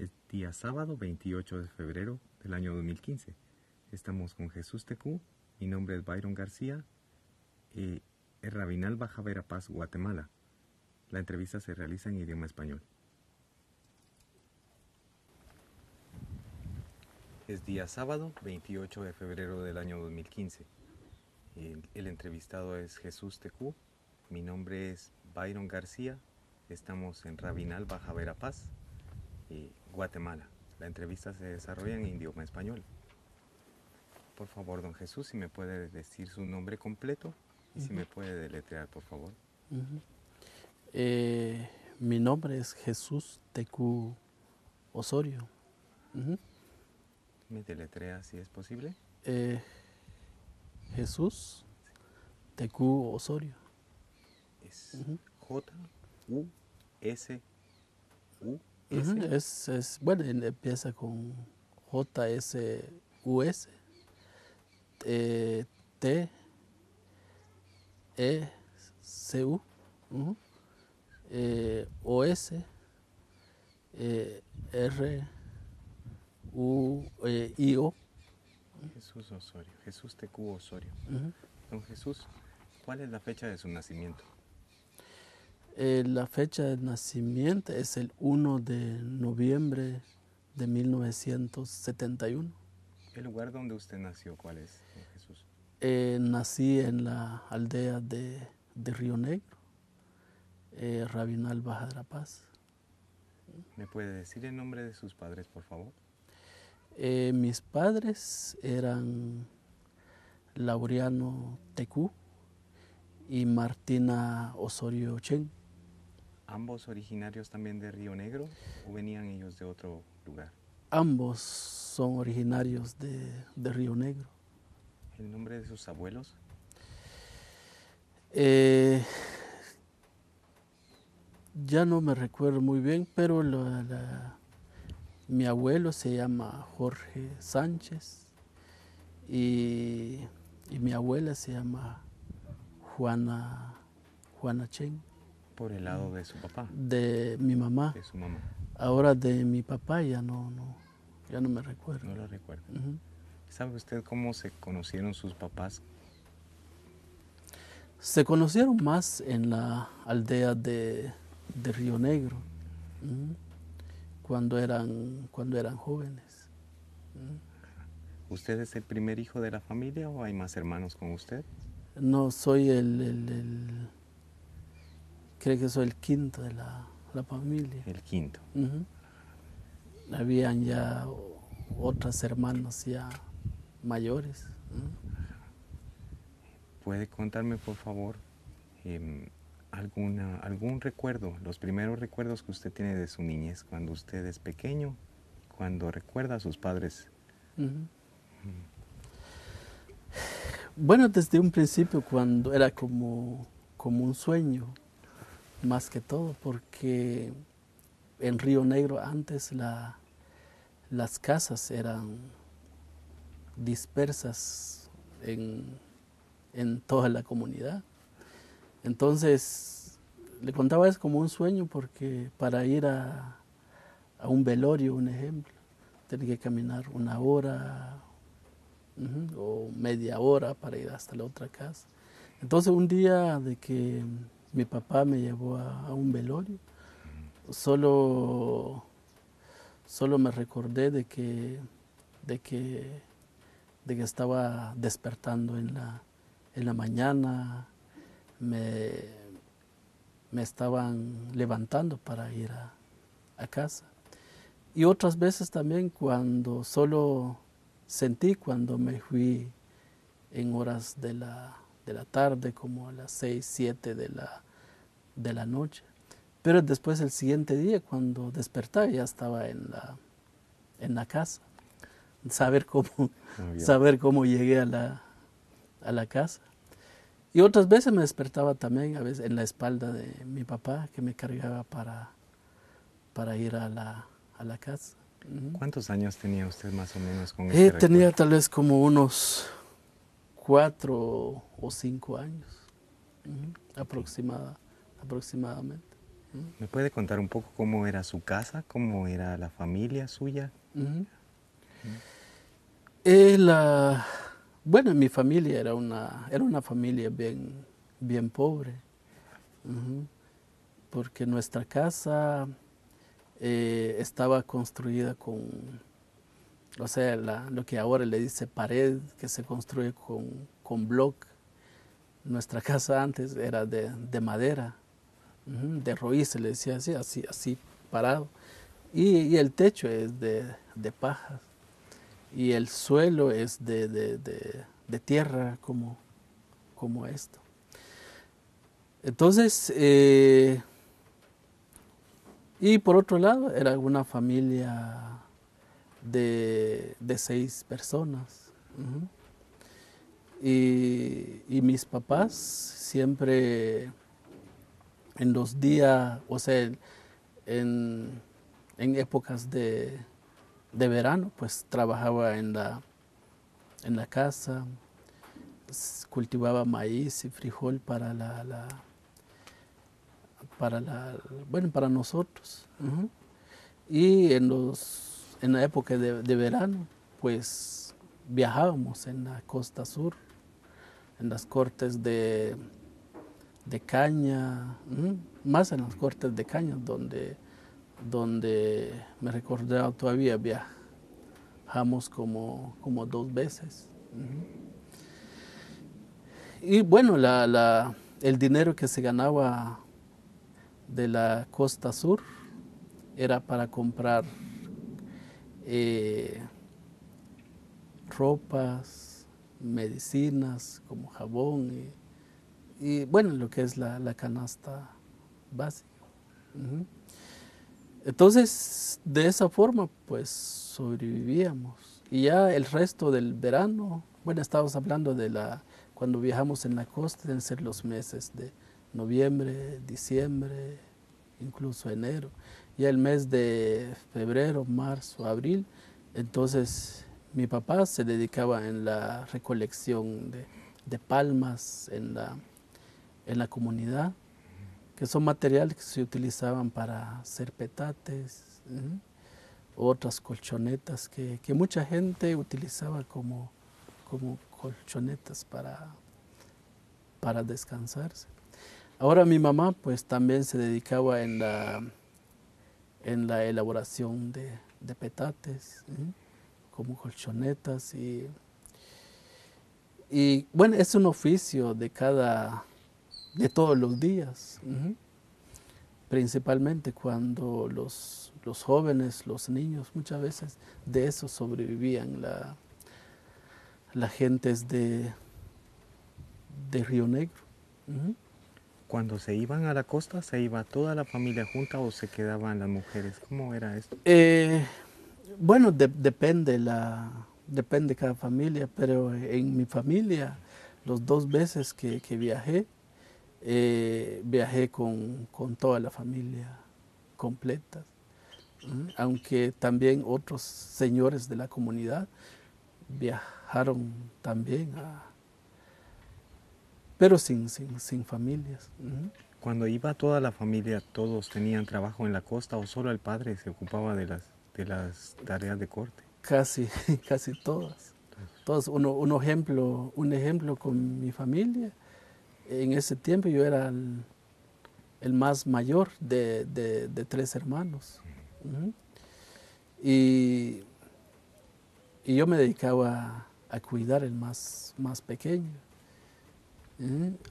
Es día sábado 28 de febrero del año 2015. Estamos con Jesús Tecú. Mi nombre es Byron García. Eh, es Rabinal Baja Verapaz, Guatemala. La entrevista se realiza en idioma español. Es día sábado 28 de febrero del año 2015. El, el entrevistado es Jesús Tecú. Mi nombre es Byron García. Estamos en Rabinal Baja Verapaz, eh, Guatemala. La entrevista se desarrolla en idioma español. Por favor, don Jesús, si me puede decir su nombre completo y si me puede deletrear, por favor. Eh, mi nombre es Jesús Tecu Osorio. ¿Me deletrea si es posible? Eh, Jesús Tecu Osorio. Es Ujú. J U S U Es, es, bueno, en- empieza con J S U S eh, T E C U ujú, eh, O S eh, R U eh, I O Jesús Osorio. Jesús Tecú Osorio. ujú. Don Jesús, ¿cuál es la fecha de su nacimiento? Eh, la fecha de nacimiento es el 1 de noviembre de 1971. ¿El lugar donde usted nació cuál es, Jesús? Eh, nací en la aldea de, de Río Negro, eh, Rabinal Baja de la Paz. ¿Me puede decir el nombre de sus padres, por favor? Mis padres eran Laureano Tecú y Martina Osorio Chen. ¿Ambos originarios también de Río Negro o venían ellos de otro lugar? Ambos son originarios de, de Río Negro. ¿El nombre de sus abuelos? Eh, ya no me recuerdo muy bien, pero la- la- mi abuelo se llama Jorge Sánchez y, y mi abuela se llama Juana, Juana Chen, Por el lado de su papá, de mi mamá. de su mamá. Ahora de mi papá ya no, no, ya no me recuerdo. No lo recuerdo. ¿Sabe usted cómo se conocieron sus papás? Se conocieron más en la aldea de, de Río Negro, cuando eran, cuando eran jóvenes. ¿Usted es el primer hijo de la familia o hay más hermanos con usted? No soy el, el- el- creo que soy el quinto de la, la familia. El quinto. Habían ya otras hermanas ya mayores. ¿Puede contarme, por favor, em, alguna, algún recuerdo, los primeros recuerdos que usted tiene de su niñez, cuando usted es pequeño, cuando recuerda a sus padres? Bueno, desde un principio cuando era como, como un sueño, más que todo, porque en Río Negro antes la, las casas eran dispersas en, en toda la comunidad. Entonces, le contaba es como un sueño porque para ir a, a un velorio, un ejemplo, tenía que caminar una hora o media hora para ir hasta la otra casa. Entonces un día de que mi papá me llevó a, un velorio, solo, solo me recordé de que, de que, de que estaba despertando en la, en la mañana, me, me estaban levantando para ir a, a casa. Y otras veces también cuando solo sentí cuando me fui en horas de la, de la tarde, como a las 6, 7 de la, de la noche. Pero después el siguiente día, cuando despertaba, ya estaba en la, en la casa. Saber cómo, saber cómo llegué a la, a la casa. Y otras veces me despertaba también, a veces en la espalda de mi papá, que me cargaba para, para ir a la, a la casa. ¿Cuántos años tenía usted más o menos con Eh, este tenía recuerdo? tal vez como unos cuatro o cinco años, aproximada, aproximadamente. ¿Me puede contar un poco cómo era su casa, cómo era la familia suya? Eh, la, bueno, mi familia era una, era una familia bien, bien pobre, porque nuestra casa eh, estaba construida con, o sea, lo que ahora le dice pared, que se construye con, con bloc. Nuestra casa antes era de, de madera, de roíz, se le decía así, así, así parado. Y, el techo es de, de pajas y el suelo es de, de, de, tierra como, como esto. Entonces, eh, y por otro lado, era una familia de, seis personas. y, y, mis papás siempre en los días, o sea, en, en épocas de, de verano, pues trabajaba en la, en la casa, cultivaba maíz y frijol para la, para la bueno para nosotros. Y en los en la época de, verano pues viajábamos en la costa sur en las cortes de, caña más en las cortes de caña donde donde me recordaba todavía viajamos como, como dos veces. Y bueno, el dinero que se ganaba de la costa sur era para comprar eh, ropas, medicinas como jabón y, bueno, lo que es la, canasta básica. Entonces, de esa forma, pues sobrevivíamos. Y ya el resto del verano, bueno, estábamos hablando de la, cuando viajamos en la costa, deben ser los meses de noviembre, diciembre, incluso enero. Ya el mes de febrero, marzo, abril, entonces mi papá se dedicaba en la recolección de, de palmas en la, en la comunidad que son materiales que se utilizaban para hacer petates, otras colchonetas que, mucha gente utilizaba como, como colchonetas para, para descansarse. Ahora mi mamá pues también se dedicaba en la, en la elaboración de, petates, como colchonetas y, y bueno, es un oficio de cada de todos los días, principalmente cuando los, los, jóvenes, los niños, muchas veces de eso sobrevivían la, la gentes de, de Río Negro. Cuando se iban a la costa, ¿se iba toda la familia junta o se quedaban las mujeres? ¿Cómo era esto? Eh, bueno, depende la depende cada familia, pero en mi familia, los dos veces que, viajé, eh, viajé con, toda la familia completa, aunque también otros señores de la comunidad viajaron también, pero sin, sin, familias. Cuando iba toda la familia, ¿todos tenían trabajo en la costa o solo el padre se ocupaba de las, de las tareas de corte? Casi, casi todas. todos uno, un, ejemplo, un ejemplo con mi familia en ese tiempo yo era el, más mayor de, tres hermanos. y, yo me dedicaba a, cuidar el más, más pequeño.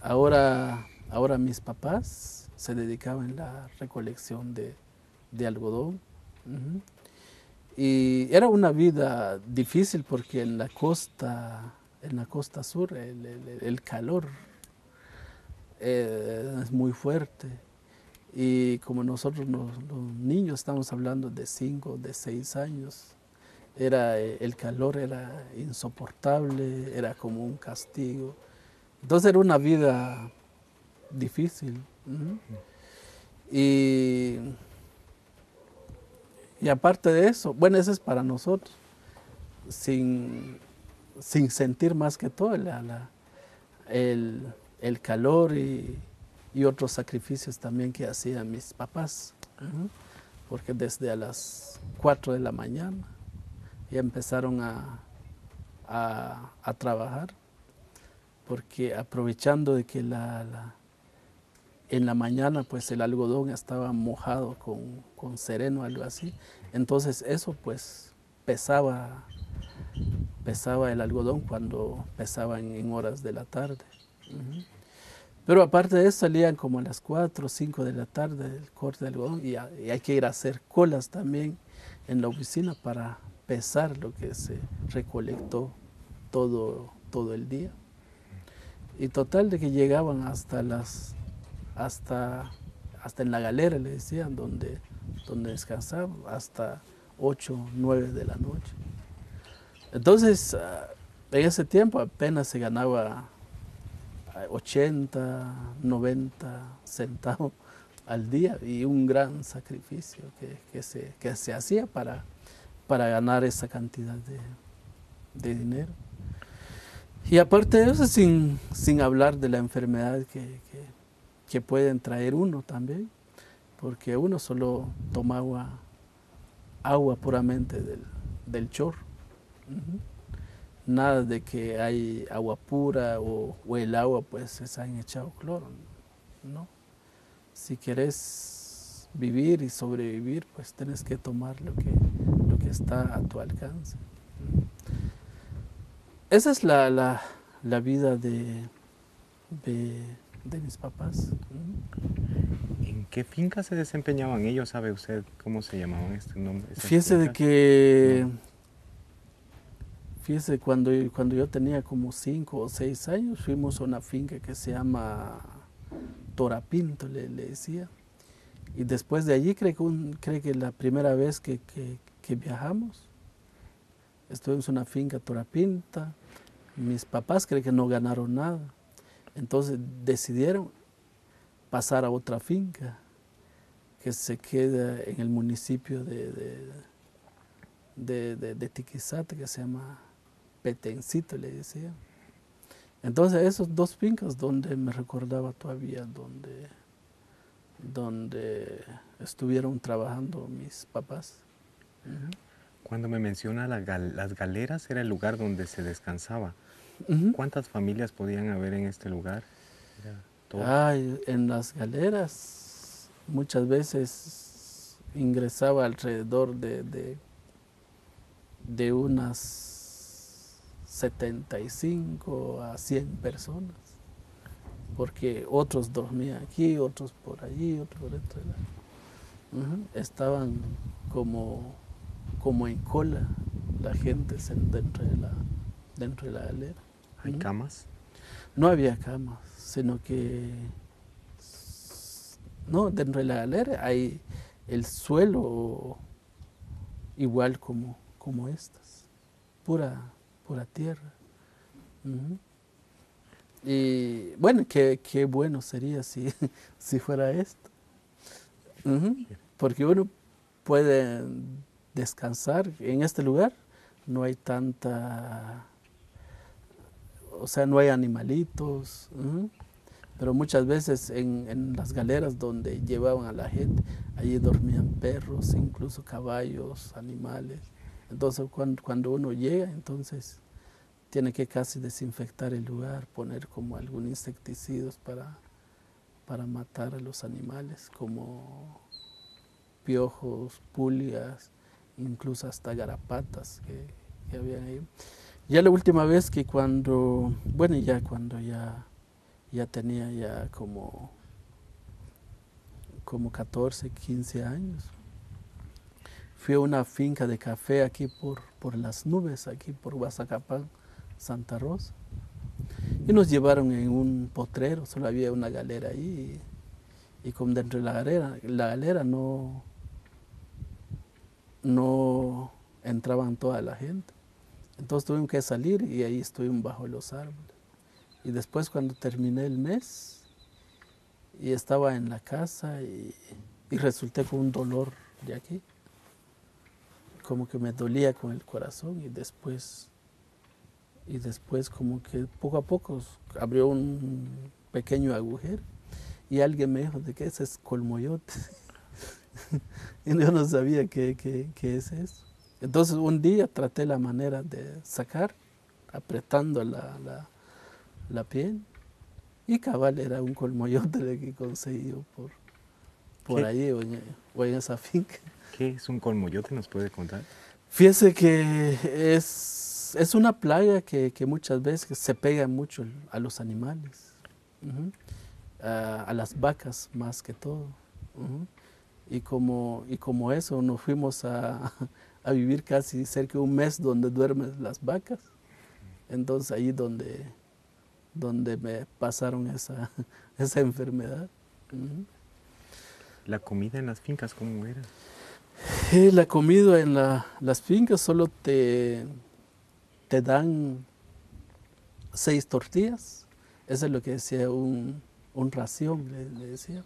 Ahora, ahora mis papás se dedicaban a la recolección de, algodón. Y era una vida difícil porque en la costa, en la costa sur, el calor eh, es muy fuerte. Y como nosotros los, niños estamos hablando de 5, de 6 años, era, eh, el calor era insoportable, era como un castigo. Entonces era una vida difícil. y, y, aparte de eso, bueno, eso es para nosotros, sin, sin sentir más que todo la, el, el calor y, y otros sacrificios también que hacían mis papás, porque desde a las 4 de la mañana ya empezaron a, a, trabajar, porque aprovechando de que la, en la mañana pues el algodón estaba mojado con, con sereno, algo así, entonces eso pues pesaba, pesaba el algodón cuando pesaba en, horas de la tarde. Pero aparte de eso salían como a las 4 o 5 de la tarde el corte de algodón y, hay que ir a hacer colas también en la oficina para pesar lo que se recolectó todo, todo el día. Y total de que llegaban hasta las, hasta, hasta en la galera, le decían, donde, donde descansaban, hasta 8, 9 de la noche. Entonces, ah, en ese tiempo apenas se ganaba 80, 90 centavos al día y un gran sacrificio que, se, que se, hacía para, para ganar esa cantidad de, dinero. Y aparte de eso, sin, sin hablar de la enfermedad que, que, pueden traer uno también, porque uno solo tomaba agua puramente del, del chorro nada de que hay agua pura o, el agua pues se han echado cloro, ¿no? Si quieres vivir y sobrevivir, pues tienes que tomar lo que, lo que está a tu alcance. Esa es la, la, vida de, de, mis papás. ¿En qué finca se desempeñaban ellos? ¿Sabe usted cómo se llamaban este nombre? Fíjese de que Fíjese, cuando, cuando yo tenía como cinco o seis años, fuimos a una finca que se llama Torapinto, le, decía. Y después de allí, creo que, que la primera vez que, que, viajamos, estuvimos en una finca Torapinta. Mis papás creo que no ganaron nada. Entonces decidieron pasar a otra finca que se queda en el municipio de, de, de, de Tiquizate, que se llama Petencito le decía. Entonces esos dos fincas donde me recordaba todavía donde, donde estuvieron trabajando mis papás. Cuando me menciona las galeras era el lugar donde se descansaba. ¿Cuántas familias podían haber en este lugar? Ay, en las galeras muchas veces ingresaba alrededor de, de, de unas 75 a 100 personas, porque otros dormían aquí, otros por allí, otros por dentro. Estaban como, como en cola la gente dentro de la, dentro de la galera. ¿Hay camas? No había camas, sino que no, dentro de la galera hay el suelo igual como, como estas, pura la tierra. Y bueno, qué, qué, bueno sería si, si fuera esto. Porque uno puede descansar en este lugar, no hay tanta, o sea, no hay animalitos, pero muchas veces en, las galeras donde llevaban a la gente, allí dormían perros, incluso caballos, animales. Entonces cuando, uno llega, entonces tiene que casi desinfectar el lugar, poner como algún insecticidas para, para matar a los animales, como piojos, pulgas, incluso hasta garapatas que, que habían ahí. Ya la última vez que cuando, bueno, ya cuando ya, ya tenía ya como, como 14, 15 años, fui a una finca de café aquí por, por las nubes, aquí por Guazacapán, Santa Rosa. Y nos llevaron en un potrero, solo había una galera ahí. Y, como dentro de la galera, la galera no, no entraban toda la gente. Entonces tuvimos que salir y ahí estuvimos bajo los árboles. Y después cuando terminé el mes y estaba en la casa y, y resulté con un dolor de aquí como que me dolía con el corazón y después y después como que poco a poco abrió un pequeño agujero y alguien me dijo de ese es colmoyote. y yo no sabía qué, qué, es eso. Entonces un día traté la manera de sacar, apretando la, la, la piel, y cabal era un colmoyote que conseguí por, por ahí o en, esa finca. ¿Qué es un colmoyote? ¿Nos puede contar? Fíjese que es, es una plaga que, que, muchas veces se pega mucho a los animales, a, las vacas más que todo. Y, como, y como eso nos fuimos a, a, vivir casi cerca de un mes donde duermen las vacas. Entonces ahí donde, donde me pasaron esa, esa enfermedad. ¿La comida en las fincas cómo era? la comida en las fincas solo te, te dan seis tortillas. Eso es lo que decía un, un ración, le, decía.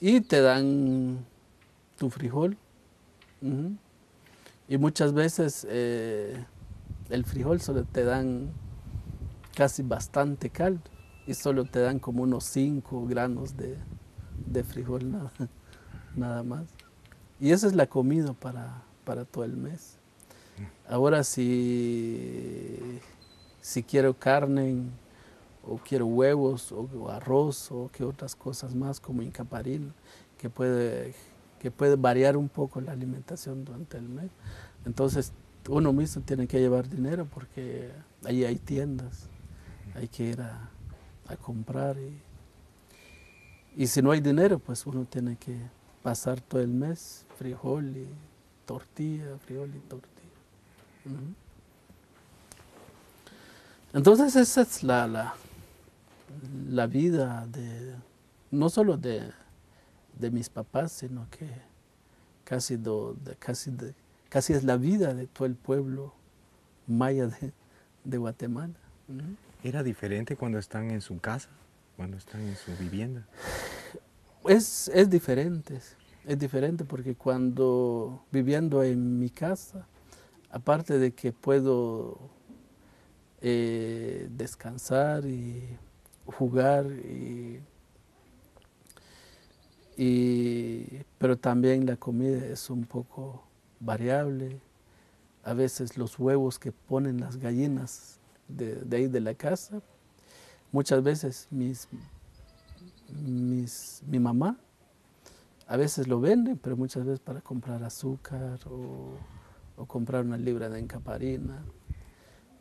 Y te dan tu frijol. Y muchas veces eh, el frijol solo te dan casi bastante caldo y solo te dan como unos cinco granos de, de frijol nada, nada más. Y esa es la comida para, para todo el mes. Ahora si, si quiero carne o quiero huevos o, arroz o que otras cosas más como incaparil, que puede, que puede variar un poco la alimentación durante el mes. Entonces uno mismo tiene que llevar dinero porque ahí hay tiendas, hay que ir a, comprar y y si no hay dinero, pues uno tiene que pasar todo el mes frijol y tortilla, frijol y tortilla. Entonces esa es la, la, la, vida de, no solo de, de mis papás, sino que casi, de, casi, de, casi es la vida de todo el pueblo maya de, de Guatemala. ¿Era diferente cuando están en su casa? cuando están en su vivienda? Es, es diferente, es diferente porque cuando viviendo en mi casa, aparte de que puedo eh, descansar y jugar, y, pero también la comida es un poco variable. A veces los huevos que ponen las gallinas de, ahí de la casa Muchas veces mis, mis, mi mamá a veces lo vende, pero muchas veces para comprar azúcar o, comprar una libra de encaparina.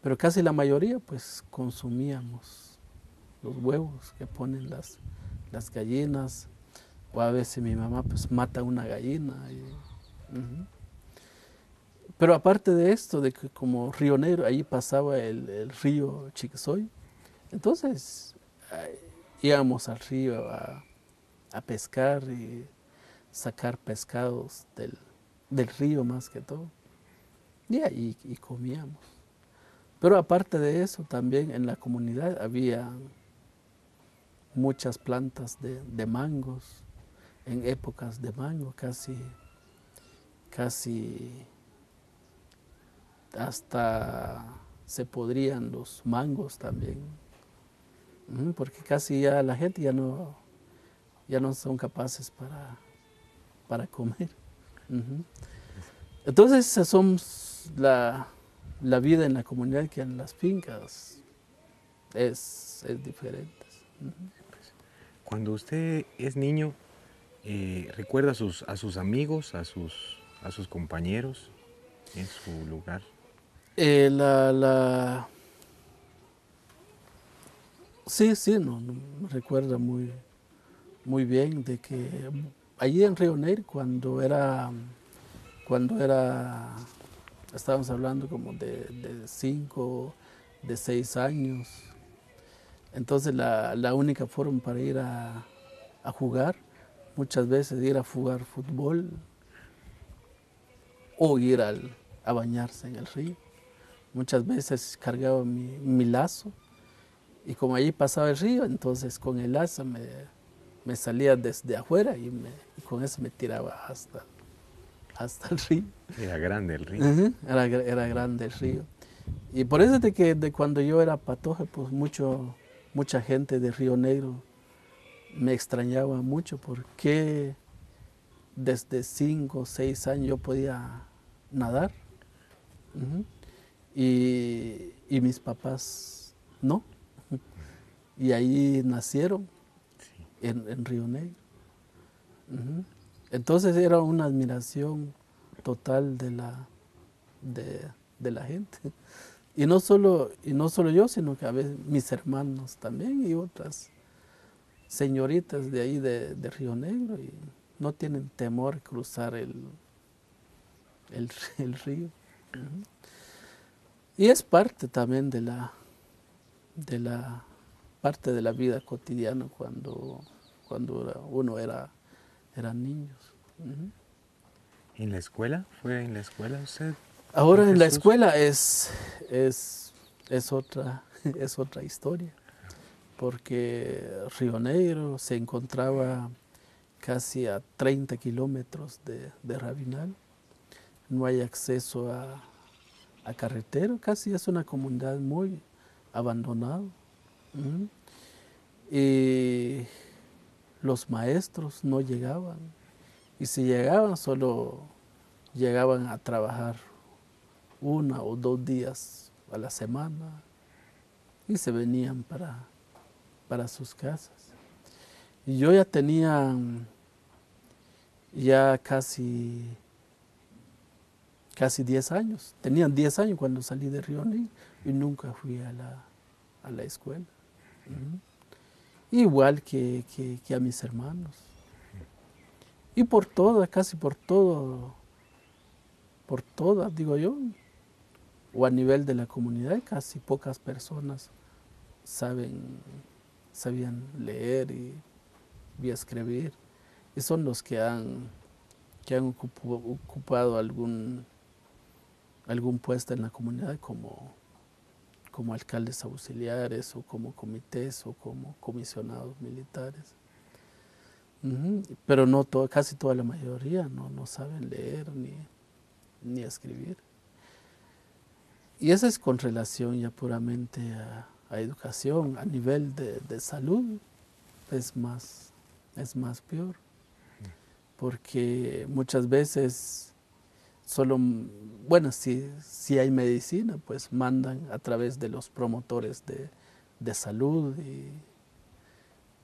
Pero casi la mayoría pues consumíamos los huevos que ponen las, las gallinas o a veces mi mamá pues mata una gallina. Pero aparte de esto, de que como Río Negro, ahí pasaba el, el río Chiquisoy, entonces íbamos al río a, pescar y sacar pescados del, río más que todo. Y ahí y comíamos. Pero aparte de eso, también en la comunidad había muchas plantas de, de mangos, en épocas de mango, casi, casi hasta se podrían los mangos también porque casi ya la gente ya no, ya no son capaces para, para comer. Entonces, son la, la, vida en la comunidad que en las fincas es, es diferente. Cuando usted es niño, eh, ¿recuerda a sus, a sus amigos, a sus, a sus compañeros en su lugar? Eh, la, la, Sí, sí, no, me recuerda muy, muy bien de que allí en Río Negro cuando era, cuando era, estábamos hablando como de, cinco, de seis años, entonces la, única forma para ir a, jugar, muchas veces ir a jugar fútbol o ir a bañarse en el río. Muchas veces cargaba mi, mi lazo y como allí pasaba el río, entonces con el asa me, salía desde afuera y, con eso me tiraba hasta, hasta el río. Era grande el río. era, era, grande el río. Y por eso de que de cuando yo era patoje, pues mucho, mucha gente de Río Negro me extrañaba mucho porque desde cinco o seis años yo podía nadar y, mis papás no. Y ahí nacieron en, Río Negro. Entonces era una admiración total de la, de, la gente. Y no, solo, y no solo yo, sino que a veces mis hermanos también y otras señoritas de ahí de, Río Negro y no tienen temor cruzar el, el, río. Y es parte también de la, de la parte de la vida cotidiana cuando, cuando uno era, eran niños. ¿En la escuela? ¿Fue en la escuela usted? Ahora en la escuela es, es, es, otra, es otra historia, porque Río Negro se encontraba casi a 30 kilómetros de, de Rabinal, no hay acceso a, a carretera, casi es una comunidad muy abandonada. Y los maestros no llegaban. Y si llegaban, solo llegaban a trabajar una o dos días a la semana y se venían para, para sus casas. Y yo ya tenía ya casi casi 10 años. Tenían 10 años cuando salí de Río Negro y nunca fui a la, a la escuela. Igual que, que, a mis hermanos. Y por todas, casi por todo, por todas, digo yo, o a nivel de la comunidad, casi pocas personas saben, sabían leer y, y escribir. Y son los que han, que han ocupado algún algún puesto en la comunidad como, como alcaldes auxiliares o como comités o como comisionados militares. Pero no casi toda la mayoría no, no saben leer ni, ni escribir. Y eso es con relación ya puramente a, educación, a nivel de, de, salud, es más, es más peor. Porque muchas veces solo, bueno, si, si hay medicina, pues mandan a través de los promotores de, salud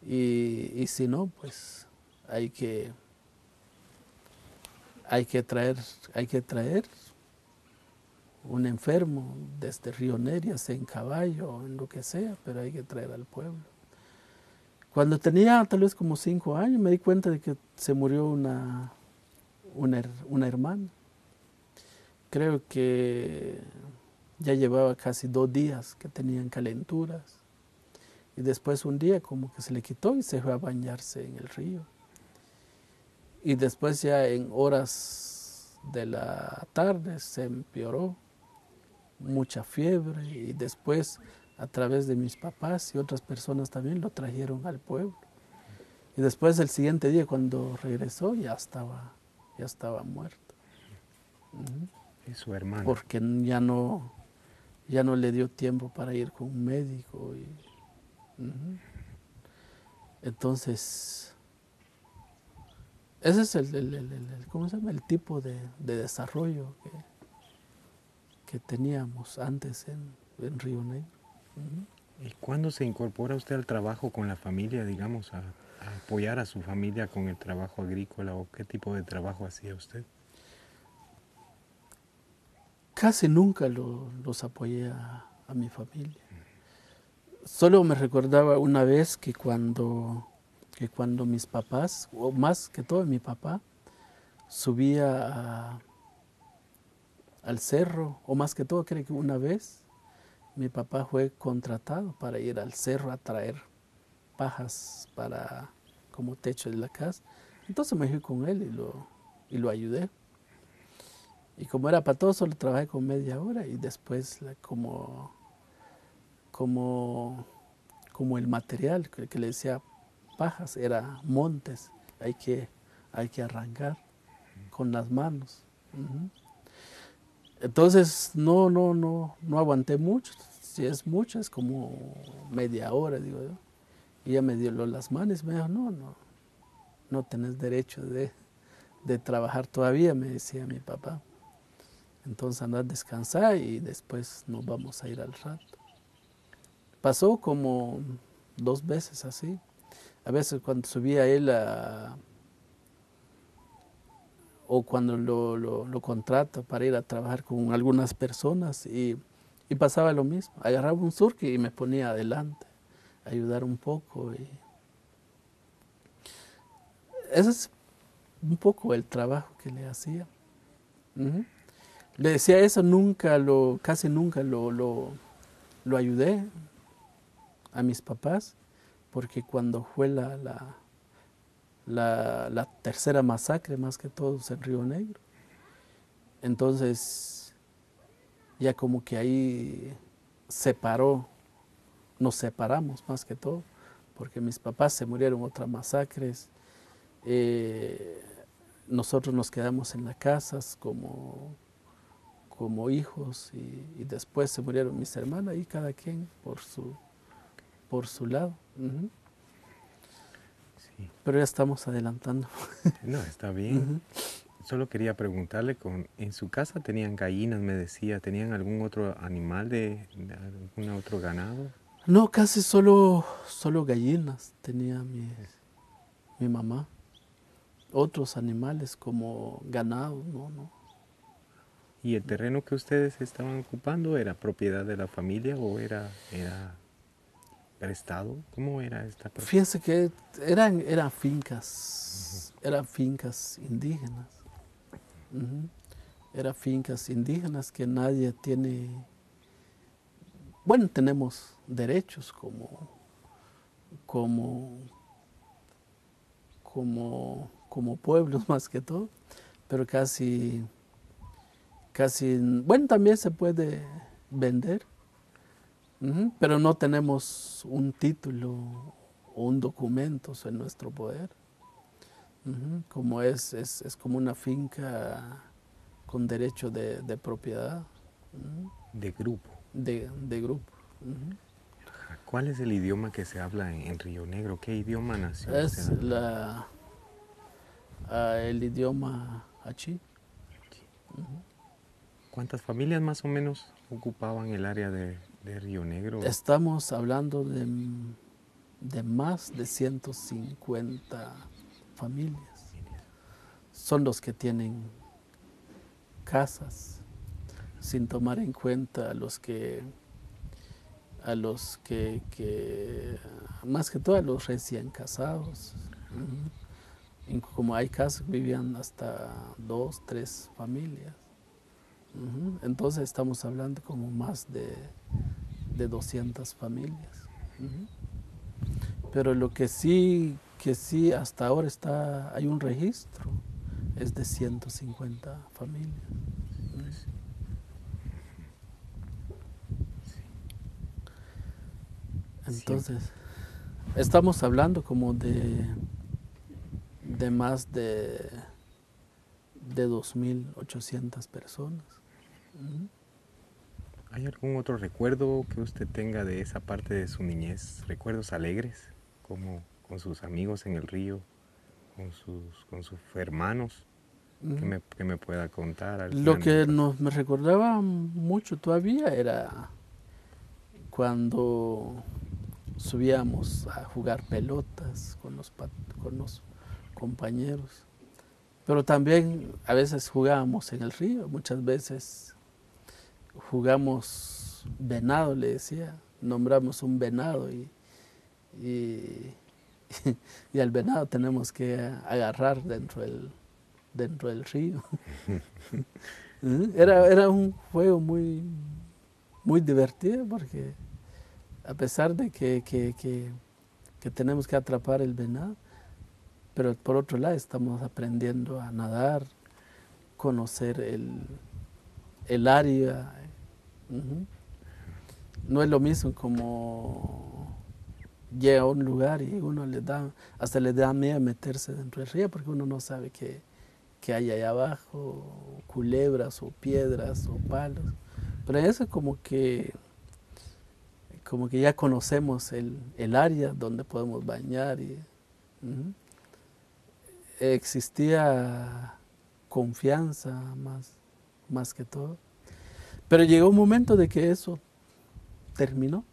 y, si no, pues hay que, hay que traer, hay que traer un enfermo desde Río Nerias en caballo o en lo que sea, pero hay que traer al pueblo. Cuando tenía tal vez como cinco años me di cuenta de que se murió una, una hermana creo que ya llevaba casi dos días que tenían calenturas. Y después un día como que se le quitó y se fue a bañarse en el río. Y después ya en horas de la tarde se empeoró, mucha fiebre y después a través de mis papás y otras personas también lo trajeron al pueblo. Y después el siguiente día cuando regresó ya estaba, ya estaba muerto su hermano. Porque ya no, ya no le dio tiempo para ir con un médico. Y, Entonces, ese es el, el tipo de, desarrollo que, que, teníamos antes en, en Río Negro. ¿Y cuándo se incorpora usted al trabajo con la familia, digamos, a, a apoyar a su familia con el trabajo agrícola o qué tipo de trabajo hacía usted? casi nunca los apoyé a, mi familia. Solo me recordaba una vez que cuando, que cuando mis papás, o más que todo mi papá, subía al cerro, o más que todo creo que una vez mi papá fue contratado para ir al cerro a traer pajas para como techo de la casa. Entonces me fui con él y lo, y lo ayudé. Y como era para todos, solo trabajé con media hora y después como, como, como el material que, le decía pajas, era montes, hay que, hay que arrancar con las manos. Entonces no, no, no, no aguanté mucho, si es mucho es como media hora, digo yo. Y ella me dio las manos, me dijo, no, no, no tenés derecho de, de trabajar todavía, me decía mi papá. Entonces andar a descansar y después nos vamos a ir al rato. Pasó como dos veces así. A veces cuando subía él a, o cuando lo, lo, lo contrata para ir a trabajar con algunas personas y, y pasaba lo mismo. Agarraba un surque y me ponía adelante, ayudar un poco. Y... Ese es un poco el trabajo que le hacía. Le decía eso, nunca lo, casi nunca lo, lo, lo ayudé a mis papás, porque cuando fue la, la, tercera masacre, más que todos en Río Negro, entonces ya como que ahí separó, nos separamos más que todo, porque mis papás se murieron otras masacres, eh, nosotros nos quedamos en las casas como como hijos y, después se murieron mis hermanas y cada quien por su, por su lado. Pero ya estamos adelantando. No, está bien. Solo quería preguntarle, con, ¿en su casa tenían gallinas, me decía? ¿Tenían algún otro animal, de, algún otro ganado? No, casi solo, solo gallinas tenía mi, mi mamá. Otros animales como ganado, no, no. ¿Y el terreno que ustedes estaban ocupando era propiedad de la familia o era, era prestado? ¿Cómo era esta propiedad? Fíjense que eran, eran fincas, eran fincas indígenas. Eran fincas indígenas que nadie tiene, bueno, tenemos derechos como, como, como, como pueblos más que todo, pero casi casi, bueno, también se puede vender, pero no tenemos un título o un documento en nuestro poder. Como es, es, como una finca con derecho de, propiedad. De grupo. De, grupo. ¿Cuál es el idioma que se habla en, Río Negro? ¿Qué idioma nació? Es la, ah, el idioma achí. ¿Cuántas familias más o menos ocupaban el área de, Estamos hablando de, de, más de 150 familias. Son los que tienen casas, sin tomar en cuenta a los que, a los que, más que todo a los recién casados. Como hay casas vivían hasta dos, tres familias. Entonces estamos hablando como más de, de 200 familias. Pero lo que sí, que sí hasta ahora está, hay un registro, es de 150 familias. Entonces, estamos hablando como de, de más de, de 2.800 personas. ¿Hay algún otro recuerdo que usted tenga de esa parte de su niñez? ¿Recuerdos alegres? Como con sus amigos en el río, con sus, con sus hermanos, que, me, pueda contar. Lo que nos, me recordaba mucho todavía era cuando subíamos a jugar pelotas con los, con los compañeros. Pero también a veces jugábamos en el río, muchas veces jugamos venado, le decía, nombramos un venado y, y, al venado tenemos que agarrar dentro del, dentro del río. ¿Eh? era, era un juego muy, muy divertido porque a pesar de que, que, que, tenemos que atrapar el venado, pero por otro lado estamos aprendiendo a nadar, conocer el, el área, no es lo mismo como llega a un lugar y uno le da, hasta le da miedo meterse dentro del río porque uno no sabe qué, hay allá abajo, culebras o piedras o palos. Pero eso es como que, como que ya conocemos el, el área donde podemos bañar y existía confianza más, más que todo. Pero llegó un momento de que eso terminó.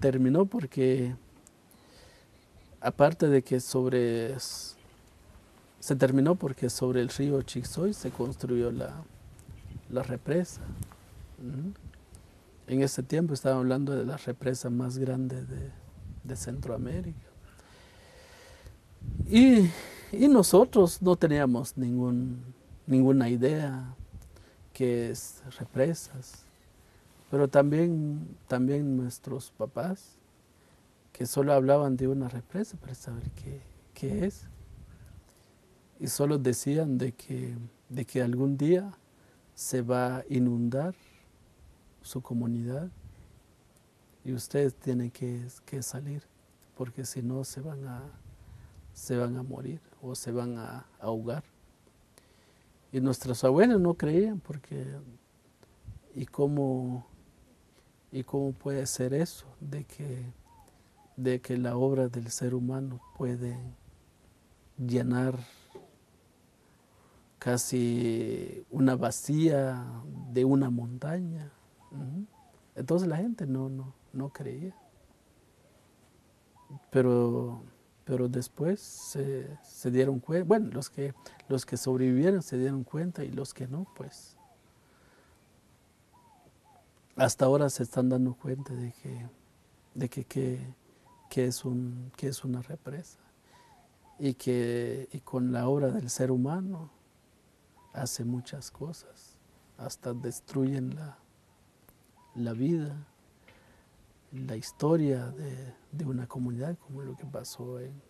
Terminó porque aparte de que sobre se terminó porque sobre el río Chixoy se construyó la, la represa. En ese tiempo estaba hablando de la represa más grande de, de Centroamérica. Y, y nosotros no teníamos ningún, ninguna idea que es represas, pero también, también nuestros papás, que solo hablaban de una represa para saber qué, qué es, y solo decían de que, de que algún día se va a inundar su comunidad y ustedes tienen que, que salir, porque si no se van a, se van a morir o se van a ahogar. Y nuestros abuelos no creían porque ¿y cómo, y cómo puede ser eso de que, de que la obra del ser humano puede llenar casi una vacía de una montaña? Entonces la gente no, no, no creía. Pero, pero después se, dieron cuenta, bueno, los que, los que sobrevivieron se dieron cuenta y los que no, pues hasta ahora se están dando cuenta de que, de que, que, que es, un, que es una represa y que y con la obra del ser humano hace muchas cosas, hasta destruyen la, la vida, la historia de, de una comunidad, como lo que pasó en,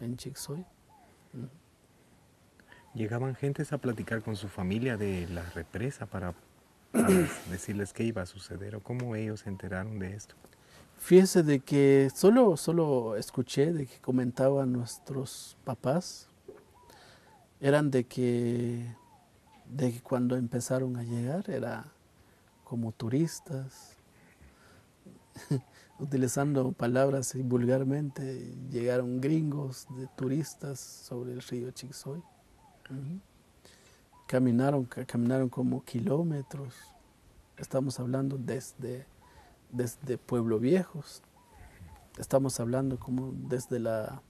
en Chixoy. Mm. Llegaban gentes a platicar con su familia de la represa para, para decirles qué iba a suceder o cómo ellos se enteraron de esto. Fíjese de que solo, solo escuché de que comentaban nuestros papás, eran de que, de que cuando empezaron a llegar era como turistas, utilizando palabras vulgarmente, llegaron gringos de turistas sobre el río Chixoy. Caminaron, ca- caminaron como kilómetros. Estamos hablando desde, desde Pueblo Viejos. Estamos hablando como desde la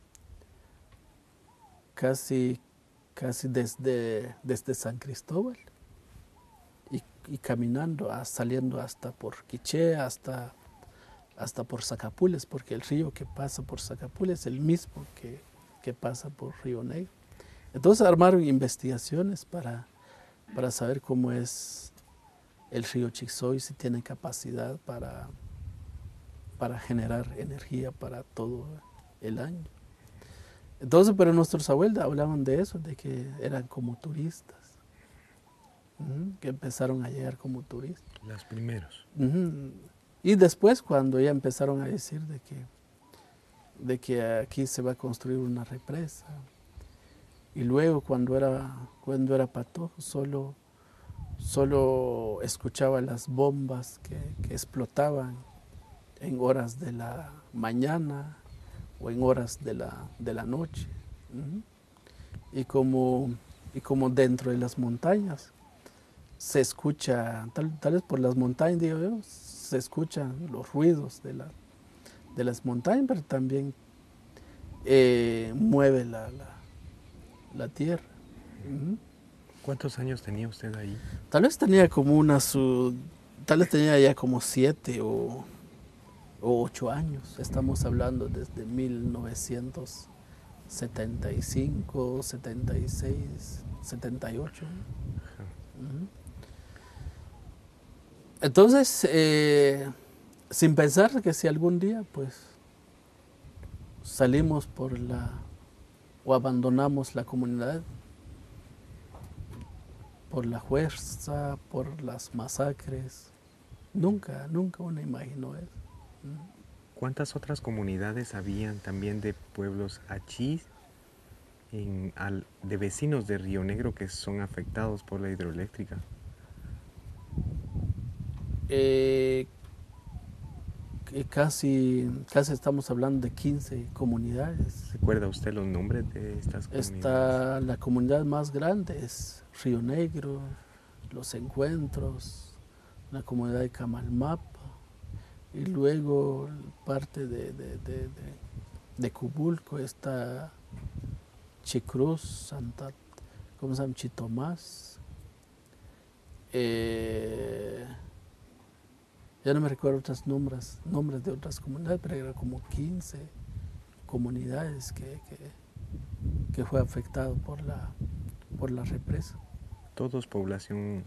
casi, casi desde, desde San Cristóbal y, caminando, a- saliendo hasta por Quiché, hasta, hasta por Zacapules, porque el río que pasa por Zacapules es el mismo que, que pasa por Río Negro. Entonces armaron investigaciones para, para saber cómo es el río Chixoy, si tiene capacidad para, para generar energía para todo el año. Entonces, pero nuestros abuelos hablaban de eso, de que eran como turistas, que empezaron a llegar como turistas. Los primeros. Ujú. Y después cuando ya empezaron a decir de que, de que aquí se va a construir una represa. Y luego cuando era, cuando era patojo, solo, solo escuchaba las bombas que, explotaban en horas de la mañana o en horas de la, de la noche. Y como, y como dentro de las montañas se escucha, tal, tal vez por las montañas, digo yo, se escuchan los ruidos de, la, de las montañas, pero también eh, mueve la, la, la tierra. ¿Cuántos años tenía usted ahí? Tal vez tenía como una su, tal vez tenía ya como siete o, o ocho años. Estamos hablando desde 1975, 76, 78. Ajá. Ujú. Entonces, eh, sin pensar que si algún día, pues, salimos por la o abandonamos la comunidad por la fuerza, por las masacres, nunca, nunca uno imaginó eso. ¿Cuántas otras comunidades habían también de pueblos achís, en, al- de vecinos de Río Negro que son afectados por la hidroeléctrica? Eh, casi, casi estamos hablando de 15 comunidades. ¿Recuerda usted los nombres de estas comunidades? Está la comunidad más grande es Río Negro, Los Encuentros, la comunidad de Camalmapa y luego parte de, de, de, de Cubulco está Chicruz, Santa, ¿cómo se llama? Chitomás. Eh, ya no me recuerdo otros nombres, nombres de otras comunidades, pero eran como 15 comunidades que, que, fue afectado por la, por la represa. ¿Todos población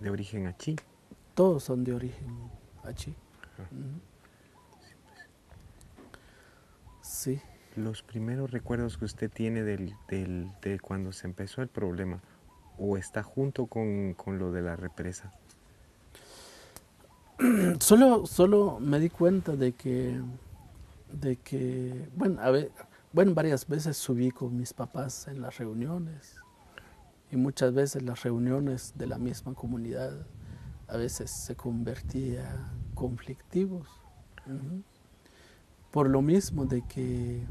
de origen achí? Todos son de origen achí. Sí. Los primeros recuerdos que usted tiene del, del, de cuando se empezó el problema, o está junto con, con lo de la represa? solo, solo me di cuenta de que, de que bueno, a ver, bueno, varias veces subí con mis papás en las reuniones y muchas veces las reuniones de la misma comunidad a veces se convertían conflictivos. Por lo mismo de que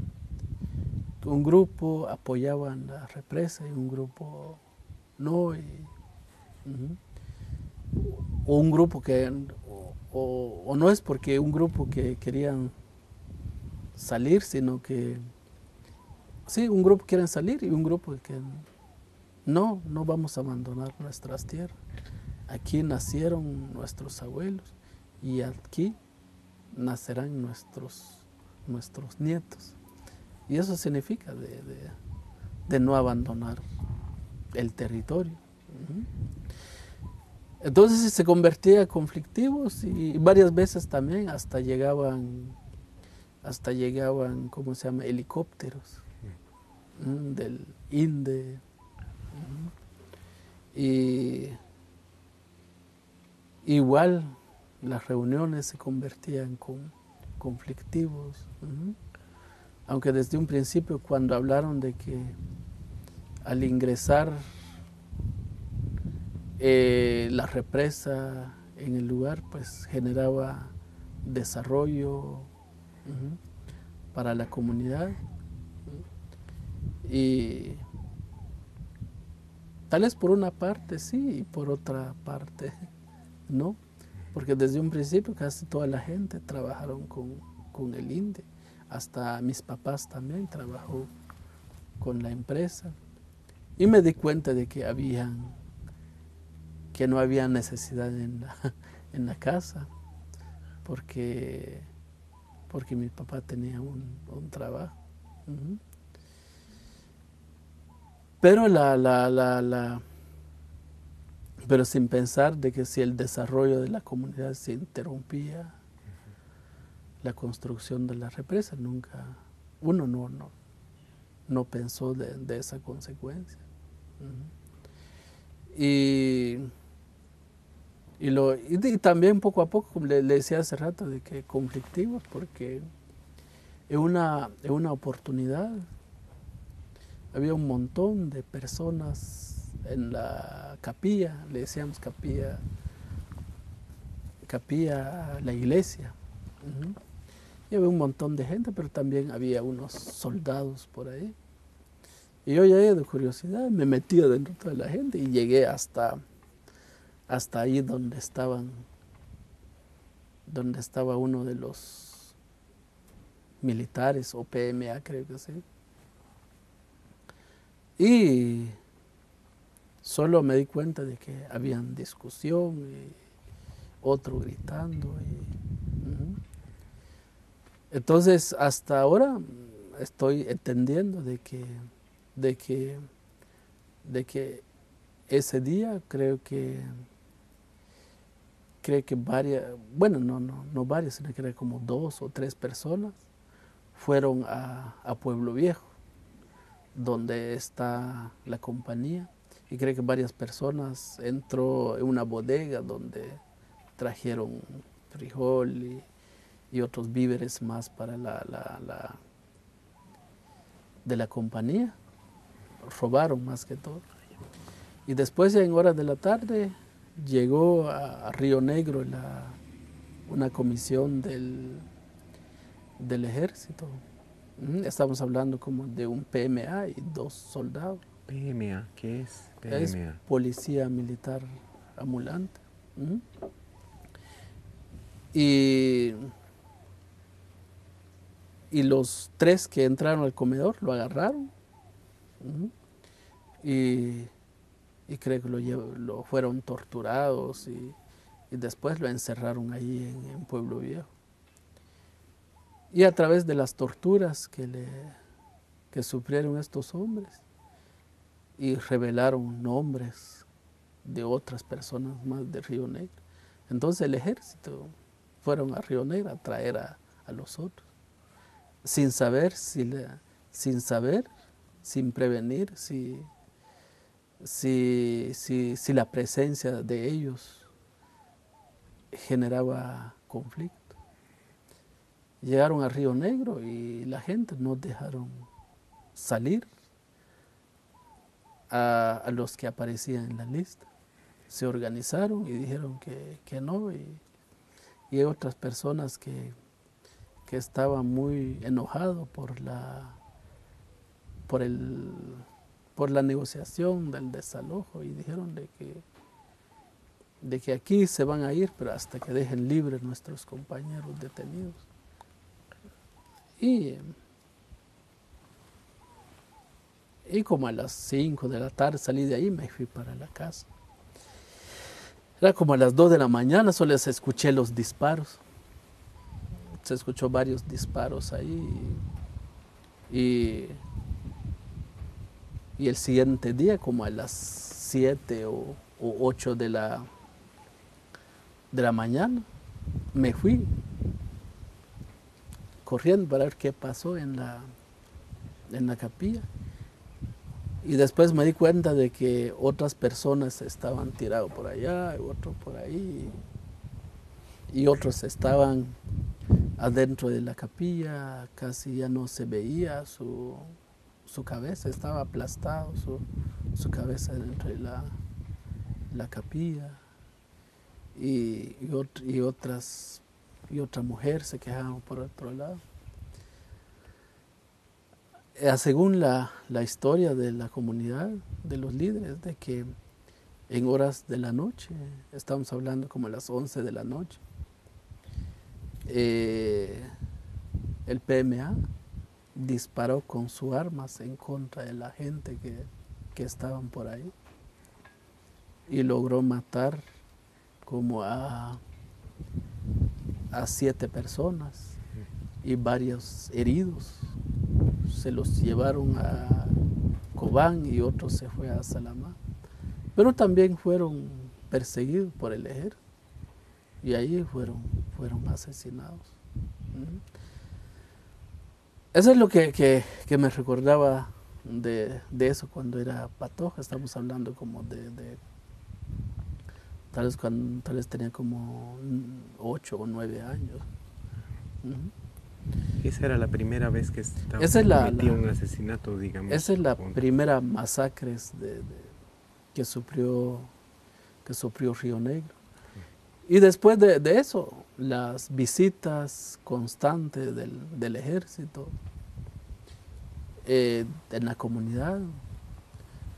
un grupo apoyaba la represa y un grupo no. Y, o un grupo que o, no es porque un grupo que querían salir, sino que sí, un grupo quieren salir y un grupo que no, no vamos a abandonar nuestras tierras. Aquí nacieron nuestros abuelos y aquí nacerán nuestros, nuestros nietos. Y eso significa de, de, no abandonar el territorio. Entonces se convertía en conflictivos y varias veces también hasta llegaban, hasta llegaban, ¿cómo se llama?, helicópteros mm, del INDE. Y igual las reuniones se convertían en conflictivos. Aunque desde un principio cuando hablaron de que al ingresar eh, la represa en el lugar pues generaba desarrollo para la comunidad. Y tal vez por una parte sí y por otra parte no, porque desde un principio casi toda la gente trabajaron con, con el INDE, hasta mis papás también trabajó con la empresa. Y me di cuenta de que habían que no había necesidad en la, en la casa, porque, porque mi papá tenía un, un trabajo. Pero la, la, la, la, pero sin pensar de que si el desarrollo de la comunidad se interrumpía, la construcción de la represa nunca, uno no, no, no pensó de, de esa consecuencia. Y y, lo, y, también poco a poco, como le, decía hace rato, de que conflictivos, porque es una, es una oportunidad. Había un montón de personas en la capilla, le decíamos capilla, capilla la iglesia. Y había un montón de gente, pero también había unos soldados por ahí. Y yo ya de curiosidad me metí dentro de la gente y llegué hasta hasta ahí donde estaban, donde estaba uno de los militares o PMA creo que sí. Y solo me di cuenta de que habían discusión y otro gritando. Entonces hasta ahora estoy entendiendo de que, de que, de que ese día creo que cree que varias, bueno, no, no, no varias, sino que como dos o tres personas fueron a, a, Pueblo Viejo, donde está la compañía, y cree que varias personas entró en una bodega donde trajeron frijol y, y otros víveres más para la, la, la, de la compañía. Robaron más que todo. Y después, en horas de la tarde, llegó a, Río Negro la, una comisión del, del ejército. Estamos hablando como de un PMA y dos soldados. PMA, ¿qué es PMA? Es Policía Militar Ambulante. Y, y los tres que entraron al comedor lo agarraron. y, y, creo que lo, lo fueron torturados y, y, después lo encerraron ahí en, en Pueblo Viejo. Y a través de las torturas que, le, que sufrieron estos hombres y revelaron nombres de otras personas más de Río Negro. Entonces el ejército fueron a Río Negro a traer a, los otros, sin saber, si sin saber, sin prevenir, si, si, si la presencia de ellos generaba conflicto. Llegaron a Río Negro y la gente no dejaron salir a, los que aparecían en la lista. Se organizaron y dijeron que, no y, hay otras personas que, que estaban muy enojados por la, por, el, por la negociación del desalojo y dijeron de que, de que aquí se van a ir, pero hasta que dejen libres nuestros compañeros detenidos. Y, y como a las 5 de la tarde salí de ahí me fui para la casa. Era como a las 2 de la mañana, solo se escuché los disparos. Se escuchó varios disparos ahí. Y el siguiente día, como a las 7 o, o 8 de la, de la mañana, me fui corriendo para ver qué pasó en la, en la capilla. Y después me di cuenta de que otras personas estaban tirados por allá, y otros por ahí, y otros estaban adentro de la capilla, casi ya no se veía su, cabeza, estaba aplastado su, su, cabeza dentro de la, la capilla. Y, y, otras y otra mujer se quejaban por otro lado. Eh, según la, historia de la comunidad, de los líderes, de que en horas de la noche, estamos hablando como a las 11 de la noche, eh, el PMA disparó con sus armas en contra de la gente que, que estaban por ahí y logró matar como a a siete personas y varios heridos. Se los llevaron a Cobán y otros se fue a Salamá. Pero también fueron perseguidos por el ejército y ahí fueron, fueron asesinados. Eso es lo que, me recordaba de, eso cuando era patoja. Estamos hablando como de Tal vez, cuando, tal vez tenía como ocho o nueve años. Esa era la primera vez que estaba esa es la, un asesinato, digamos. Esa es la primera masacre de, que sufrió que sufrió Río Negro. Y después de, eso, las visitas constantes del, ejército eh, en la comunidad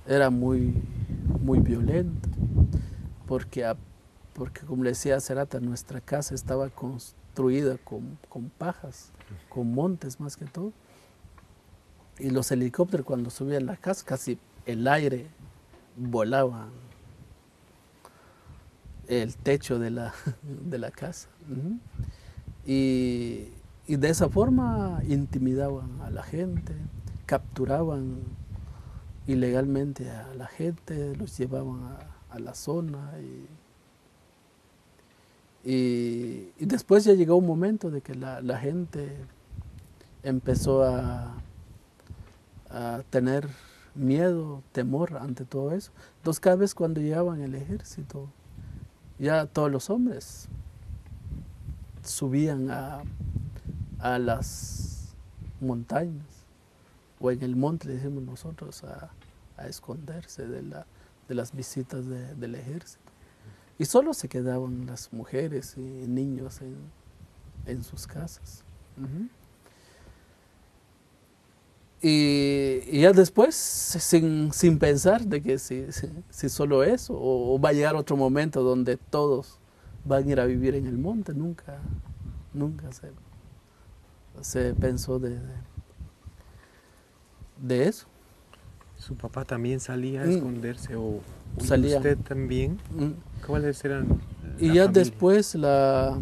era muy, muy violenta porque, porque como decía Cerata, nuestra casa estaba construida con, pajas, con montes más que todo. Y los helicópteros cuando subían la casa, casi el aire volaba el techo de la, de la casa. y, y, de esa forma intimidaban a la gente, capturaban ilegalmente a la gente, los llevaban a, a la zona y, y, después ya llegó un momento de que la, la gente empezó a, a, tener miedo, temor ante todo eso. Entonces cada vez cuando llegaban el ejército, ya todos los hombres subían a, a las montañas o en el monte, decimos nosotros, a, a esconderse de la, de las visitas del ejército. Y solo se quedaban las mujeres y niños en, sus casas. Y, ya después, sin, sin, pensar de que si, si, solo eso, o, va a llegar otro momento donde todos van a ir a vivir en el monte, nunca, nunca se, se pensó de, de, eso. ¿Su papá también salía a mm. esconderse o salía. usted también? Mm. ¿Cuáles eran? Y ya después la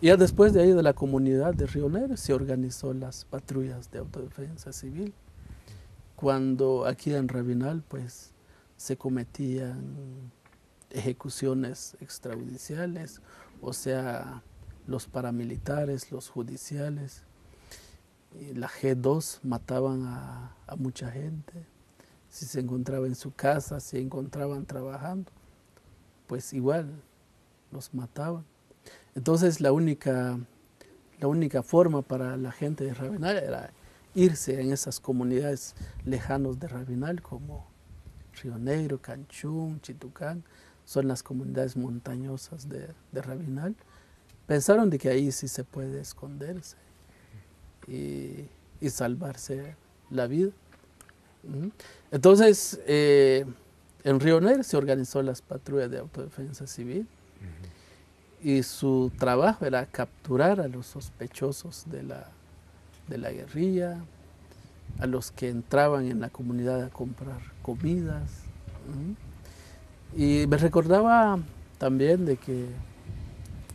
ya después de ahí de la comunidad de Río Negro se organizó las patrullas de autodefensa civil. Cuando aquí en Rabinal pues se cometían ejecuciones extrajudiciales, o sea, los paramilitares, los judiciales, la G2 mataban a, a mucha gente. Si se encontraba en su casa, si encontraban trabajando, pues igual los mataban. Entonces la única, la única forma para la gente de Rabinal era irse en esas comunidades lejanos de Rabinal como Río Negro, Canchún, Chitucán, son las comunidades montañosas de, de Rabinal. Pensaron de que ahí sí se puede esconderse y, y salvarse la vida. Entonces, eh, en Río Negro se organizó las patrullas de autodefensa civil y su trabajo era capturar a los sospechosos de la, de la guerrilla, a los que entraban en la comunidad a comprar comidas. Y me recordaba también de que,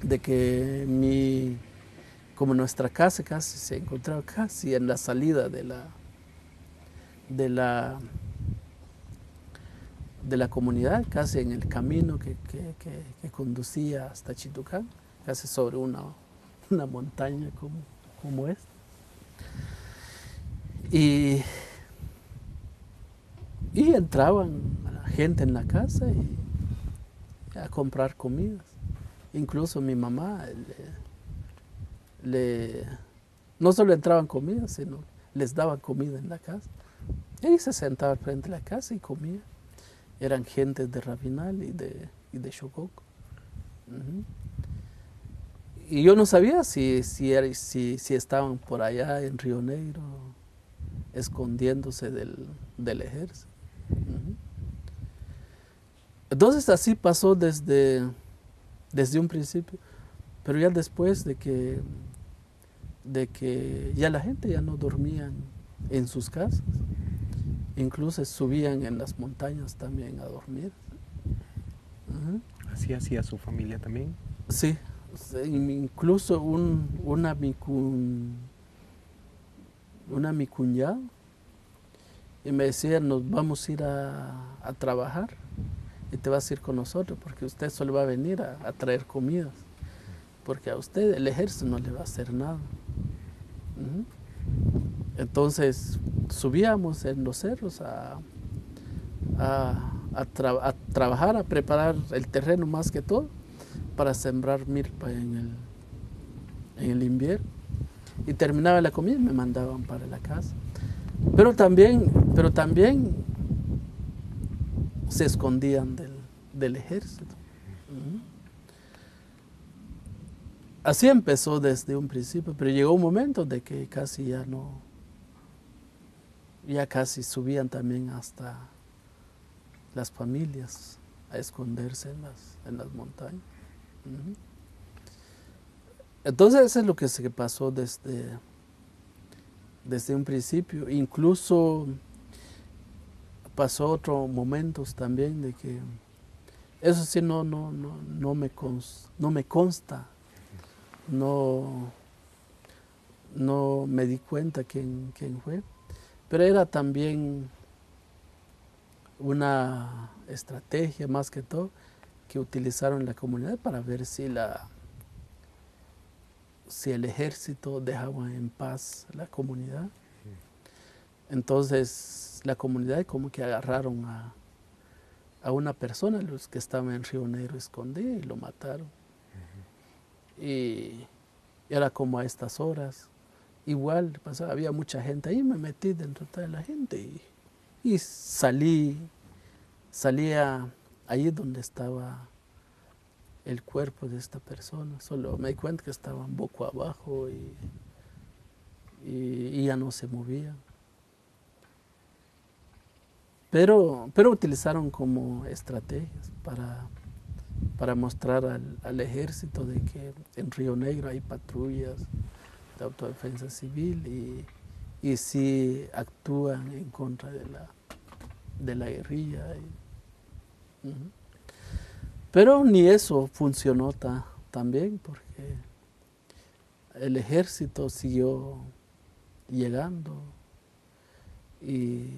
de que mi, como nuestra casa casi se encontraba casi en la salida de la, de la de la comunidad, casi en el camino que, conducía hasta Chitucán, casi sobre una, una montaña como, como esta. Y, y entraban gente en la casa a comprar comidas. Incluso mi mamá le, no solo entraban comidas, sino les daban comida en la casa. Y se sentaba frente a la casa y comía eran gentes de Rabinal y de, y de Y yo no sabía si, si, si, estaban por allá en Río Negro, escondiéndose del, del ejército. Entonces así pasó desde, desde un principio, pero ya después de que, de que ya la gente ya no dormía en sus casas, Incluso subían en las montañas también a dormir. ¿Así hacía su familia también? Sí, incluso un, una, mi una mi cuñada y me decía, nos vamos a ir a, trabajar y te vas a ir con nosotros porque usted solo va a venir a, traer comidas, porque a usted el ejército no le va a hacer nada. Entonces subíamos en los cerros a, a, trabajar, a preparar el terreno más que todo para sembrar milpa en el, en el invierno. Y terminaba la comida y me mandaban para la casa. Pero también, pero también se escondían del, del ejército. Así empezó desde un principio, pero llegó un momento de que casi ya no, ya casi subían también hasta las familias a esconderse en las, en las montañas. Entonces eso es lo que se pasó desde, desde un principio. Incluso pasó otros momentos también de que eso sí no, no, no, no, me, no me consta, no, no me di cuenta quién, quién fue pero era también una estrategia más que todo que utilizaron la comunidad para ver si la si el ejército dejaba en paz la comunidad. Entonces la comunidad como que agarraron a, a una persona, los que estaban en Río Negro escondido y lo mataron. Y era como a estas horas igual había mucha gente ahí, me metí dentro de la gente y, salí, salía ahí donde estaba el cuerpo de esta persona, solo me di cuenta que estaba un poco abajo y, y, ya no se movía. pero, pero utilizaron como estrategias para, para mostrar al, al, ejército de que en Río Negro hay patrullas de autodefensa civil y, y sí actúan en contra de la, de la guerrilla. Pero ni eso funcionó ta, también porque el ejército siguió llegando y,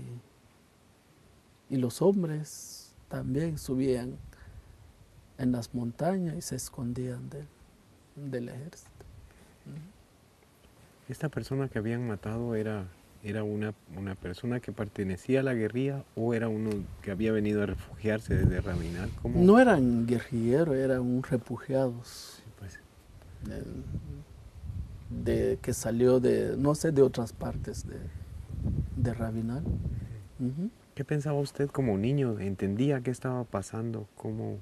y los hombres también subían en las montañas y se escondían del, del ejército. ¿Esta persona que habían matado era, era una, una, persona que pertenecía a la guerrilla o era uno que había venido a refugiarse desde Rabinal? ¿Cómo? No eran guerrilleros, eran un refugiados. Sí, pues. de, de, que salió de, no sé, de otras partes de, de Rabinal. Uh -huh. ¿Qué pensaba usted como niño? ¿Entendía qué estaba pasando? ¿Cómo,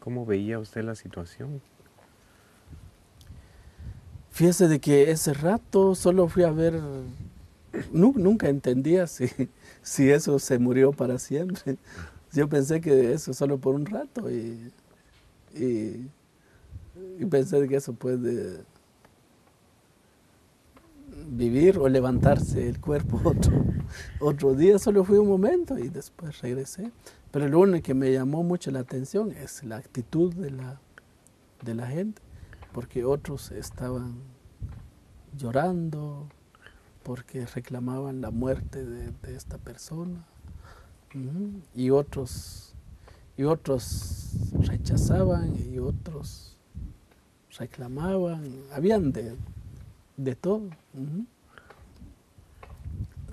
cómo veía usted la situación? Fíjese de que ese rato solo fui a ver, nunca entendía si, si eso se murió para siempre. Yo pensé que eso solo por un rato y, y, pensé que eso puede vivir o levantarse el cuerpo otro, otro día. Solo fui un momento y después regresé. Pero lo único que me llamó mucho la atención es la actitud de la, de la gente porque otros estaban llorando, porque reclamaban la muerte de, esta persona, y otros y otros rechazaban y otros reclamaban, habían de, de todo.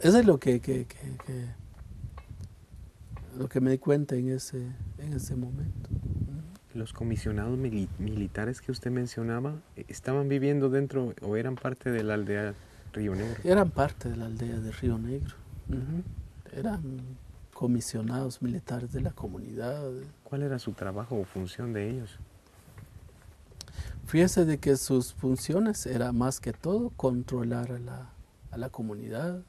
Eso es lo que, que, que, que, lo que me di cuenta en ese, en ese momento los comisionados mili militares que usted mencionaba estaban viviendo dentro o eran parte de la aldea Río Negro? Eran parte de la aldea de Río Negro. Uh -huh. Eran comisionados militares de la comunidad. ¿Cuál era su trabajo o función de ellos? Fíjese de que sus funciones era más que todo controlar a la, a la comunidad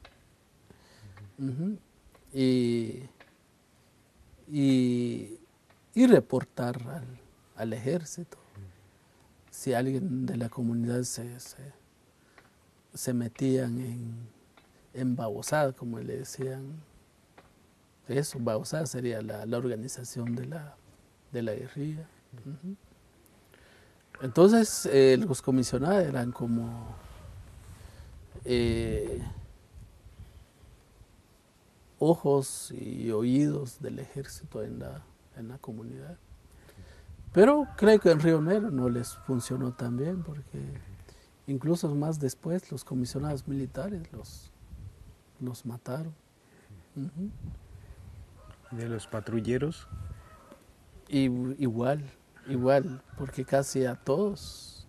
uh -huh. y, y y reportar al, al, ejército. Si alguien de la comunidad se, se, se metían en, en babosada, como le decían, eso, babosada sería la, la organización de la, de la guerrilla. Entonces, eh, los comisionados eran como eh, ojos y oídos del ejército en la, en la comunidad. Pero creo que en Río Negro no les funcionó tan bien porque incluso más después los comisionados militares los, los mataron. Uh -huh. ¿De los patrulleros? Y, igual, igual, porque casi a todos.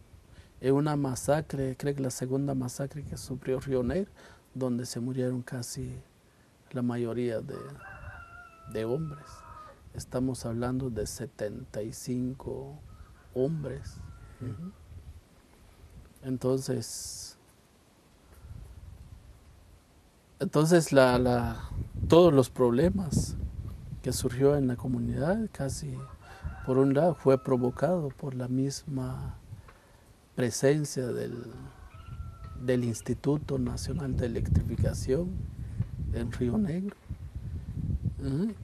En una masacre, creo que la segunda masacre que sufrió Río Negro, donde se murieron casi la mayoría de, de hombres estamos hablando de 75 hombres. Uh -huh. Entonces, entonces la, la, todos los problemas que surgió en la comunidad casi, por un lado, fue provocado por la misma presencia del, del Instituto Nacional de Electrificación en Río Negro. Uh -huh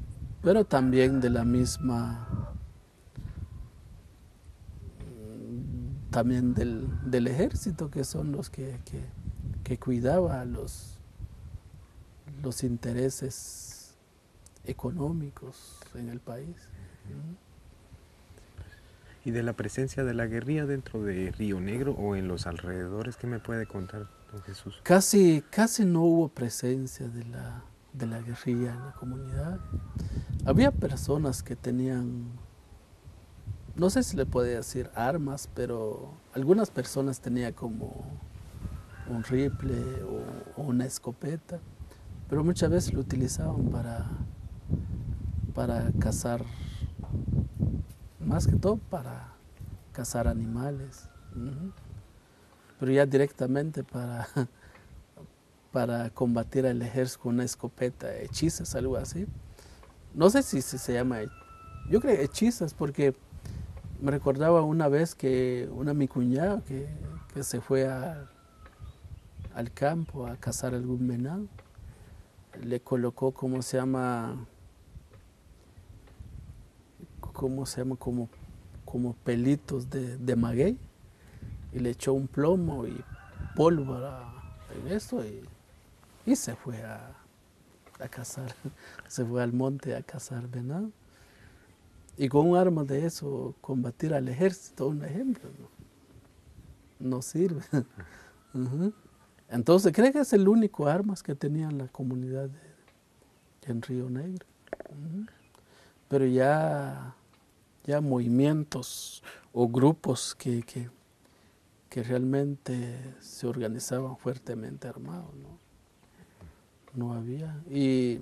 pero también de la misma, también del, del ejército, que son los que, que, que cuidaba los, los intereses económicos en el país. ¿Y de la presencia de la guerrilla dentro de Río Negro o en los alrededores? ¿Qué me puede contar, don Jesús? Casi, casi no hubo presencia de la, de la guerrilla en la comunidad. Había personas que tenían, no sé si le puede decir armas, pero algunas personas tenían como un rifle o, o una escopeta, pero muchas veces lo utilizaban para, para cazar, más que todo para cazar animales, pero ya directamente para para combatir al ejército con una escopeta, hechizos, algo así. no sé si, se llama, yo creo hechizas, porque me recordaba una vez que una mi cuñada que, que se fue al campo a cazar algún venado, le colocó, ¿cómo se llama? ¿Cómo se llama? Como, como pelitos de, de maguey y le echó un plomo y pólvora en esto y, y se fue a, a cazar, se fue al monte a cazar venado. Y con un arma de eso, combatir al ejército, un ejemplo, no, sirve. Entonces, creo que es el único armas que tenía la comunidad en Río Negro. Pero ya, ya movimientos o grupos que, que, que realmente se organizaban fuertemente armados, ¿no? No había. Y,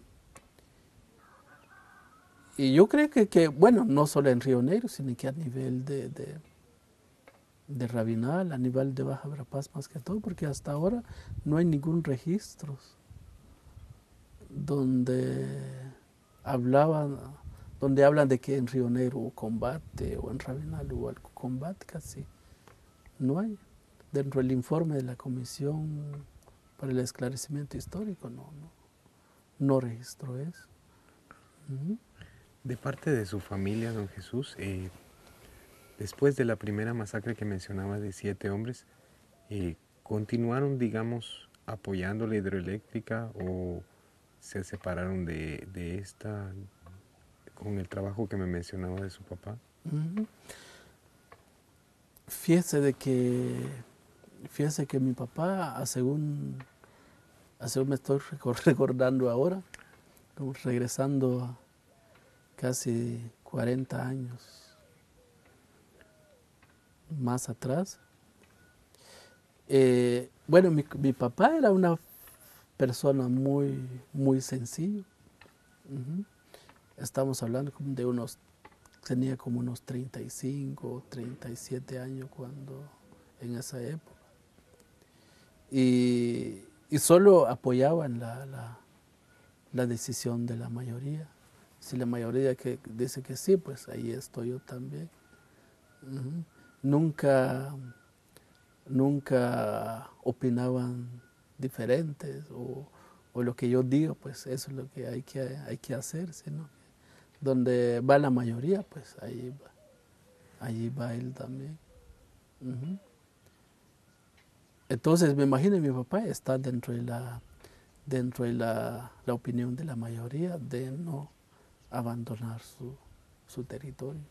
y yo creo que, que, bueno, no solo en Río Negro, sino que a nivel de, de, de Rabinal, a nivel de Baja Verapaz más que todo, porque hasta ahora no hay ningún registro donde hablaban, donde hablan de que en Río Negro hubo combate o en Rabinal hubo algo combate, casi no hay. Dentro del informe de la comisión para el esclarecimiento histórico, no, no, no registró eso. De parte de su familia, don Jesús, eh, después de la primera masacre que mencionaba de siete hombres, eh, ¿continuaron, digamos, apoyando la hidroeléctrica o se separaron de, de, esta con el trabajo que me mencionaba de su papá? Fíjese de que fíjese que mi papá, según, según me estoy recordando ahora, regresando casi 40 años más atrás, eh, bueno, mi, mi, papá era una persona muy, muy sencilla. Estamos hablando de unos, tenía como unos 35, 37 años cuando, en esa época y, y solo apoyaban la, la, la, decisión de la mayoría. Si la mayoría que dice que sí, pues ahí estoy yo también. Nunca, nunca opinaban diferentes o, o, lo que yo digo, pues eso es lo que hay que, hay que hacer. ¿no? Donde va la mayoría, pues ahí va, allí va él también. Entonces me imagino mi papá está dentro de la dentro de la, la opinión de la mayoría de no abandonar su, su territorio.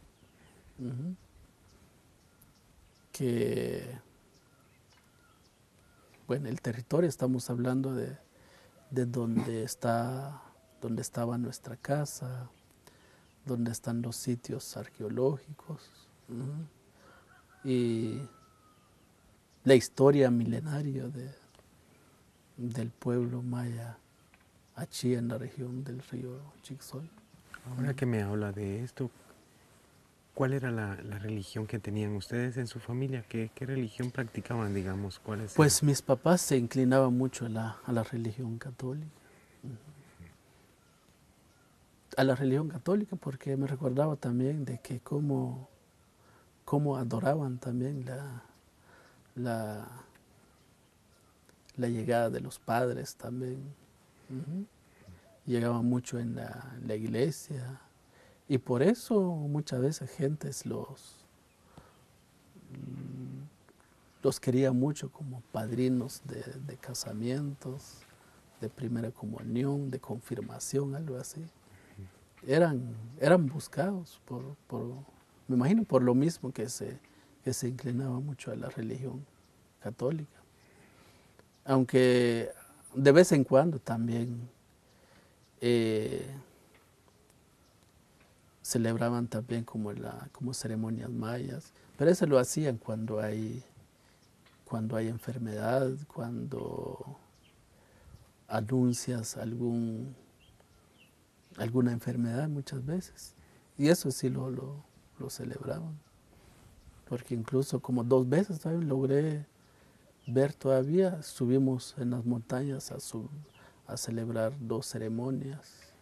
Que bueno, el territorio estamos hablando de, de donde está donde estaba nuestra casa, donde están los sitios arqueológicos. Y la historia milenaria de, del pueblo maya allí en la región del río Chixoy. Ahora que me habla de esto, ¿cuál era la, religión que tenían ustedes en su familia? ¿Qué, religión practicaban, digamos? ¿Cuál pues mis papás se inclinaban mucho a la, a la religión católica. A la religión católica porque me recordaba también de que cómo, cómo adoraban también la, la, la llegada de los padres también. Llegaba mucho en la, iglesia y por eso muchas veces gentes los, los quería mucho como padrinos de, casamientos, de primera comunión, de confirmación, algo así. Eran, eran buscados por, por, me imagino por lo mismo que se, que se inclinaba mucho a la religión católica. Aunque de vez en cuando también eh, celebraban también como, como ceremonias mayas, pero eso lo hacían cuando hay, cuando hay enfermedad, cuando anuncias algún, alguna enfermedad muchas veces. Y eso sí lo, lo, lo celebraban porque incluso como dos veces logré ver todavía, subimos en las montañas a, a celebrar dos ceremonias.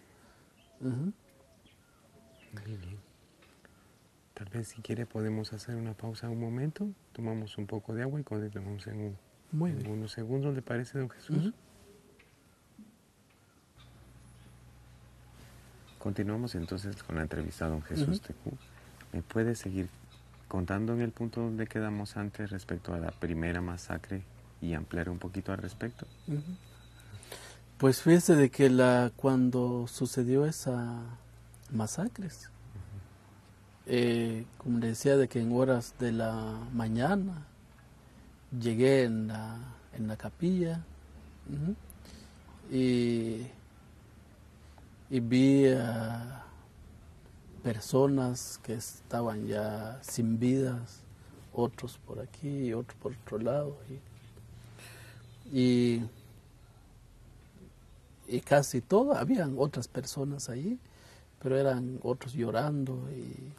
Muy bien. Tal vez si quiere podemos hacer una pausa un momento, tomamos un poco de agua y continuamos en, un, Muy en bien. unos segundos, ¿le parece, don Jesús? Continuamos entonces con la entrevista a don Jesús. Tecú. ¿Me puede seguir contando en el punto donde quedamos antes respecto a la primera masacre y ampliar un poquito al respecto? Pues fíjese de que la cuando sucedió esa masacres, eh, como le decía, de que en horas de la mañana llegué en la, en la capilla y, y vi a personas que estaban ya sin vidas, otros por aquí, otros por otro lado. Y, y, y casi todo, habían otras personas ahí, pero eran otros llorando. Y.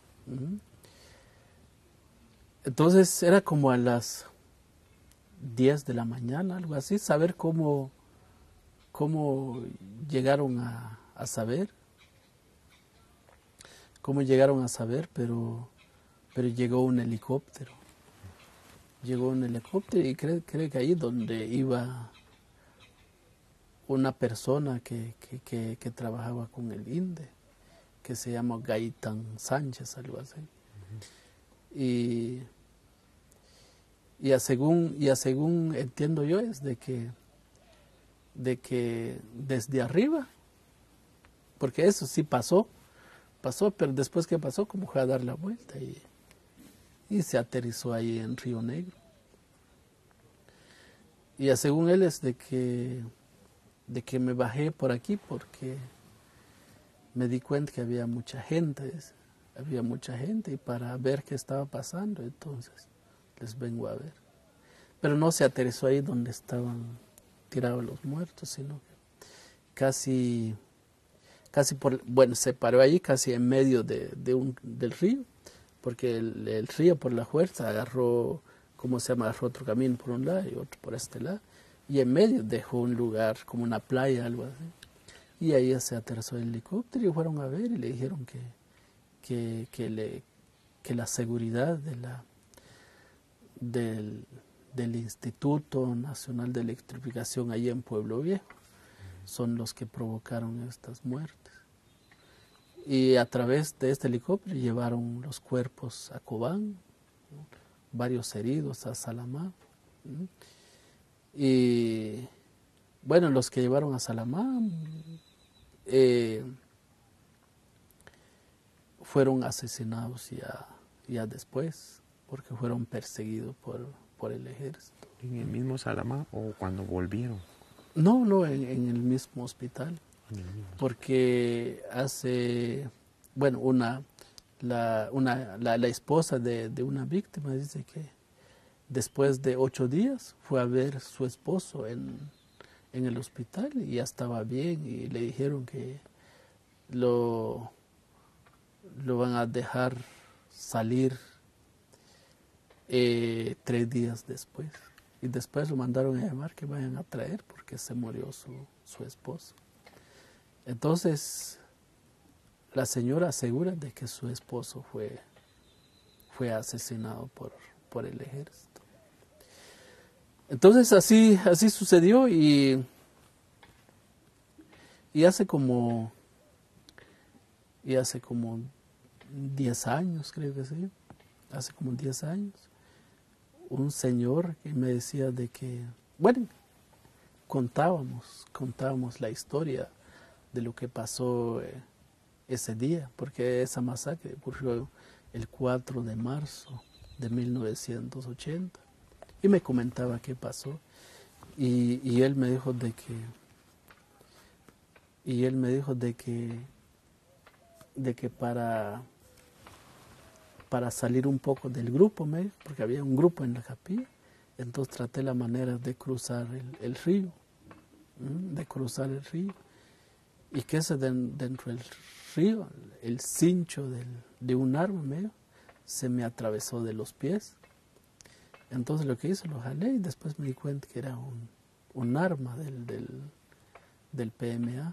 Entonces era como a las 10 de la mañana, algo así, saber cómo, cómo llegaron a, a saber, cómo llegaron a saber, pero, pero llegó un helicóptero. Llegó un helicóptero y creo, creo que ahí donde iba una persona que, que, que- trabajaba con el INDE, que se llama Gaitán Sánchez, algo así. Y, y según, y según entiendo yo es de que, de que desde arriba, porque eso sí pasó, pasó, pero después que pasó como fue a dar la vuelta y, y se aterrizó ahí en Río Negro. Y según él es de que, de que me bajé por aquí porque me di cuenta que había mucha gente, había mucha gente y para ver qué estaba pasando, entonces les vengo a ver. Pero no se aterrizó ahí donde estaban tirados los muertos, sino que casi, casi por, bueno, se paró ahí casi en medio de, de un, del río, porque el, el río por la fuerza agarró, ¿cómo se llama? Agarró otro camino por un lado y otro por este lado, y en medio dejó un lugar como una playa, algo así. Y ahí se aterrizó el helicóptero y fueron a ver y le dijeron que, que, que, le, que la seguridad de la, del, del Instituto Nacional de Electrificación allí en Pueblo Viejo son los que provocaron estas muertes. Y a través de este helicóptero llevaron los cuerpos a Cobán, varios heridos a Salamá. Y bueno, los que llevaron a Salamá eh, fueron asesinados ya, ya después, porque fueron perseguidos por, por el ejército. ¿En el mismo Salamá o cuando volvieron? No, no, en, en el mismo hospital, porque hace, bueno, una, la, una, la, la esposa de, de una víctima dice que después de ocho días fue a ver su esposo en, en el hospital y ya estaba bien y le dijeron que lo, lo van a dejar salir eh, tres días después. Y después lo mandaron a llamar que vayan a traer porque se murió su, su esposo. Entonces, la señora asegura de que su esposo fue, fue asesinado por, por el ejército. Entonces así, así sucedió y, y hace como y hace como 10 años, creo que sí, hace como 10 años, un señor que me decía de que, bueno, contábamos, contábamos la historia de lo que pasó eh, ese día, porque esa masacre ocurrió el 4 de marzo de 1980 y me comentaba qué pasó. Y, y él me dijo de que y él me dijo de que de que para para salir un poco del grupo me porque había un grupo en la capilla entonces traté la manera de cruzar el, el río ¿m? de cruzar el río y que ese den- dentro del río el cincho del- de un árbol me dijo, se me atravesó de los pies entonces lo que hice lo jalé y después me di cuenta que era un, un arma del, del, del PMA.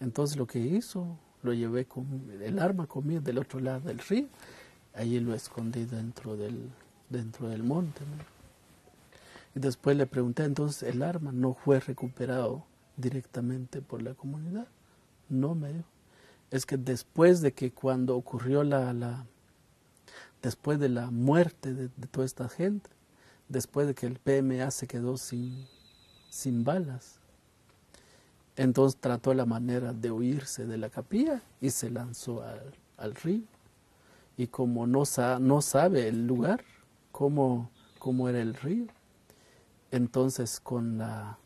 Entonces lo que hizo, lo llevé con el arma conmigo del otro lado del río, ahí lo escondí dentro del, dentro del monte. Y después le pregunté, entonces el arma no fue recuperado directamente por la comunidad. No me dijo. Es que después de que cuando ocurrió la, la después de la muerte de, toda esta gente, después de que el PMA se quedó sin, sin balas, entonces trató la manera de huirse de la capilla y se lanzó al, al río. Y como no, no sabe el lugar, cómo, cómo era el río, entonces con la,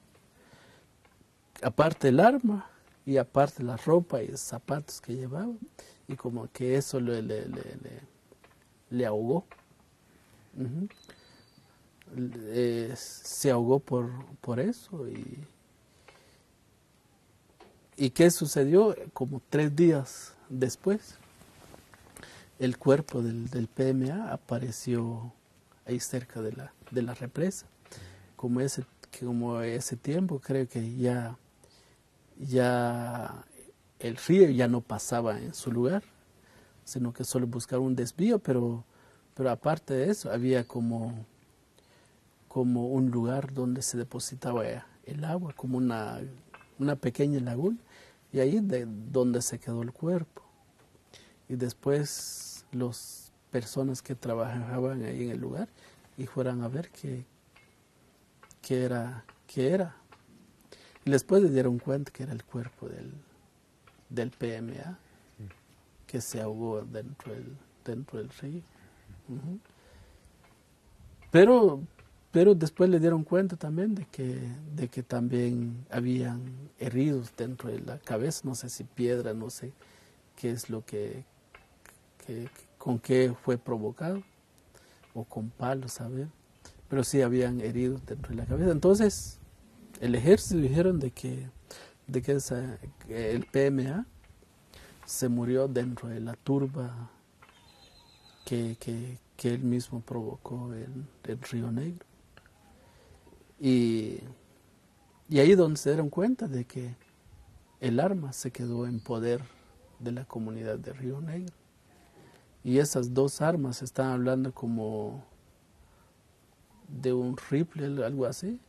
aparte el arma y aparte la ropa y zapatos que llevaba, y como que eso le, le, le, le ahogó. Eh, se ahogó por, por eso y, ¿Y qué sucedió? Como tres días después, el cuerpo del, del PMA apareció ahí cerca de la, de la represa. Como ese, como ese tiempo creo que ya, ya el río ya no pasaba en su lugar, sino que solo buscaba un desvío, pero, pero aparte de eso había como, como un lugar donde se depositaba el agua, como una, una pequeña laguna, y ahí de donde se quedó el cuerpo. Y después las personas que trabajaban ahí en el lugar y fueran a ver qué, qué era, qué era. Y después le dieron cuenta que era el cuerpo del, del PMA que se ahogó dentro del, dentro del río. Pero, pero después le dieron cuenta también de que, de que también habían heridos dentro de la cabeza, no sé si piedra, no sé qué es lo que, con qué fue provocado, o con palos, a ver, pero sí habían heridos dentro de la cabeza. Entonces, el ejército dijeron de que, de que el PMA se murió dentro de la turba que, que, él mismo provocó en el Río Negro. Y, y ahí donde se dieron cuenta de que el arma se quedó en poder de la comunidad de Río Negro. Y esas dos armas están hablando como de un rifle, algo así,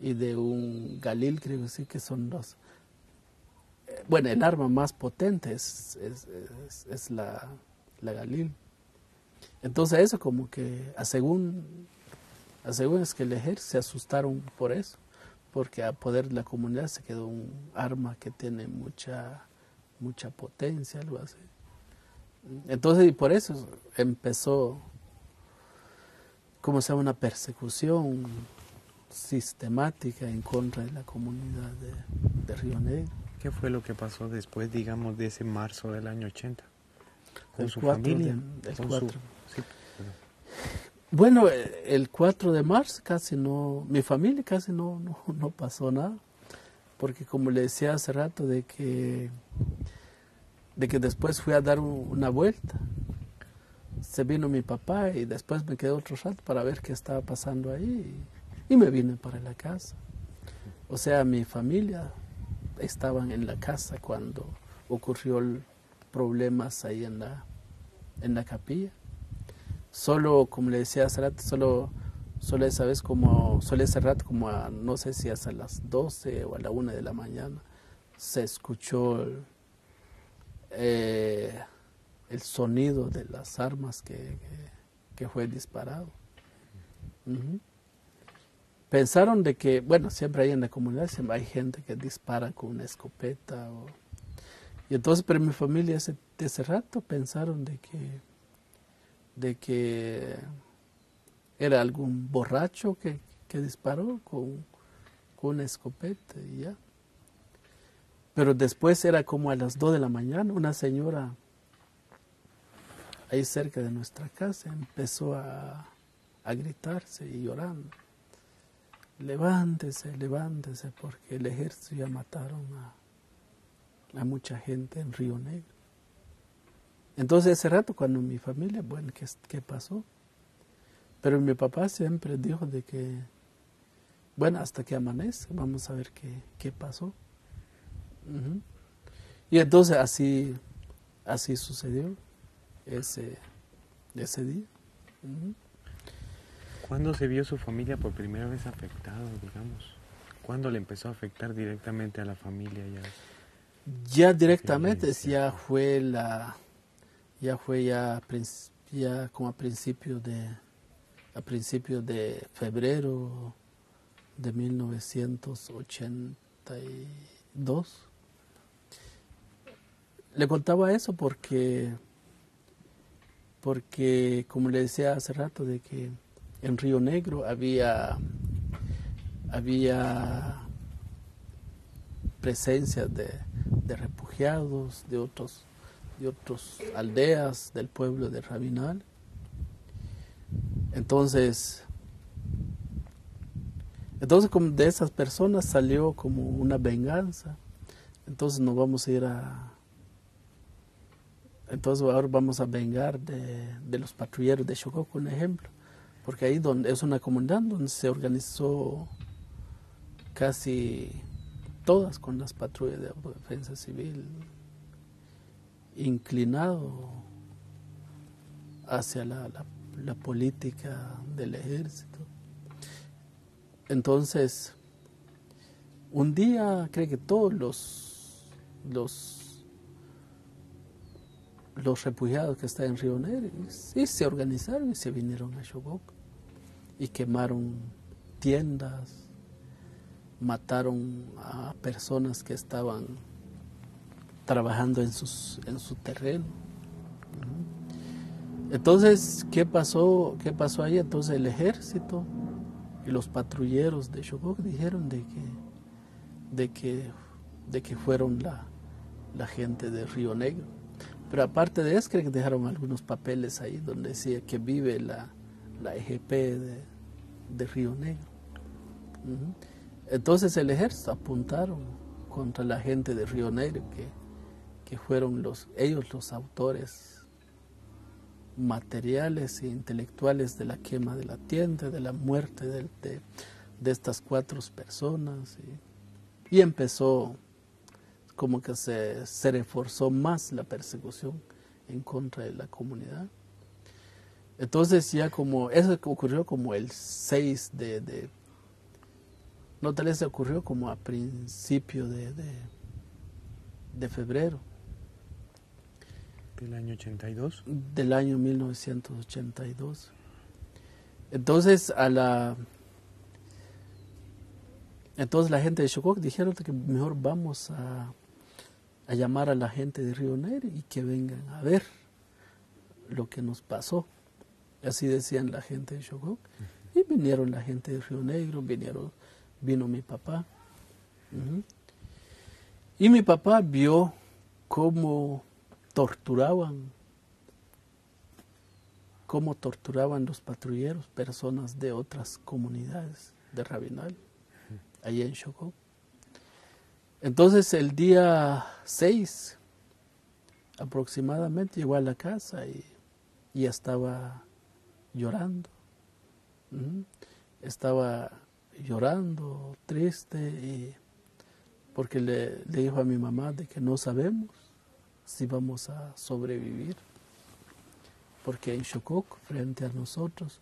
y de un galil, creo que sí, que son dos. Bueno, el arma más potente es, es, la, la, galil. Entonces eso como que, según, a según es que el ejército se asustaron por eso, porque a poder de la comunidad se quedó un arma que tiene mucha, mucha potencia, algo así. Entonces, y por eso empezó, como sea, una persecución sistemática en contra de la comunidad de, Río Negro. ¿Qué fue lo que pasó después, digamos, de ese marzo del año 80? ¿Con su familia? Bueno, el 4 de marzo casi no, mi familia casi no, no, pasó nada, porque como le decía hace rato de que de que después fui a dar una vuelta. Se vino mi papá y después me quedé otro rato para ver qué estaba pasando ahí y, me vine para la casa. O sea, mi familia estaban en la casa cuando ocurrió el problemas ahí en la, en la capilla. Solo, como le decía hace rato, solo, solo esa vez como, solo ese rato como a, no sé si hasta las 12 o a la 1 de la mañana, se escuchó el, eh, el sonido de las armas que, que, fue disparado. Pensaron de que, bueno, siempre hay en la comunidad, siempre hay gente que dispara con una escopeta. y entonces, pero mi familia ese, ese rato pensaron de que, de que era algún borracho que, que disparó con, con una escopeta y ya. Pero después era como a las 2 de la mañana, una señora ahí cerca de nuestra casa empezó a, gritarse y llorando. Levántese, levántese, porque el ejército ya mataron a, mucha gente en Río Negro. Entonces ese rato cuando mi familia, bueno, ¿qué, qué pasó? Pero mi papá siempre dijo de que, bueno, hasta que amanece, vamos a ver qué, qué pasó. Y entonces así, así sucedió ese, ese día. ¿Cuándo se vio su familia por primera vez afectado, digamos? ¿Cuándo le empezó a afectar directamente a la familia ya? Ya directamente, ya fue la, ya fue ya, ya como a principios de, a principios de febrero de 1982. Le contaba eso porque, porque como le decía hace rato, de que en Río Negro había, había presencia de, de refugiados de otros de otras aldeas del pueblo de Rabinal. Entonces, entonces como de esas personas salió como una venganza. Entonces nos vamos a ir a... Entonces ahora vamos a vengar de, de los patrulleros de Chocó, un ejemplo. Porque ahí donde, es una comunidad donde se organizó casi todas con las patrullas de defensa civil, inclinado hacia la, política del ejército. Entonces, un día creo que todos los, los, refugiados que están en Río Negro se organizaron y se vinieron a Chobok y quemaron tiendas, mataron a personas que estaban trabajando en, sus, en su terreno. Entonces, ¿qué pasó, ¿qué pasó ahí? Entonces el ejército y los patrulleros de Chocó dijeron de que, de que, de que fueron la, la gente de Río Negro. Pero aparte de eso, creo que dejaron algunos papeles ahí donde decía que vive la, la EGP de, de Río Negro. Entonces el ejército apuntaron contra la gente de Río Negro, que, que fueron los, ellos los autores materiales e intelectuales de la quema de la tienda, de la muerte de, de, estas cuatro personas. Y, empezó como que se, se reforzó más la persecución en contra de la comunidad. Entonces ya como, eso ocurrió como el 6 de, no tal vez ocurrió como a principio de, de febrero. ¿Del año 82? Del año 1982. Entonces a la entonces la gente de Chocó dijeron que mejor vamos a, a, llamar a la gente de Río Negro y que vengan a ver lo que nos pasó. Así decían la gente de Chocó. Y vinieron la gente de Río Negro, vinieron, vino mi papá. Y mi papá vio cómo torturaban, cómo torturaban los patrulleros personas de otras comunidades de Rabinal, allá en Chocó. Entonces el día 6 aproximadamente llegó a la casa y, estaba llorando. Estaba llorando, triste, y porque le, le, dijo a mi mamá de que no sabemos si vamos a sobrevivir. Porque en Chocó, frente a nosotros,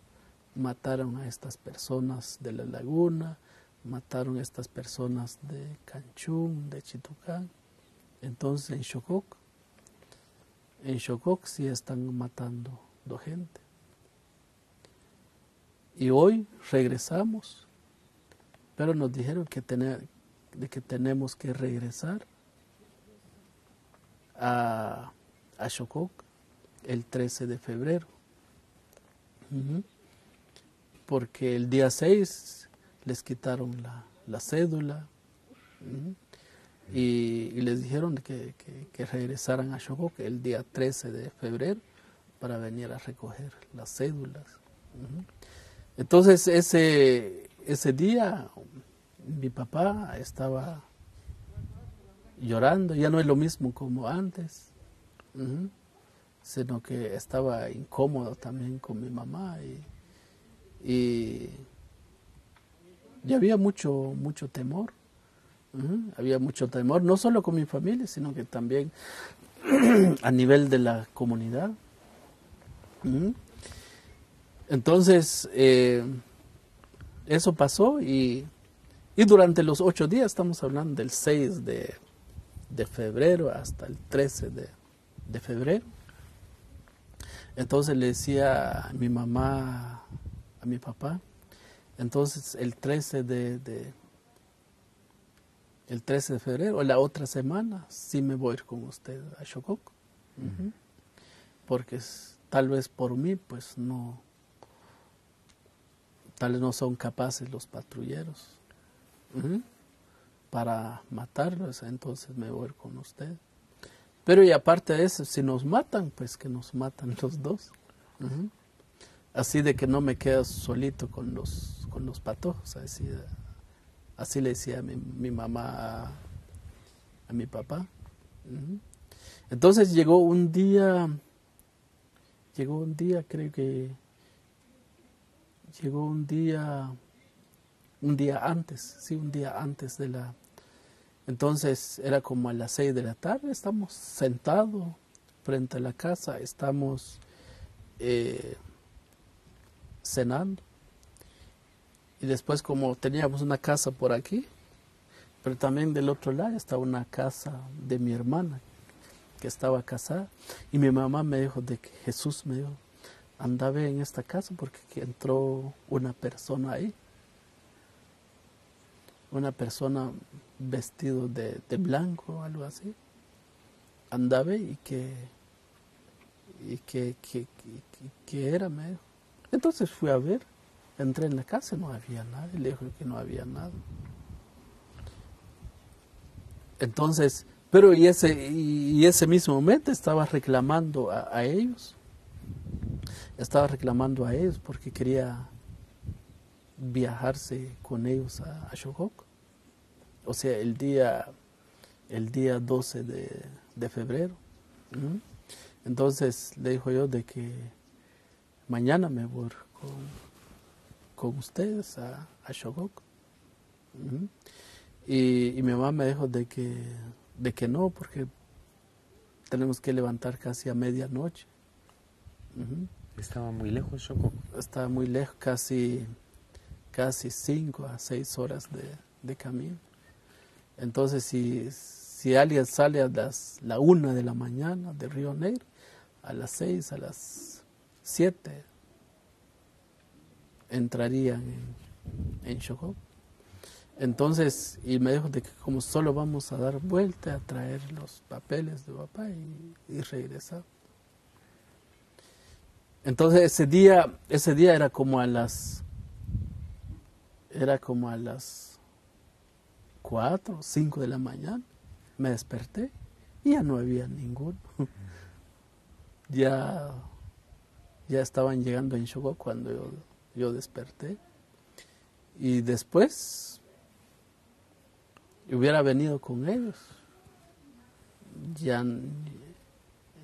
mataron a estas personas de la laguna, mataron a estas personas de Canchún, de Chitucán. Entonces en Chocó, en Chocó sí están matando a gente. Y hoy regresamos, pero nos dijeron que, tener, de que tenemos que regresar a, Chocó el 13 de febrero. Porque el día 6 les quitaron la, la cédula y, les dijeron que, que, regresaran a Chocó el día 13 de febrero para venir a recoger las cédulas. Entonces ese, ese día mi papá estaba llorando, ya no es lo mismo como antes, sino que estaba incómodo también con mi mamá y, y, había mucho, mucho temor, Había mucho temor, no solo con mi familia, sino que también a nivel de la comunidad. Entonces, eh, eso pasó y, y durante los ocho días, estamos hablando del 6 de, de febrero hasta el 13 de, de febrero. Entonces le decía a mi mamá, a mi papá, entonces el 13 de, de- el 13 de febrero, la otra semana, sí me voy a ir con usted a Xococo. Porque tal vez por mí, pues no, tal vez no son capaces los patrulleros para matarlos, entonces me voy con usted. Pero y aparte de eso, si nos matan, pues que nos matan los dos. Así de que no me quedo solito con los, con los patojos, así, así le decía mi, mi mamá a, a mi papá. Entonces llegó un día, llegó un día, creo que llegó un día, un día antes, sí, un día antes de la, entonces era como a las seis de la tarde, estamos sentados frente a la casa, estamos eh, cenando. Y después como teníamos una casa por aquí, pero también del otro lado estaba una casa de mi hermana que estaba casada. Y mi mamá me dijo de que Jesús me dijo, anda ve en esta casa porque que entró una persona ahí. Una persona vestido de, de blanco o algo así. Anda ve y que, y que, que, que, era, me dijo. Entonces fui a ver, entré en la casa no había nada. Y le dijo que no había nada. Entonces, pero y ese, y ese mismo momento estaba reclamando a, a ellos. Estaba reclamando a ellos porque quería viajarse con ellos a, a. O sea, el día, el día 12 de, de febrero. Entonces le dijo yo de que mañana me voy con, con ustedes a, a. Ujú. Y, y mi mamá me dijo de que, de que no, porque tenemos que levantar casi a medianoche. Estaba muy lejos, Choco. Está muy lejos, casi, casi cinco a seis horas de, de camino. Entonces, si, si alguien sale a las, la una de la mañana de Río Negro, a las seis, a las siete, entrarían en, en Chocó. Entonces, y me dijo de que como solo vamos a dar vuelta a traer los papeles de papá y, y regresar. Entonces ese día, ese día era como a las, era como a las cuatro, cinco de la mañana. Me desperté y ya no había ninguno. ya, ya estaban llegando en Chocó cuando yo, yo desperté. Y después hubiera venido con ellos, ya,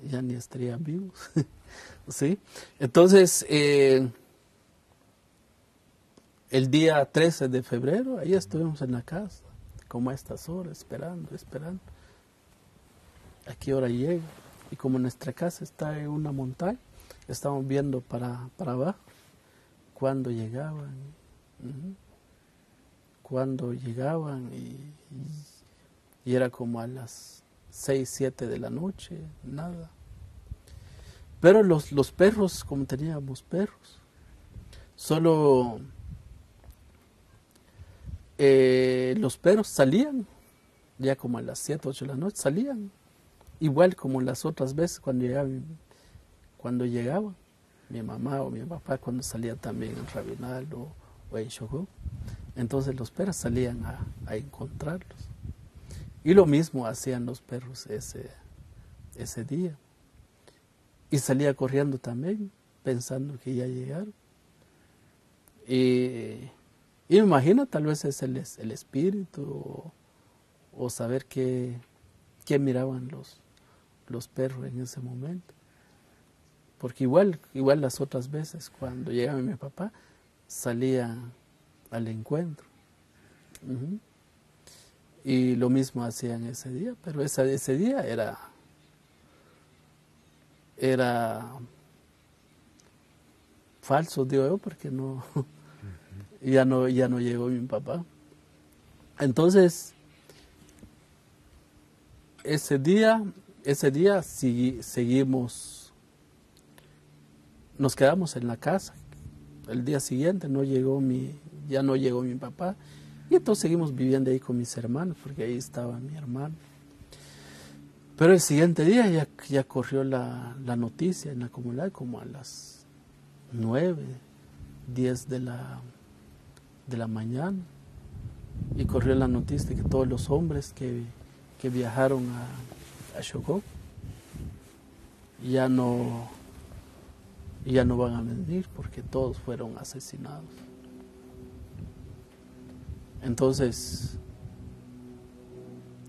ya ni estarían vivos. ¿Sí? Entonces, eh, el día 13 de febrero, ahí estuvimos en la casa, como a estas horas, esperando, esperando. ¿A qué hora llega? Y como nuestra casa está en una montaña, estamos viendo para, para abajo cuando llegaban. Cuando llegaban y, y era como a las 6, 7 de la noche, nada. Pero los, los perros, como teníamos perros, solo eh, los perros salían, ya como a las 7, 8 de la noche, salían, igual como las otras veces cuando llegaban, cuando llegaban mi mamá o mi papá cuando salía también en Rabinal o, en Chocó. Entonces los perros salían a, a, encontrarlos. Y lo mismo hacían los perros ese, ese día. Y salía corriendo también, pensando que ya llegaron. Y, y me imagino tal vez es el, el espíritu o, saber qué, qué miraban los, los perros en ese momento. Porque igual, igual las otras veces cuando llegaba mi papá, salía al encuentro. Y lo mismo hacían ese día, pero esa, ese día era, era falso, digo yo, porque no, ya no, ya no llegó mi papá. Entonces, ese día, ese día seguimos, nos quedamos en la casa. El día siguiente no llegó mi, ya no llegó mi papá y entonces seguimos viviendo ahí con mis hermanos, porque ahí estaba mi hermano. Pero el siguiente día ya, ya corrió la, noticia en la comunidad como a las 9, 10 de la, de la mañana. Y corrió la noticia de que todos los hombres que, viajaron a, a ya no, ya no van a venir porque todos fueron asesinados. Entonces,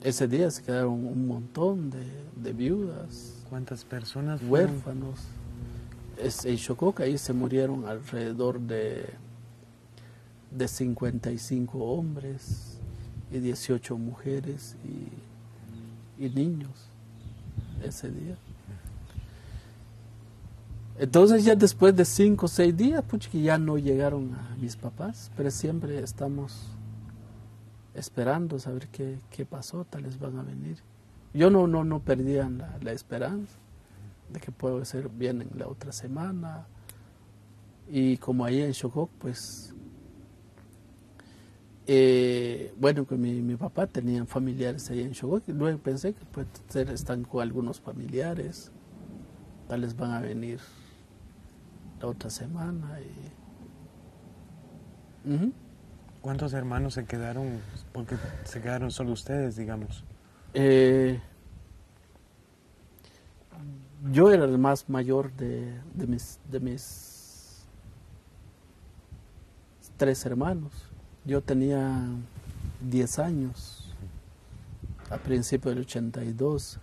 ese día se quedaron un montón de, viudas. ¿Cuántas personas? Huérfanos. en Chococa ahí se murieron alrededor de, de 55 hombres y 18 mujeres y, niños ese día. Entonces ya después de 5 o 6 días, pues que ya no llegaron a mis papás, pero siempre estamos esperando saber qué, qué pasó, tal vez van a venir. Yo no, no, no perdía la, esperanza de que puede ser bien la otra semana. Y como ahí en Chocó, pues, eh, bueno, que mi, mi, papá tenía familiares ahí en y luego pensé que puede ser, están con algunos familiares, tal vez van a venir la otra semana. Y, ¿Cuántos hermanos se quedaron? Porque se quedaron solo ustedes, digamos. Eh, yo era el más mayor de, mis, de mis tres hermanos. Yo tenía 10 años a principios del 82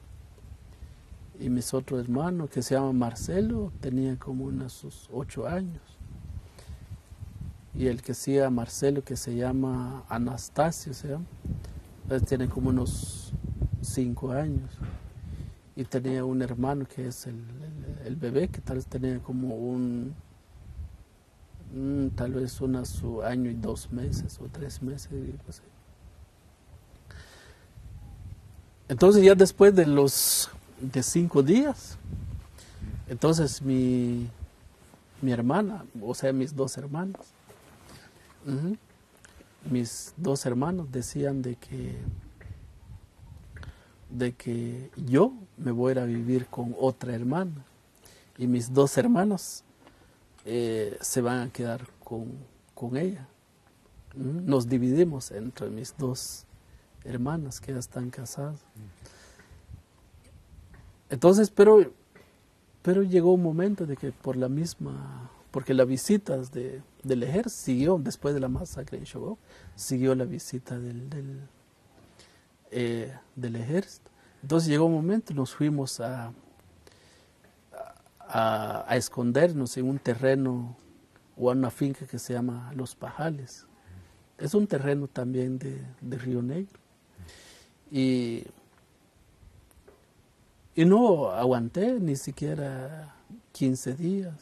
y mis otros hermanos, que se llama Marcelo, tenía como unos 8 años y el que sigue Marcelo, que se llama Anastasio, ¿se llama? tiene como unos cinco años. Y tenía un hermano que es el, bebé, que tal vez tenía como un, tal vez una su año y dos meses o tres meses. Entonces ya después de los de cinco días, entonces mi, mi hermana, o sea, mis dos hermanos, mis dos hermanos decían de que de que yo me voy a ir a vivir con otra hermana y mis dos hermanos eh, se van a quedar con, ella. Nos dividimos entre mis dos hermanas que ya están casadas. Entonces, pero, pero llegó un momento de que por la misma porque las visitas de, del ejército siguió, después de la masacre en Shogok, siguió la visita del, del, eh, del, ejército. Entonces llegó un momento, nos fuimos a, a, escondernos en un terreno o a una finca que se llama Los Pajales. Es un terreno también de, de Río Negro. Y, y no aguanté ni siquiera 15 días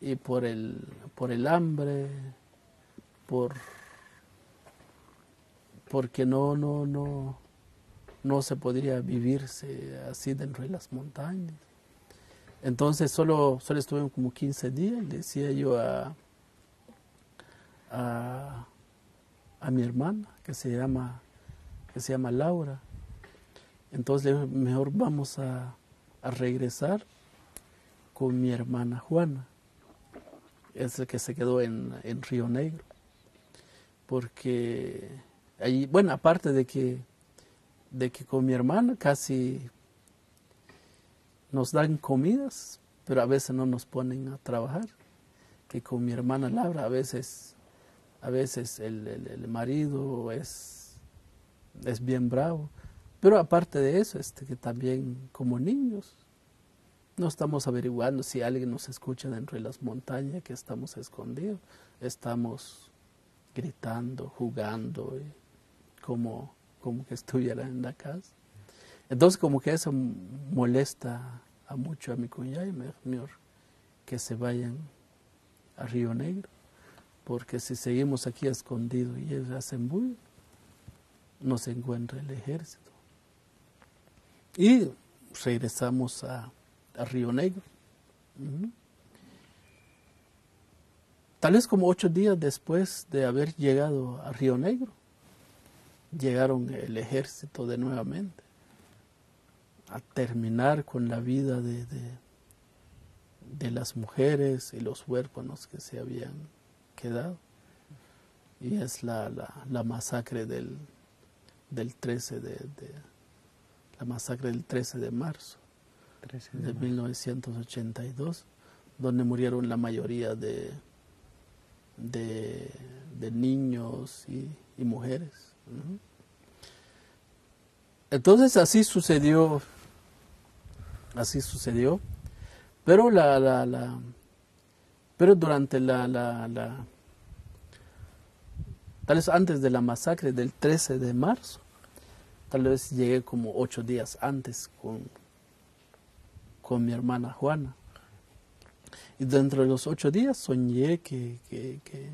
y por el, por el hambre, por porque no, no, no, no se podría vivirse así dentro de las montañas. Entonces solo, solo estuve como 15 días decía yo a, a, a, mi hermana que se llama, que se llama Laura. Entonces mejor vamos a, a regresar con mi hermana Juana es el que se quedó en, Río Negro. Porque ahí, bueno, aparte de que, de que con mi hermana casi nos dan comidas, pero a veces no nos ponen a trabajar. Que con mi hermana Laura a veces, a veces el, el, marido es, es bien bravo. Pero aparte de eso, este, que también como niños no estamos averiguando si alguien nos escucha dentro de las montañas que estamos escondidos. Estamos gritando, jugando, como, como que estuviera en la casa. Entonces como que eso molesta a mucho a mi cuñada y me dijo, que se vayan a Río Negro, porque si seguimos aquí escondidos y ellos hacen bulla, no se encuentra el ejército. Y regresamos a, Río Negro. Tal vez como ocho días después de haber llegado a Río Negro, llegaron el ejército de nuevamente a terminar con la vida de, de, las mujeres y los huérfanos que se habían quedado. Y es la, la, masacre del, del 13 de, la masacre del 13 de marzo de, 1982, donde murieron la mayoría de, de, niños y, mujeres. Entonces así sucedió, así sucedió, pero la, la, la pero durante la, la, la, tal vez antes de la masacre del 13 de marzo, Tal vez llegué como ocho días antes con, con mi hermana Juana. Y dentro de los ocho días soñé que, que,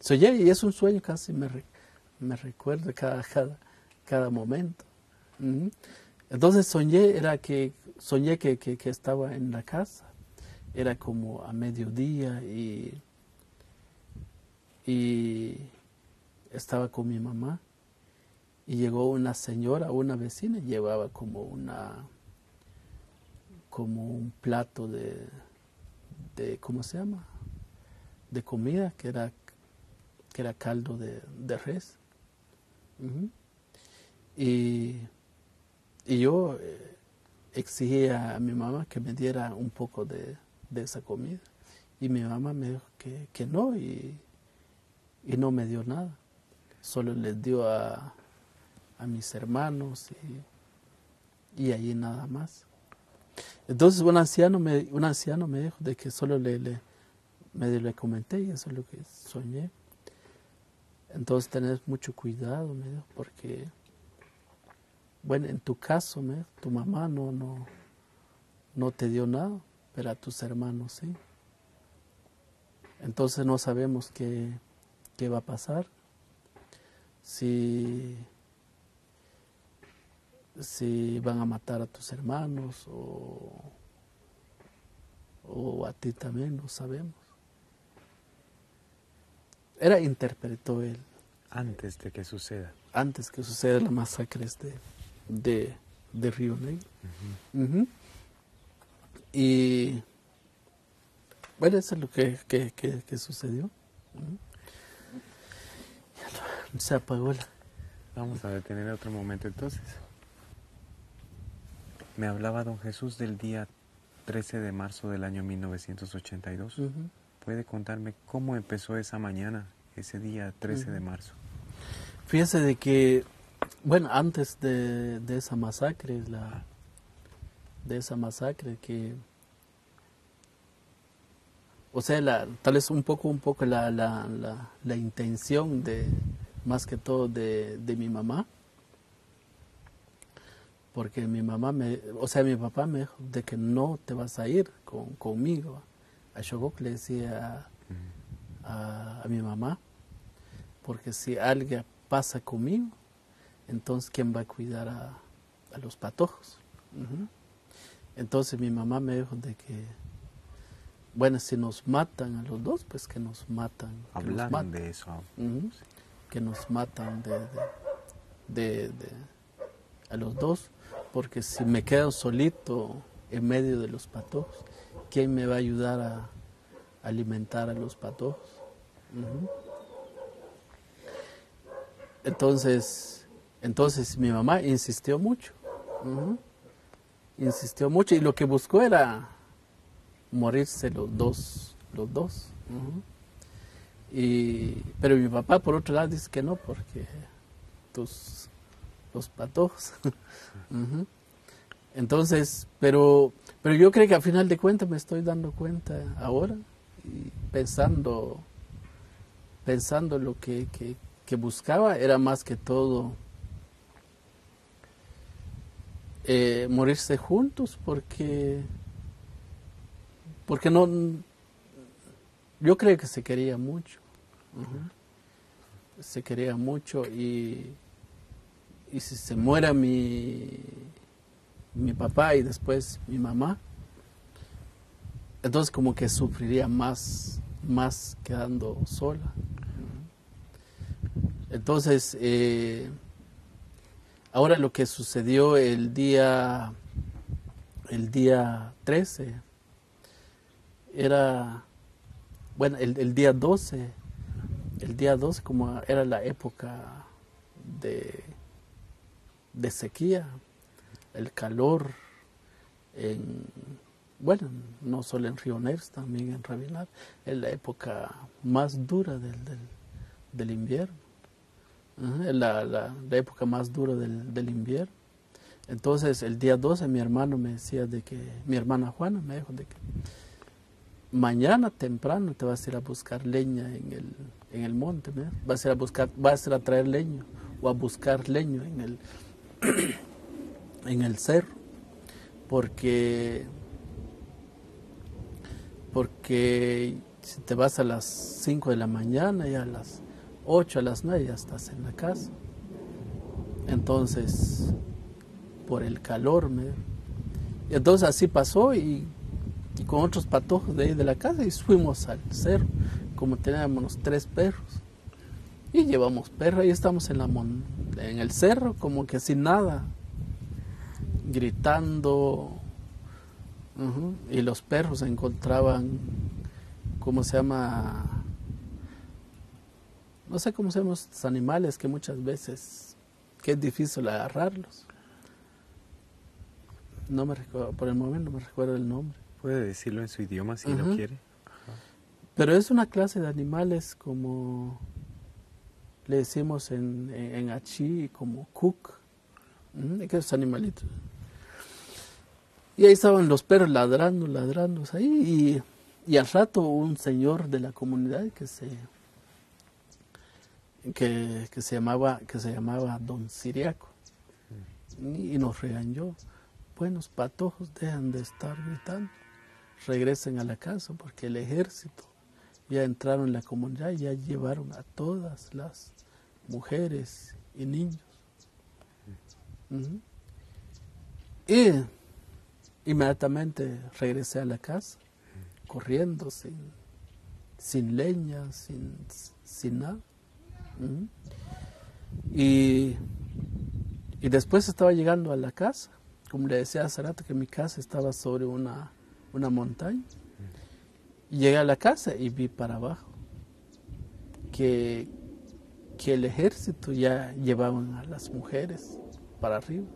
soñé y es un sueño casi me, me recuerda cada, cada, cada momento. Entonces soñé, era que, soñé que, que, estaba en la casa, era como a mediodía y, y estaba con mi mamá y llegó una señora, una vecina, llevaba como una como un plato de, de ¿cómo se llama? de comida que era que era caldo de, res. y, y, yo eh, exigía a mi mamá que me diera un poco de, de esa comida. Y mi mamá me dijo que, que no y, y no me dio nada. Solo les dio a, a mis hermanos y, y allí nada más. Entonces un anciano me, un anciano me dijo de que solo le, le, me le comenté y eso es lo que soñé. Entonces tenés mucho cuidado, me dijo, porque, bueno, en tu caso, me tu mamá no, no, no te dio nada, pero a tus hermanos sí. Entonces no sabemos qué, qué va a pasar. Si si van a matar a tus hermanos o, o a ti también, no sabemos. Era interpretó él. Antes de que suceda. Antes que suceda la masacre de, de, Río Negro. Y bueno, eso es lo que, que, que, sucedió. Se apagó la... Vamos a detener otro momento entonces. Me hablaba don Jesús del día 13 de marzo del año 1982. ¿Puede contarme cómo empezó esa mañana, ese día 13 de marzo? Fíjese de que, bueno, antes de, esa masacre, la, de esa masacre que, o sea, la, tal vez un poco, un poco la, la, la, intención de, más que todo de, de mi mamá, porque mi mamá me, o sea, mi papá me dijo de que no te vas a ir con, conmigo. A Shogok le decía a, mi mamá, porque si alguien pasa conmigo, entonces ¿quién va a cuidar a, los patojos? Entonces mi mamá me dijo de que, bueno, si nos matan a los dos, pues que nos matan. Hablan de eso. Que nos matan de, de, de, a los dos porque si me quedo solito en medio de los patojos, ¿quién me va a ayudar a alimentar a los patojos? Entonces, entonces mi mamá insistió mucho, insistió mucho y lo que buscó era morirse los dos, los dos. y, pero mi papá por otro lado dice que no, porque tus los patojos. Entonces, pero, pero yo creo que al final de cuentas me estoy dando cuenta ahora y pensando, pensando lo que, que buscaba era más que todo eh, morirse juntos porque porque no yo creo que se quería mucho se quería mucho y y si se muera mi mi papá y después mi mamá entonces como que sufriría más más quedando sola. Entonces eh, Ahora lo que sucedió el día, el día 13 era, bueno, el, día 12, el día 12 como era la época de, de sequía, el calor, en, bueno, no solo en Río Negro, también en Rabinal, es la época más dura del, del invierno la, la, época más dura del, invierno. Entonces el día 12 mi hermano me decía de que, mi hermana Juana me dijo de que mañana temprano te vas a ir a buscar leña en el, en el monte, vas a ir a buscar, vas a ir a traer leño o a buscar leño en el, en el cerro, porque, porque si te vas a las 5 de la mañana y a las 8 a las 9 ya estás en la casa. Entonces, por el calor, me... Entonces así pasó y, con otros patojos de ahí de la casa y fuimos al cerro, como teníamos tres perros. Y llevamos perros y estamos en, la en el cerro como que sin nada, gritando. Y los perros encontraban, ¿cómo se llama? No sé cómo se llaman estos animales que muchas veces que es difícil agarrarlos. No me recuerdo, por el momento no me recuerdo el nombre. Puede decirlo en su idioma si lo quiere. Pero es una clase de animales como le decimos en, en, Achi, como cook, que es animalitos. Y ahí estaban los perros ladrando, ladrando ahí. Y, y al rato un señor de la comunidad que se que, se llamaba que se llamaba Don Siriaco y, nos regañó. Buenos patojos dejan de estar gritando, regresen a la casa porque el ejército ya entraron en la comunidad y ya llevaron a todas las mujeres y niños. Y inmediatamente regresé a la casa, corriendo sin, sin leña, sin, sin nada. Y, y después estaba llegando a la casa, como le decía hace rato que mi casa estaba sobre una, una montaña. Llegué a la casa y vi para abajo que, que el ejército ya llevaban a las mujeres para arriba.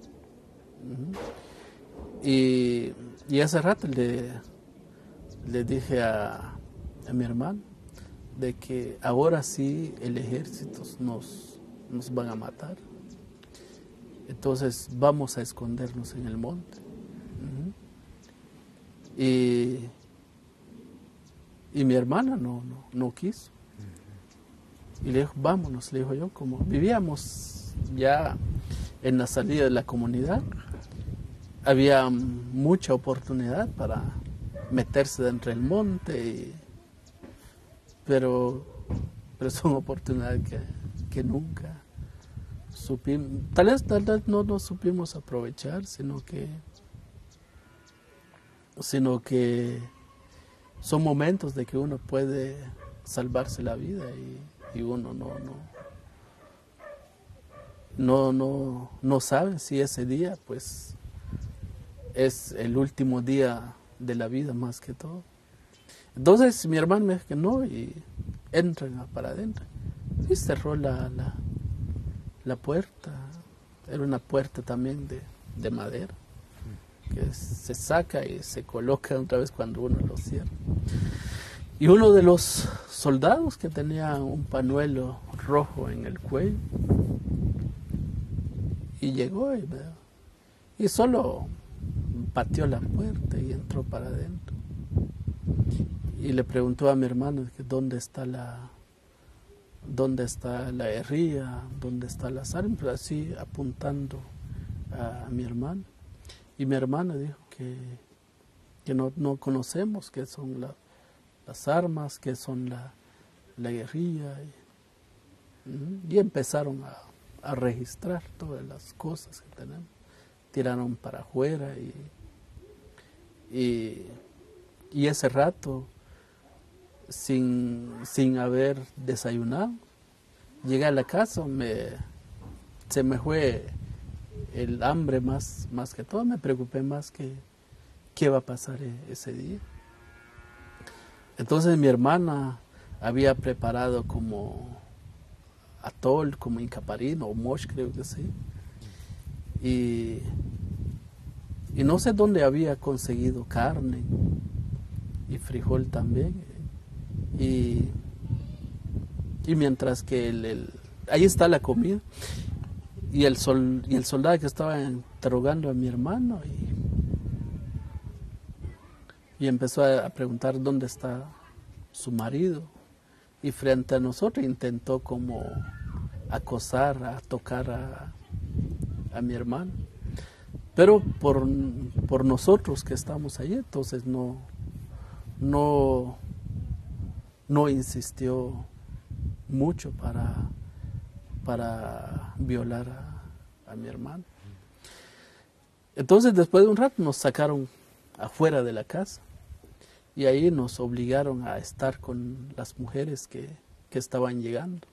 y, y, hace rato le, le dije a, a mi hermano, de que ahora sí el ejército nos, nos van a matar. Entonces vamos a escondernos en el monte. y, y, mi hermana no, no, no quiso. Y le dijo, vámonos, le dijo yo, como vivíamos ya en la salida de la comunidad, había mucha oportunidad para meterse dentro del monte y pero, pero son oportunidades que, nunca supimos, tal vez, tal vez no nos supimos aprovechar, sino que, sino que son momentos de que uno puede salvarse la vida y, uno no, no, no, no, no sabe si ese día pues es el último día de la vida más que todo. Entonces mi hermano me dijo que no y entran para adentro. Y cerró la, la, puerta. Era una puerta también de, madera que se saca y se coloca otra vez cuando uno lo cierra. Y uno de los soldados que tenía un panuelo rojo en el cuello y llegó y, y solo pateó la puerta y entró para adentro y le preguntó a mi hermano que dónde está la, dónde está la herría, dónde está las armas, así apuntando a, mi hermano. Y mi hermana dijo que, que no, no, conocemos qué son las armas, qué son la, la guerrilla. Y, y empezaron a, a, registrar todas las cosas que tenemos. Tiraron para afuera y, y ese rato sin, sin haber desayunado. Llegué a la casa, me, se me fue el hambre más, más que todo, me preocupé más que qué va a pasar e, ese día. Entonces mi hermana había preparado como atol, como incaparino o mosh creo que sí. Y, y no sé dónde había conseguido carne y frijol también. Y, y mientras que el, ahí está la comida y el, sol, y el soldado que estaba interrogando a mi hermano y, y empezó a, preguntar dónde está su marido y frente a nosotros intentó como acosar, a tocar a, a mi hermano. Pero por, por, nosotros que estamos allí, entonces no, no, no insistió mucho para, para violar a, mi hermano. Entonces después de un rato nos sacaron afuera de la casa y ahí nos obligaron a estar con las mujeres que, que estaban llegando.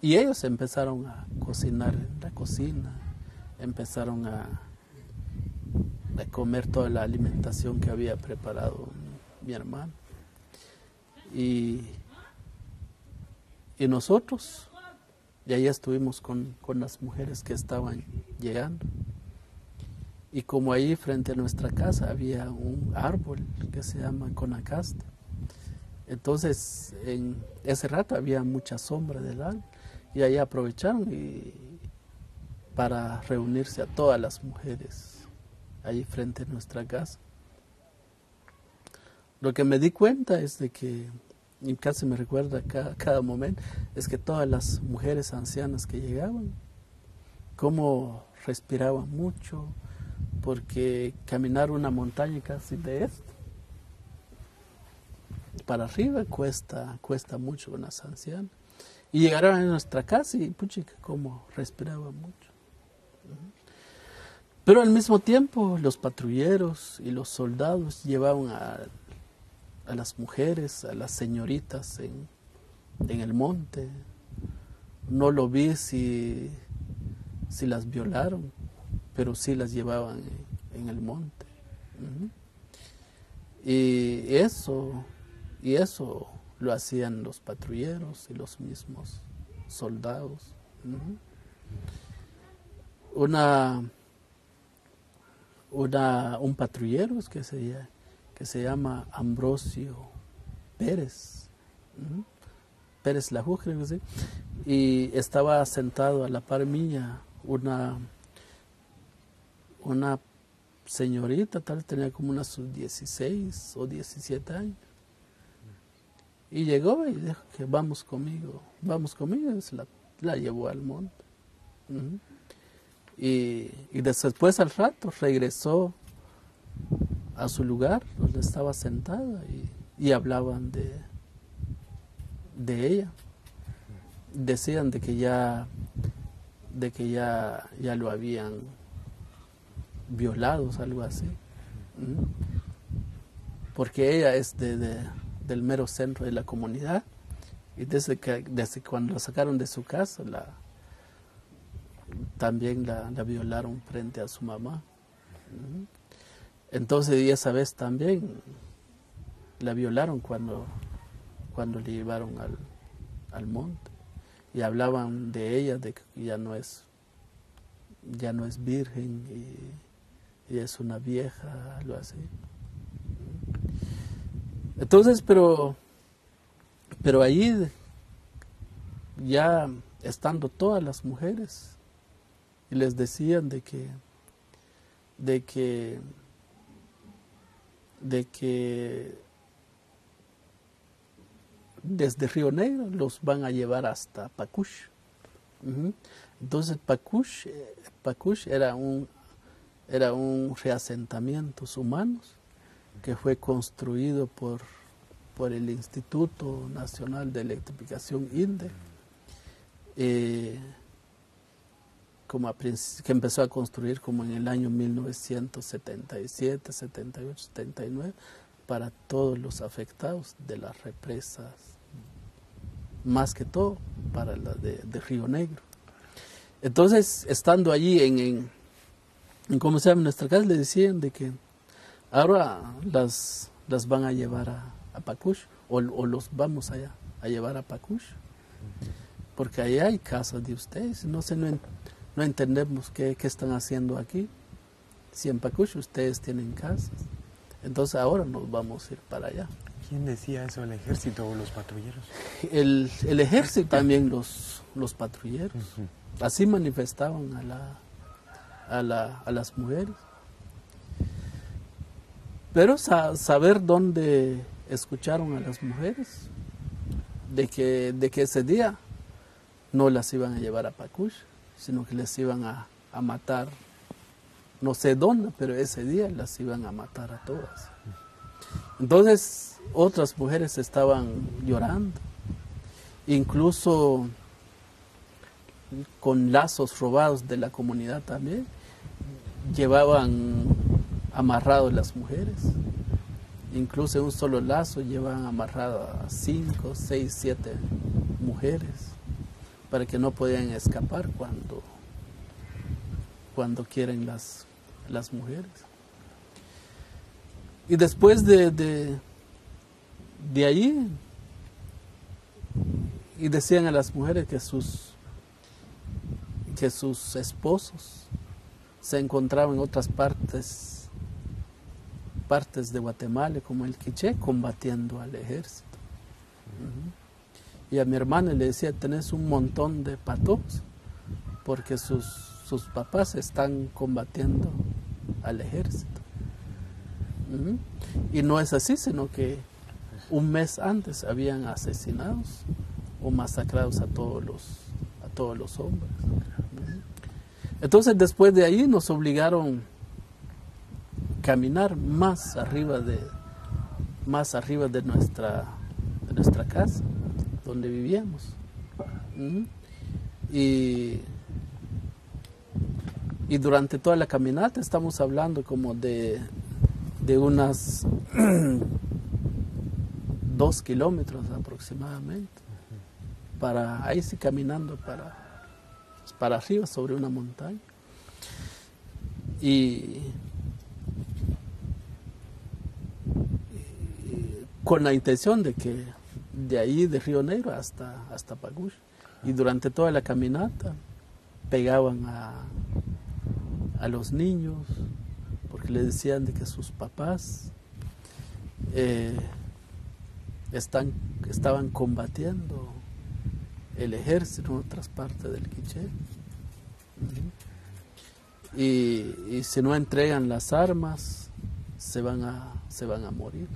Y ellos empezaron a cocinar en la cocina, empezaron a, a comer toda la alimentación que había preparado mi hermano. Y, y nosotros, y ahí estuvimos con, con las mujeres que estaban llegando. Y como ahí frente a nuestra casa había un árbol que se llama Conacasta, entonces en ese rato había mucha sombra del árbol y ahí aprovecharon para reunirse a todas las mujeres ahí frente a nuestra casa. Lo que me di cuenta es de que, y casi me recuerda cada, cada momento, es que todas las mujeres ancianas que llegaban, cómo respiraban mucho, porque caminar una montaña casi de esto para arriba cuesta, cuesta mucho unas ancianas. Y llegaron a nuestra casa y puchica, cómo respiraban mucho. Pero al mismo tiempo los patrulleros y los soldados llevaban a a las mujeres, a las señoritas en, el monte. No lo vi si, si las violaron, pero sí las llevaban en, el monte. Y eso, y eso lo hacían los patrulleros y los mismos soldados. Una, una, un patrullero es que sería que se llama Ambrosio Pérez, Pérez Lajú, creo que sí, y estaba sentado a la par mía una, una señorita, tal tenía como unas 16 o 17 años. Y llegó y dijo que vamos conmigo, vamos conmigo, y la, la llevó al monte. y, y, después al rato regresó a su lugar donde estaba sentada y, hablaban de, de ella. Decían de que ya de que ya, ya lo habían violado, algo así. Porque ella es de, del mero centro de la comunidad y desde que desde cuando la sacaron de su casa también la violaron frente a su mamá. Entonces, esa vez también la violaron cuando, cuando le llevaron al, monte. Y hablaban de ella, de que ya no es, ya no es virgen y, y es una vieja, algo así. Entonces, pero, pero ahí ya estando todas las mujeres y les decían de que, de que de que desde Río Negro los van a llevar hasta Pacush. Entonces Pacush, eh, Pacush era un, era un que fue construido por, por el Instituto Nacional de Electrificación INDE, eh, como que empezó a construir como en el año 1977, 78, 79, para todos los afectados de las represas, más que todo para la de, Río Negro. Entonces, estando allí en, en, ¿cómo se llama? En nuestra casa, le decían de que ahora las, las van a llevar a, a Pacush, o, los vamos allá a llevar a Pacush, porque allá hay casas de ustedes, no sé, no, no entendemos qué, qué están haciendo aquí. Si en Pacush ustedes tienen casas. Entonces ahora nos vamos a ir para allá. ¿Quién decía eso, el ejército o los patrulleros? El, el ejército también, los, los patrulleros. Así manifestaban a, la, a, la, a las mujeres. Pero saber dónde escucharon a las mujeres, de que, de que ese día no las iban a llevar a Pacush, sino que les iban a, a matar no sé dónde, pero ese día las iban a matar a todas. Entonces otras mujeres estaban llorando, incluso con lazos robados de la comunidad también, llevaban amarrados las mujeres. Incluso en un solo lazo llevaban amarrado a cinco, seis, siete mujeres para que no podían escapar cuando, cuando quieren las las mujeres. Y después de, de, ahí, y decían a las mujeres que sus, que sus esposos se encontraban en otras partes, partes de Guatemala, como el Quiché, combatiendo al ejército. Y a mi hermana le decía, tenés un montón de patos, porque sus, sus papás están combatiendo al ejército. Y no es así, sino que un mes antes habían asesinados o masacrados a todos los, a todos los hombres. Entonces después de ahí nos obligaron a caminar más arriba de más arriba de nuestra de nuestra casa donde vivíamos. Y y durante toda la caminata estamos hablando como de, de unas dos kilómetros aproximadamente. Para ahí sí caminando para, para arriba sobre una montaña. Y, con la intención de que de ahí de Río Negro hasta, hasta Pagush. Y durante toda la caminata pegaban a, a los niños, porque le decían de que sus papás eh, están, estaban combatiendo el ejército en otras partes del Quiché. y, si no entregan las armas, se van a, se van a morir.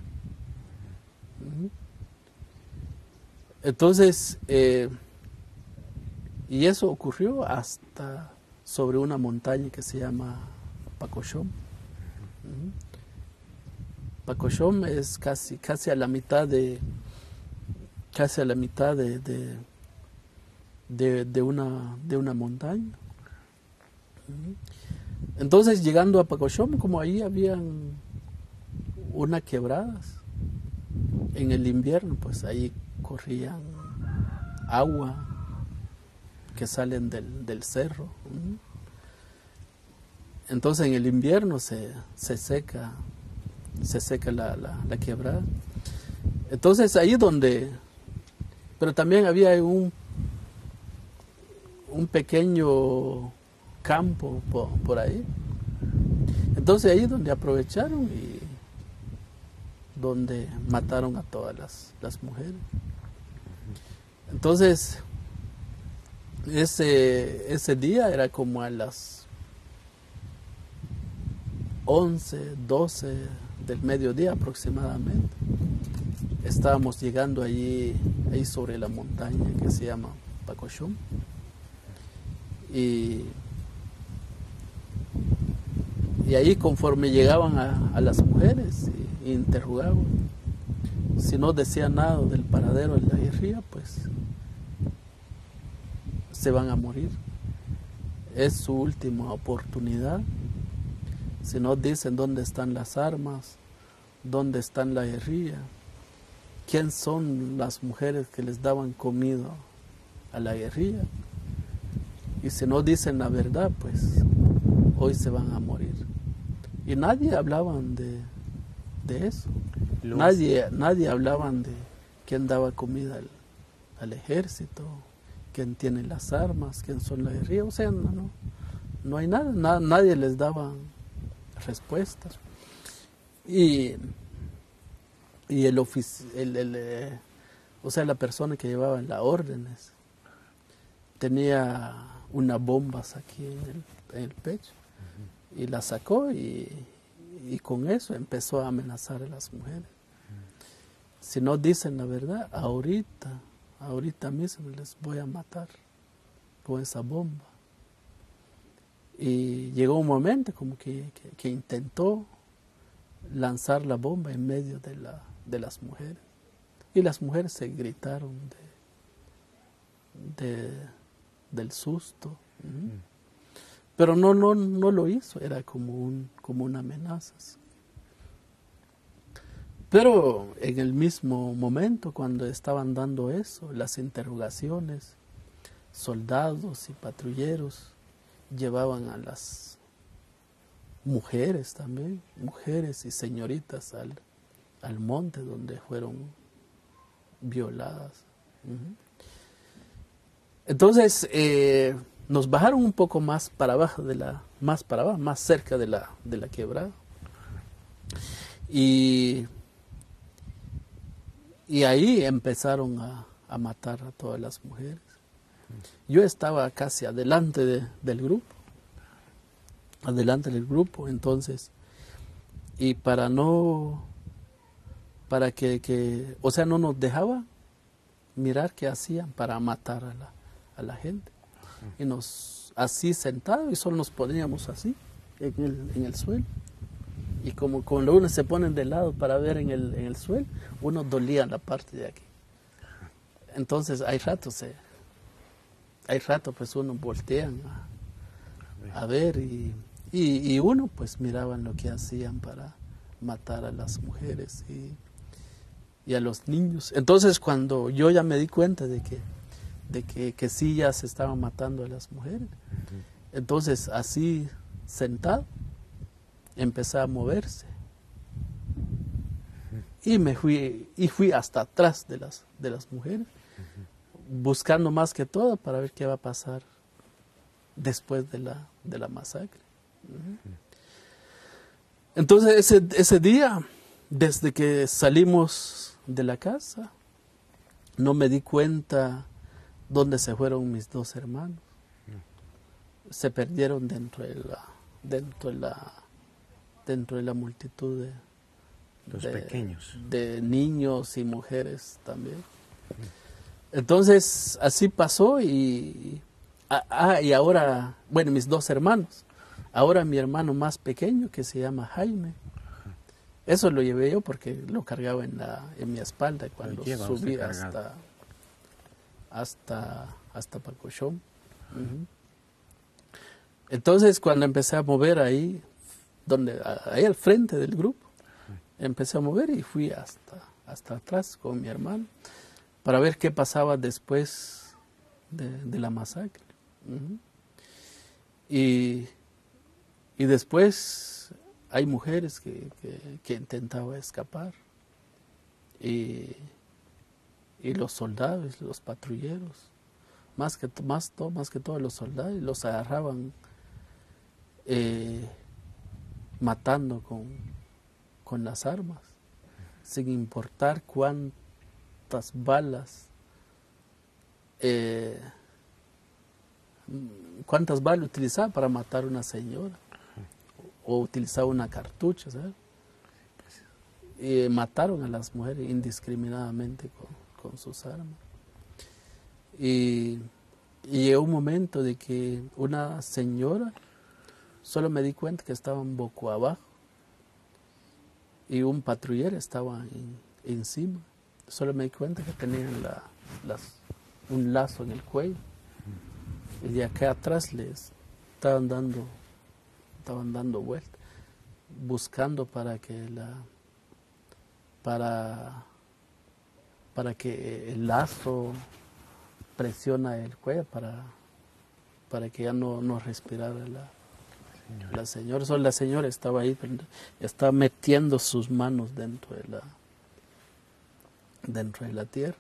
Entonces, eh, y eso ocurrió hasta sobre una montaña que se llama Pacoshom. Pacoshom es casi, casi a la mitad de casi a la mitad de, de, una, de una montaña. Entonces llegando a Pacoshom, como ahí habían unas quebradas, en el invierno pues ahí corrían agua que salen del, del cerro. Entonces en el invierno se, se seca, se seca la, la, quebrada. Entonces ahí donde, pero también había un, un pequeño campo por, ahí. Entonces ahí donde aprovecharon y donde mataron a todas las, las mujeres. Entonces, ese, ese día era como a las 11, 12 del mediodía aproximadamente. estábamos llegando allí, ahí sobre la montaña que se llama Pacochón. Y, y ahí conforme llegaban a, las mujeres y, interrogaban, si no decían nada del paradero de la guerrilla, pues se van a morir. Es su última oportunidad. Si no dicen dónde están las armas, dónde están la guerrilla, quién son las mujeres que les daban comida a la guerrilla. Y si no dicen la verdad, pues hoy se van a morir. Y nadie hablaban de, eso. Nadie, nadie hablaban de quién daba comida al, ejército, quién tiene las armas, quién son la guerrilla. O sea, no, no, hay nada, nadie les daba respuestas. Y y el, el, eh, o sea, la persona que llevaba las órdenes tenía unas bombas aquí en el, pecho y la sacó y, con eso empezó a amenazar a las mujeres. Si no dicen la verdad, ahorita, ahorita mismo les voy a matar con esa bomba. Y llegó un momento como que intentó lanzar la bomba en medio de la, de las mujeres. Y las mujeres se gritaron de, del susto. Pero no, no, no lo hizo, era como, un, como una amenaza. Pero en el mismo momento, cuando estaban dando eso, las interrogaciones, soldados y patrulleros llevaban a las mujeres también, mujeres y señoritas al, al monte donde fueron violadas. Entonces eh, nos bajaron un poco más para abajo de la, más para abajo, más cerca de la, de la quebrada. Y, y ahí empezaron a, matar a todas las mujeres. Yo estaba casi adelante del grupo, adelante del grupo, entonces, y para no para que, o sea, no nos dejaba mirar qué hacían para matar a la, a la gente. Y nos, así sentados, y solo nos poníamos así, en el, en el suelo. Y como cuando uno se pone de lado para ver en el, en el suelo, uno dolía la parte de aquí. Entonces hay ratos, hay rato pues uno voltean a, ver y, y, y, uno pues miraban lo que hacían para matar a las mujeres y y a los niños. Entonces cuando yo ya me di cuenta de que, de que, que sí ya se estaban matando a las mujeres, entonces así sentado, empecé a moverse. Y me fui, y fui hasta atrás de las, de las mujeres, buscando más que todo para ver qué va a pasar después de la, de la masacre. Entonces ese, ese día, desde que salimos de la casa. No me di cuenta dónde se fueron mis dos hermanos. Se perdieron dentro de dentro de la, dentro de la multitud de, los pequeños, de niños y mujeres también. Entonces así pasó y, ah, ah, y ahora, bueno, mis dos hermanos. Ahora mi hermano más pequeño que se llama Jaime eso lo llevé yo porque lo cargaba en, la, en mi espalda cuando subí hasta, hasta, hasta Pacochón. Entonces cuando empecé a mover ahí, donde, ahí al frente del grupo, empecé a mover y fui hasta, hasta atrás con mi hermano para ver qué pasaba después de, la masacre. y, y después hay mujeres que, que, intentaban escapar y, los soldados, los patrulleros, más que, más, más que todos los soldados, los agarraban eh, matando con, con las armas, sin importar cuántas balas, eh, cuántas balas utilizaban para matar a una señora o utilizaba una cartucha, ¿sabes? y mataron a las mujeres indiscriminadamente con, con sus armas. Y, y, llegó un momento de que una señora, solo me di cuenta que estaba un poco abajo y un patrullero estaba encima. Solo me di cuenta que tenían un lazo en el cuello y de acá atrás les estaban dando, estaban dando vueltas, buscando para que la para, para que el lazo presiona el cuello para, para que ya no, no respirara la, señora. la señora. Solo la señora estaba ahí, estaba metiendo sus manos dentro de la dentro de la tierra.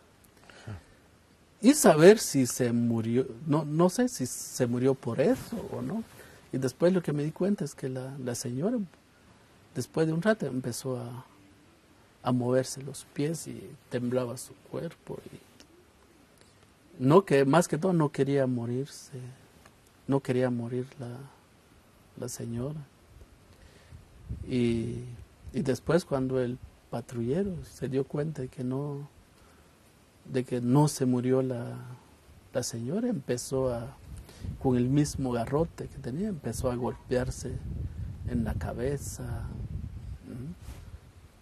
Y saber si se murió, no, no sé si se murió por eso o no. Y después lo que me di cuenta es que la, la señora, después de un rato, empezó a, a moverse los pies y temblaba su cuerpo. Y no que, más que todo no quería morirse, no quería morir la, la señora. Y, y, después cuando el patrullero se dio cuenta de que no, de que no se murió la, la señora, empezó a, con el mismo garrote que tenía, empezó a golpearse en la cabeza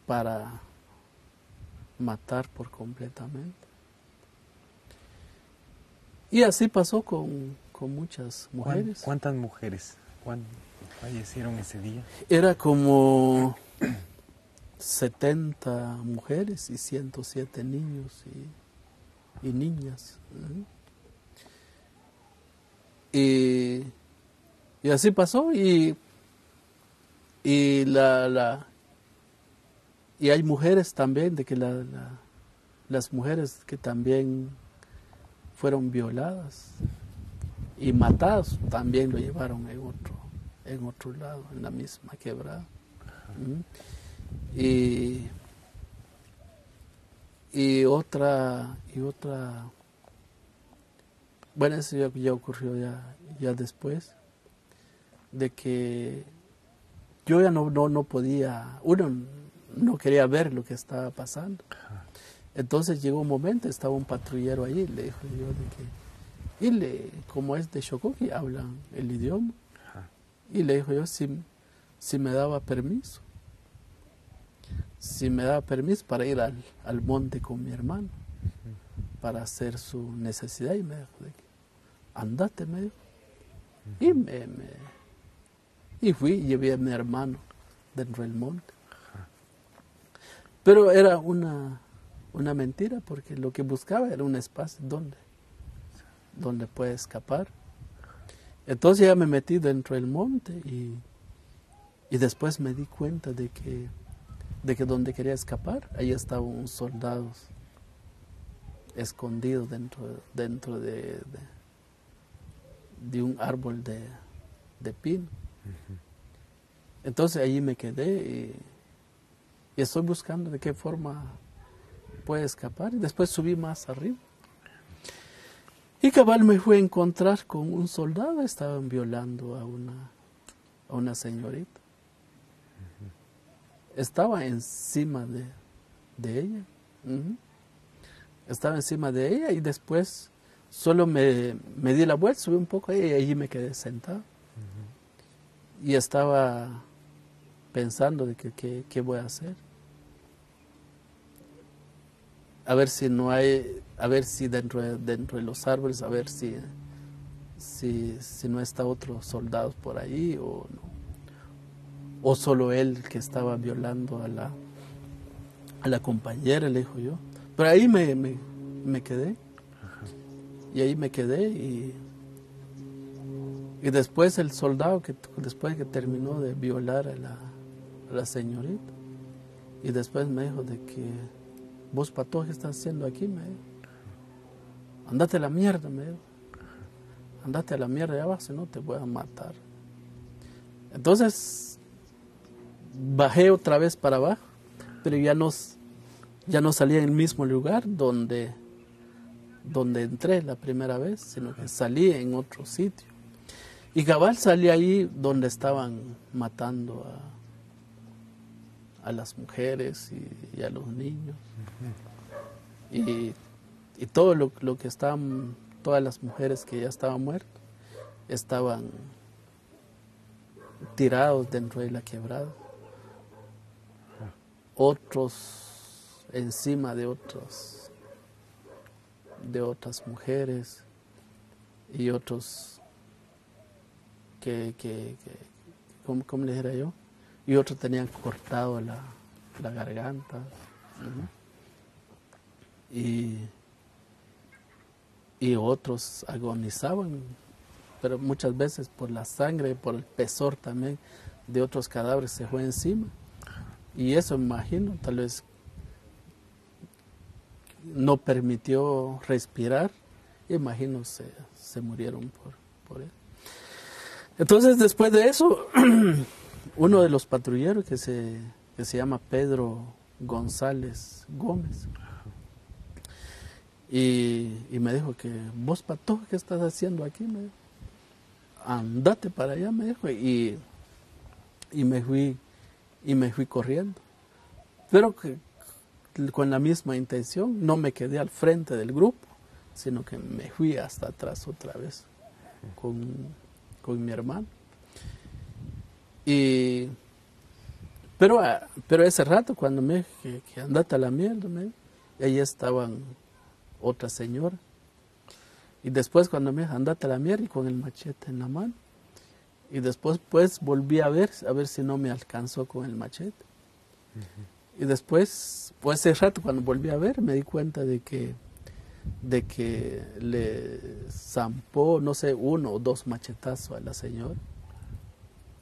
para matar por completamente. Y así pasó con, con muchas mujeres. ¿Cuántas mujeres fallecieron ese día? Era como 70 mujeres y 107 niños y, niñas. Y, y, así pasó y, y la, la, y hay mujeres también, de que la, las mujeres que también fueron violadas y matadas, también lo llevaron en otro, en otro lado, en la misma quebrada. Y, y otra, y otra, bueno, eso ya, ocurrió ya, ya después, de que yo ya no, no, no podía, uno no quería ver lo que estaba pasando. Entonces llegó un momento, estaba un patrullero ahí, le dijo yo de que, y le, como es de Shokoki, hablan el idioma, y le dijo yo si, si me daba permiso, si me daba permiso para ir al, al monte con mi hermano, para hacer su necesidad, y me dijo andate, me dijo. Y me, me, y fui y llevé a mi hermano dentro del monte. Pero era una, una mentira porque lo que buscaba era un espacio donde, donde puede escapar. Entonces ya me metí dentro del monte y, y después me di cuenta de que, de que donde quería escapar, ahí estaban unos soldados escondidos dentro, dentro de, de, un árbol de, de pino. Entonces allí me quedé y y estoy buscando de qué forma puede escapar. Y después subí más arriba. Y cabal me fui a encontrar con un soldado, estaban violando a una, a una señorita. Estaba encima de, de ella. Estaba encima de ella y después solo me, me, di la vuelta, subí un poco y allí me quedé sentado. Y estaba pensando de que, qué voy a hacer. A ver si no hay, a ver si dentro de, dentro de los árboles, a ver si, si, si no está otro soldado por ahí o no. O solo él que estaba violando a la, a la compañera, le dijo yo. Pero ahí me, me, me quedé. Y ahí me quedé y y después el soldado, que después que terminó de violar a la, la señorita. Y después me dijo de que, vos pato, ¿qué estás haciendo aquí? Me dijo. Andate a la mierda, me dijo. Andate a la mierda ya abajo, si no te voy a matar. Entonces, bajé otra vez para abajo, pero ya no, ya no salí en el mismo lugar donde, donde entré la primera vez, sino que salí en otro sitio. Y cabal salí ahí donde estaban matando a a las mujeres y, a los niños. Y, y todo lo, lo, que estaban, todas las mujeres que ya estaban muertas, estaban tirados dentro de la quebrada. Otros encima de otros, de otras mujeres y otros que, que, que ¿cómo, ¿cómo, le dijera yo? Y otros tenían cortado la, la garganta. y, y otros agonizaban pero muchas veces por la sangre, por el pesor también de otros cadáveres se fue encima. Y eso imagino, tal vez no permitió respirar, imagino se, se murieron por, por él. Entonces después de eso, uno de los patrulleros que se, que se llama Pedro González Gómez, y, me dijo que, vos, Pato, ¿qué estás haciendo aquí? Me andate para allá, me dijo, y, y me fui, y me fui corriendo. Pero que con la misma intención, no me quedé al frente del grupo, sino que me fui hasta atrás otra vez con, con mi hermano. Y, pero, ah, pero ese rato, cuando me dije que, andate a la mierda, me, ahí estaban otra señora y después cuando me andate a la mierda y con el machete en la mano. Y después pues volví a ver, a ver si no me alcanzó con el machete. Y después, pues ese rato cuando volví a ver, me di cuenta de que, de que le zampó, no sé, uno o dos machetazos a la señora.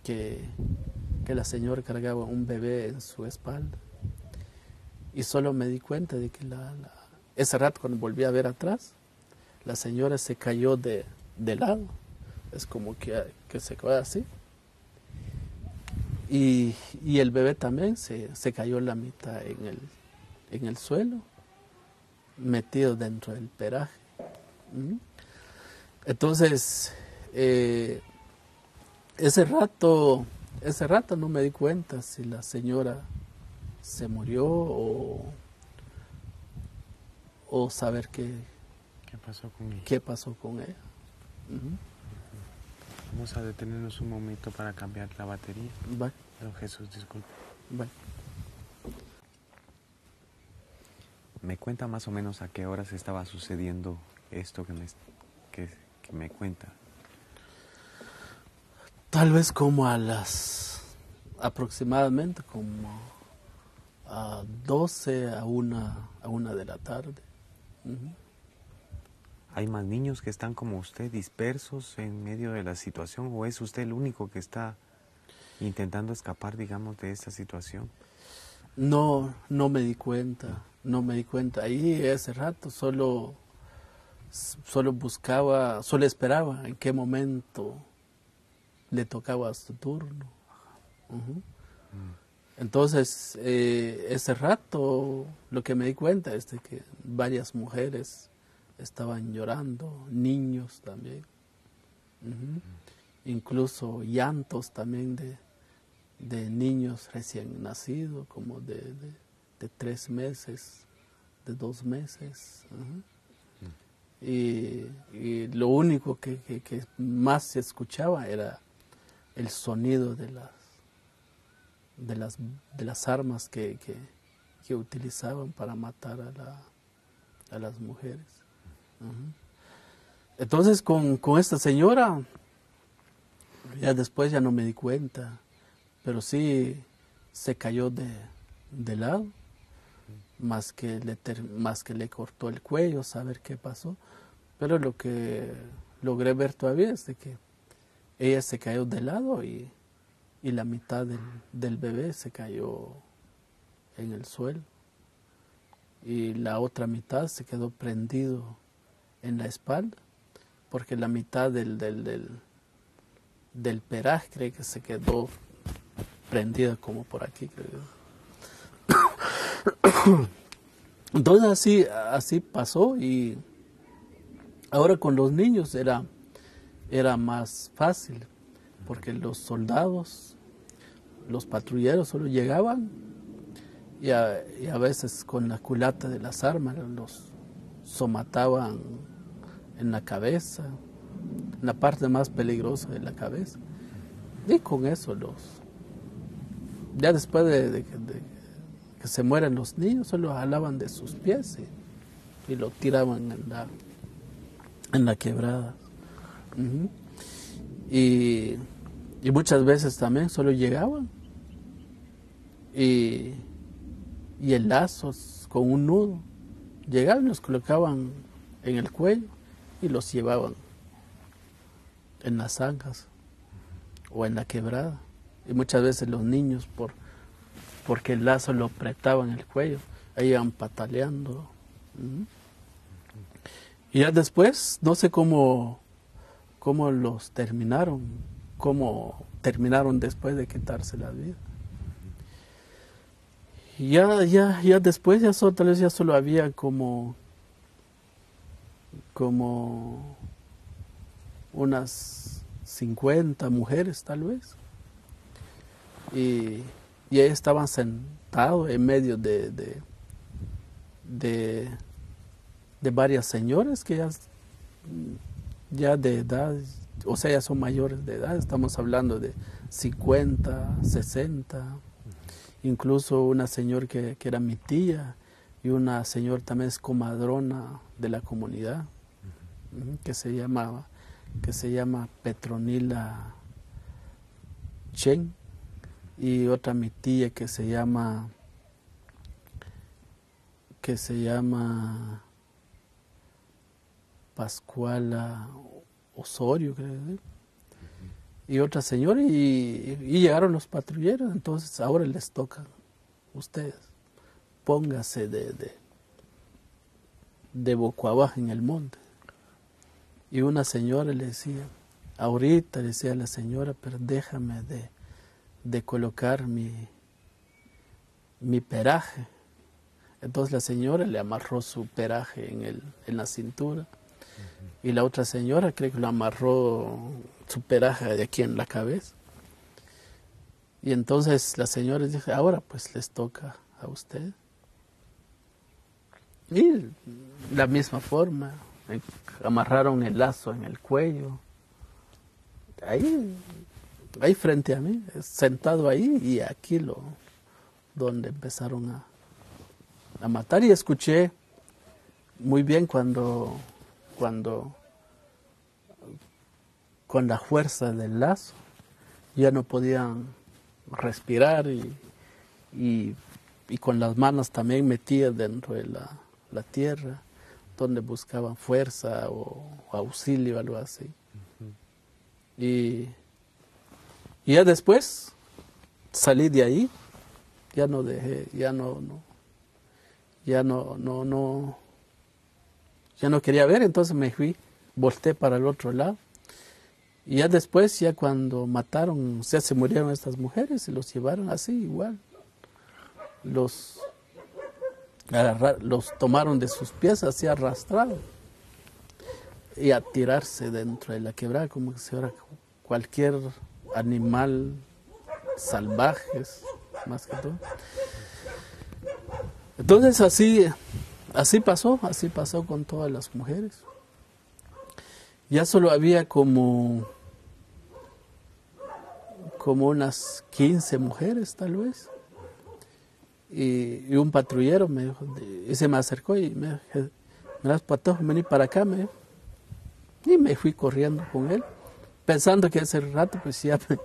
Que, que la señora cargaba un bebé en su espalda. Y solo me di cuenta de que la, ese rato cuando volví a ver atrás, la señora se cayó de, lado, es como que, se quedó así. Y, el bebé también se, cayó la mitad en el, en el suelo, metido dentro del peraje. Entonces, eh, ese rato, ese rato no me di cuenta si la señora se murió o, o saber qué, ¿Qué pasó con ella? ¿Qué pasó con ella? Vamos a detenernos un momento para cambiar la batería. Vale. Jesús, disculpe. Vale. ¿Me cuenta más o menos a qué horas estaba sucediendo esto que me, que, que me cuenta? Tal vez como a las aproximadamente como a 12 a 1 a una de la tarde. ¿Hay más niños que están como usted dispersos en medio de la situación o es usted el único que está intentando escapar, digamos, de esta situación? No, no me di cuenta, no me di cuenta. Ahí ese rato solo, solo buscaba, solo esperaba en qué momento le tocaba su turno. Mm. Entonces, eh, ese rato lo que me di cuenta es de que varias mujeres estaban llorando, niños también, incluso llantos también de, de, niños recién nacidos, como de, de, tres meses, de dos meses. y, y, lo único que, que, más se escuchaba era el sonido de las, de las, de las armas que, que utilizaban para matar a, la, a las mujeres. Entonces con, esta señora, ya después ya no me di cuenta, pero sí se cayó de, lado, más que, le más que le cortó el cuello, saber qué pasó. Pero lo que logré ver todavía es de que ella se cayó de lado y, la mitad del, del bebé se cayó en el suelo. Y la otra mitad se quedó prendido en la espalda, porque la mitad del, del, del, del peraje cree que se quedó prendida como por aquí, Entonces así, así pasó y ahora con los niños era, era más fácil, porque los soldados, los patrulleros solo llegaban y a, y a veces con la culata de las armas los somataban en la cabeza, en la parte más peligrosa de la cabeza. Y con eso los... Ya después de, que se mueren los niños, solo jalaban de sus pies y, lo tiraban en la, en la quebrada. Y, y, muchas veces también solo llegaban y, y el lazo con un nudo. Llegaban y los colocaban en el cuello y los llevaban en las zanjas o en la quebrada. Y muchas veces los niños, por, porque el lazo lo apretaban el cuello, ahí iban pataleando. Y ya después, no sé cómo, cómo los terminaron, cómo terminaron después de quitarse la vida. Ya, ya, ya después, ya solo, tal vez ya solo había como, como unas 50 mujeres tal vez. Y, y ellos estaban sentados en medio de, de, de, de varias señoras que ya, ya de edad, o sea, ya son mayores de edad, estamos hablando de 50, 60, incluso una señora que, que era mi tía y una señora también es comadrona de la comunidad, que se llamaba que se llama Petronila Chen y otra mi tía que se llama que se llama Pascuala Osorio, creo. Y otra señora, y, llegaron los patrulleros, entonces ahora les toca ustedes. Póngase de, de, de boca abajo en el monte. Y una señora le decía, ahorita le decía a la señora, pero déjame de, de colocar mi, mi peraje. Entonces la señora le amarró su peraje en, el, en la cintura. Y la otra señora creo que lo amarró su peraje de aquí en la cabeza. Y entonces la señora dice, ahora pues les toca a usted. Y la misma forma, amarraron el lazo en el cuello. Ahí, ahí frente a mí, sentado ahí y aquí lo, donde empezaron a, a matar y escuché muy bien cuando, cuando con la fuerza del lazo ya no podían respirar y, y, con las manos también metidas dentro de la, la tierra donde buscaban fuerza o, auxilio, algo así. y, ya después salí de ahí, ya no dejé, ya no, no ya no, no, no, ya no quería ver, entonces me fui, volteé para el otro lado. Y ya después, ya cuando mataron, o se murieron estas mujeres y los llevaron así igual. Los los tomaron de sus pies así arrastrados y a tirarse dentro de la quebrada como si fuera cualquier animal salvaje, más que todo. Entonces así, así pasó, así pasó con todas las mujeres. Ya solo había como, como unas 15 mujeres tal vez. Y, un patrullero me dijo, y se me acercó y me dijo, me patojos, vení para acá, me Y me fui corriendo con él, pensando que ese rato pues ya me,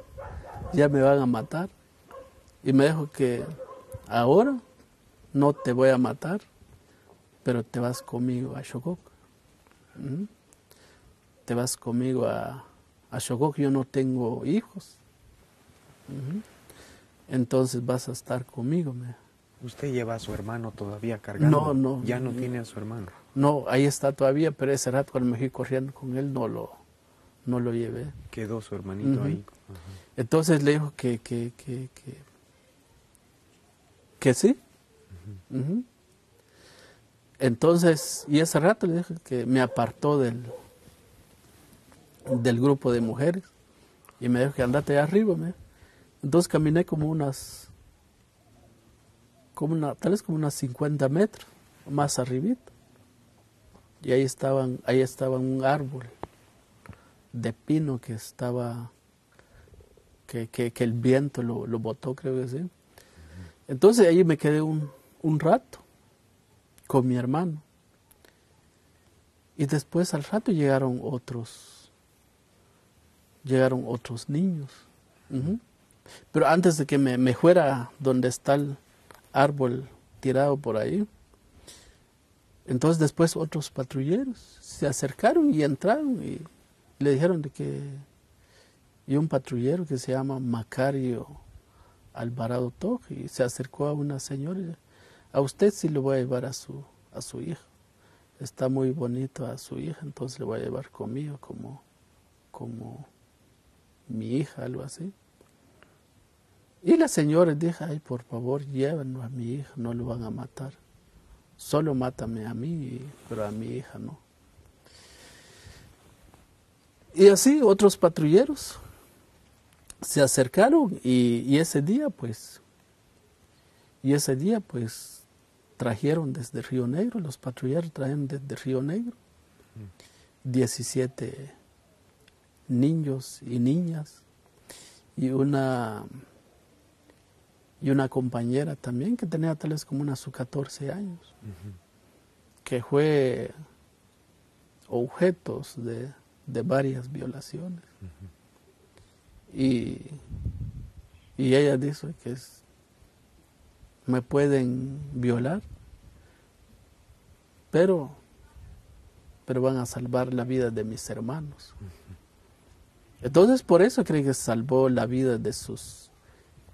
ya me van a matar. Y me dijo que ahora no te voy a matar, pero te vas conmigo a Shogok. Te vas conmigo a, a Shogok, yo no tengo hijos. Entonces vas a estar conmigo. Me ¿Usted lleva a su hermano todavía cargando? No, no. ¿Ya no, tiene a su hermano? No, ahí está todavía, pero ese rato cuando me fui corriendo con él no lo, no lo llevé. Quedó su hermanito ahí. Entonces le dijo que, que, que, que, que sí. Entonces, y ese rato le dije que me apartó del, del grupo de mujeres y me dijo que andate arriba. Me. Entonces caminé como unas como una, tal vez como unos 50 metros más arribita. Y ahí estaban, ahí estaba un árbol de pino que estaba, que, que, el viento lo, lo, botó, creo que sí. Entonces ahí me quedé un, un rato con mi hermano. Y después al rato llegaron otros, llegaron otros niños. Pero antes de que me, me, fuera donde está el árbol tirado por ahí, entonces después otros patrulleros se acercaron y entraron y le dijeron de que y un patrullero que se llama Macario Alvarado Toji se acercó a una señora y a usted sí le voy a llevar a su a su hija está muy bonito a su hija entonces le voy a llevar conmigo como como mi hija algo así. Y la señora dijo ay por favor llévanos a mi hija no lo van a matar. Solo mátame a mí, pero a mi hija no. Y así otros patrulleros se acercaron y, ese día pues, y ese día pues trajeron desde Río Negro, los patrulleros trajeron desde Río Negro. 17 niños y niñas y una y una compañera también que tenía tal vez como unas 14 años, que fue objetos de, varias violaciones. y, y, ella dice que es, me pueden violar, pero, pero van a salvar la vida de mis hermanos. Entonces por eso creo que salvó la vida de sus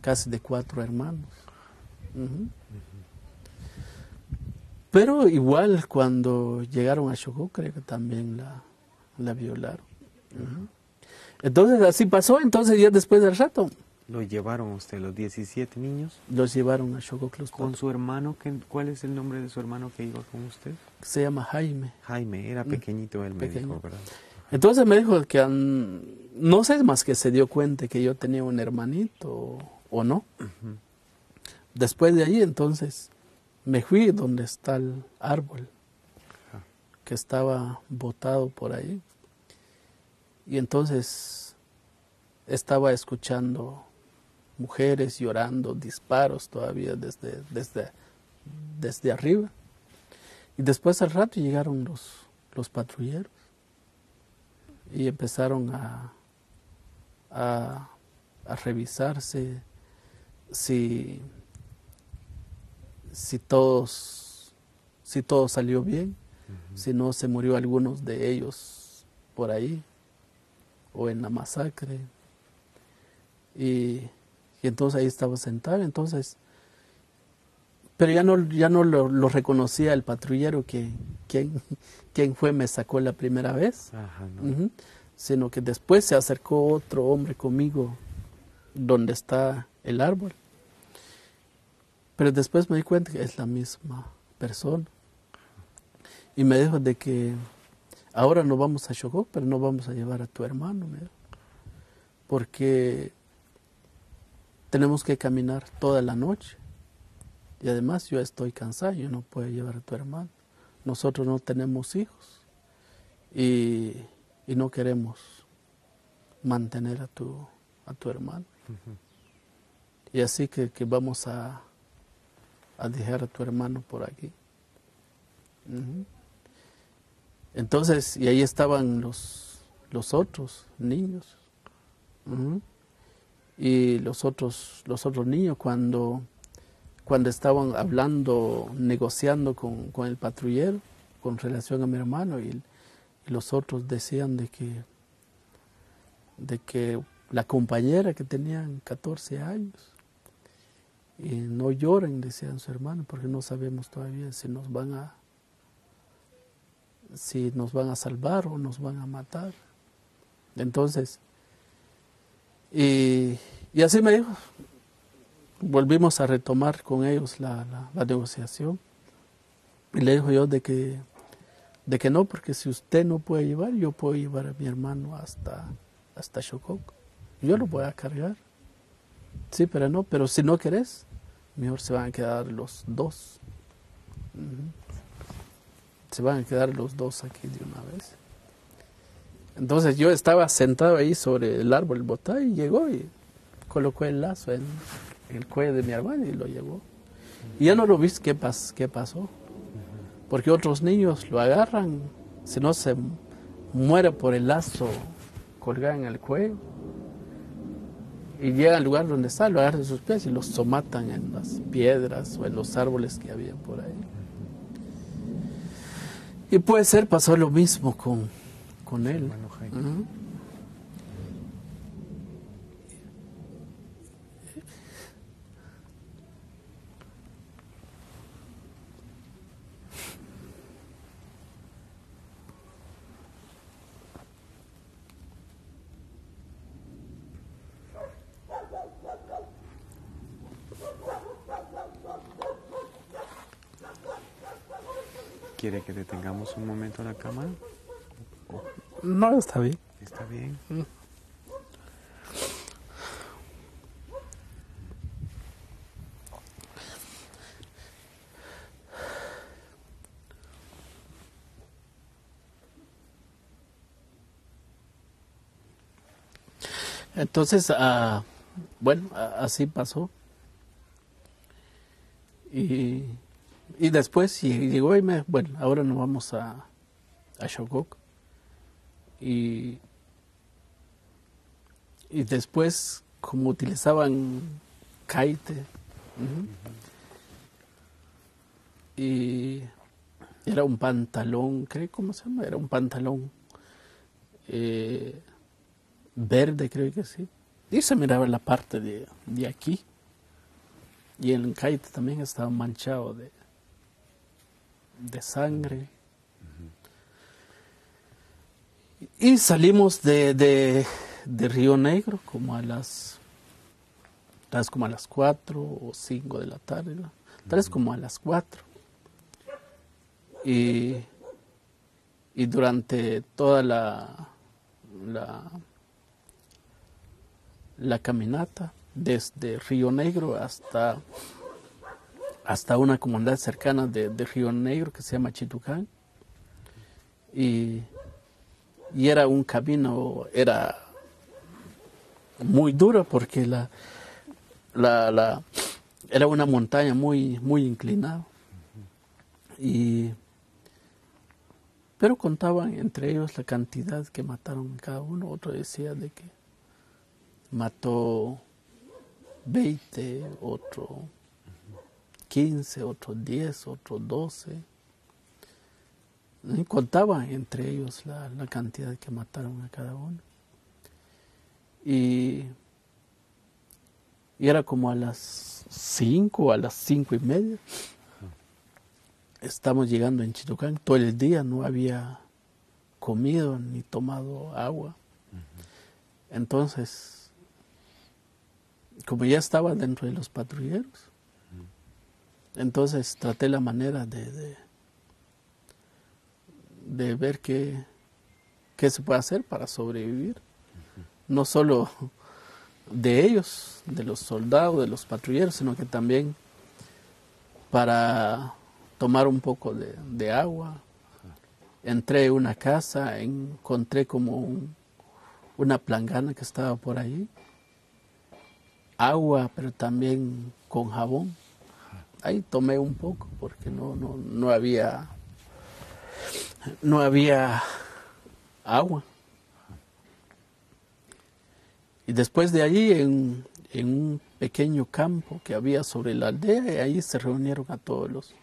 casi de cuatro hermanos. Pero igual cuando llegaron a Chocó, creo que también la, la violaron. Entonces así pasó, entonces ya después del rato. ¿Lo llevaron usted, los 17 niños? Los llevaron a Chocó. ¿Con su hermano? ¿Cuál es el nombre de su hermano que iba con usted? Se llama Jaime. Jaime, era pequeñito el médico, ¿verdad? Entonces me dijo que no sé más que se dio cuenta que yo tenía un hermanito o no. Después de ahí entonces me fui donde está el árbol que estaba botado por ahí. Y entonces estaba escuchando mujeres llorando, disparos todavía desde, desde, desde arriba. Y después al rato llegaron los, los patrulleros y empezaron a, a, a revisarse si, si todos si todo salió bien, si no se murió algunos de ellos por ahí o en la masacre. Y, entonces ahí estaba sentado, entonces, pero ya no, ya no lo, reconocía el patrullero que quien, fue me sacó la primera vez, sino que después se acercó otro hombre conmigo donde está el árbol. Pero después me di cuenta que es la misma persona. Y me dijo de que ahora no vamos a Chocó, pero no vamos a llevar a tu hermano, porque tenemos que caminar toda la noche. Y además yo estoy cansado, yo no puedo llevar a tu hermano. Nosotros no tenemos hijos y, no queremos mantener a tu, a tu hermano. Y así que, vamos a, a, dejar a tu hermano por aquí. Entonces, y ahí estaban los, los otros niños. Y los otros, los otros niños cuando, cuando estaban hablando, negociando con, con el patrullero con relación a mi hermano, y, los otros decían de que, de que la compañera que tenían 14 años y no lloren, decían su hermano, porque no sabemos todavía si nos van a si nos van a salvar o nos van a matar. Entonces, y, así me dijo, volvimos a retomar con ellos la, negociación. Y le dijo yo de que, de que no, porque si usted no puede llevar, yo puedo llevar a mi hermano hasta, hasta Yo lo voy a cargar. Sí, pero no, pero si no querés, mejor se van a quedar los dos. Se van a quedar los dos aquí de una vez. Entonces yo estaba sentado ahí sobre el árbol botá y llegó y colocó el lazo en el cuello de mi hermano y lo llevó. Y ya no lo viste qué, pas- qué pasó. Porque otros niños lo agarran, si no se muere por el lazo colgado en el cuello. Y llega al lugar donde está, lo agarran sus pies y los somatan en las piedras o en los árboles que había por ahí. Y puede ser, pasó lo mismo con, con él. Jaime. Ujú. ¿Quiere que detengamos un momento la cámara? No, está bien. Está bien. Entonces, ah, bueno, así pasó. Y, y después lle- llegó y me, bueno, ahora nos vamos a, a Shogok. Y, y después, como utilizaban kaite, ujú, y era un pantalón, creo, ¿cómo se llama? Era un pantalón eh, verde, creo que sí. Y se miraba la parte de, de aquí. Y el kite también estaba manchado de, de sangre. Y salimos de, de, de Río Negro como a las tal vez como a las 4 o 5 de la tarde, ¿no? tal vez como a las 4. Y, y durante toda la, la, la caminata, desde Río Negro hasta, hasta una comunidad cercana de, de Río Negro que se llama Chitucán. Y, y era un camino, era muy duro porque la, la, la- era una montaña muy, muy inclinada. Y, pero contaban entre ellos la cantidad que mataron cada uno. Otro decía de que mató 20, otro 15, otro 10, otro 12. Y contaban entre ellos la, la cantidad que mataron a cada uno. Y, y era como a las 5, a las 5 y media. Estamos llegando en Chitucán. Todo el día no había comido ni tomado agua. Entonces, como ya estaba dentro de los patrulleros, entonces traté la manera de, de, de ver qué, qué se puede hacer para sobrevivir. No solo de ellos, de los soldados, de los patrulleros, sino que también para tomar un poco de, de agua. Entré a una casa, encontré como un- una plangana que estaba por ahí, agua, pero también con jabón. Ahí tomé un poco porque no, no, no había no había agua. Y después de allí, en, en un pequeño campo que había sobre la aldea, y ahí se reunieron a todos los,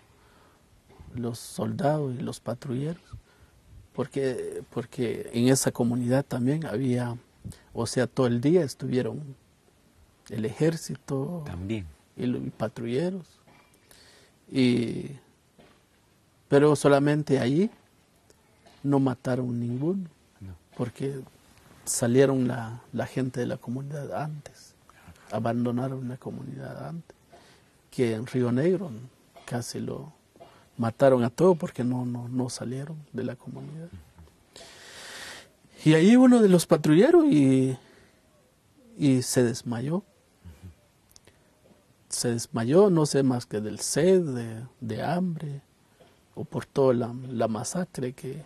los soldados y los patrulleros, porque, porque en esa comunidad también había, o sea, todo el día estuvieron el ejército También. y los patrulleros. Y, pero solamente allí no mataron ninguno, No. porque salieron la, la gente de la comunidad antes, abandonaron la comunidad antes, que en Río Negro casi lo mataron a todo porque no, no, no salieron de la comunidad. Y ahí uno de los patrulleros y, y se desmayó. se desmayó, no sé más que del sed, de, hambre, o por toda la, masacre que,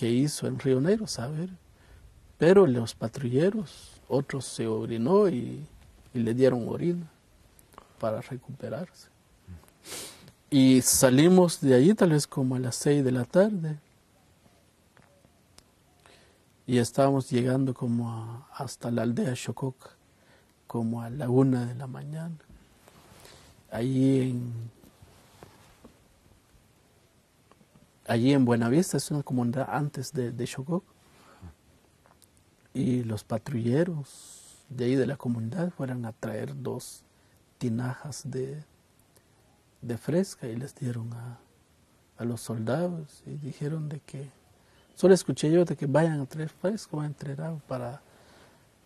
que hizo en Río Negro, saber. Pero los patrulleros, otros se orinó y, le dieron orina para recuperarse. Y salimos de ahí tal vez como a las seis de la tarde. Y estábamos llegando como hasta la aldea Xococa, como a la una de la mañana. Allí en, allí en Buenavista, es una comunidad antes de, de Y los patrulleros de ahí de la comunidad fueron a traer dos tinajas de, de fresca y les dieron a, los soldados y dijeron de que, solo escuché yo de que vayan a traer fresco, a traer agua para,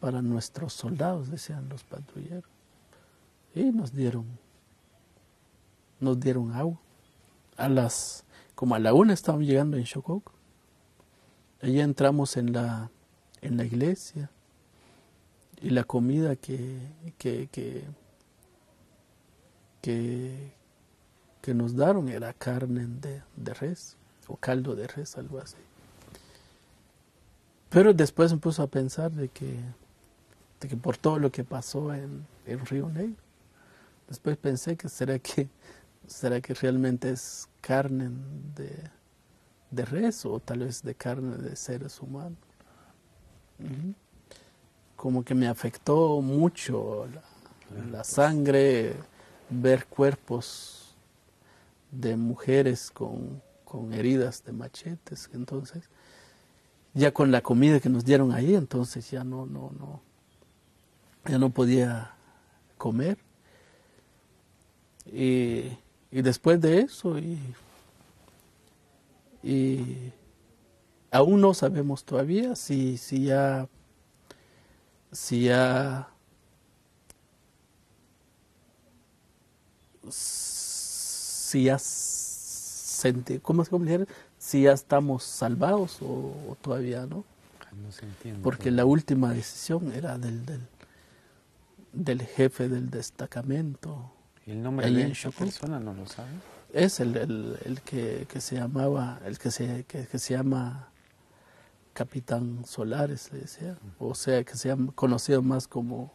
para nuestros soldados, decían los patrulleros. Y nos dieron, nos dieron agua. A las, como a la una estábamos llegando en Chococo. Allí entramos en la, en la iglesia y la comida que, que, que, que, nos daron era carne de, res o caldo de res, algo así. Pero después me a pensar de que, de que por todo lo que pasó en, en Río Negro, después pensé que será que será que realmente es carne de, de res o tal vez de carne de seres humanos. Como que me afectó mucho la sangre, ver cuerpos de mujeres con, heridas de machetes. Entonces, ya con la comida que nos dieron ahí, entonces ya no, no, no, ya no podía comer. Y, después de eso, y, y aún no sabemos todavía si, si ya, si ya si ya ¿cómo, si ya estamos salvados o, todavía no. No se entiende. Porque la última decisión era del, del, del jefe del destacamento. ¿Y el nombre de esa persona no lo sabe? Es el, el, el que, que, se llamaba, el que se, que, que se llama Capitán Solares, le decía. O sea, que se llama, conocido más como,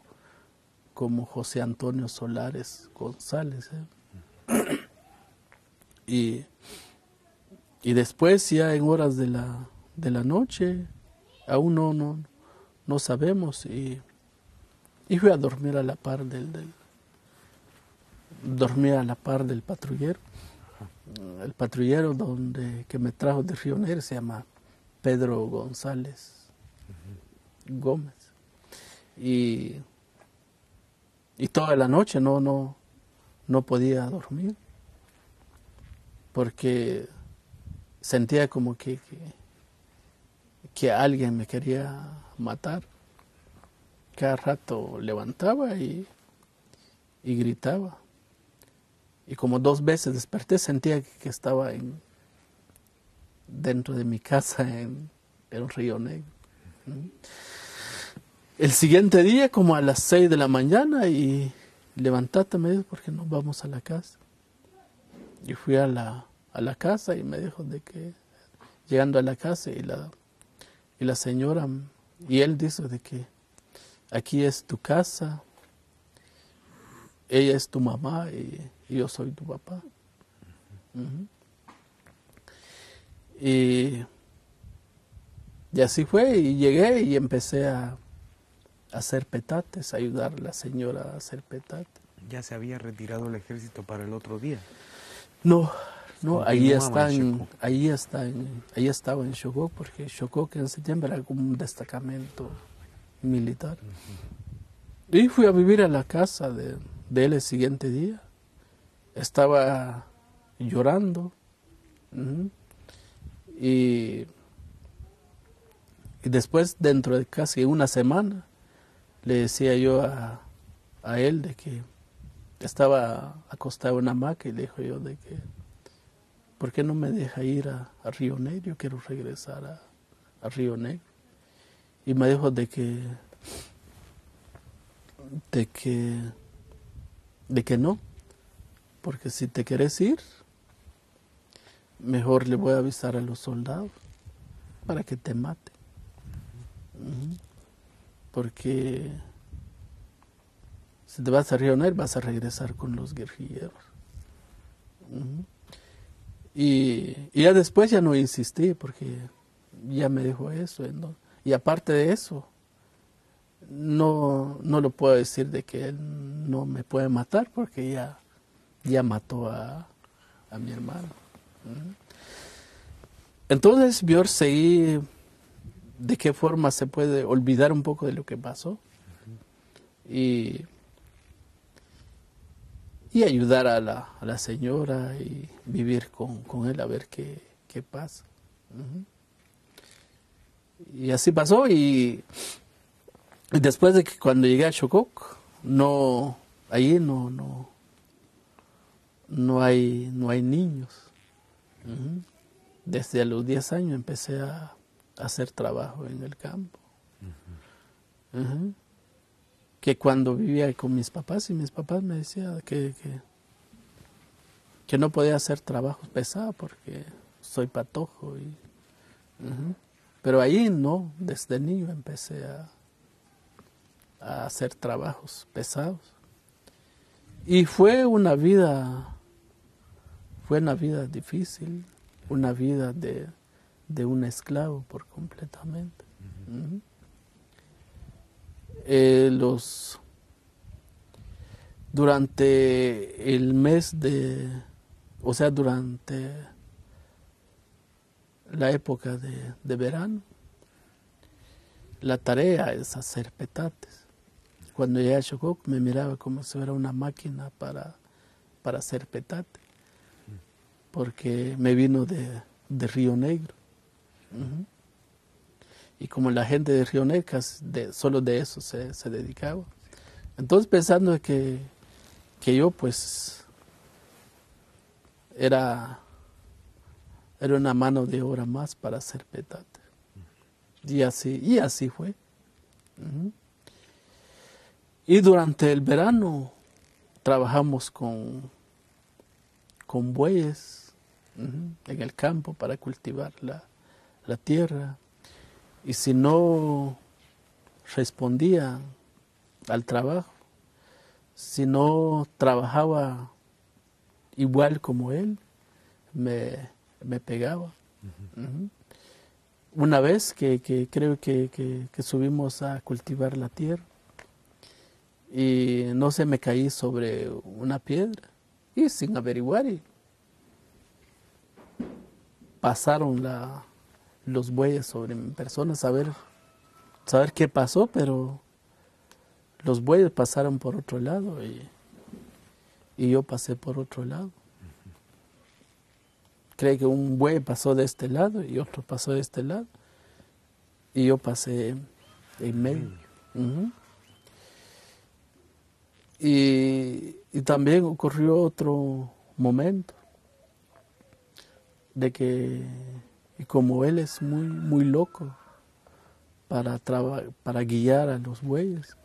como José Antonio Solares González. ¿eh? Y, y después ya en horas de la, de la noche, aún no, no, no sabemos, y, y fui a dormir a la par del, del dormí a la par del patrullero. El patrullero donde, que me trajo de Río Negro se llama Pedro González Gómez. Y, y toda la noche no, no, no podía dormir porque sentía como que, que, alguien me quería matar. Cada rato levantaba y, y gritaba. Y como dos veces desperté, sentía que, estaba en, dentro de mi casa en, en Río Negro. El siguiente día, como a las seis de la mañana, y levantate, me dijo, porque nos vamos a la casa. Y fui a la, a la casa y me dijo de que llegando a la casa y la, y la señora, y él dice de que aquí es tu casa, ella es tu mamá y, yo soy tu papá. y, y, así fue, y llegué y empecé a, a hacer petates, a ayudar a la señora a hacer petates. ¿Ya se había retirado el ejército para el otro día? No, no, ahí está, en, ahí está, en, ahí estaba en Chocó, porque Chocó que en septiembre era como un destacamento militar. Y fui a vivir a la casa de, él el siguiente día. Estaba llorando. y, y después, dentro de casi una semana, le decía yo a, a él de que estaba acostado en una hamaca y le dijo yo de que ¿por qué no me deja ir a, Río Negro? Yo quiero regresar a, Río Negro. Y me dijo de que, de que de que no, porque si te quieres ir, mejor le voy a avisar a los soldados para que te mate. Porque si te vas a reunir, vas a regresar con los guerrilleros. y, ya después ya no insistí porque ya me dijo eso. Y aparte de eso, no, no lo puedo decir de que él no me puede matar porque ya, ya mató a, a mi hermano. Entonces, Björn, de qué forma se puede olvidar un poco de lo que pasó y, y ayudar a la, la, señora y vivir con, con él a ver qué, qué pasa. Y así pasó y, después de que cuando llegué a Chocok, no, ahí no, no, no hay, no hay niños. Desde los 10 años empecé a, hacer trabajo en el campo. Que cuando vivía con mis papás y mis papás me decían que, que, no podía hacer trabajos pesados porque soy patojo. Y, Pero ahí no, desde niño empecé a, a hacer trabajos pesados. Y fue una vida, fue una vida difícil, una vida de, de un esclavo por completamente. Eh, los durante el mes de, o sea, durante la época de, de verano, la tarea es hacer petates. Cuando llegué a Chocó me miraba como si fuera una máquina para, para hacer petate, porque me vino de, de Río Negro. Y como la gente de Río de, solo de eso se, se dedicaba. Entonces pensando que, que yo pues era, era una mano de obra más para hacer petate. Y así, y así fue. Y durante el verano trabajamos con, con bueyes en el campo para cultivar la, la tierra. Y si no respondía al trabajo, si no trabajaba igual como él, me, pegaba. Una vez que, creo que, que, subimos a cultivar la tierra y no se me caí sobre una piedra y sin averiguar pasaron los bueyes sobre mi persona, saber, saber qué pasó, pero los bueyes pasaron por otro lado y, y yo pasé por otro lado. Cree que un buey pasó de este lado y otro pasó de este lado y yo pasé en medio. y, y también ocurrió otro momento de que como él es muy, muy loco para, para guiar a los bueyes,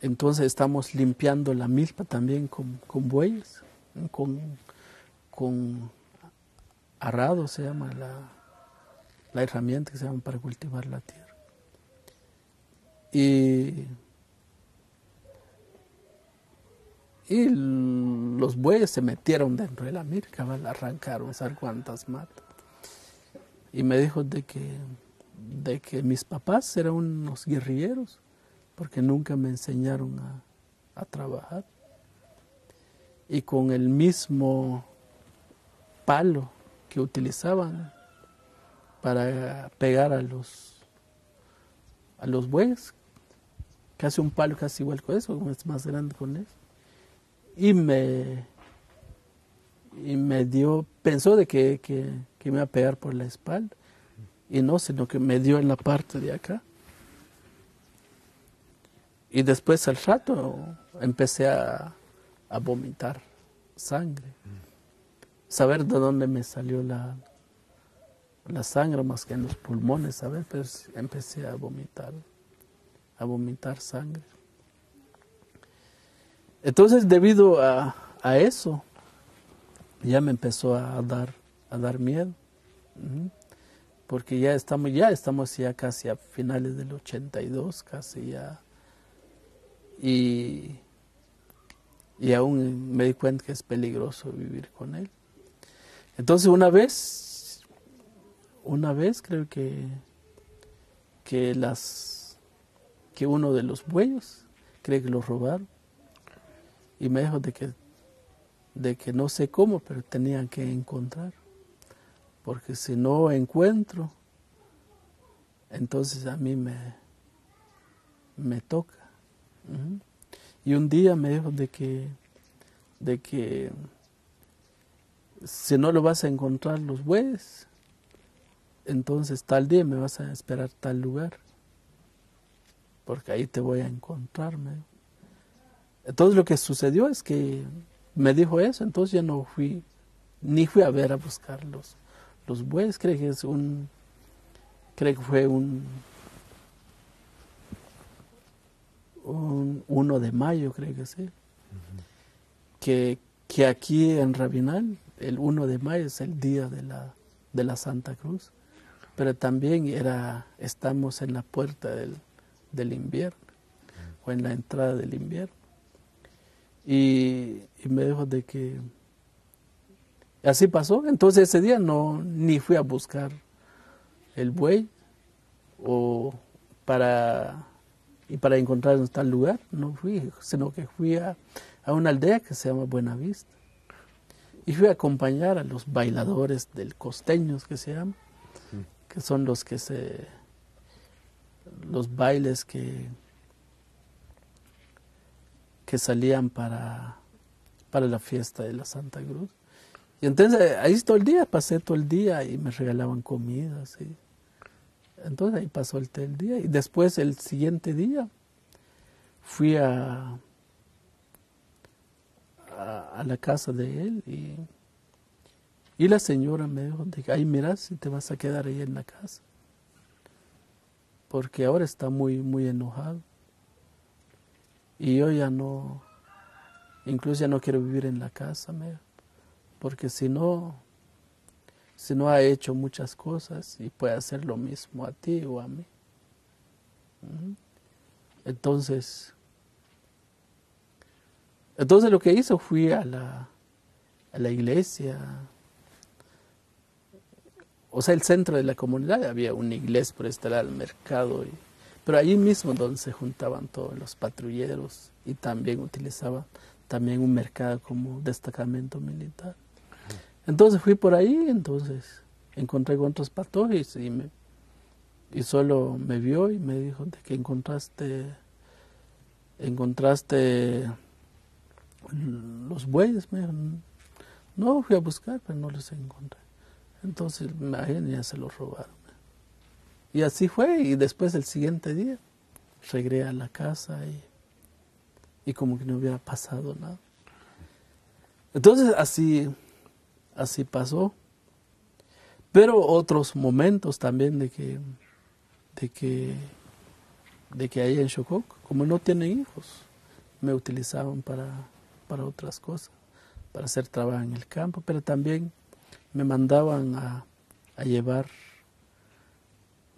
entonces estamos limpiando la milpa también con, bueyes, con, con arado se llama la, la herramienta que se llama para cultivar la tierra. Y Y los bueyes se metieron dentro de la mirca, arrancaron, saber cuántas matas. Y me dijo de que, de que mis papás eran unos guerrilleros, porque nunca me enseñaron a, a trabajar. Y con el mismo palo que utilizaban para pegar a los, a los bueyes, casi un palo casi igual con eso, es más grande con eso y me, y me dio, pensó de que, que, me iba a pegar por la espalda y no, sino que me dio en la parte de acá. Y después al rato empecé a, a vomitar sangre. Saber de dónde me salió la, la sangre más que en los pulmones, ¿sabes? Pues empecé a vomitar, a vomitar sangre. Entonces, debido a, a eso, ya me empezó a dar, a dar miedo. Porque ya estamos, ya estamos ya casi a finales del 82, casi ya. Y, y aún me di cuenta que es peligroso vivir con él. Entonces una vez, una vez creo que, que las, que uno de los bueyos, cree que lo robaron. Y me dijo de que, de que no sé cómo, pero tenían que encontrar. Porque si no encuentro, entonces a mí me, me toca. Y un día me dijo de que, de que si no lo vas a encontrar los bueyes, entonces tal día me vas a esperar tal lugar, porque ahí te voy a encontrar. Entonces lo que sucedió es que me dijo eso, entonces ya no fui, ni fui a ver a buscar los, los bueyes, creo que es un, creo que fue un, un 1 de mayo, creo que sí, que, que aquí en Rabinal, el 1 de mayo es el día de la, de la Santa Cruz, pero también era, estamos en la puerta del, del invierno, o en la entrada del invierno. Y, y me dijo de que así pasó. Entonces ese día no ni fui a buscar el buey o para y para encontrar en tal lugar. No fui, sino que fui a, a una aldea que se llama Buenavista. Y fui a acompañar a los bailadores del costeños que se llaman, que son los que se los bailes que que salían para, para la fiesta de la Santa Cruz. Y entonces ahí todo el día, pasé todo el día y me regalaban comida. Entonces ahí pasó el, el día. Y después el siguiente día fui a, a, la casa de él y, y la señora me dijo, ay, mira si te vas a quedar ahí en la casa. Porque ahora está muy, muy enojado. Y yo ya no, incluso ya no quiero vivir en la casa, porque si no, si no ha hecho muchas cosas y puede hacer lo mismo a ti o a mí. Entonces, entonces lo que hizo fui a la, a la iglesia, o sea, el centro de la comunidad, había una iglesia por lado del mercado, y, pero allí mismo donde se juntaban todos los patrulleros y también utilizaban también un mercado como destacamento militar. Entonces fui por ahí, entonces encontré con otros pastores y, me, y solo me vio y me dijo de que encontraste, encontraste los bueyes. Me dijo, no, fui a buscar, pero no los encontré. Entonces, imagínate, ya se los robaron. Y así fue, y después el siguiente día regresé a la casa y, y como que no hubiera pasado nada. Entonces así, así pasó. Pero otros momentos también de que, de que, de que ahí en Chocó, como no tienen hijos, me utilizaban para, para otras cosas, para hacer trabajo en el campo, pero también me mandaban a, a llevar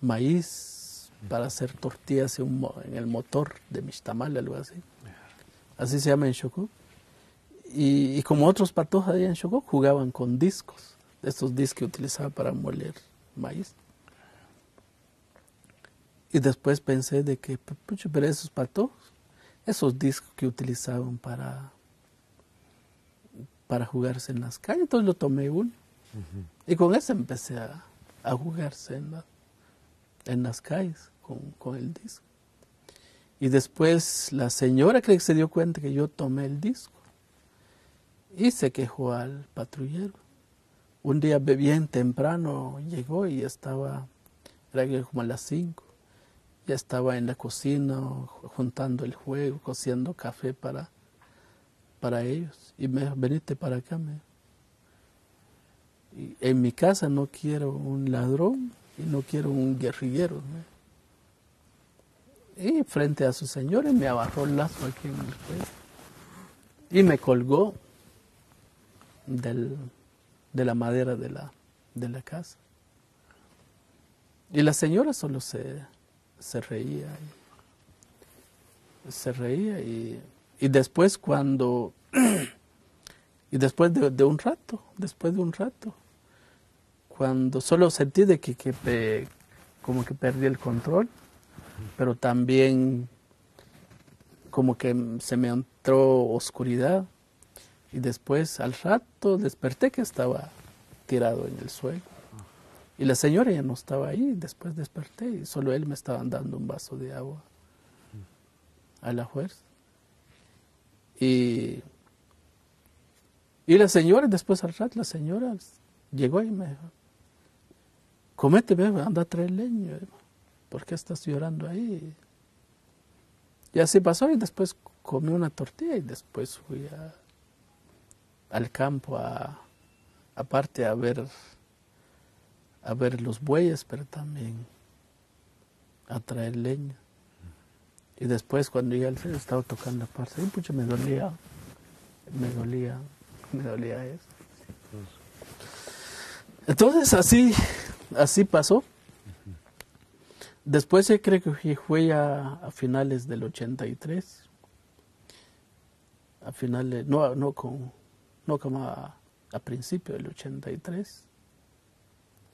maíz para hacer tortillas en, un mo- en el motor de Mixtamal, algo así. Así se llama en Chocó. Y, y como otros patos ahí en Chocó, jugaban con discos, estos discos que utilizaban para moler maíz. Y después pensé de que, pero esos patos, esos discos que utilizaban para, para jugarse en las calles, entonces lo tomé uno. Y con eso empecé a, a jugarse en, la- en las calles con, con el disco. Y después la señora que se dio cuenta que yo tomé el disco y se quejó al patrullero. Un día bien temprano llegó y estaba, era como a las 5, ya estaba en la cocina juntando el juego, cociendo café para, para ellos. Y me dijo, venite para acá. Me en mi casa no quiero un ladrón y no quiero un guerrillero. Y frente a su señora me agarró el lazo aquí en el cuello. y me colgó del, de la madera de la, de la casa. Y la señora solo se, se reía. se reía y, y, después cuando... y después de, un rato, después de un rato, cuando solo sentí de que, que como que perdí el control, pero también como que se me entró oscuridad y después al rato desperté que estaba tirado en el suelo. Y la señora ya no estaba ahí, después desperté y solo él me estaba dando un vaso de agua a la fuerza. Y, y la señora, después al rato, la señora llegó y me dijo, comete, anda a traer leño, ¿por qué estás llorando ahí? Y así pasó y después comí una tortilla y después fui al campo a, aparte a ver a ver los bueyes, pero también a traer leña. Y después cuando llegué al frío estaba tocando la parte, y pucha me dolía, me dolía, me dolía eso. Entonces así, así pasó. Después yo creo que fue a, a finales del 83. A finales, no, no, con, no como a, a principios del 83.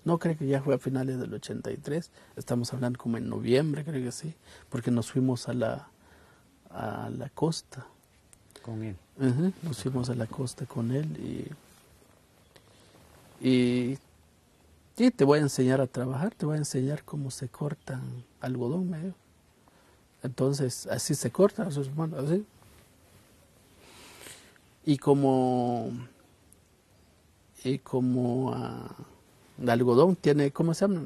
No creo que ya fue a finales del 83, estamos hablando como en noviembre, creo que sí, porque nos fuimos a la, a la costa. Con él. nos fuimos a la costa con él y, y, y, te voy a enseñar a trabajar, te voy a enseñar cómo se cortan algodón medio. Entonces, así se corta así. Y como, y como, el algodón tiene, ¿cómo se llama?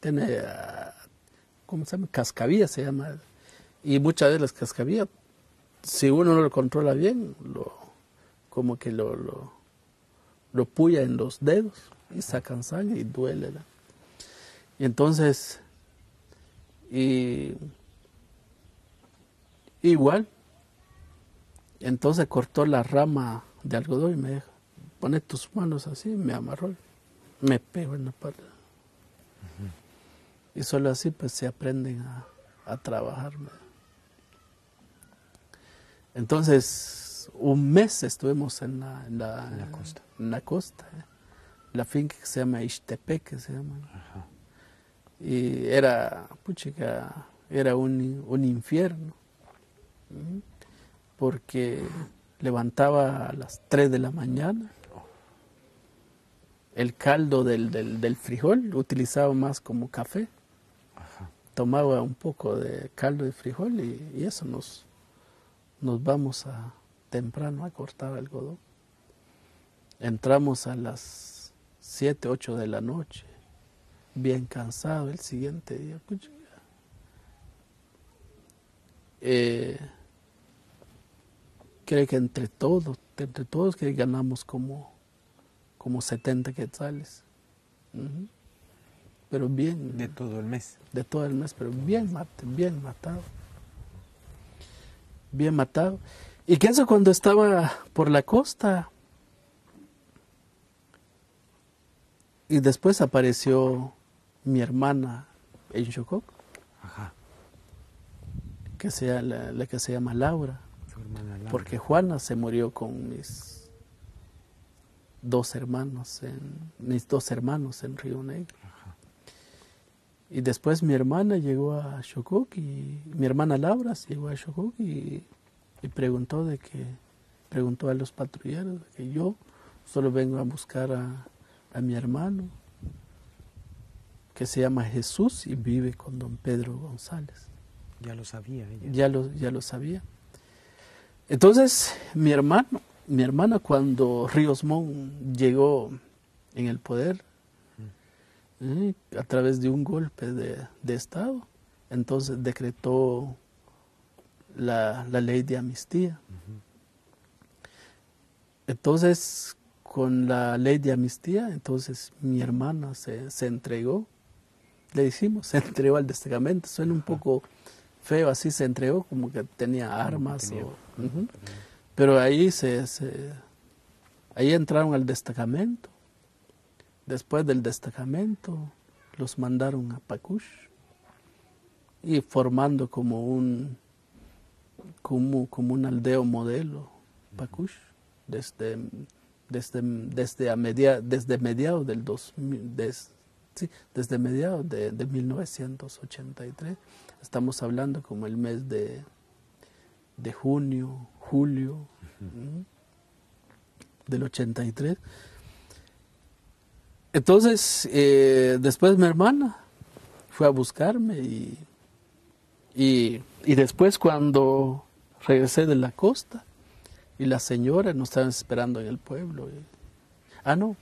Tiene, ah, ¿cómo se llama? Cascabilla se llama. Y muchas veces las cascabillas, si uno no lo controla bien, lo, como que lo, lo, lo puya en los dedos y sacan sangre y duele. Y entonces, y igual, entonces cortó la rama de algodón y me dijo, pone tus manos así, me amarró me pego en la espalda. Y solo así pues se aprenden a, a trabajar. Entonces, un mes estuvimos en la, en la, costa. En la costa, ¿eh? La finca que se llama Ixtepeque, se llama. Y era, puchica, era un, un infierno, porque levantaba a las 3 de la mañana el caldo del, del, frijol, lo utilizaba más como café. Tomaba un poco de caldo de frijol y, eso nos, nos vamos a temprano a cortar algodón. Entramos a las 7, 8 de la noche, bien cansado el siguiente día. Eh, creo que entre todos, entre todos que ganamos como como 70 quetzales. Pero bien. De todo el mes. De todo el mes, pero bien, bien matado. Bien matado. Y que eso cuando estaba por la costa. Y después apareció mi hermana en Chocó. Ajá. Que sea la, que se llama Laura. Laura. Porque Juana se murió con mis dos hermanos, en, mis dos hermanos en Río Negro. Y después mi hermana llegó a Chocuk y mi hermana Laura llegó a Chocuk y, preguntó de que preguntó a los patrulleros que yo solo vengo a buscar a, a mi hermano que se llama Jesús y vive con don Pedro González. Ya lo sabía ella. Ya lo, ya lo sabía. Entonces mi hermano mi hermana cuando Ríos Montt llegó en el poder, eh, a través de un golpe de, Estado, entonces decretó la, ley de amnistía. Entonces, con la ley de amnistía, entonces mi hermana se, entregó, le decimos, se entregó al destacamento, suena un poco feo, así se entregó, como que tenía armas. o, Pero ahí se, se, ahí entraron al destacamento. Después del destacamento los mandaron a Pacush y formando como un como, como un aldeo modelo Pacush desde desde desde a media, desde mediados del 2000 sí, desde mediados de, de 1983 estamos hablando como el mes de de junio julio del 83 entonces eh, después mi hermana fue a buscarme y y, y después cuando regresé de la costa y la señora nos estaban esperando en el pueblo. Ah, no,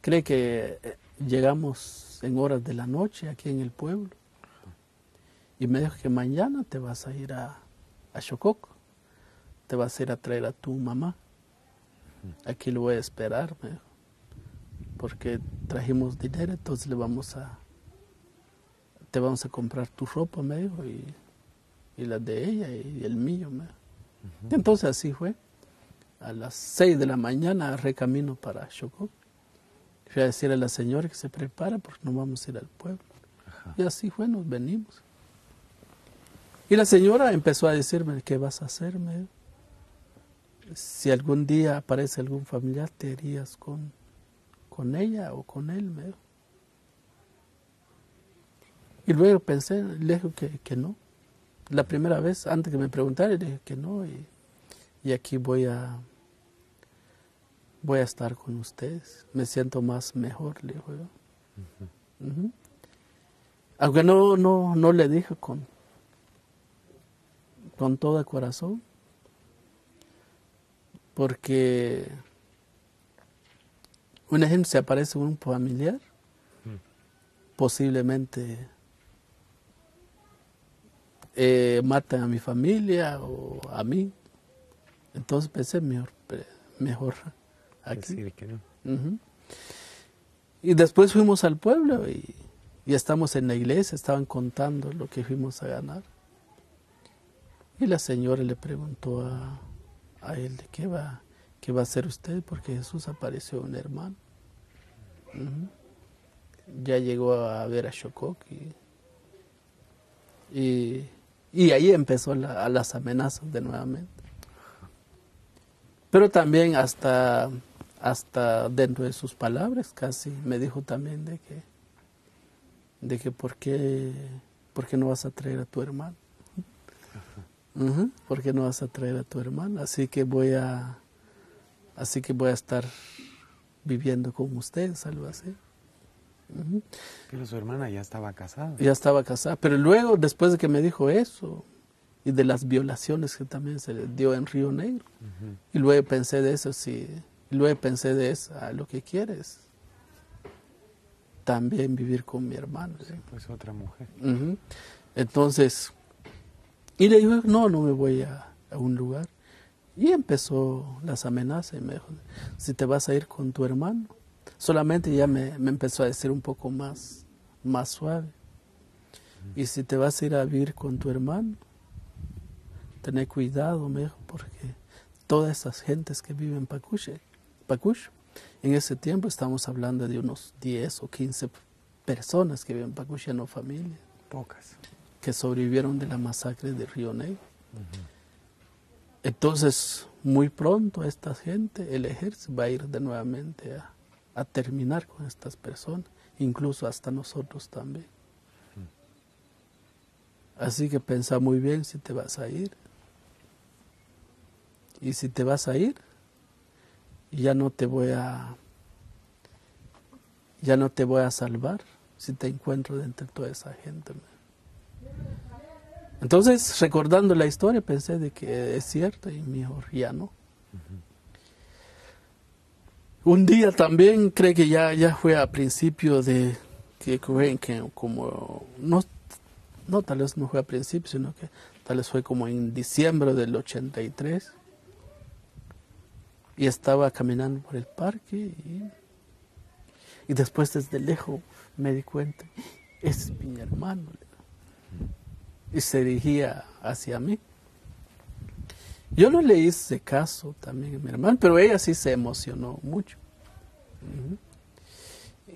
cree que eh, llegamos en horas de la noche aquí en el pueblo. Y me dijo que mañana te vas a ir a, a Chococo, te vas a ir a traer a tu mamá. Aquí lo voy a esperar, me dijo, porque trajimos dinero, entonces le vamos a, te vamos a comprar tu ropa, me dijo, y, y la de ella y el mío, me dijo. Entonces así fue. A las seis de la mañana recamino para Chocó. Fui a decirle a la señora que se prepara porque no vamos a ir al pueblo. Ajá. Y así fue, nos venimos. Y la señora empezó a decirme, ¿qué vas a hacer? Me dijo. Si algún día aparece algún familiar, ¿te irías con, con ella o con él? Me dijo. Y luego pensé, le dije que, que, no. La primera vez, antes que me preguntara, le dije que no. Y, y, aquí voy a voy a estar con ustedes. Me siento más mejor, le dijo yo. Uh -huh. Uh -huh. Aunque no, no, no le dije con, con todo el corazón. Porque una gente se aparece un familiar, posiblemente eh, matan a mi familia o a mí. Entonces pensé mejor, mejor aquí. Decir que no. Uh -huh. Y después fuimos al pueblo y, y, estamos en la iglesia, estaban contando lo que fuimos a ganar. Y la señora le preguntó a, a él de qué va, qué va a hacer usted, porque Jesús apareció un hermano. Uh -huh. Ya llegó a ver a Shokok y, y y ahí empezó la, las amenazas de nuevamente. Pero también hasta, hasta dentro de sus palabras casi me dijo también de que, de que por qué, por qué no vas a traer a tu hermano. Uh. ¿Por qué no vas a traer a tu hermano? Así que voy a, así que voy a estar viviendo con ustedes, algo así. Uh -huh. Pero su hermana ya estaba casada. Ya estaba casada. Pero luego, después de que me dijo eso, y de las violaciones que también se le dio en Río Negro, uh -huh. y luego pensé de eso, sí, y luego pensé de eso, a lo que quieres, también vivir con mi hermano. Sí, pues otra mujer. Uh -huh. Entonces, y le dijo, no, no me voy a, a un lugar. Y empezó las amenazas y me dijo, si te vas a ir con tu hermano, solamente ya me, me, empezó a decir un poco más, más suave. Y si te vas a ir a vivir con tu hermano, ten cuidado, me dijo, porque todas esas gentes que viven en Pacush, Pacush, en ese tiempo estamos hablando de unos 10 o 15 personas que viven en Pacush, no familia. Pocas. Que sobrevivieron de la masacre de Río Negro. Uh -huh. Entonces, muy pronto esta gente, el ejército, va a ir de nuevamente a, a terminar con estas personas, incluso hasta nosotros también. Así que pensa muy bien si te vas a ir. Y si te vas a ir, ya no te voy a ya no te voy a salvar si te encuentro entre toda esa gente. Entonces, recordando la historia, pensé de que es cierto y mejor ya no. Un día también, creo que ya, ya fue a principio de que, que como, no, no tal vez no fue a principio, sino que tal vez fue como en diciembre del 83. Y estaba caminando por el parque y, y después desde lejos me di cuenta, es mi hermano. Y se dirigía hacia mí. Yo no le hice caso también a mi hermano, pero ella sí se emocionó mucho.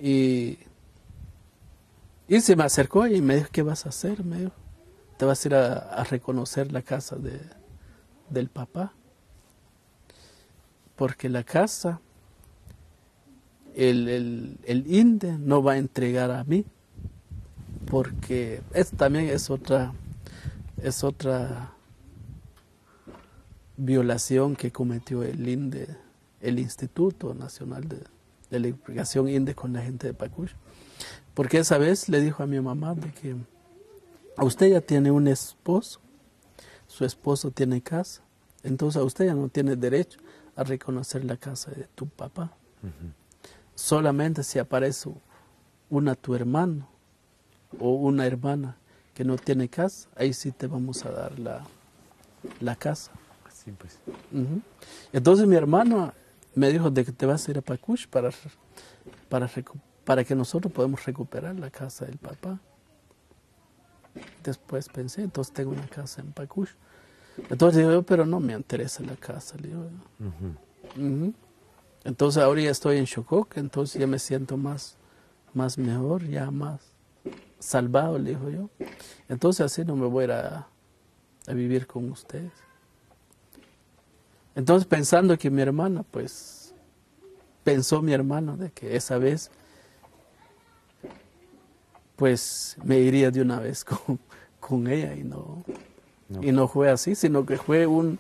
Y, y se me acercó y me dijo, ¿qué vas a hacer? Me dijo, te vas a ir a, reconocer la casa de, del papá. Porque la casa, el, el, el INDE no va a entregar a mí, porque esto también es otra, es otra violación que cometió el INDE, el Instituto Nacional de, de la Investigación INDE con la gente de Pacush. Porque esa vez le dijo a mi mamá de que a usted ya tiene un esposo, su esposo tiene casa, entonces a usted ya no tiene derecho a reconocer la casa de tu papá. Solamente si aparece una tu hermano o una hermana que no tiene casa, ahí sí te vamos a dar la, la casa. Pues. Entonces mi hermano me dijo de que te vas a ir a Pacush para, para, para que nosotros podamos recuperar la casa del papá. Después pensé, entonces tengo una casa en Pacush. Entonces digo yo, pero no me interesa la casa. Entonces ahora ya estoy en Chocó, entonces ya me siento más, más mejor, ya más salvado, le digo yo. Entonces así no me voy a, a vivir con ustedes. Entonces pensando que mi hermana, pues, pensó mi hermano de que esa vez, pues, me iría de una vez con, con ella y no, y no fue así, sino que fue un,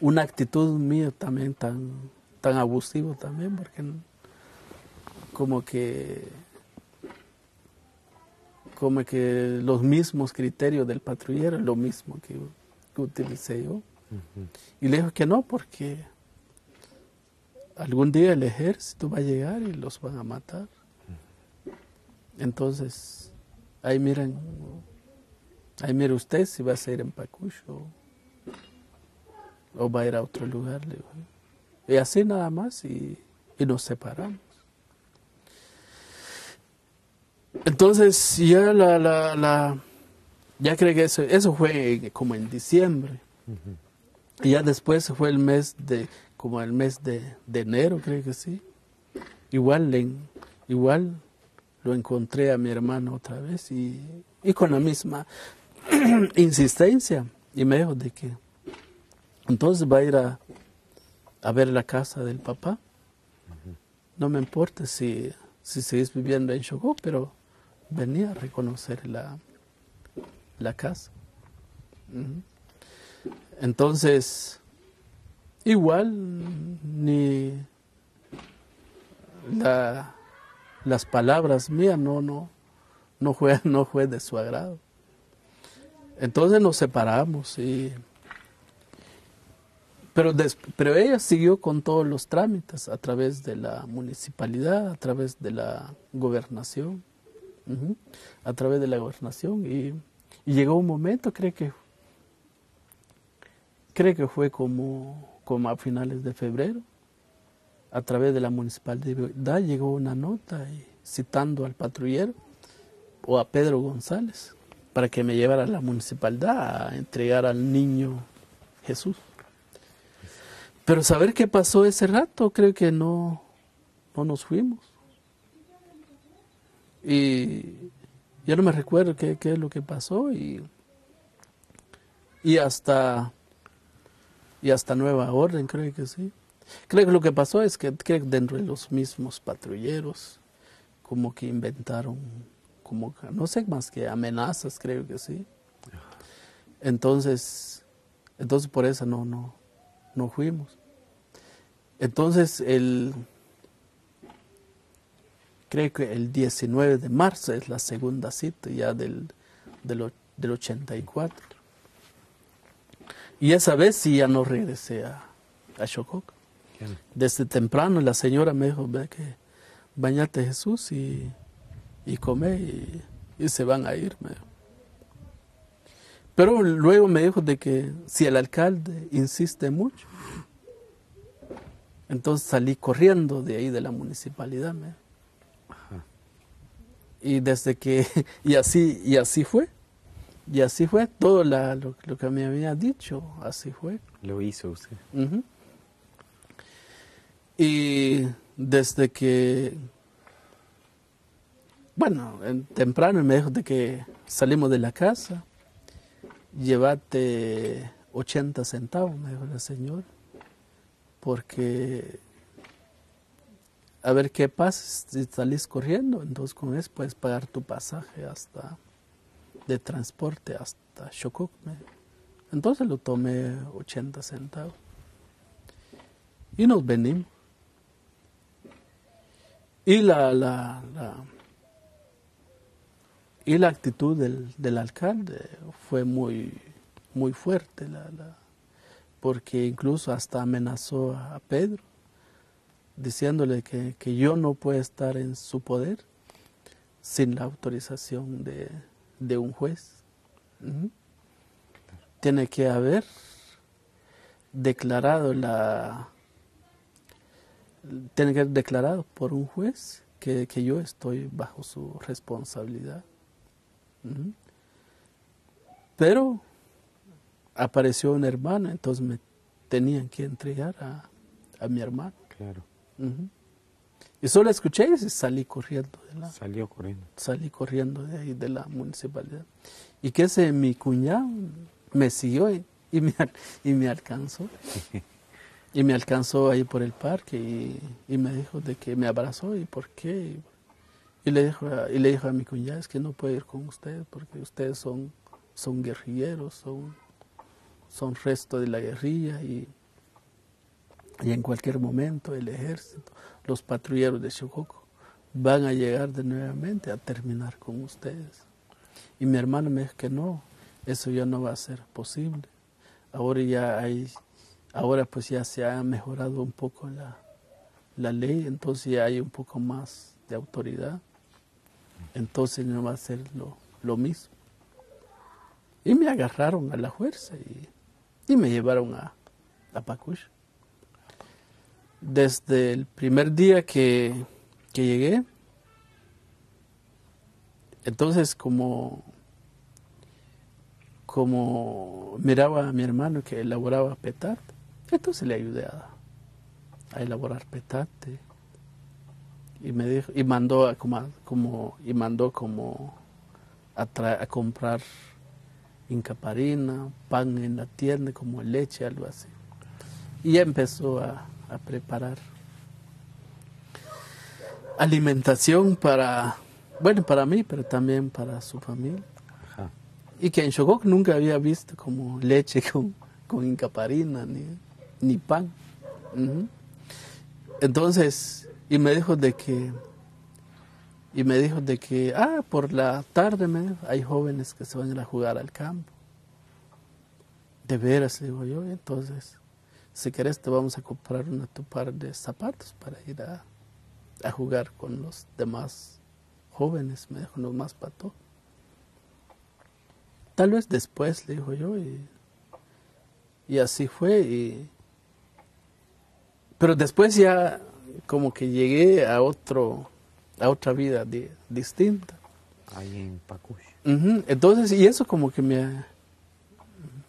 una actitud mía también tan, tan abusivo también, porque como que como que los mismos criterios del patrullero, lo mismo que, que utilicé yo. Y le dijo que no, porque algún día el ejército va a llegar y los van a matar. Entonces, ahí miren, ahí mire usted si va a ser en Pacucho o, va a ir a otro lugar. Y así nada más y, nos separamos. Entonces ya la, la, ya creo que eso, eso fue como en diciembre. Y ya después fue el mes de, como el mes de, enero, creo que sí. Igual, igual lo encontré a mi hermano otra vez y, con la misma insistencia. Y me dijo de que entonces va a ir a, a ver la casa del papá. No me importa si, si seguís viviendo en Chocó, pero venía a reconocer la, la casa. Entonces, igual ni las palabras mías no, no, no, fue, no fue de su agrado. Entonces nos separamos y pero, pero ella siguió con todos los trámites a través de la municipalidad, a través de la gobernación, a través de la gobernación y, y, llegó un momento, creo que creo que fue como, como a finales de febrero, a través de la municipalidad llegó una nota citando al patrullero o a Pedro González para que me llevara a la municipalidad a entregar al niño Jesús. Pero saber qué pasó ese rato, creo que no, no nos fuimos. Y ya no me recuerdo qué, qué es lo que pasó y, y hasta y hasta nueva orden, creo que sí. Creo que lo que pasó es que creo dentro de los mismos patrulleros como que inventaron, como no sé más que amenazas, creo que sí. Entonces, entonces por eso no, no, no fuimos. Entonces el creo que el 19 de marzo es la segunda cita ya del, del, del 84. Y esa vez sí ya no regresé a, a Desde temprano la señora me dijo, ve que bañate Jesús y, y come y, se van a ir. Pero luego me dijo de que si el alcalde insiste mucho, entonces salí corriendo de ahí de la municipalidad. Y desde que, y así, y así fue. Y así fue todo la, lo, lo, que me había dicho, así fue. Lo hizo usted. Uh -huh. Y desde que, bueno, en, temprano me dijo de que salimos de la casa, llévate 80 centavos, me dijo la señora, porque a ver qué pasa si salís corriendo, entonces con eso puedes pagar tu pasaje hasta de transporte hasta Chocó. Entonces lo tomé 80 centavos. Y nos venimos. Y la, la, la, y la actitud del, del, alcalde fue muy, muy fuerte, la, la, porque incluso hasta amenazó a Pedro, diciéndole que, que yo no puedo estar en su poder sin la autorización de, de un juez. Tiene que haber declarado la tiene que haber declarado por un juez que, que yo estoy bajo su responsabilidad. Pero apareció un hermano, entonces me tenían que entregar a, a mi hermano. Claro. Y solo escuché y salí corriendo de la. Salió corriendo. Salí corriendo de ahí, de la municipalidad. Y que ese mi cuñado me siguió y, y, me, y me alcanzó. y me alcanzó ahí por el parque y, y, me dijo de que me abrazó y por qué. Y le dijo a, y le dijo a mi cuñada, es que no puedo ir con ustedes porque ustedes son, son guerrilleros, son, son resto de la guerrilla y, y en cualquier momento el ejército, los patrulleros de Chococo van a llegar de nuevamente a terminar con ustedes. Y mi hermano me dijo que no, eso ya no va a ser posible. Ahora ya hay, ahora pues ya se ha mejorado un poco la, la ley, entonces ya hay un poco más de autoridad. Entonces no va a ser lo, lo mismo. Y me agarraron a la fuerza y, y me llevaron a, a Pacucho. Desde el primer día que, que llegué, entonces como como miraba a mi hermano que elaboraba petate, entonces le ayudé a, a elaborar petate y me dijo y mandó a, como, como y mandó como a, a comprar incaparina, pan en la tienda, como leche, algo así. Y ya empezó a, a preparar alimentación para, bueno, para mí, pero también para su familia. Ajá. Y que en Chocó nunca había visto como leche con, con incaparina ni, ni pan. Uh -huh. Entonces, y me dijo de que, y me dijo de que, ah, por la tarde me, hay jóvenes que se van a ir a jugar al campo. De veras, digo yo, entonces, si querés te vamos a comprar una tu par de zapatos para ir a, a jugar con los demás jóvenes, me dijo, los más patos. Tal vez después, le dijo yo, y, y así fue. Y, pero después ya como que llegué a otro a otra vida di, distinta. Ahí en Pacush. Uh -huh. Entonces, y eso como que me,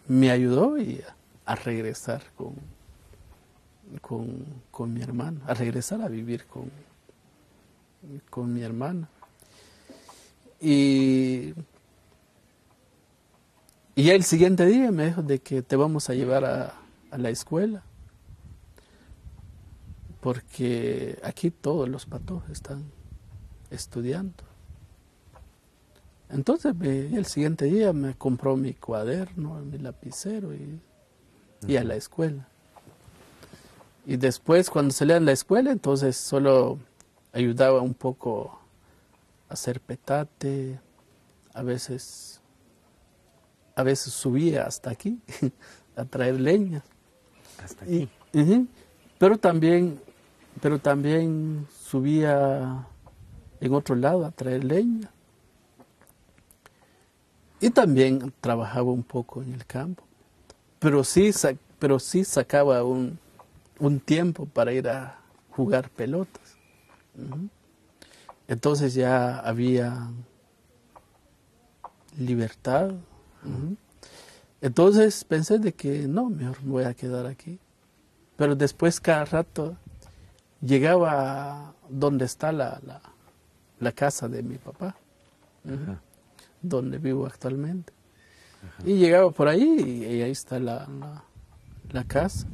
me ayudó y a, a regresar con, con, con, mi hermano, a regresar a vivir con, con mi hermana. Y, y ya el siguiente día me dijo de que te vamos a llevar a, a la escuela porque aquí todos los patos están estudiando. Entonces me, el siguiente día me compró mi cuaderno, mi lapicero y, y, a la escuela. Y después cuando salía a la escuela, entonces solo ayudaba un poco a hacer petate, a veces, a veces subía hasta aquí a traer leña. Hasta aquí. Y, uh -huh, pero también pero también subía en otro lado a traer leña. Y también trabajaba un poco en el campo. Pero sí, pero sí sacaba un, un tiempo para ir a jugar pelotas. Entonces ya había libertad. Entonces pensé de que no, mejor me voy a quedar aquí. Pero después cada rato llegaba a donde está la, la, la casa de mi papá, Ajá. donde vivo actualmente. Y llegaba por ahí y ahí está la, la, la casa.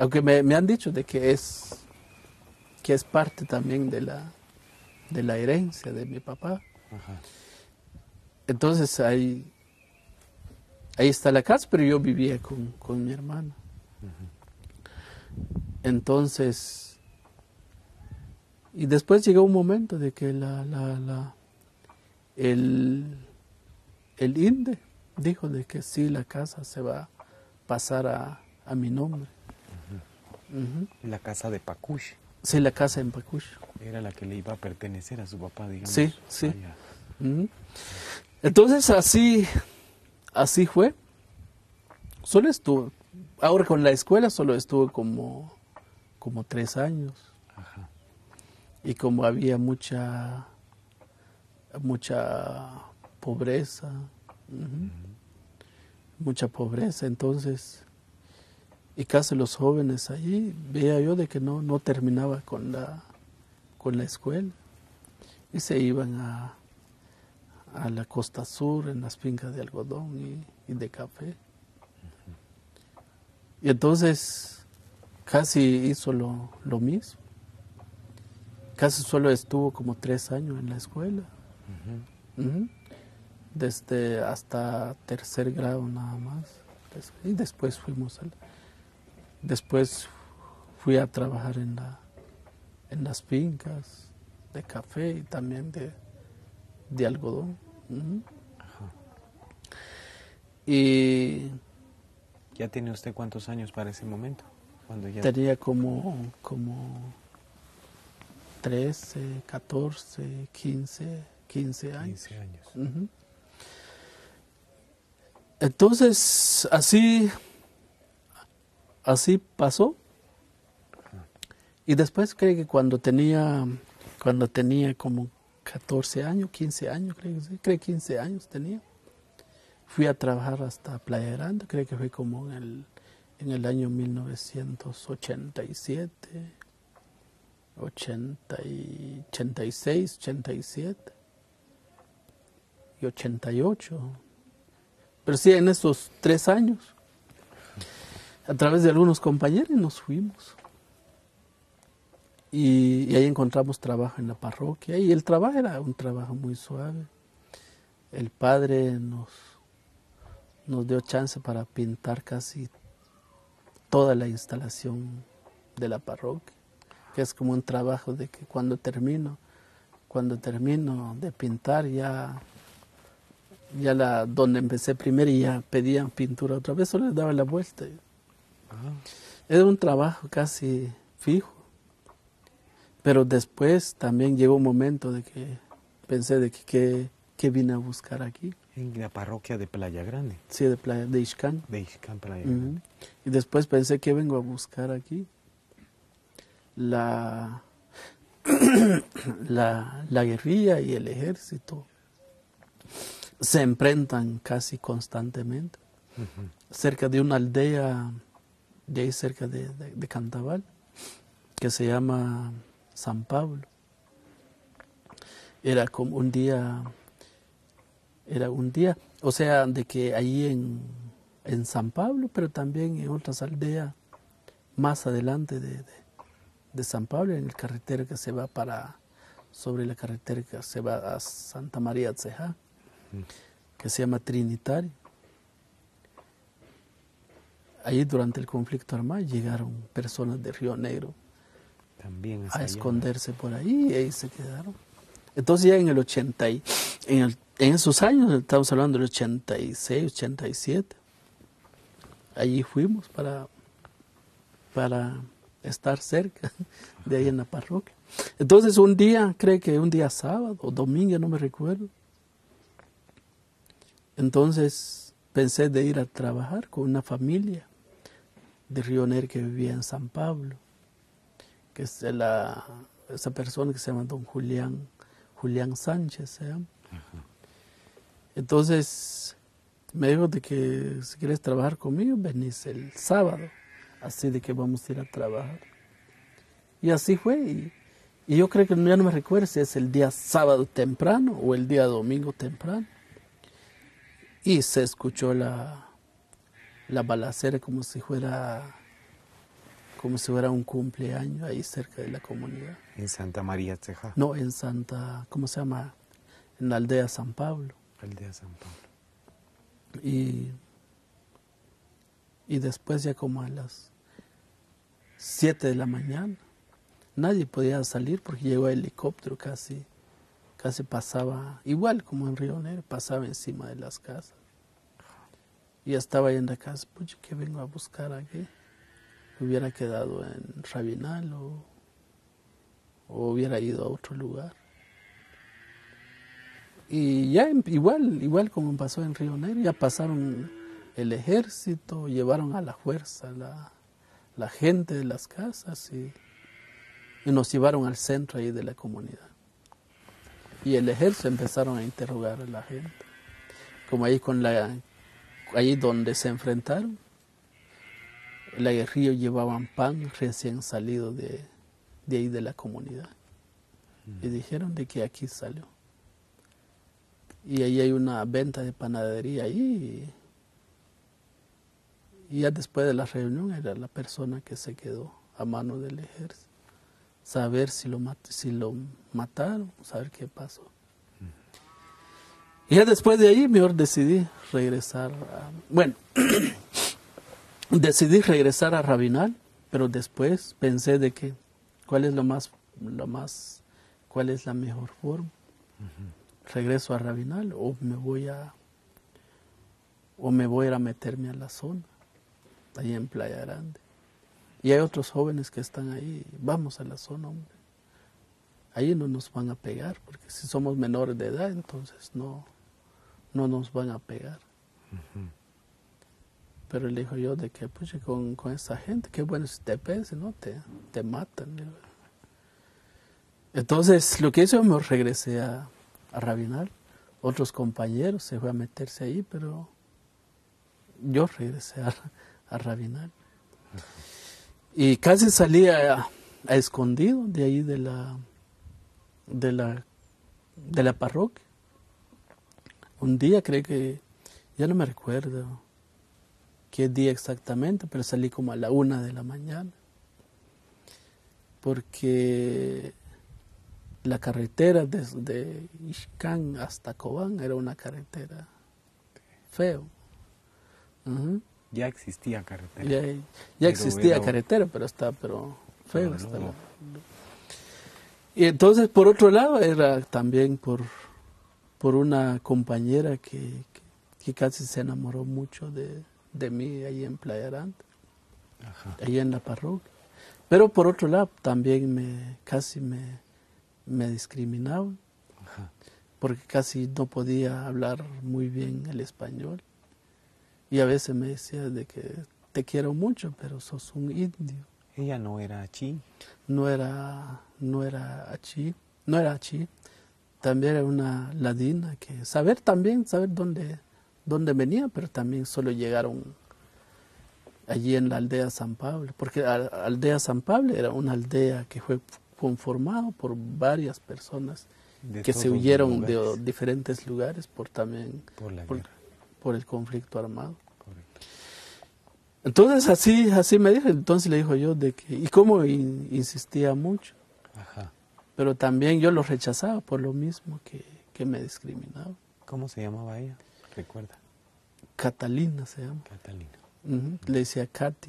Aunque me, me han dicho de que es que es parte también de la de la herencia de mi papá. Ajá. Entonces ahí ahí está la casa, pero yo vivía con, con mi hermano. Entonces y después llegó un momento de que la, la, la el el INDE dijo de que sí la casa se va a pasar a, a mi nombre. La casa de Pacush Sí, la casa en Pacush. era la que le iba a pertenecer a su papá, digamos. Sí, sí. Entonces así, así fue. Solo estuve, ahora con la escuela solo estuve como, como tres años. Ajá. Y como había mucha, mucha pobreza, mucha pobreza, entonces, y casi los jóvenes allí, veía yo de que no, no terminaba con la, con la escuela. Y se iban a, a la costa sur, en las fincas de algodón y, y de café. Y entonces casi hizo lo, lo mismo. Casi solo estuvo como tres años en la escuela. Desde hasta tercer grado nada más. Y después fuimos al, después fui a trabajar en la en las fincas de café y también de, de algodón. Ujú. Y ¿Ya tiene usted cuántos años para ese momento? Cuando ya... tenía como, como 13, 14, 15, 15 años. 15 años. Ujú. Entonces, así, así pasó. Y después creo que cuando tenía, cuando tenía como 14 años, 15 años, creo que sí, creo que 15 años tenía, fui a trabajar hasta Playa Grande, creo que fue como en el, año 1987, 80 y 86, 87 y 88. Pero sí, en esos tres años, a través de algunos compañeros nos fuimos. Y, ahí encontramos trabajo en la parroquia. Y el trabajo era un trabajo muy suave. El padre nos, nos dio chance para pintar casi toda la instalación de la parroquia, que es como un trabajo de que cuando termino, cuando termino de pintar ya ya la donde empecé primero y ya pedían pintura otra vez, solo les daba la vuelta. Ah, Era un trabajo casi fijo. Pero después también llegó un momento de que pensé de que qué- qué vine a buscar aquí. en la parroquia de Playa Grande, Sí, de playa de Ixcán. de Ixcán, Playa. Grande. Y después pensé que vengo a buscar aquí. La, la, la guerrilla y el ejército se enfrentan casi constantemente. Cerca de una aldea de ahí cerca de, de, de Cantabal que se llama San Pablo. Era como un día, era un día, o sea, de que ahí en, en San Pablo, pero también en otras aldeas más adelante de, de, de San Pablo, en el carretero que se va para, sobre la carretera que se va a Santa María Ceja, que se llama Trinitario. Allí durante el conflicto armado llegaron personas de Río Negro También a allá. esconderse por ahí y ahí se quedaron. Entonces ya en el 80, y- en, el- en esos años, estamos hablando del 86, 87, allí fuimos para, para estar cerca de ahí en la parroquia. Entonces un día, creo que un día sábado o domingo, no me recuerdo, entonces pensé de ir a trabajar con una familia de Río Negro que vivía en San Pablo que es la, esa persona que se llama don Julián, Julián Sánchez llama. Entonces me dijo de que si quieres trabajar conmigo, venís el sábado, así de que vamos a ir a trabajar. Y así fue, y, yo creo que ya no me recuerdo si es el día sábado temprano o el día domingo temprano. Y se escuchó la, la balacera como si fuera como si fuera un cumpleaños ahí cerca de la comunidad. ¿En Santa María Ceja? No, en Santa, ¿cómo se llama? En la aldea San Pablo. Aldea San Pablo. Y, y después ya como a las 7 de la mañana, nadie podía salir porque llegó el helicóptero casi, casi pasaba, igual como en Río Negro, pasaba encima de las casas. Y estaba ahí en la casa, pues ¿qué vengo a buscar aquí? Hubiera quedado en Rabinal o, o hubiera ido a otro lugar. Y ya igual, igual como pasó en Río Negro, ya pasaron el ejército, llevaron a la fuerza la, la gente de las casas y, y, nos llevaron al centro ahí de la comunidad. Y el ejército empezaron a interrogar a la gente, como ahí con la, ahí donde se enfrentaron. La guerrilla llevaban pan recién salido de, de ahí de la comunidad. Y dijeron de que aquí salió y ahí hay una venta de panadería ahí. Y ya después de la reunión era la persona que se quedó a mano del ejército. Saber si lo, si lo mataron, saber qué pasó. Y ya después de ahí, mejor decidí regresar a, bueno, decidí regresar a Rabinal, pero después pensé de que cuál es lo más, lo más, cuál es la mejor forma regreso a Rabinal o me voy a o me voy a ir a meterme a la zona, ahí en Playa Grande. Y hay otros jóvenes que están ahí, vamos a la zona, hombre. Ahí no nos van a pegar, porque si somos menores de edad, entonces no, no nos van a pegar. Pero le dijo yo de que, pues, con, con esa gente, qué bueno si te pese, ¿no? Te, te matan. Entonces, lo que hizo, me regresé a, a Rabinal. Otros compañeros se fue a meterse ahí, pero yo regresé a, a Rabinal. Y casi salía a, escondido de ahí de la, de la, de la parroquia. Un día creo que, ya no me recuerdo qué día exactamente, pero salí como a la una de la mañana. Porque la carretera desde Ixcán hasta Cobán era una carretera feo. Ya existía carretera. Ya, existía carretera, pero está pero feo. Y entonces, por otro lado, era también por, por una compañera que, que, casi se enamoró mucho de, de mí ahí en Playa Grande, ahí en la parroquia. Pero por otro lado, también me casi me, me discriminaban porque casi no podía hablar muy bien el español. Y a veces me decía de que te quiero mucho, pero sos un indio. Ella no era achí. No era, no era achí, no era achí. También era una ladina que saber también, saber dónde, dónde venía, pero también solo llegaron allí en la aldea San Pablo, porque la aldea San Pablo era una aldea que fue conformado por varias personas que se huyeron de diferentes lugares por también por, el conflicto armado. Entonces así así me dijo, entonces le dijo yo de que y cómo insistía mucho. Pero también yo lo rechazaba por lo mismo que, que me discriminaba. ¿Cómo se llamaba ella? Recuerda. Catalina se llama. Catalina. Le decía Katy.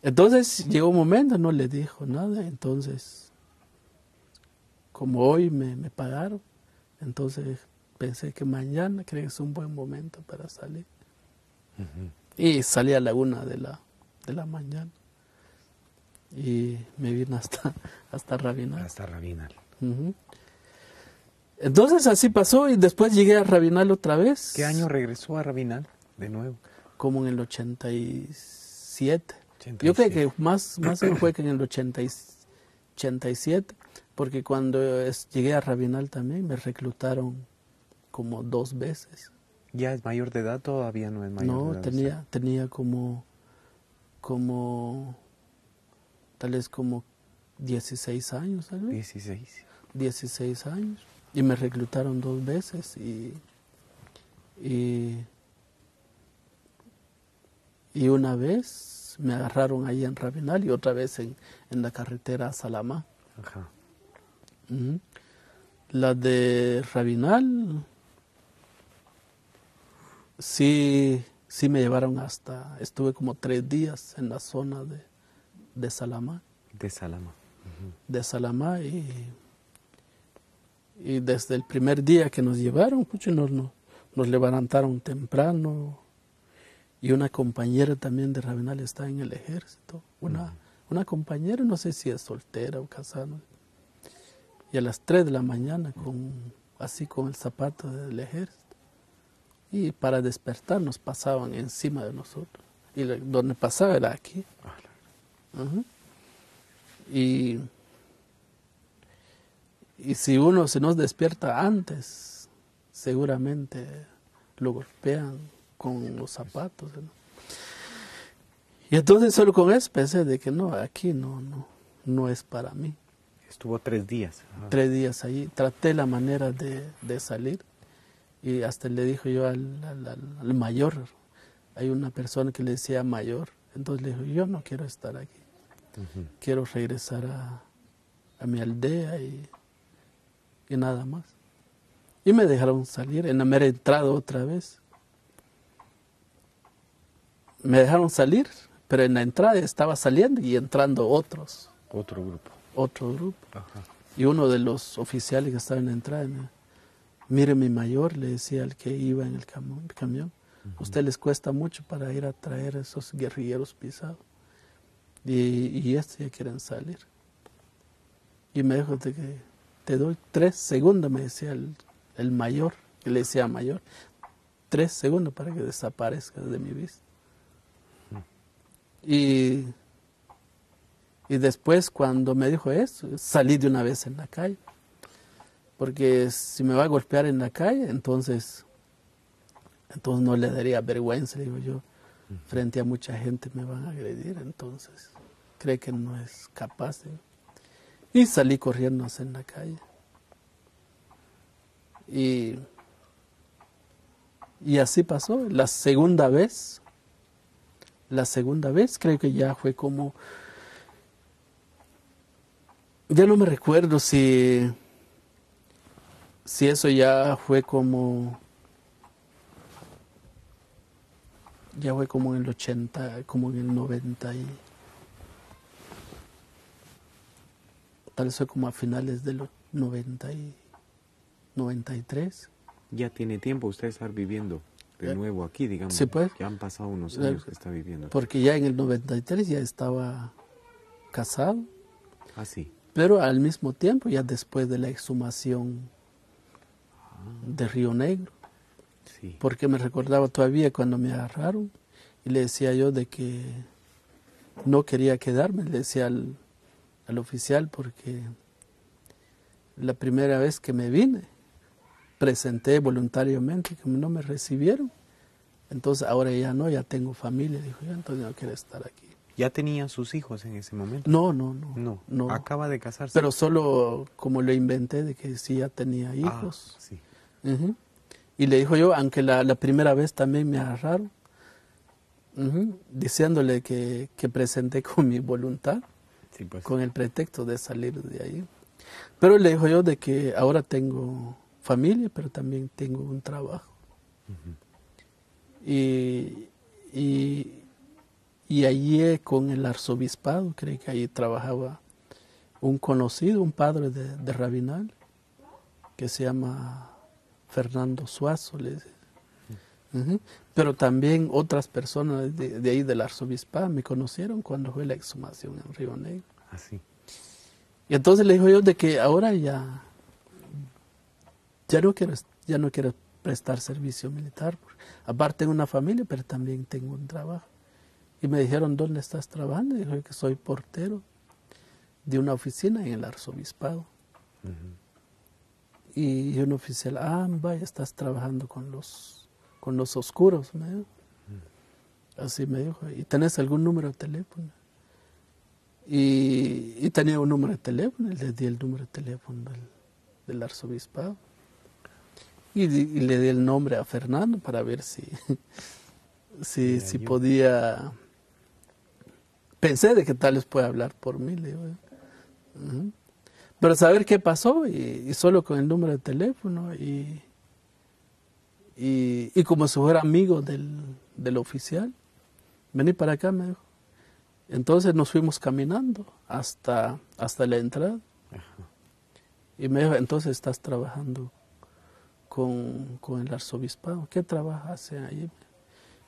Entonces llegó un momento, no le dijo nada, entonces, como hoy me, pagaron, entonces pensé que mañana creo que es un buen momento para salir. Y salí a la una de la, de la mañana y me vine hasta, hasta Rabinal. Hasta Rabinal. Entonces así pasó y después llegué a Rabinal otra vez. ¿Qué año regresó a Rabinal de nuevo? Como en el 87. Yo creo que más, más fue que en el 87, porque cuando llegué a Rabinal también me reclutaron como dos veces ¿Ya es mayor de edad? Todavía no es mayor no, de edad. tenía, tenía como, como, tal vez como 16 años, ¿sabes? 16. 16 años. Y me reclutaron dos veces y, y, y una vez me agarraron ahí en Rabinal y otra vez en, en la carretera a Salamá. Ajá. Ujú. La de Rabinal, sí, sí me llevaron hasta, estuve como tres días en la zona de, de Salamá, De Salama. de Salamá y, y desde el primer día que nos llevaron, pucho, nos, nos, nos levantaron temprano. Y una compañera también de Rabinal está en el ejército, una, una compañera, no sé si es soltera o casada, y a las 3 de la mañana con así con el zapato del ejército. Y para despertar nos pasaban encima de nosotros. Y donde pasaba era aquí Y y si uno se nos despierta antes seguramente lo golpean con los zapatos ¿no? y entonces solo con eso pensé de que no aquí no no no es para mí Estuvo tres días. Ajá. tres días ahí. Traté la manera de, de salir y hasta le dijo yo al, al- al- al mayor, hay una persona que le decía mayor, entonces le dijo, yo no quiero estar aquí, Quiero regresar a, a mi aldea y, y nada más. Y me dejaron salir en la mera entrada otra vez. Me dejaron salir, pero en la entrada estaba saliendo y entrando otros, Otro grupo. otro grupo. Ajá. Y uno de los oficiales que estaba en la entrada, me- mire mi mayor, le decía al que iba en el camión, usted les cuesta mucho para ir a traer a esos guerrilleros pisados. Y, y estos ya quieren salir. Y me dijo de que te doy tres segundos, me decía el, el mayor, que le decía mayor, tres segundos para que desaparezca de mi vista. Y y después cuando me dijo eso, salí de una vez en la calle. Porque si me va a golpear en la calle, entonces, entonces no le daría vergüenza, digo yo. Frente a mucha gente me van a agredir, entonces cree que no es capaz. Y salí corriendo hacia en la calle. Y, y así pasó. La segunda vez, la segunda vez creo que ya fue como ya no me recuerdo si, si eso ya fue como, ya fue como en el 80, como en el 90 y tal vez fue como a finales de los 90 y 93. Ya tiene tiempo usted estar viviendo de Eh, nuevo aquí, digamos. sí, pues. Ya han pasado unos Eh, años que está viviendo. Porque ya en el 93 ya estaba casado, Ah, sí. pero al mismo tiempo ya después de la exhumación de Río Negro. Sí. porque me recordaba todavía cuando me agarraron y le decía yo de que no quería quedarme, le decía al, al oficial porque la primera vez que me vine presenté voluntariamente que no me recibieron, entonces ahora ya no, ya tengo familia, dijo yo, entonces no quiero estar aquí. ¿Ya tenía sus hijos en ese momento? No, no, no, No. no, Acaba de casarse. pero solo como lo inventé de que sí ya tenía Ah, hijos. sí. Ujú. Y le dijo yo, aunque la, la primera vez también me agarraron, diciéndole que, que presenté con mi voluntad, Sí, pues. con el pretexto de salir de ahí. Pero le dijo yo de que ahora tengo familia, pero también tengo un trabajo. Y, y, y allí eh, con el arzobispado, creo que allí trabajaba un conocido, un padre de, de Rabinal, que se llama Fernando Suazo, le dice. Ujú. Pero también otras personas de, de ahí del arzobispado me conocieron cuando fue la exhumación en Río Negro. Así. Y entonces le dijo yo de que ahora ya, ya no quiero, ya no quiero prestar servicio militar. Aparte tengo una familia, pero también tengo un trabajo. Y me dijeron, ¿dónde estás trabajando? Y dije que soy portero de una oficina en el arzobispado. Y un oficial, ah, vaya, estás trabajando con los con los oscuros, me dijo. Así me dijo. ¿Y tenés algún número de teléfono? Y, tenía un número de teléfono, le di el número de teléfono del, arzobispado. Y, le di el nombre a Fernando para ver si, si, si podía... Pensé de que tal vez puede hablar por mí, le digo. Pero saber qué pasó y, solo con el número de teléfono y, y, como si fuera amigo del, del oficial, vení para acá, me dijo. Entonces nos fuimos caminando hasta, hasta la entrada. Y me dijo, entonces estás trabajando con, con el arzobispado. ¿Qué trabajas ahí?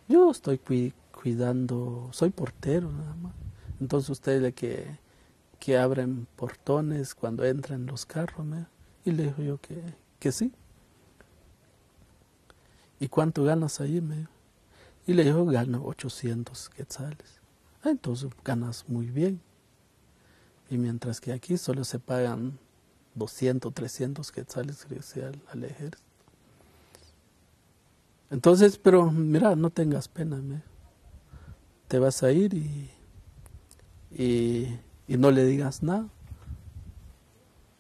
Yo estoy cuidando, soy portero nada más. Entonces ustedes que, que abren portones cuando entran los carros. Y le dijo yo que, que sí. ¿Y cuánto ganas ahí? Me. Y le dijo, gano 800 quetzales. Ah, entonces ganas muy bien. Y mientras que aquí solo se pagan 200, 300 quetzales al, al ejército. Entonces, pero mira, no tengas pena, te vas a ir y, no le digas nada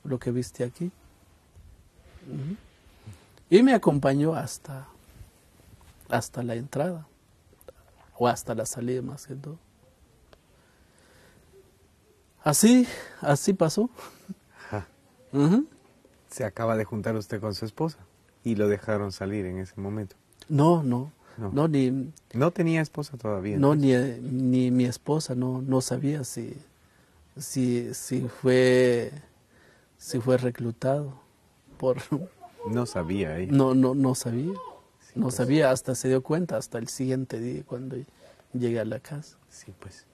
lo que viste aquí. Y me acompañó hasta, hasta la entrada, o hasta la salida más que todo. Así, así pasó. Se acaba de juntar usted con su esposa y lo dejaron salir en ese momento. No, no, no, ni. No tenía esposa todavía. No, ni, ni, mi esposa no, no sabía si, si, si fue, si fue reclutado por. No sabía ella. No, no, no sabía. no pues. sabía, hasta se dio cuenta, hasta el siguiente día cuando llegué a la casa. Sí, pues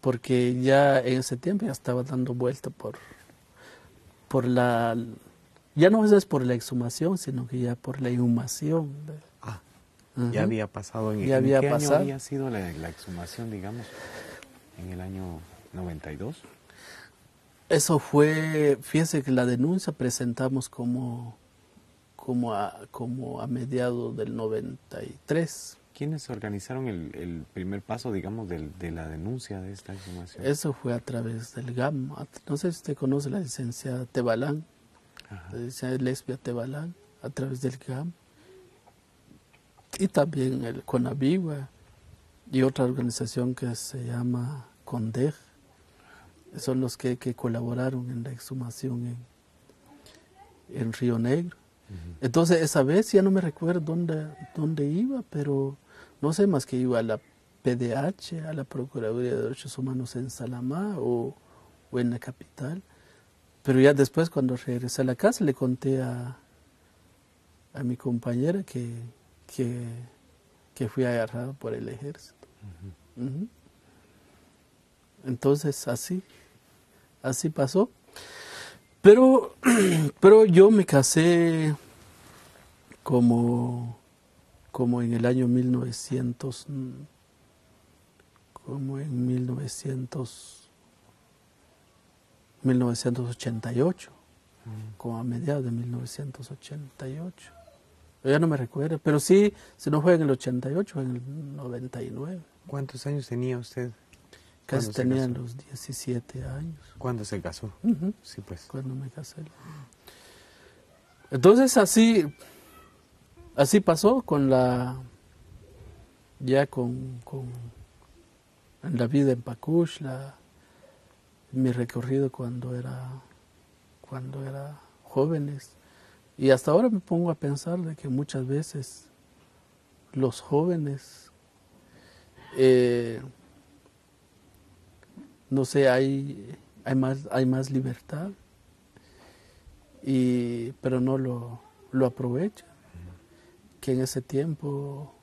porque ya en ese tiempo ya estaba dando vuelta por, por la, ya no es por la exhumación, sino que ya por la inhumación. Ah, ya había pasado en, ya había qué pasado? año había sido la, exhumación, digamos, en el año 92. Eso fue, fíjense que la denuncia presentamos como, como, a, como a mediados del 93. ¿Quiénes organizaron el, primer paso, digamos, de la denuncia de esta información? Eso fue a través del GAM. No sé si usted conoce la licenciada Tebalán, la licenciada Lesbia Tebalán, a través del GAM. Y también el CONAVIGUA y otra organización que se llama CONDEG. Son los que, colaboraron en la exhumación en, en Río Negro. Entonces, esa vez ya no me recuerdo dónde, dónde iba, pero no sé más que iba a la PDH, a la Procuraduría de Derechos Humanos en Salamá o, en la capital. Pero ya después, cuando regresé a la casa, le conté a, a mi compañera que, que, fui agarrado por el ejército. Entonces, así, así pasó. Pero, pero yo me casé como como en el año 1900, como en 1900, 1988, como a mediados de 1988. ya no me recuerdo, pero sí, si no fue en el 88, fue en el 99. ¿Cuántos años tenía usted? Casi tenía los 17 años. ¿Cuándo se casó? Sí, pues. Cuando me casé. Entonces así, Así pasó con la, ya con, con la vida en Pacush, mi recorrido cuando era, cuando era jóvenes. Y hasta ahora me pongo a pensar de que muchas veces los jóvenes, eh, no sé, hay, hay, más, hay más libertad, y, pero no lo, lo aprovechan que en ese tiempo,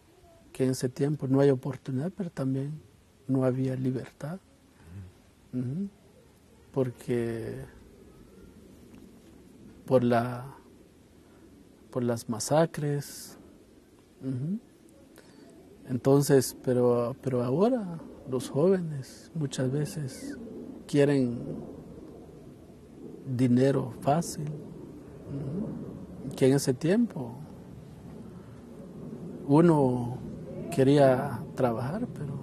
que en ese tiempo no hay oportunidad, pero también no había libertad. Porque por la por las masacres. Entonces, pero, pero ahora los jóvenes muchas veces quieren dinero fácil, que en ese tiempo uno quería trabajar, pero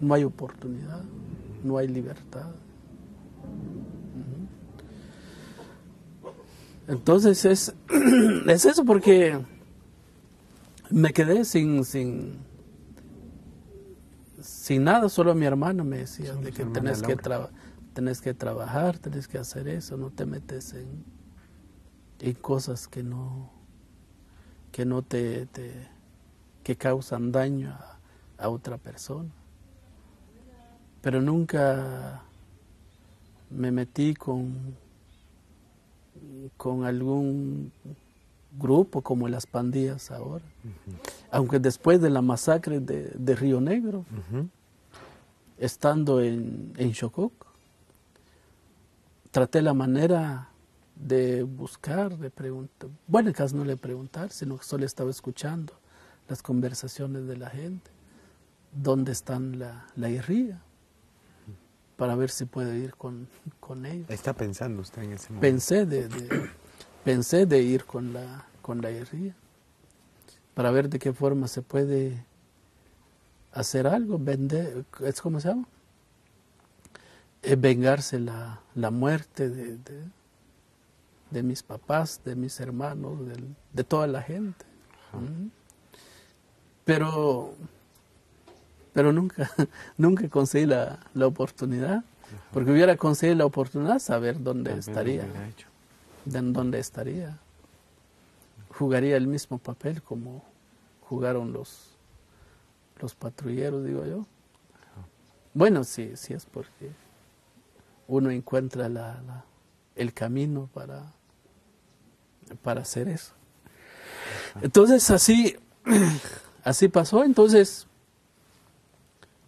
no hay oportunidad, no hay libertad. Entonces es, es eso porque me quedé sin, sin, sin nada, solo mi hermano me decía de que tenés que, tenés que trabajar, tenés que hacer eso, no te metes en, en cosas que no, que no te, que causan daño a, a otra persona. Pero nunca me metí con con algún grupo como las pandillas ahora. Aunque después de la masacre de, Río Negro, estando en, en traté la manera de buscar, de preguntar, bueno, en caso no le preguntar, sino que solo estaba escuchando las conversaciones de la gente, dónde están la, la guerrilla, para ver si puede ir con, con ellos. ¿Está pensando usted en ese momento? Pensé de, pensé de ir con la, con la guerrilla para ver de qué forma se puede hacer algo, vender, ¿es como se llama? Es vengarse la, la muerte de, de, mis papás, de mis hermanos, de, toda la gente. Pero pero nunca, nunca conseguí la, la oportunidad, porque hubiera conseguido la oportunidad saber dónde estaría, dónde estaría. Jugaría el mismo papel como jugaron los, los patrulleros, digo yo. Bueno, sí, sí es porque uno encuentra la, el camino para, para hacer eso. Entonces así, así pasó. Entonces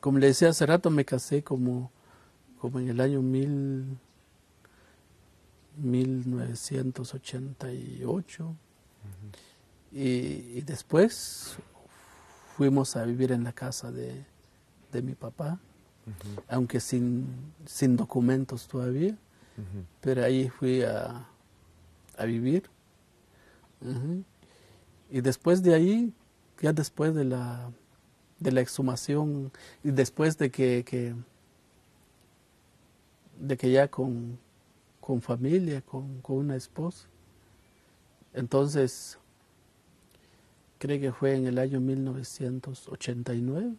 como le decía hace rato, me casé como, como en el año mil, 1988. y, después fuimos a vivir en la casa de, mi papá, aunque sin, sin documentos todavía, pero ahí fui a, a vivir. Y después de ahí, ya después de la de la exhumación y después de que, de que ya con, familia, con, una esposa. Entonces, creo que fue en el año 1989,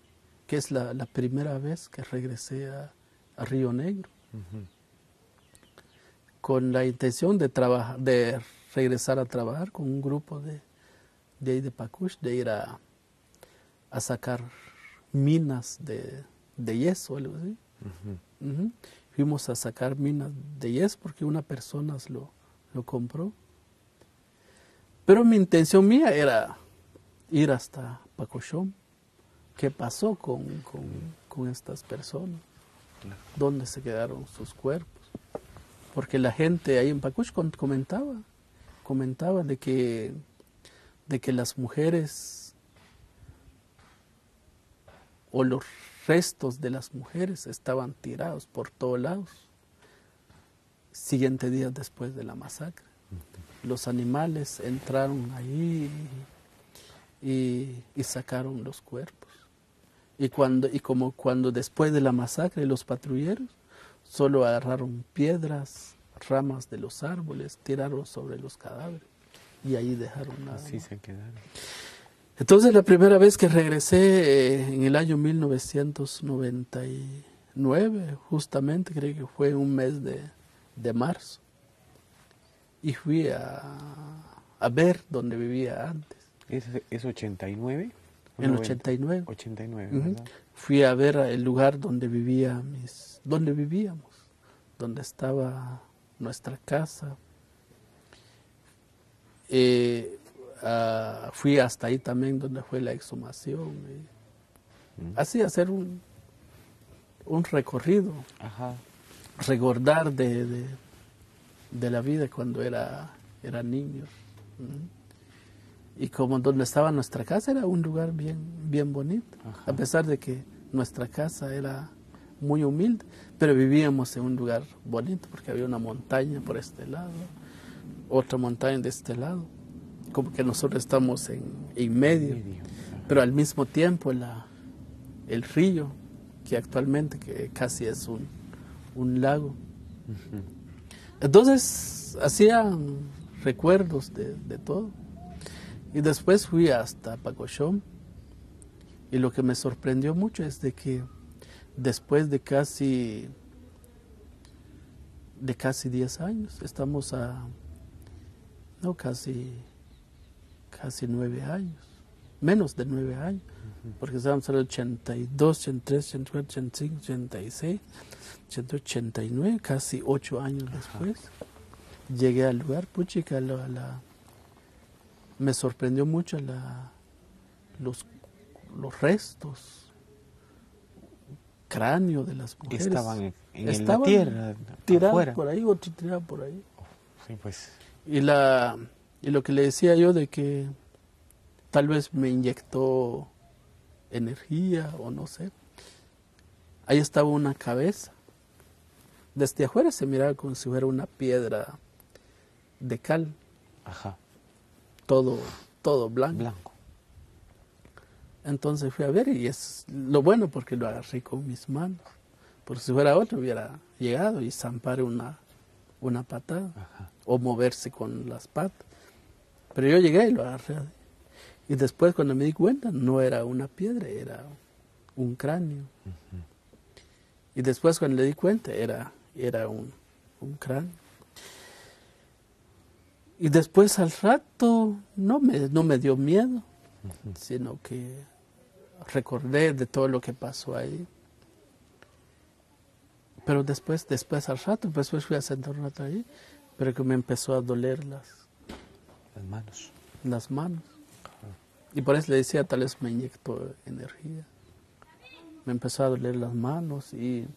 que es la, primera vez que regresé a, Río Negro, con la intención de, trabajar, de regresar a trabajar con un grupo de, de ahí de Pacush, de ir a, a sacar minas de, yeso, algo así. Fuimos a sacar minas de yeso porque una persona lo, lo compró. Pero mi intención mía era ir hasta Pacochón. ¿Qué pasó con, con, estas personas? ¿Dónde se quedaron sus cuerpos? Porque la gente ahí en Pacuch comentaba, comentaba de que, de que las mujeres o los restos de las mujeres estaban tirados por todos lados. Siguiente día después de la masacre. Los animales entraron ahí y, sacaron los cuerpos. Y, cuando, y como cuando después de la masacre los patrulleros solo agarraron piedras, ramas de los árboles, tiraron sobre los cadáveres y ahí dejaron nada. Así se quedaron. Entonces la primera vez que regresé eh, en el año 1999, justamente creo que fue un mes de, marzo, y fui a, a, ver donde vivía antes. ¿Es, es 89? En 89. 89, Fui a ver el lugar donde vivía mis, donde vivíamos, donde estaba nuestra casa. Eh, Ah, fui hasta ahí también donde fue la exhumación. Mm. Así hacer un, un recorrido, recordar de, de, la vida cuando era, era niño. Y como donde estaba nuestra casa era un lugar bien, bien bonito, a pesar de que nuestra casa era muy humilde, pero vivíamos en un lugar bonito porque había una montaña por este lado, otra montaña de este lado como que nosotros estamos en, en medio. pero al mismo tiempo la, el río, que actualmente que casi es un, un lago. Entonces hacían recuerdos de, de, todo. Y después fui hasta Pacochón. Y lo que me sorprendió mucho es de que después de casi de casi 10 años, estamos a no casi casi 9 años, menos de 9 años, porque estamos en el 82, 83, 84, 85, 86, 189, casi 8 años después. Llegué al lugar, puchica, la, la, me sorprendió mucho la, los, los restos, cráneo de las mujeres. Estaban en, la tierra, tirados por ahí, otro tirado por ahí. Sí, pues. Y, la, y lo que le decía yo de que tal vez me inyectó energía o no sé. Ahí estaba una cabeza. Desde afuera se miraba como si fuera una piedra de cal. Ajá. Todo, todo blanco. Blanco. Entonces fui a ver y es lo bueno porque lo agarré con mis manos. Porque si fuera otro hubiera llegado y zampar una, una patada Ajá. o moverse con las patas. Pero yo llegué y lo agarré. Y después cuando me di cuenta no era una piedra, era un cráneo. Y después cuando le di cuenta era, era un, un cráneo. Y después al rato no me, no me dio miedo, sino que recordé de todo lo que pasó ahí. Pero después, después al rato, después fui a sentar un rato ahí, pero que me empezó a doler las, Las manos. las manos. Y por eso le decía, tal vez me inyectó energía. Me empezó a doler las manos y,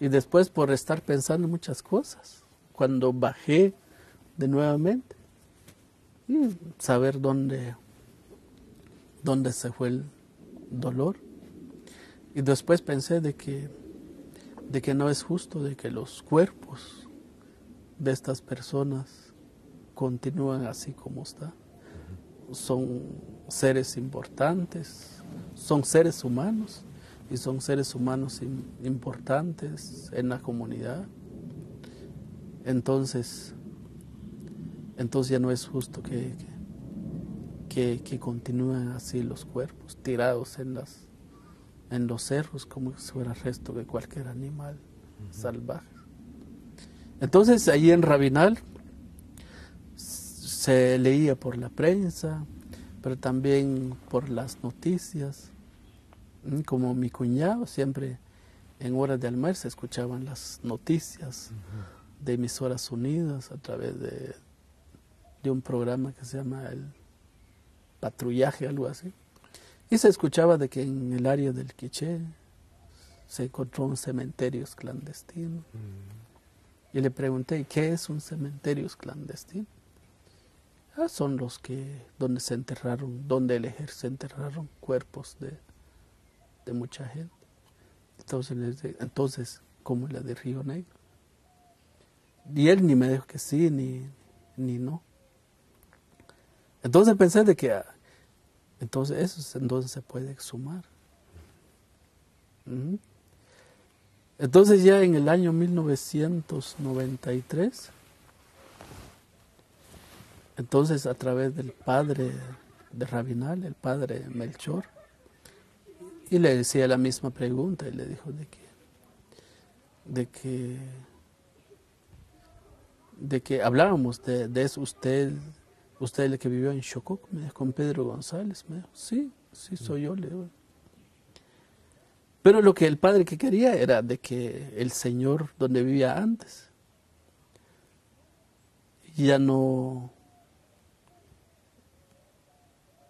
y después por estar pensando en muchas cosas, cuando bajé de nuevamente y saber dónde, dónde se fue el dolor. Y después pensé de que, de que no es justo de que los cuerpos de estas personas continúan así como está son seres importantes, son seres humanos y son seres humanos importantes en la comunidad. Entonces, entonces ya no es justo que, que, que continúen así los cuerpos tirados en, las, en los cerros como si fuera resto de cualquier animal uh -huh. salvaje. Entonces, ahí en Rabinal, se leía por la prensa, pero también por las noticias. Como mi cuñado siempre en horas de almuerzo escuchaban las noticias uh -huh. de emisoras unidas a través de, de, un programa que se llama el patrullaje, algo así. Y se escuchaba de que en el área del Quiché se encontró un cementerio clandestino. Uh -huh. Y le pregunté, ¿qué es un cementerio clandestino? Ah, son los que donde se enterraron, donde el ejército enterraron cuerpos de, de mucha gente. Entonces, entonces, como la de Río Negro. Y él ni me dijo que sí, ni, ni no. Entonces pensé de que, entonces eso entonces se puede exhumar. Entonces ya en el año 1993, entonces a través del padre de Rabinal, el padre Melchor, y le decía la misma pregunta y le dijo de que, de que, de que hablábamos de, de eso, usted, usted el que vivió en Chocó, me dijo, con Pedro González, me dijo, sí, sí soy yo, le digo. Pero lo que el padre que quería era de que el señor donde vivía antes ya no,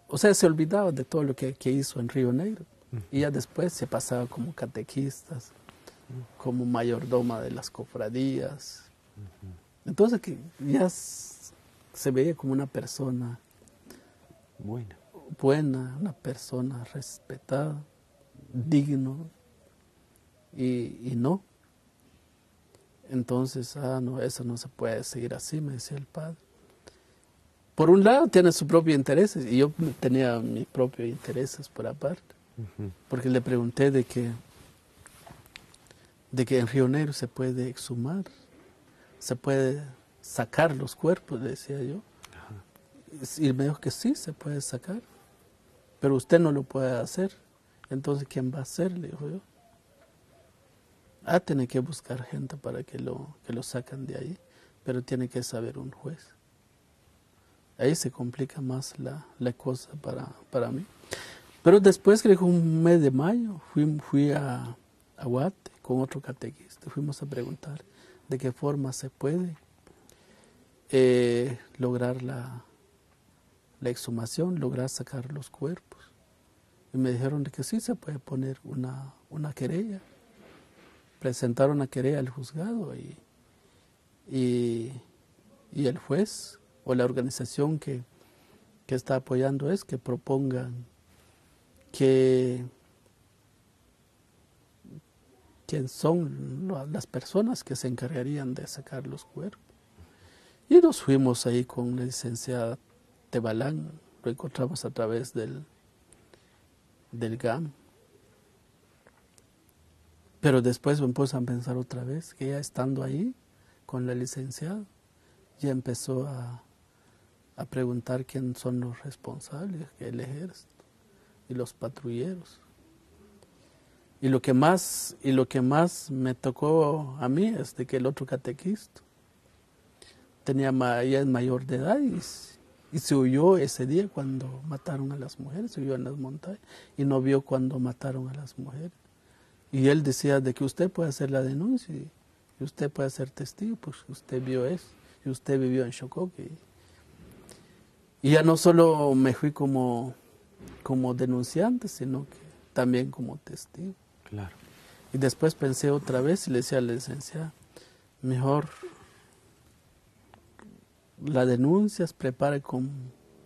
o sea, se olvidaba de todo lo que, que hizo en Río Negro. Uh -huh. Y ya después se pasaba como catequistas, uh -huh. como mayordoma de las cofradías. Uh -huh. Entonces que ya se veía como una persona buena, buena una persona respetada, digno, y, y, no. Entonces, ah, no, eso no se puede seguir así, me decía el padre. Por un lado tiene sus propios intereses y yo tenía mis propios intereses por aparte, porque le pregunté de que, de que en Río Negro se puede exhumar, se puede sacar los cuerpos, decía yo. Y me dijo que sí, se puede sacar, pero usted no lo puede hacer. Entonces, ¿quién va a hacer? Le dijo yo. Ah, tiene que buscar gente para que lo, que lo sacan de ahí, pero tiene que saber un juez. Ahí se complica más la, la cosa para, para mí. Pero después, creo que un mes de mayo, fui, fui a, a Guate con otro catequista. Fuimos a preguntar de qué forma se puede eh, lograr la, la exhumación, lograr sacar los cuerpos. Y me dijeron de que sí se puede poner una, una querella. Presentaron una querella al juzgado y, y, el juez o la organización que, que está apoyando es que propongan que quién son las personas que se encargarían de sacar los cuerpos. Y nos fuimos ahí con la licenciada Tebalán, lo encontramos a través del, del GAM. Pero después me puse a pensar otra vez que ya estando ahí con la licenciada, ya empezó a, a preguntar quién son los responsables, el ejército y los patrulleros. Y lo que más, y lo que más me tocó a mí es de que el otro catequista tenía mayor de edad y, y, se huyó ese día cuando mataron a las mujeres, se huyó en las montañas y no vio cuando mataron a las mujeres. Y él decía de que usted puede hacer la denuncia y, usted puede ser testigo, pues usted vio eso y usted vivió en Chocoque. Y ya no solo me fui como, como denunciante, sino que también como testigo. Claro. Y después pensé otra vez y le decía a la licenciada, mejor la denuncia se prepare con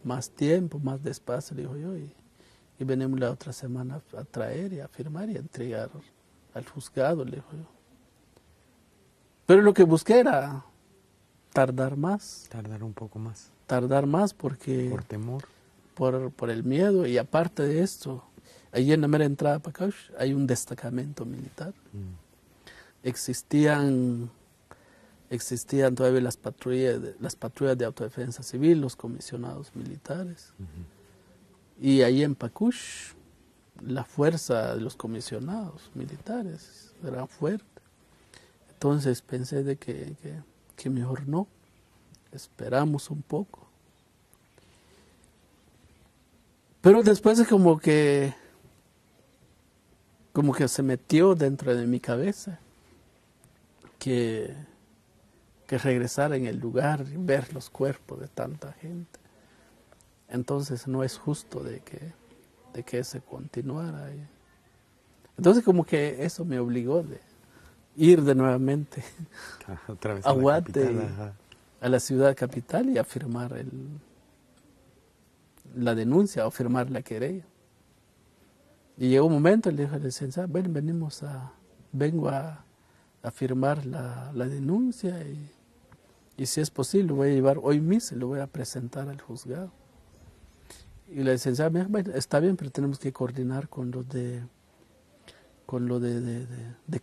más tiempo, más despacio, dijo yo, y, y, venimos la otra semana a traer y a firmar y a entregar al juzgado, le dijo yo. Pero lo que busqué era tardar más. Tardar un poco más. Tardar más porque... Por temor. Por, por el miedo y aparte de esto, allí en la mera entrada para acá hay un destacamento militar. Mm. Existían existían todavía las patrullas de, las patrullas de autodefensa civil, los comisionados militares. Y ahí en Pacush, la fuerza de los comisionados militares era fuerte. Entonces pensé de que, que, mejor no, esperamos un poco. Pero después es como que como que se metió dentro de mi cabeza que que regresar en el lugar y ver los cuerpos de tanta gente. Entonces no es justo de que, de que se continuara. Entonces como que eso me obligó de ir de nuevamente a, Guate, a la ciudad capital y a firmar el, la denuncia o firmar la querella. Y llegó un momento, le dije al licenciado, ven, venimos a, vengo a, a firmar la, la denuncia y, y, si es posible lo voy a llevar hoy mismo y lo voy a presentar al juzgado. Y la licenciada me dijo, está bien, pero tenemos que coordinar con lo de con lo de, de, de,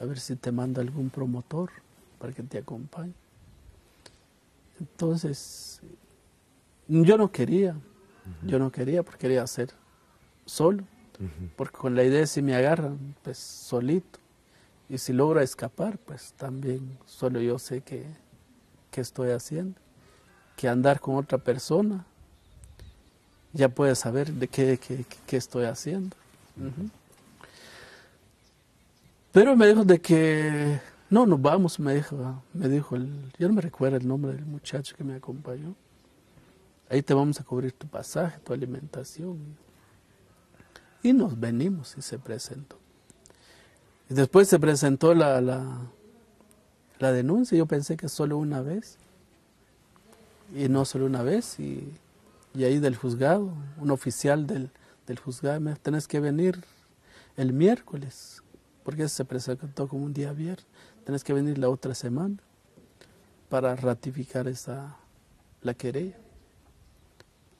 a ver si te manda algún promotor para que te acompañe. Entonces, yo no quería, yo no quería porque quería hacer solo, porque con la idea de si me agarran, pues solito. Y si logra escapar, pues también solo yo sé qué estoy haciendo. Que andar con otra persona, ya puede saber de qué, qué, estoy haciendo. Pero me dijo de que, no, nos vamos, me dijo, me dijo, el, yo no me recuerdo el nombre del muchacho que me acompañó. Ahí te vamos a cubrir tu pasaje, tu alimentación. Y nos venimos y se presentó. Y después se presentó la, la, denuncia. Yo pensé que solo una vez. Y no solo una vez. Y, ahí del juzgado, un oficial del, juzgado me dijo, tenés que venir el miércoles. Porque se presentó como un día viernes. Tenés que venir la otra semana para ratificar esa, la quería.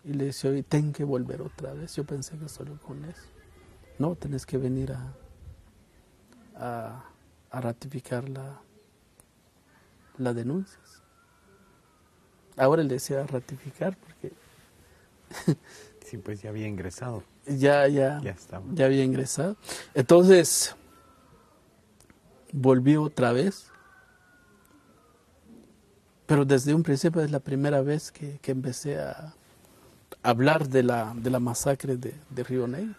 Y le decía, hoy ten que volver otra vez. Yo pensé que solo con eso. No, tenés que venir a, a, a ratificar la, la denuncias. Ahora le decía ratificar porque... sí, pues ya había ingresado. Ya, ya, ya, ya había ingresado. Entonces, volví otra vez. Pero desde un principio es la primera vez que, que empecé a hablar de la, de la masacre de, de Río Negro.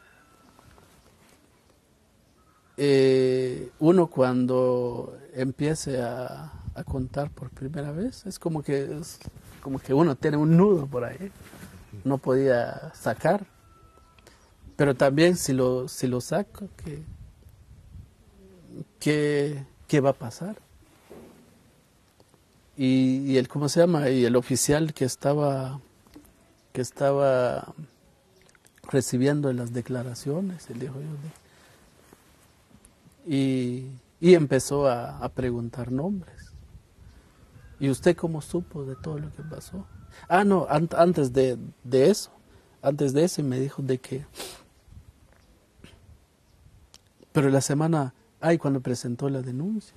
Eh, uno cuando empiece a, a, contar por primera vez es como que es como que uno tiene un nudo por ahí, no podía sacar. Pero también si lo, si lo saco, ¿qué, qué, qué va a pasar? Y, el, ¿cómo se llama? Y el oficial que estaba, que estaba recibiendo las declaraciones, él dijo yo, y, empezó a, preguntar nombres. ¿Y usted cómo supo de todo lo que pasó? Ah, no, an antes de, de, eso, antes de eso me dijo de que, pero la semana, ay, cuando presentó la denuncia.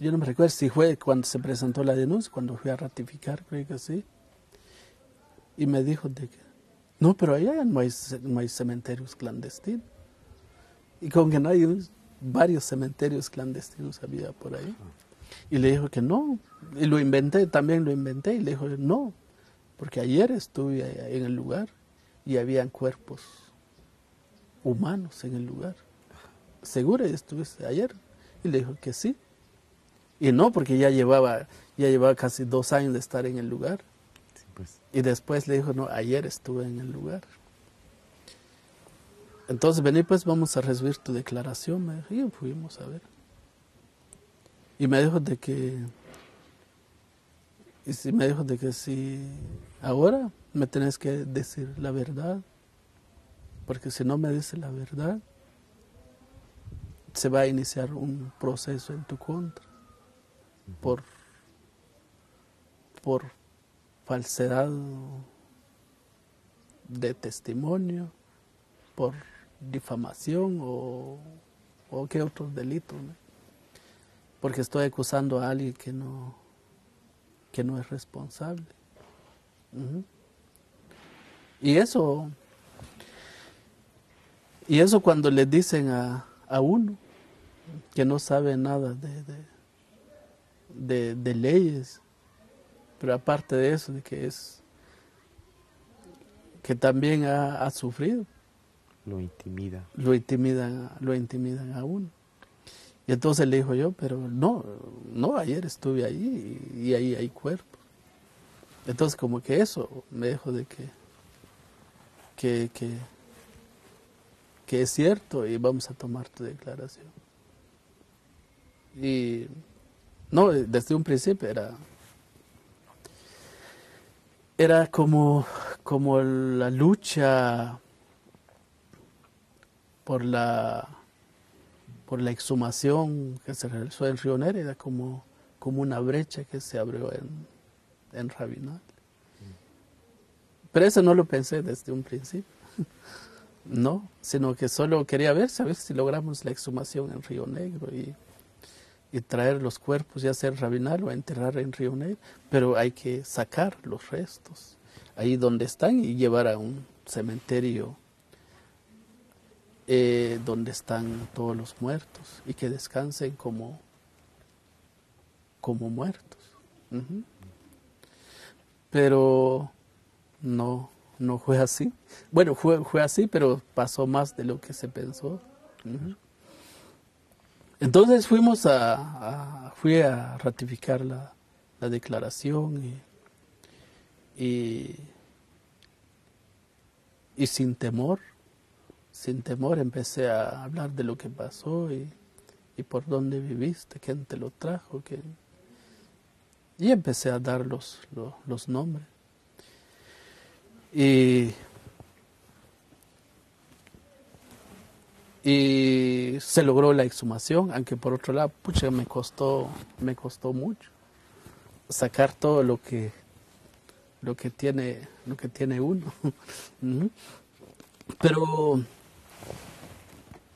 Yo no me recuerdo si fue cuando se presentó la denuncia, cuando fui a ratificar, creo que sí. Y me dijo de que, no, pero allá no hay, no hay cementerios clandestinos. Y con que no hay varios cementerios clandestinos había por ahí. Y le dijo que no. Y lo inventé, también lo inventé. Y le dijo, no, porque ayer estuve en el lugar y habían cuerpos humanos en el lugar. ¿Seguro estuviste ayer? Y le dijo que sí. Y no, porque ya llevaba, ya llevaba casi dos años de estar en el lugar. Sí, pues. Y después le dijo, no, ayer estuve en el lugar. Entonces, vení pues, vamos a recibir tu declaración. Me dijo, y fuimos a ver. Y me dijo de que, y si me dijo de que si ahora me tenés que decir la verdad, porque si no me dices la verdad, se va a iniciar un proceso en tu contra por, por falsedad de testimonio, por difamación o, o qué otros delitos. porque estoy acusando a alguien que no, que no es responsable. Y eso, y eso cuando le dicen a, a uno que no sabe nada de, de, de, leyes, pero aparte de eso, de que es que también ha, ha sufrido. Lo intimida. Lo intimidan, lo intimidan a uno. Y entonces le dijo yo, pero no, no, ayer estuve ahí y, ahí hay cuerpos. Entonces como que eso me dijo de que, que, que, que es cierto y vamos a tomar tu declaración. Y no, desde un principio era, era como, como la lucha por la por la exhumación que se realizó en Río Nérida, como, como una brecha que se abrió en, en Rabinal. Pero eso no lo pensé desde un principio. No, sino que solo quería ver, saber si logramos la exhumación en Río Negro y, y traer los cuerpos, sea en Rabinal o enterrar en Río Negro, pero hay que sacar los restos ahí donde están y llevar a un cementerio eh, donde están todos los muertos y que descansen como, como muertos. Pero no, no fue así. Bueno, fue, fue así, pero pasó más de lo que se pensó. Entonces fuimos a, fui a ratificar la, la declaración y, y, sin temor sin temor empecé a hablar de lo que pasó y, y por dónde viviste, quién te lo trajo, quién... y empecé a dar los, los, los nombres. Y, y se logró la exhumación, aunque por otro lado, pucha, me costó, me costó mucho. sacar todo lo que lo que tiene lo que tiene uno pero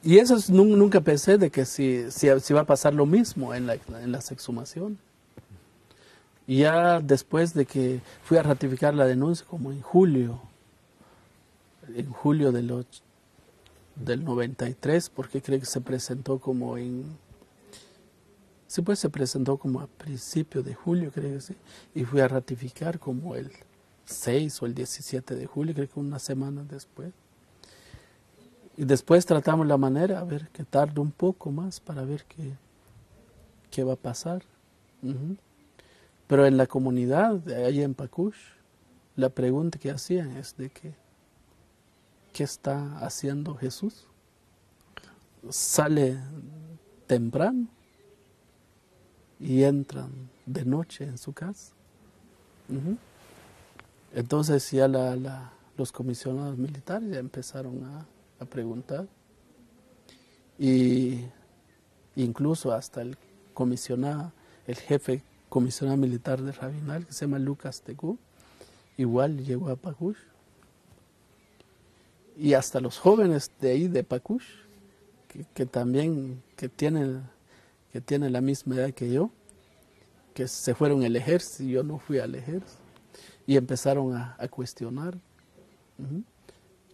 y eso nunca pensé de que si, si, si, va a pasar lo mismo en, la, en las exhumaciones y ya después de que fui a ratificar la denuncia como en julio en julio del, del 93 porque creo que se presentó como en Sí, pues se presentó como a principios de julio, creo que sí, y fui a ratificar como el 6 o el 17 de julio, creo que una semana después. Y después tratamos la manera, a ver, que tarde un poco más para ver qué, qué va a pasar. Pero en la comunidad, ahí en Pacush, la pregunta que hacían es de que, ¿qué está haciendo Jesús? ¿Sale temprano? y entran de noche en su casa. Entonces ya la, los comisionados militares ya empezaron a, preguntar y incluso hasta el comisionado, el jefe comisionado militar de Rabinal, que se llama Lucas Tecú, igual llegó a Pacush. Y hasta los jóvenes de ahí, de Pacush, que, también que tienen que tiene la misma edad que yo, que se fueron al ejército yo no fui al ejército. Y empezaron a, cuestionar,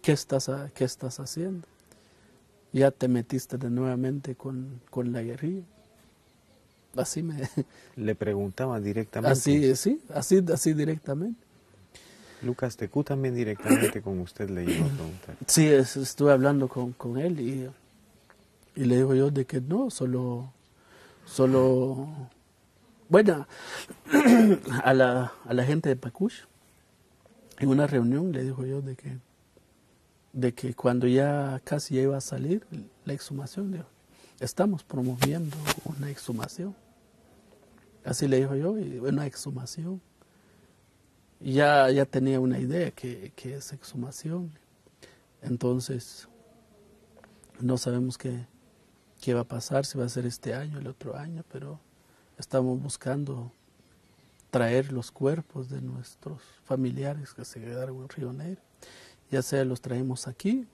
¿qué, estás, ¿qué estás haciendo? Ya te metiste de nuevamente con, la guerrilla. Así me... Le preguntaba directamente. Así, sí, así, así directamente. Lucas Tecú también directamente con usted le iba a preguntar. Sí, estuve hablando con, con él y, y le digo yo de que no, solo Solo, bueno, a la, a la gente de Pacush, en una reunión le dijo yo de que, de que cuando ya casi iba a salir la exhumación, estamos promoviendo una exhumación. Así le dijo yo, una exhumación. Y ya, ya tenía una idea que, es exhumación. Entonces, no sabemos qué, qué va a pasar, si va a ser este año, el otro año, pero estamos buscando traer los cuerpos de nuestros familiares que se quedaron en Río Negro, ya sea los traemos aquí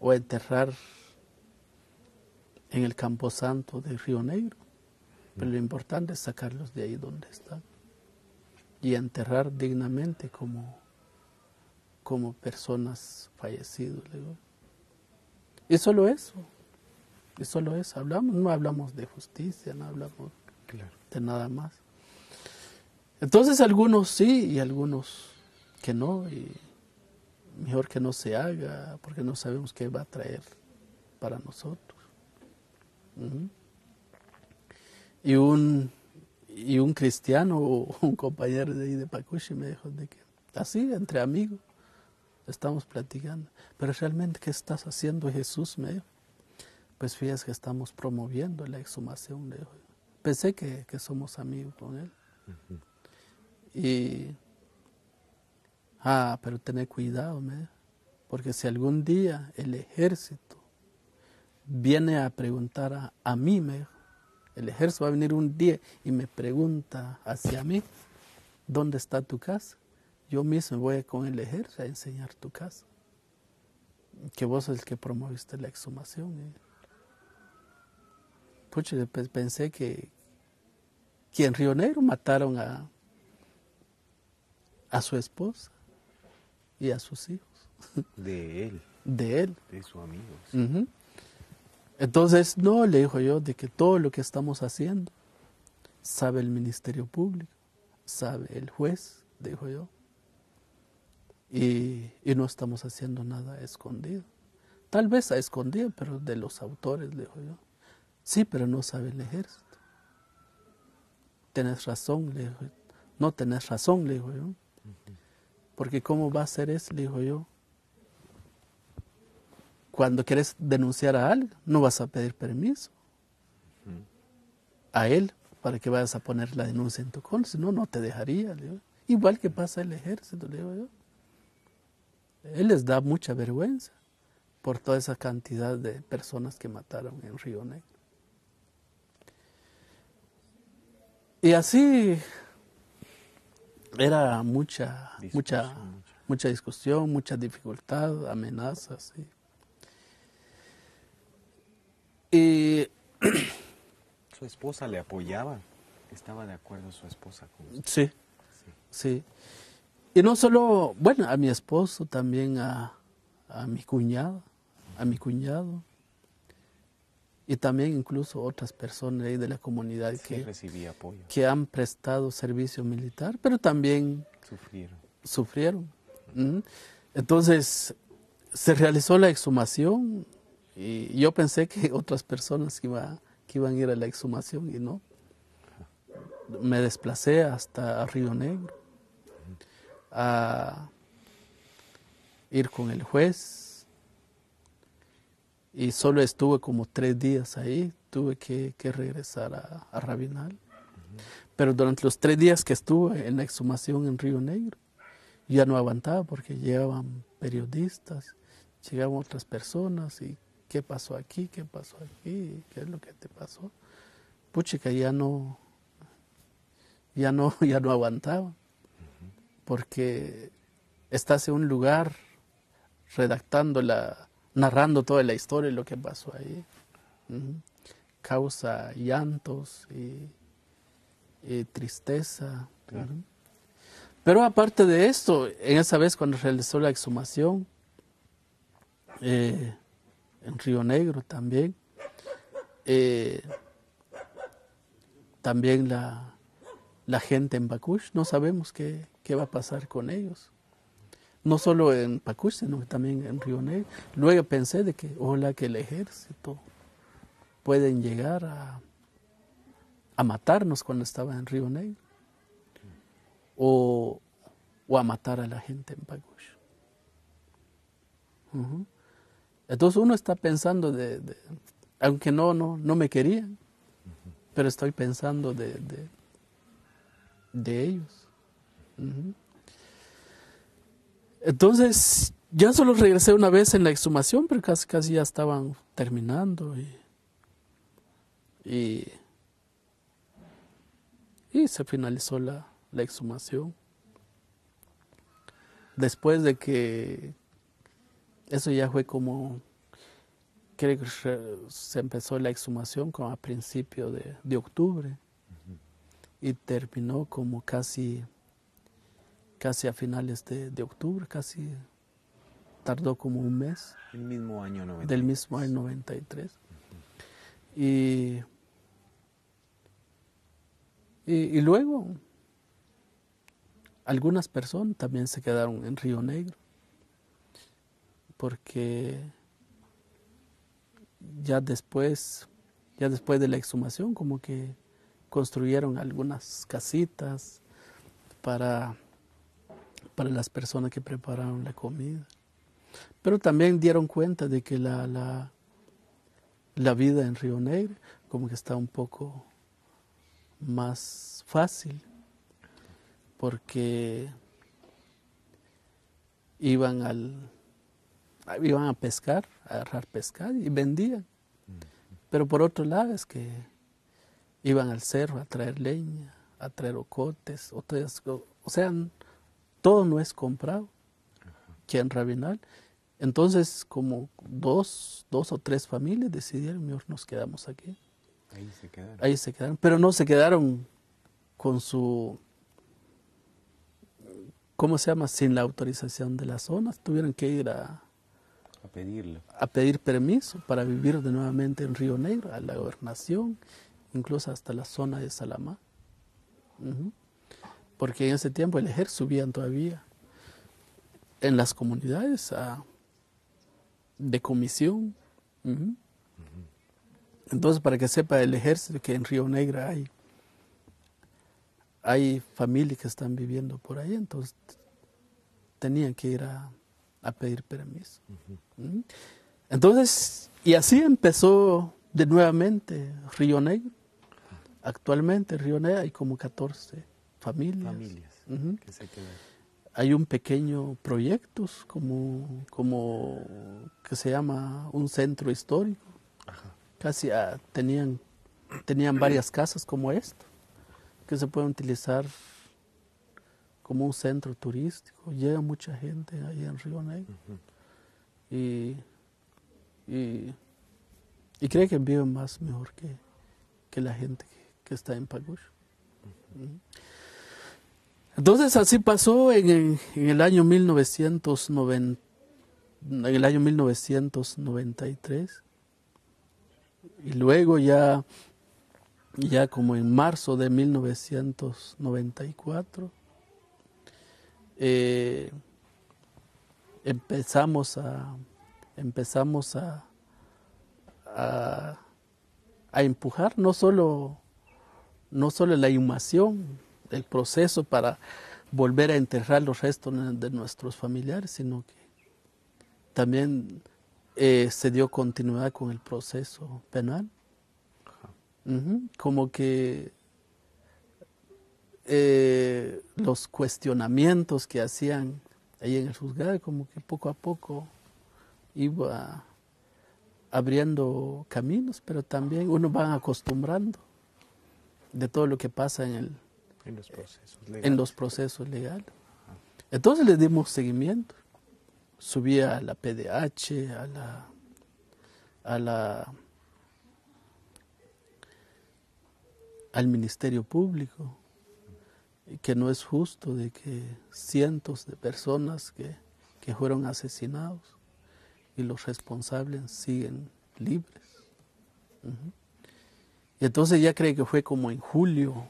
o enterrar en el Campo Santo de Río Negro, pero lo importante es sacarlos de ahí donde están y enterrar dignamente como, como personas fallecidas. Y solo eso. Y solo eso hablamos, no hablamos de justicia, no hablamos de nada más. Entonces algunos sí y algunos que no, y mejor que no se haga, porque no sabemos qué va a traer para nosotros. Y un y un cristiano o un compañero de ahí de Pacushi me dijo de que así entre amigos estamos platicando, pero realmente qué estás haciendo Jesús me dijo pues fíjate que estamos promoviendo la exhumación de hoy. Pensé que, somos amigos con él. Y, ah, pero tener cuidado, ¿me? porque si algún día el ejército viene a preguntar a, a mí, me, el ejército va a venir un día y me pregunta hacia mí, ¿dónde está tu casa? Yo mismo voy con el ejército a enseñar tu casa. Que vos es el que promoviste la exhumación. ¿eh? pensé que, que en Río Negro mataron a, a su esposa y a sus hijos. De él. De él. De su amigo. Entonces, no, le dijo yo, de que todo lo que estamos haciendo sabe el Ministerio Público, sabe el juez, dijo yo. Y, y no estamos haciendo nada escondido. Tal vez a escondido, pero de los autores, le dijo yo. Sí, pero no sabe el ejército. Tienes razón, le dijo. No tenés razón, le dijo yo. Porque ¿cómo va a ser eso? Le dijo yo. Cuando quieres denunciar a alguien, no vas a pedir permiso a él para que vayas a poner la denuncia en tu contra, si no, no te dejaría. Le. Igual que pasa el ejército, le digo yo. Él les da mucha vergüenza por toda esa cantidad de personas que mataron en Río Negro. Y así era mucha, mucha, Discusión, mucha. mucha discusión, mucha dificultad, amenazas. sí. Y Su esposa le apoyaba. Estaba de acuerdo su esposa con usted. sí, Sí. sí. Y no solo, bueno, a mi esposo, también a, a mi cuñado, a mi cuñado. Y también incluso otras personas ahí de la comunidad Sí que, apoyo. que han prestado servicio militar, pero también Sufrieron. sufrieron. Ujú. Entonces se realizó la exhumación y yo pensé que otras personas iba- que iban a ir a la exhumación y no. Me desplacé hasta Río Negro a ir con el juez y solo estuve como tres días ahí, tuve que, que regresar a, a Rabinal. Pero durante los tres días que estuve en la exhumación en Río Negro, ya no aguantaba porque llegaban periodistas, llegaban otras personas y qué pasó aquí, qué pasó aquí, qué es lo que te pasó. Puchica ya no, ya no, ya no aguantaba porque estás en un lugar redactando la, narrando toda la historia de lo que pasó ahí. Causa llantos y, y tristeza. Claro. Pero aparte de esto, en esa vez cuando realizó la exhumación, eh, en Río Negro también, eh, también la, la gente en Bakush, no sabemos qué, qué va a pasar con ellos. No solo en Bakush, sino también en Río Negro. Luego pensé de que, ojalá que el ejército pueden llegar a, a matarnos cuando estaba en Río Negro o, o a matar a la gente en Bakush. Entonces uno está pensando de, aunque no, no, no me querían, pero estoy pensando de, de, ellos. Entonces, ya solo regresé una vez en la exhumación, pero casi, casi ya estaban terminando y, y, y se finalizó la, la exhumación. Después de que eso ya fue como, creo que se empezó la exhumación como a principio de, de octubre. Y terminó como casi, casi a finales de, de octubre, casi tardó como un mes. El mismo año 90. del mismo año 93. Y, y, y luego algunas personas también se quedaron en Río Negro porque ya después, ya después de la exhumación, como que construyeron algunas casitas para, para las personas que prepararon la comida. Pero también dieron cuenta de que la, la, la vida en Río Negro como que está un poco más fácil, porque iban al iban a pescar, a agarrar pescado y vendían. Pero por otro lado es que iban al cerro a traer leña, a traer ocotes, otras o sea, todo no es comprado que en Rabinal. Entonces, como dos, dos o tres familias decidieron, mejor nos quedamos aquí. Ahí se quedaron. Ahí se quedaron, pero no se quedaron con su, ¿cómo se llama? Sin la autorización de las zonas. Tuvieron que ir a, A pedirlo. a pedir permiso para vivir de nuevamente en Río Negro, a la gobernación, incluso hasta la zona de Salamá. Porque en ese tiempo el ejército subían todavía en las comunidades de comisión. Entonces, para que sepa el ejército que en Río Negro hay, hay familias que están viviendo por ahí, entonces tenían que ir a, a pedir permiso. ¿Mm? Entonces, y así empezó de nuevamente Río Negro. Actualmente en Río Negro hay como 14 familias. Familias Ujú. que se quedaron. Hay un pequeño proyecto como, como que se llama un centro histórico. Ajá. Casi ah, tenían, tenían varias casas como esto, que se pueden utilizar como un centro turístico. Llega mucha gente ahí en Río Negro. y, y, y, cree que viven más mejor que, que la gente que, está en Pagush. Entonces así pasó en, en, el año 1990, en el año 1993 y luego ya ya como en marzo de 1994 eh, empezamos a empezamos a, a, empujar no solo no solo la inhumación el proceso para volver a enterrar los restos de nuestros familiares sino que también eh, se dio continuidad con el proceso penal. Como que eh, los cuestionamientos que hacían ahí en el juzgado, como que poco a poco iba abriendo caminos, pero también uno va acostumbrando de todo lo que pasa en, el, en los procesos legales. En los procesos legales. Entonces le dimos seguimiento. Subía a la PDH, a la, a la al Ministerio Público, que no es justo de que cientos de personas que, que fueron asesinados y los responsables siguen libres. Y entonces ya cree que fue como en julio,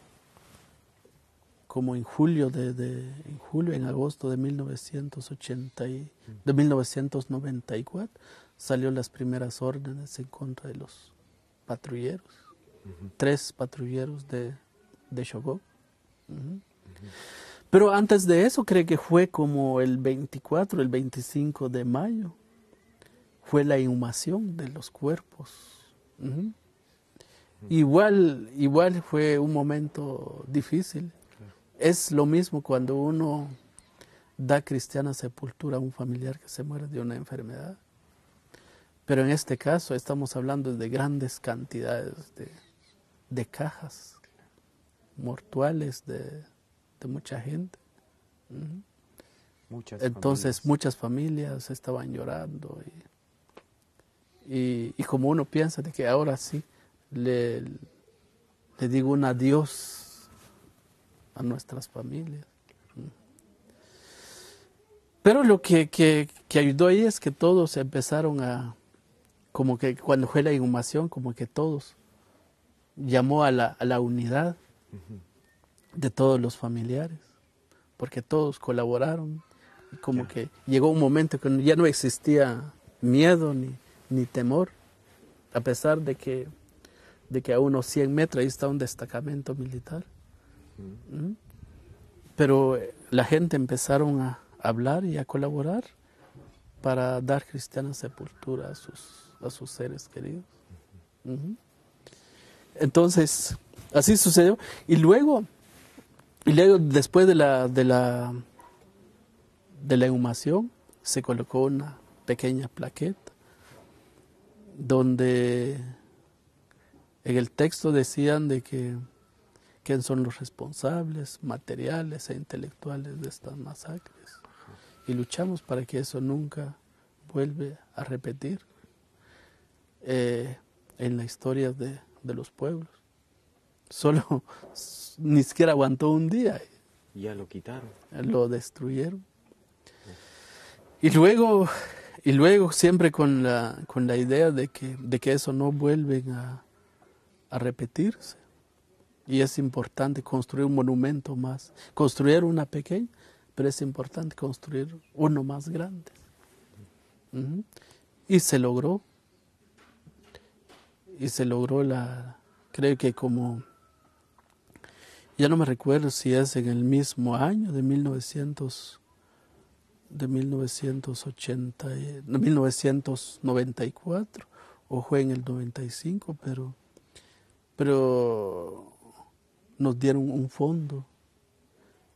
como en julio de, de en julio, en agosto de 1980 de 1994 salió las primeras órdenes en contra de los patrulleros. Tres patrulleros de, de Pero antes de eso, cree que fue como el 24, el 25 de mayo, fue la inhumación de los cuerpos. Igual, igual fue un momento difícil. Es lo mismo cuando uno da cristiana sepultura a un familiar que se muere de una enfermedad. Pero en este caso estamos hablando de grandes cantidades de, de cajas mortuales de, mucha gente. Muchas Entonces muchas familias estaban llorando y, y, como uno piensa de que ahora sí le, le digo un adiós a nuestras familias. Pero lo que, que, que, ayudó ahí es que todos empezaron a, como que cuando fue la inhumación, como que todos llamó a la, a la unidad de todos los familiares, porque todos colaboraron. Y como que llegó un momento que ya no existía miedo ni, ni temor, a pesar de que, de que a unos 100 metros ahí está un destacamento militar. ¿Mm? Pero eh, la gente empezaron a hablar y a colaborar para dar cristiana sepultura a sus, a sus seres queridos. Entonces, así sucedió. Y luego, y luego después de la, de la, de la inhumación, se colocó una pequeña plaqueta donde en el texto decían de que quién son los responsables materiales e intelectuales de estas masacres. Y luchamos para que eso nunca vuelva a repetir eh, en la historia de, de los pueblos. Solo ni siquiera aguantó un día. Ya lo quitaron. Lo destruyeron. Y luego, y luego siempre con la, con la idea de que, de que eso no vuelve a, a repetirse. Y es importante construir un monumento más. Construir una pequeña, pero es importante construir uno más grande. Y se logró y se logró la, creo que como, ya no me recuerdo si es en el mismo año de 1900, de 1980, 1994 o fue en el 95, pero, pero nos dieron un fondo,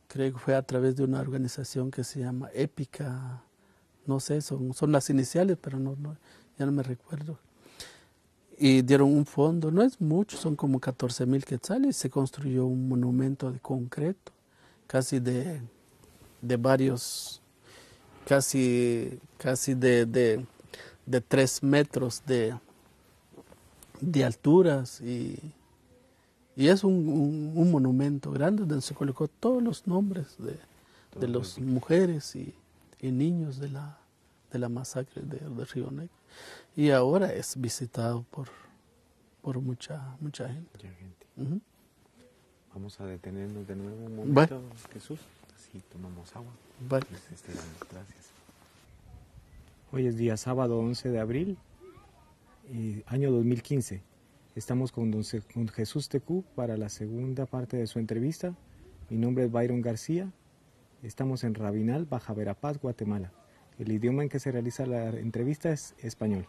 creo que fue a través de una organización que se llama Épica, no sé, son, son las iniciales, pero no, no, ya no me recuerdo y dieron un fondo, no es mucho, son como 14 mil quetzales, se construyó un monumento de concreto, casi de de varios, casi, casi de, de, de tres metros de, de alturas. Y, y es un, un, un, monumento grande donde se colocó todos los nombres de, de las mujeres y, y, niños de la, de la masacre de, de, Río Negro. Y ahora es visitado por, por mucha, mucha gente. Mucha gente. Uh -huh. Vamos a detenernos de nuevo un momento, Vale. Jesús. Así tomamos agua. Vale. Pues, este, gracias. Hoy es día sábado 11 de abril, eh, año 2015. Estamos con, don, con Jesús Tecú para la segunda parte de su entrevista. Mi nombre es Byron García. Estamos en Rabinal, Baja Verapaz, Guatemala. El idioma en que se realiza la entrevista es español.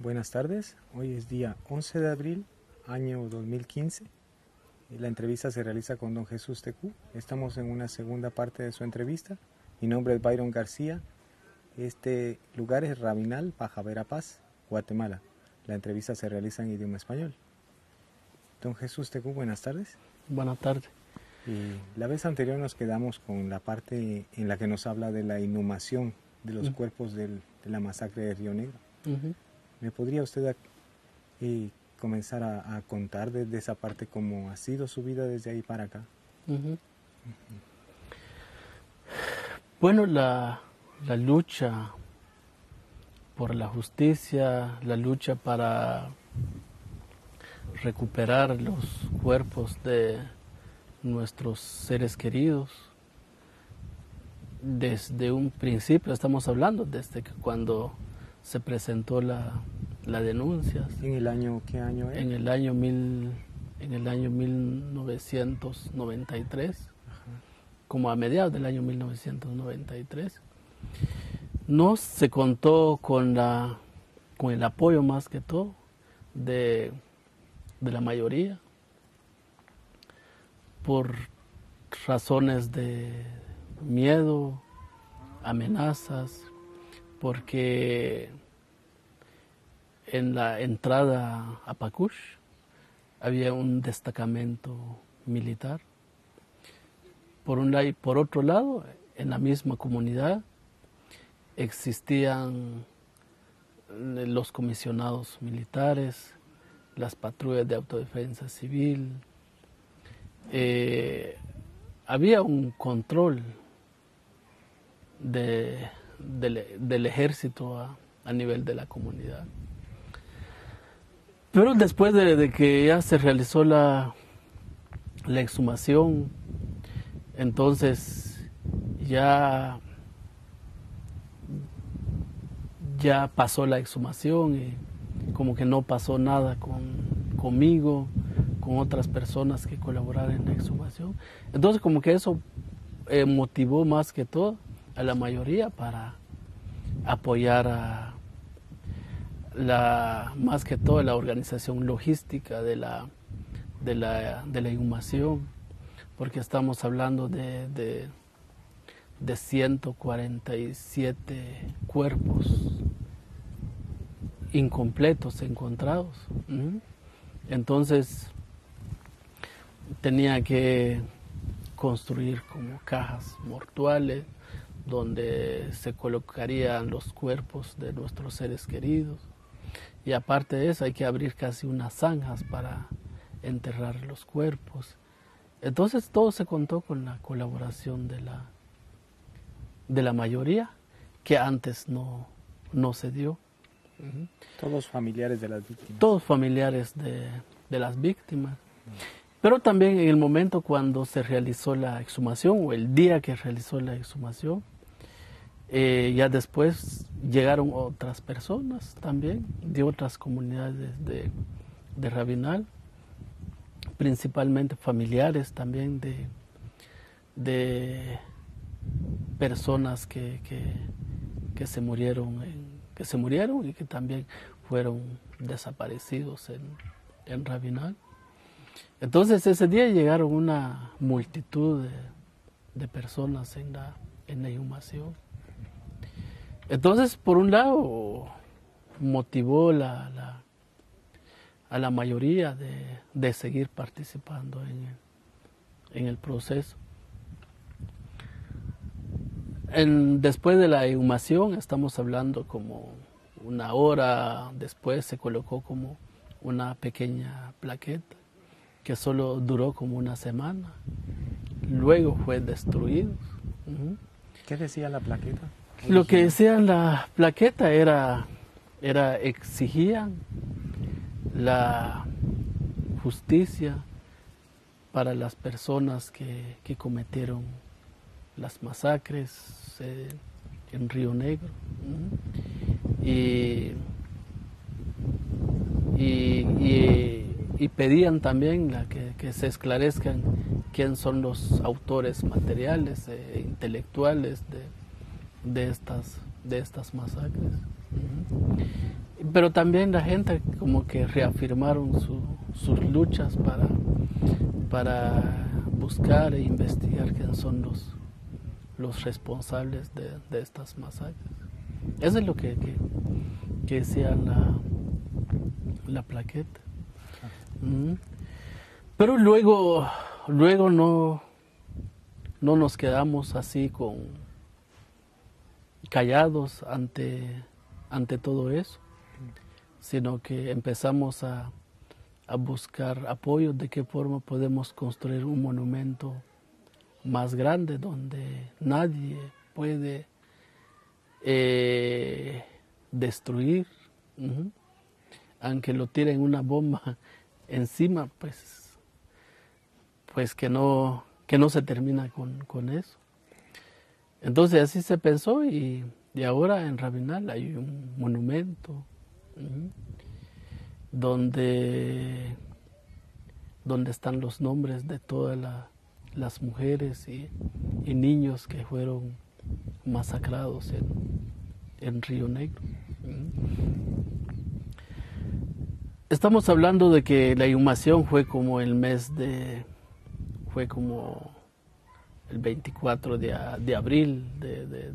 Buenas tardes, hoy es día 11 de abril, año 2015. La entrevista se realiza con don Jesús Tecú. Estamos en una segunda parte de su entrevista. Mi nombre es Byron García. Este lugar es Rabinal, Baja Verapaz, Guatemala. La entrevista se realiza en idioma español. Don Jesús Tecú, buenas tardes. Buenas tardes. Y la vez anterior nos quedamos con la parte en la que nos habla de la inhumación de los uh -huh. cuerpos del, de la masacre de Río Negro. Uh -huh. ¿Me podría usted eh, comenzar a, a, contar desde esa parte cómo ha sido su vida desde ahí para acá? Uh -huh. Bueno, la, la, lucha por la justicia, la lucha para recuperar los cuerpos de nuestros seres queridos, desde un principio estamos hablando, desde que cuando se presentó la, la denuncia. ¿En el año qué año? En el año, mil, en el año 1993, Ajá. como a mediados del año 1993. No se contó con, la, con el apoyo más que todo de, de la mayoría por razones de miedo, amenazas, porque en la entrada a Pacush había un destacamento militar. Por un lado y por otro lado, en la misma comunidad existían los comisionados militares, las patrullas de autodefensa civil. Eh, había un control de, del, ejército a, a, nivel de la comunidad. Pero después de, de que ya se realizó la, la, exhumación, entonces ya, ya pasó la exhumación y como que no pasó nada con, conmigo, con otras personas que colaboraron en la exhumación. Entonces como que eso eh, motivó más que todo a la mayoría para apoyar a la, más que todo la organización logística de la, de la, de la inhumación, porque estamos hablando de, de, de 147 cuerpos incompletos encontrados. Entonces tenía que construir como cajas mortuales donde se colocarían los cuerpos de nuestros seres queridos. Y aparte de eso hay que abrir casi unas zanjas para enterrar los cuerpos. Entonces todo se contó con la colaboración de la, de la mayoría, que antes no, no se dio. Uh -huh. Todos familiares de las víctimas. Todos familiares de, de las víctimas. Uh -huh. Pero también en el momento cuando se realizó la exhumación o el día que realizó la exhumación, eh, ya después llegaron otras personas también de otras comunidades de, de Rabinal, principalmente familiares también de, de personas que, que, se murieron que se murieron y que también fueron desaparecidos en, en Rabinal. Entonces ese día llegaron una multitud de, de personas en la, en la inhumación. Entonces, por un lado, motivó a la mayoría de, seguir participando en el, proceso. Después de la exhumación, estamos hablando como una hora después, se colocó como una pequeña plaqueta que solo duró como una semana. Luego fue destruido. ¿Qué decía la plaqueta? Lo que decía la plaqueta era, era exigían la justicia para las personas que, que cometieron las masacres eh, en Río Negro. y, y, y, pedían también la, que, que, se esclarezcan quién son los autores materiales e intelectuales de, de, estas, de estas masacres. Pero también la gente como que reafirmaron su, sus luchas para, para buscar e investigar quién son los, los responsables de, de estas masacres. Eso es lo que, que, que decía la, la plaqueta. Pero luego, luego no, no nos quedamos así con callados ante, ante todo eso, sino que empezamos a, a buscar apoyo de qué forma podemos construir un monumento más grande donde nadie puede eh, destruir, aunque lo tiren una bomba encima, pues, pues que no, que no se termina con, con eso. Entonces así se pensó y, y, ahora en Rabinal hay un monumento donde, donde están los nombres de todas las mujeres y, y, niños que fueron masacrados en, en Río Negro. Estamos hablando de que la inhumación fue como el mes de, fue como el 24 de, de abril de, de,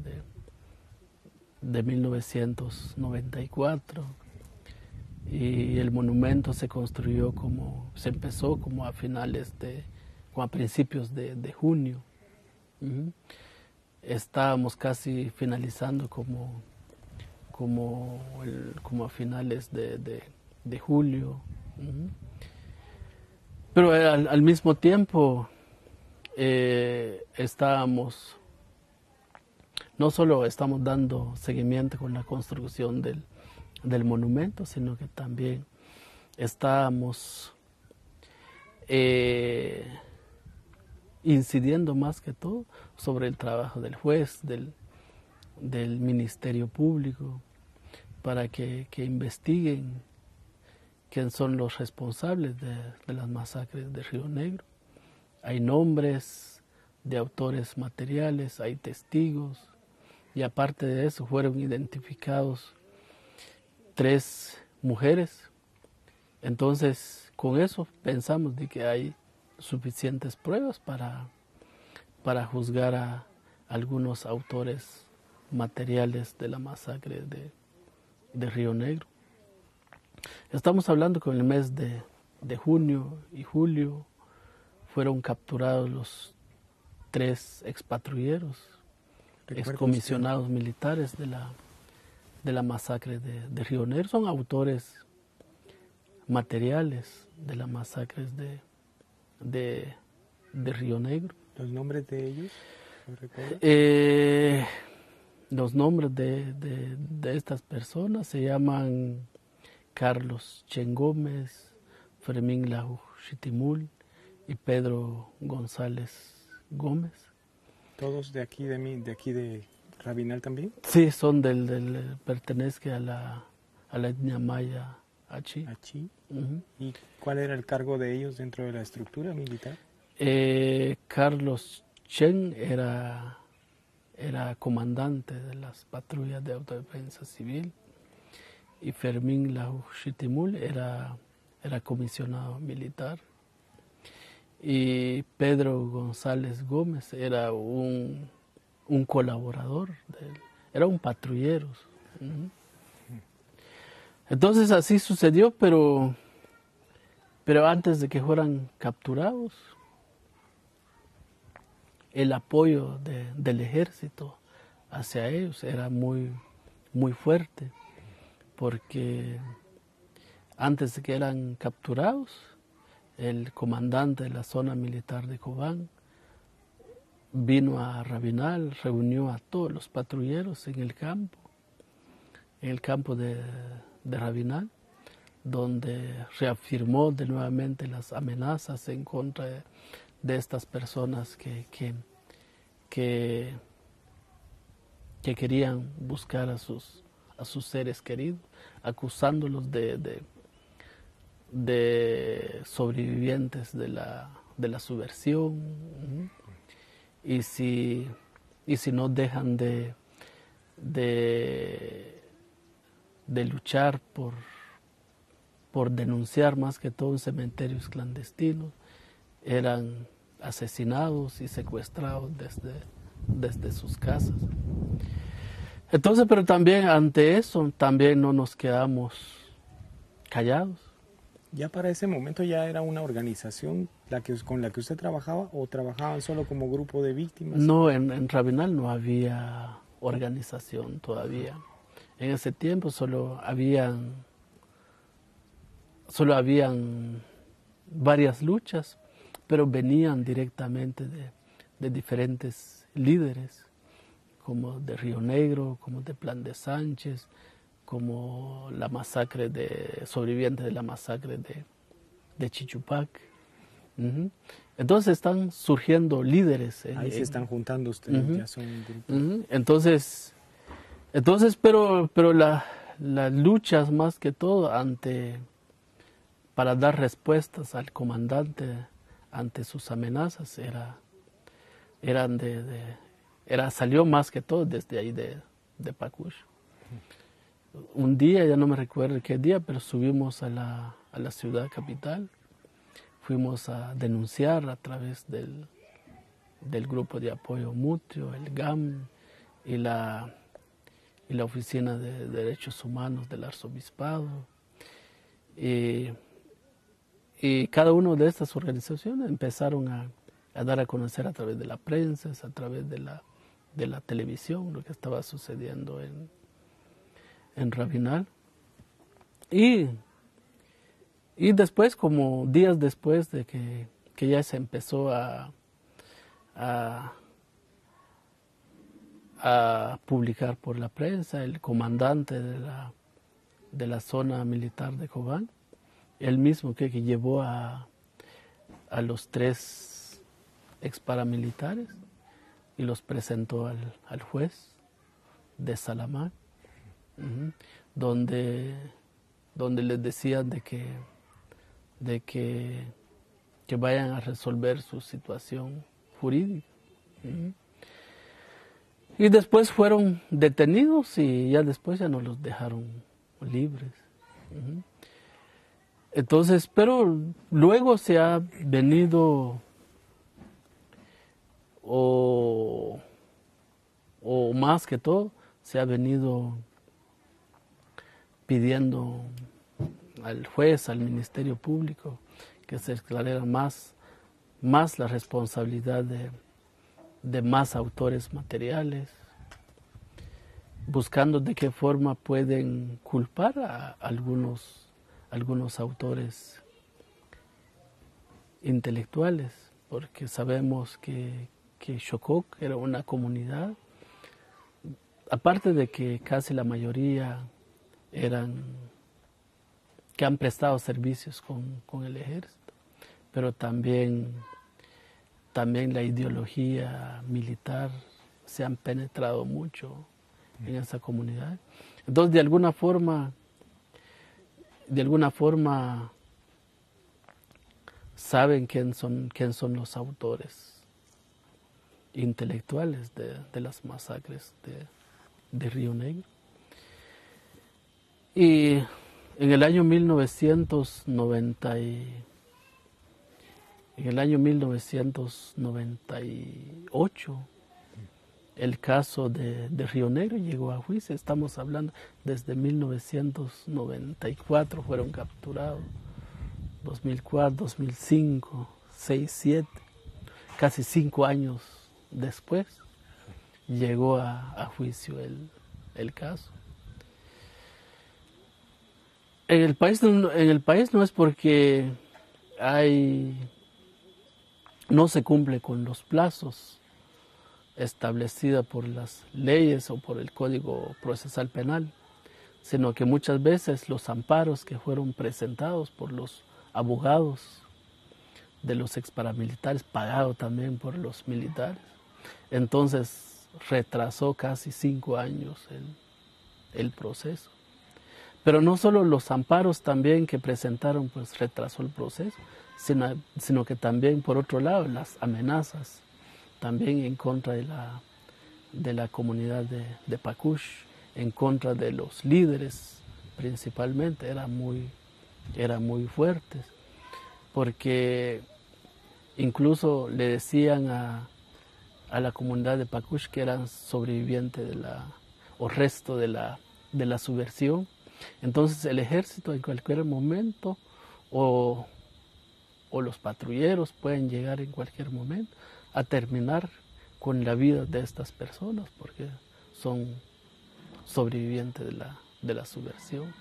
de, 1994 y el monumento se construyó como, se empezó como a finales de, como a principios de, junio. Estábamos casi finalizando como, como, el, como a finales de de julio. Pero al, mismo tiempo eh, estábamos, no solo estamos dando seguimiento con la construcción del, del monumento, sino que también estábamos eh, incidiendo más que todo sobre el trabajo del juez, del, del Ministerio Público, para que, que investiguen quién son los responsables de, las masacres de Río Negro. Hay nombres de autores materiales, hay testigos, y aparte de eso fueron identificados tres mujeres. Entonces, con eso pensamos de que hay suficientes pruebas para, para juzgar a algunos autores materiales de la masacre de, de Río Negro. Estamos hablando en el mes de, junio y julio fueron capturados los tres expatrulleros, excomisionados militares de la, de la masacre de, Río Negro. Son autores materiales de las masacres de, de, Río Negro. ¿Los nombres de ellos? Eh, los nombres de, de, estas personas se llaman Carlos Chen Gómez, Fermín Lau Chitimul y Pedro González Gómez. ¿Todos de aquí de mí, de aquí de Rabinal también? Sí, son del, del pertenece a la, a la etnia maya Achi. Achi. ¿Y cuál era el cargo de ellos dentro de la estructura militar? Eh, Carlos Chen era, era comandante de las patrullas de autodefensa civil y Fermín Chitimul era, era comisionado militar y Pedro González Gómez era un, un colaborador, era un patrullero. Entonces así sucedió, pero, pero antes de que fueran capturados, el apoyo del ejército hacia ellos era muy, muy fuerte, porque antes de que eran capturados, el comandante de la zona militar de Cobán vino a Rabinal, reunió a todos los patrulleros en el campo, en el campo de, Rabinal, donde reafirmó de nuevamente las amenazas en contra de, estas personas que, que, querían buscar a sus, a sus seres queridos, acusándolos de, de, sobrevivientes de la, de la subversión y si, y si no dejan de, de, luchar por, por denunciar más que todo en cementerios clandestinos, eran asesinados y secuestrados desde, desde sus casas. Entonces, pero también ante eso, también no nos quedamos callados ya para ese momento ya era una organización la que, con la que usted trabajaba o trabajaban solo como grupo de víctimas? No, en, en Rabinal no había organización todavía. En ese tiempo solo habían, solo habían varias luchas, pero venían directamente de, de diferentes líderes, como de Río Negro, como de Plan de Sánchez, como la masacre de sobrevivientes de la masacre de, de Chichupac. Entonces están surgiendo líderes. Ahí se están juntando ustedes, ya son Entonces, entonces, pero, pero las luchas más que todo ante para dar respuestas al comandante ante sus amenazas era eran de, era salió más que todo desde ahí de, de Pacush un día, ya no me recuerdo qué día, pero subimos a la, a la ciudad capital, fuimos a denunciar a través del, del grupo de apoyo mutuo, el GAM y la, y la Oficina de Derechos Humanos del Arzobispado. Y, y cada una de estas organizaciones empezaron a, a, dar a conocer a través de la prensa, a través de la, de la televisión, lo que estaba sucediendo en, en Rabinal. Y, y después, como días después de que, ya se empezó a, a, publicar por la prensa, el comandante de la, de la zona militar de Cobán, el mismo que, que llevó a, a los tres ex paramilitares y los presentó al, al juez de Salamán donde, donde les decían de que, de que, que vayan a resolver su situación jurídica. Y después fueron detenidos y ya después ya no los dejaron libres. Entonces, pero luego se ha venido o, o más que todo, se ha venido pidiendo al juez, al Ministerio Público, que se esclarezca más, más la responsabilidad de, más autores materiales, buscando de qué forma pueden culpar a algunos, algunos autores intelectuales, porque sabemos que, que era una comunidad, aparte de que casi la mayoría eran que han prestado servicios con, el ejército, pero también, también la ideología militar se han penetrado mucho en esa comunidad. Entonces, de alguna forma, de alguna forma saben quién son, quién son los autores intelectuales de, las masacres de, de Río Negro. Y en el año 1990 en el año 1998 el caso de, Río Negro llegó a juicio. Estamos hablando desde 1994 fueron capturados, 2004, 2005, 6, 7, casi cinco años después llegó a, juicio el, el, caso. En el, país, en el país no es porque hay no se cumple con los plazos establecidos por las leyes o por el Código Procesal Penal, sino que muchas veces los amparos que fueron presentados por los abogados de los ex paramilitares, pagados también por los militares, entonces retrasó casi cinco años el, el proceso. Pero no solo los amparos también que presentaron, pues retrasó el proceso, sino, que también, por otro lado, las amenazas también en contra de la, de la comunidad de, de Pacush, en contra de los líderes principalmente, eran muy, eran muy fuertes, porque incluso le decían a, a la comunidad de Pacush que eran sobrevivientes de la, o resto de la, de la subversión. Entonces el ejército en cualquier momento o los patrulleros pueden llegar en cualquier momento a terminar con la vida de estas personas porque son sobrevivientes de la, de la subversión.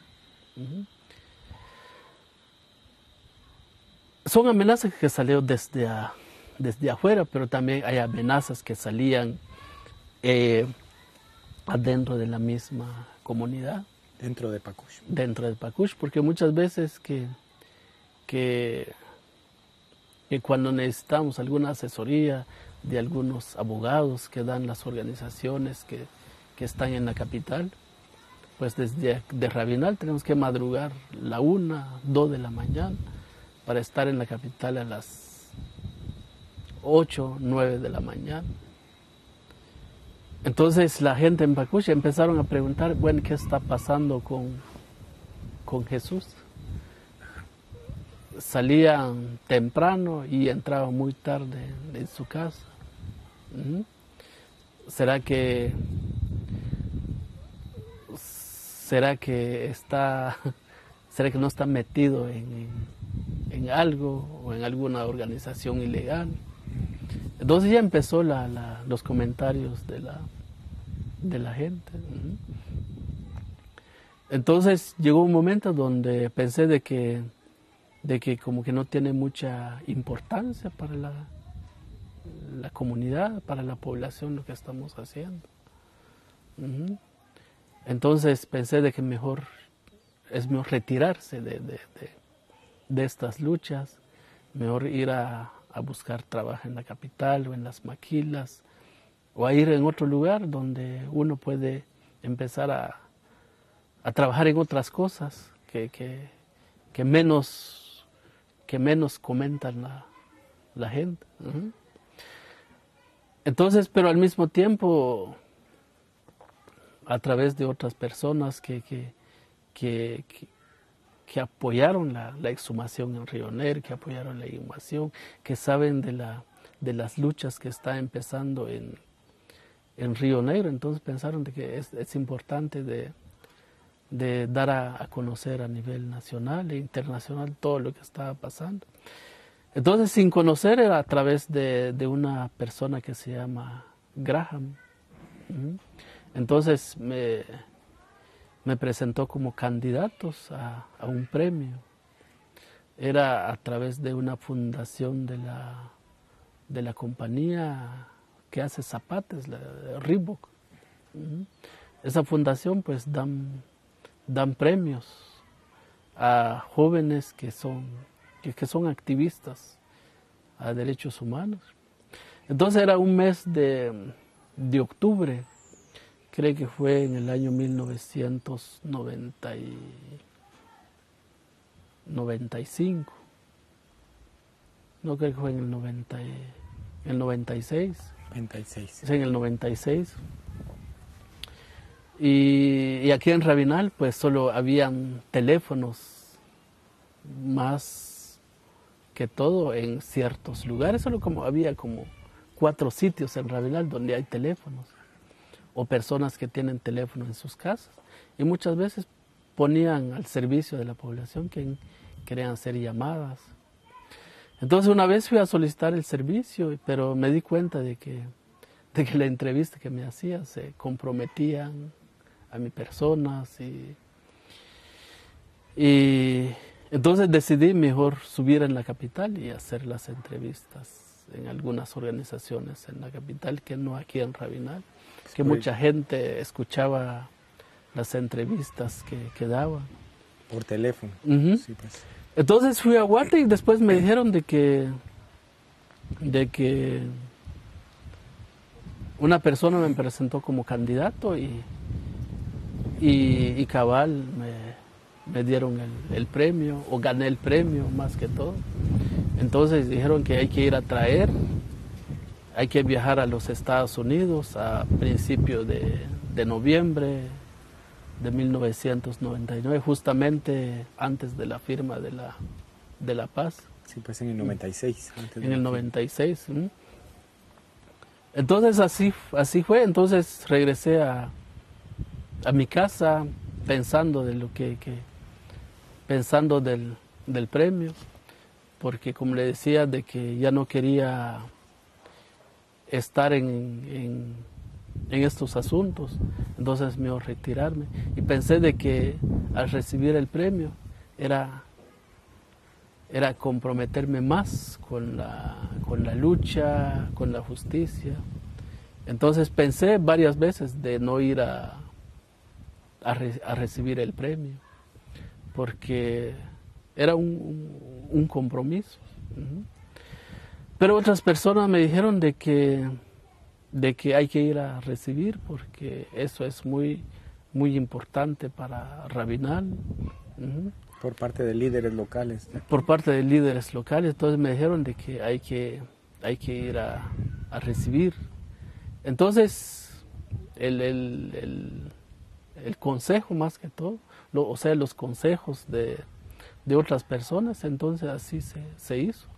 Son amenazas que salieron desde, desde afuera, pero también hay amenazas que salían eh, adentro de la misma comunidad. Dentro de Pacush. Dentro de Pacush, porque muchas veces que, que que cuando necesitamos alguna asesoría de algunos abogados que dan las organizaciones que, están en la capital, pues desde de Rabinal tenemos que madrugar la una, dos de la mañana para estar en la capital a las ocho, nueve de la mañana. Entonces la gente en Pacucha empezaron a preguntar, bueno, ¿qué está pasando con, con Jesús? salían temprano y entraban muy tarde en su casa. ¿Será que será que está será que no está metido en, en, algo o en alguna organización ilegal? Entonces ya empezó los comentarios de la gente. Entonces llegó un momento donde pensé de que de que como que no tiene mucha importancia para la, comunidad, para la población lo que estamos haciendo. Entonces pensé de que mejor es mejor retirarse de, estas luchas, mejor ir a, a, buscar trabajo en la capital o en las maquilas o a ir en otro lugar donde uno puede empezar a, a trabajar en otras cosas que, que, que menos que menos comentan la, gente. Entonces, pero al mismo tiempo, a través de otras personas que, que, que, apoyaron la, exhumación en Río Negro, que apoyaron la exhumación, que saben de, la, de las luchas que está empezando en, en Río Negro, entonces pensaron de que es, es importante de, de dar a, conocer a nivel nacional e internacional todo lo que estaba pasando. Entonces, sin conocer, era a través de, una persona que se llama Graham. Entonces me, me, presentó como candidatos a, un premio. Era a través de una fundación de la, de la compañía que hace zapatos, la Reebok. Esa fundación pues dan dan premios a jóvenes que son, que, son activistas a derechos humanos. Entonces era un mes de, de octubre, creo que fue en el año 1995. No creo que fue en el, 90, el 96. 96. en el 96. Y, aquí en Rabinal pues solo habían teléfonos más que todo en ciertos lugares, solo como había como cuatro sitios en Rabinal donde hay teléfonos o personas que tienen teléfono en sus casas y muchas veces ponían al servicio de la población que querían hacer llamadas. Entonces una vez fui a solicitar el servicio, pero me di cuenta de que de que la entrevista que me hacía se comprometían a mi persona. Y entonces decidí mejor subir en la capital y hacer las entrevistas en algunas organizaciones en la capital que no aquí en Rabinal, que mucha gente escuchaba las entrevistas que, que daba. Por teléfono. Pues. Entonces fui a Guate y después me dijeron de que, de que una persona me presentó como candidato y, y, cabal me, dieron el, premio o gané el premio más que todo. Entonces dijeron que hay que ir a traer, hay que viajar a los Estados Unidos a principios de, de noviembre de 1999, justamente antes de la firma de la, de la paz. Sí, pues en el 96. en el 96. Entonces así, así fue, entonces regresé a, a mi casa pensando de lo que, pensando del, del, premio, porque como le decía, de que ya no quería estar en en estos asuntos. Entonces me retirarme. Y pensé de que al recibir el premio era, era comprometerme más con la, con la lucha, con la justicia. Entonces pensé varias veces de no ir a, a, recibir el premio, porque era un, un compromiso. Pero otras personas me dijeron de que de que hay que ir a recibir porque eso es muy, muy importante para Rabinal. Por parte de líderes locales. Por parte de líderes locales, entonces me dijeron de que hay que, hay que ir a, recibir. Entonces, el, el, consejo más que todo, o sea, los consejos de, de otras personas, entonces así se, se hizo.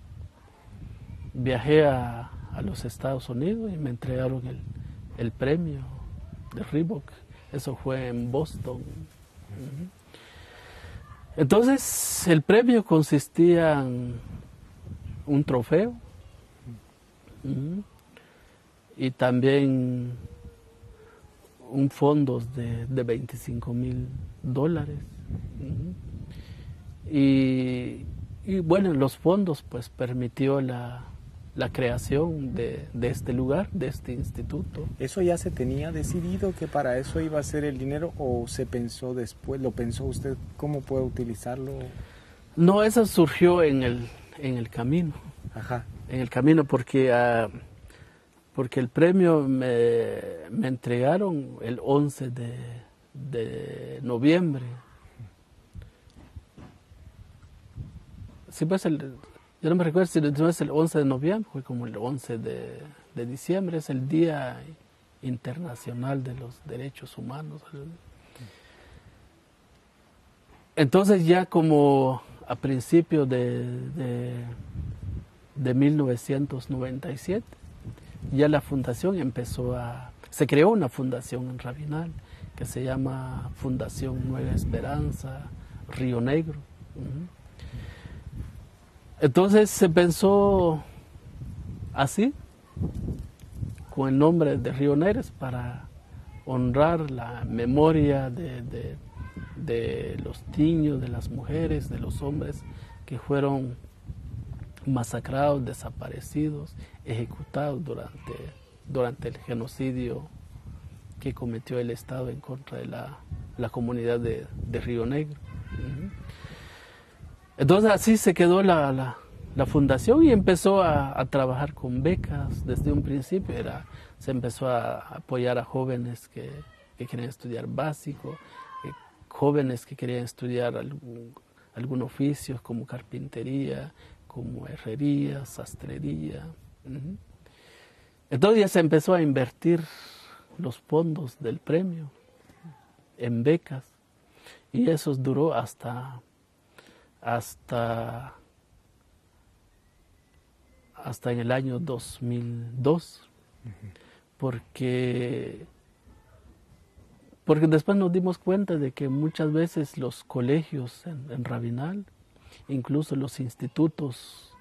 Viajé a, a los Estados Unidos y me entregaron el, premio de Reebok. Eso fue en Boston. Entonces, el premio consistía en un trofeo y también un fondo de, de 25 mil dólares. y, y, bueno, los fondos pues permitió la, la creación de, este lugar, de este instituto. ¿Eso ya se tenía decidido que para eso iba a ser el dinero o se pensó después? ¿Lo pensó usted? ¿Cómo puede utilizarlo? No, eso surgió en el, en el camino. Ajá. En el camino porque, ah, porque el premio me, me, entregaron el 11 de, de noviembre. Sí, pues el, yo no me recuerdo si no es el 11 de noviembre, fue como el 11 de, diciembre, es el Día Internacional de los Derechos Humanos. Entonces ya como a principios de, de, 1997, ya la fundación empezó a... Se creó una fundación en Rabinal que se llama Fundación Nueva Esperanza Río Negro. Entonces se pensó así, con el nombre de Río Neres, para honrar la memoria de, los niños, de las mujeres, de los hombres que fueron masacrados, desaparecidos, ejecutados durante, durante el genocidio que cometió el Estado en contra de la, comunidad de, Río Negro. Entonces así se quedó la, fundación y empezó a, trabajar con becas desde un principio. Era, se empezó a apoyar a jóvenes que, querían estudiar básico, eh, jóvenes que querían estudiar algún, oficio como carpintería, como herrería, sastrería. Entonces ya se empezó a invertir los fondos del premio en becas y eso duró hasta hasta, hasta en el año 2002, porque, porque después nos dimos cuenta de que muchas veces los colegios en, Rabinal, incluso los institutos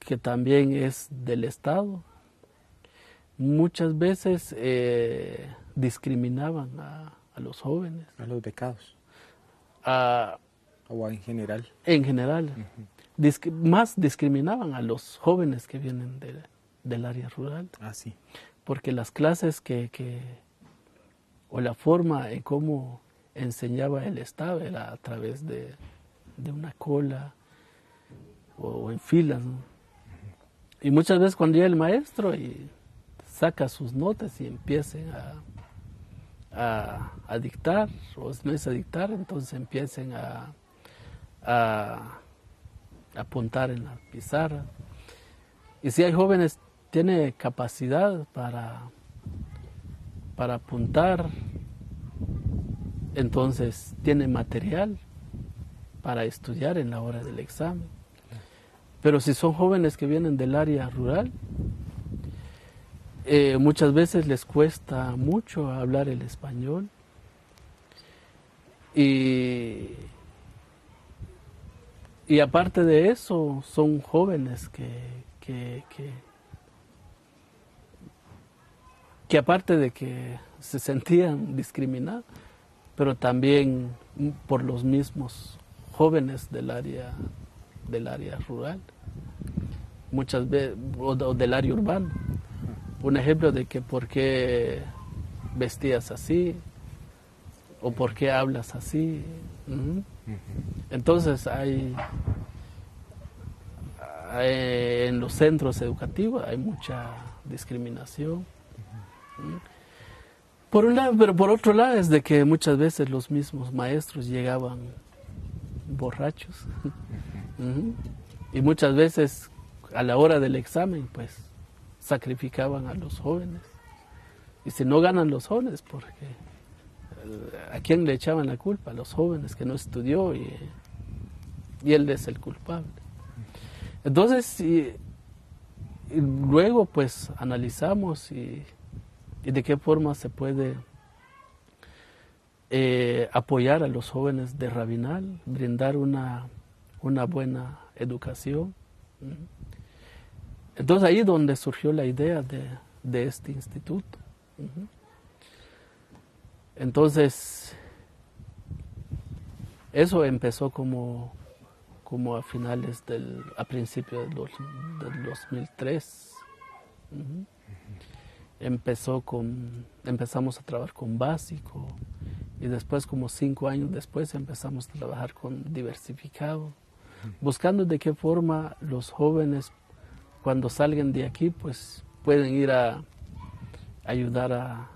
que también es del Estado, muchas veces eh, discriminaban a, los jóvenes. A los becados. A, o en general. En general. más discriminaban a los jóvenes que vienen del área rural. Ah, sí. Porque las clases que, que, o la forma en cómo enseñaba el Estado era a través de, de una cola o, en filas. Y muchas veces cuando llega el maestro y saca sus notas y empiecen a, a, dictar, o es a dictar, entonces empiecen a, a, apuntar en la pizarra. Y si hay jóvenes, tiene capacidad para, para apuntar, entonces tiene material para estudiar en la hora del examen. Pero si son jóvenes que vienen del área rural, eh, muchas veces les cuesta mucho hablar el español y, y aparte de eso son jóvenes que, que, que, aparte de que se sentían discriminados, pero también por los mismos jóvenes del área, del área rural, muchas veces, o, del área urbana. Un ejemplo de que por qué vestías así, o por qué hablas así. Entonces hay, en los centros educativos hay mucha discriminación. Por un lado, pero por otro lado es de que muchas veces los mismos maestros llegaban borrachos y muchas veces a la hora del examen pues sacrificaban a los jóvenes. Y si no ganan los jóvenes porque eh, a quién le echaban la culpa a los jóvenes que no estudió y, y él es el culpable entonces y luego pues analizamos y y de qué forma se puede eh, apoyar a los jóvenes de Rabinal, brindar una, una buena educación. Entonces ahí es donde surgió la idea de, este instituto. Entonces, eso empezó como, como a finales del, a principios del, del 2003 empezó con, empezamos a trabajar con básico y después como cinco años después empezamos a trabajar con diversificado, buscando de qué forma los jóvenes cuando salgan de aquí pues pueden ir a ayudar a,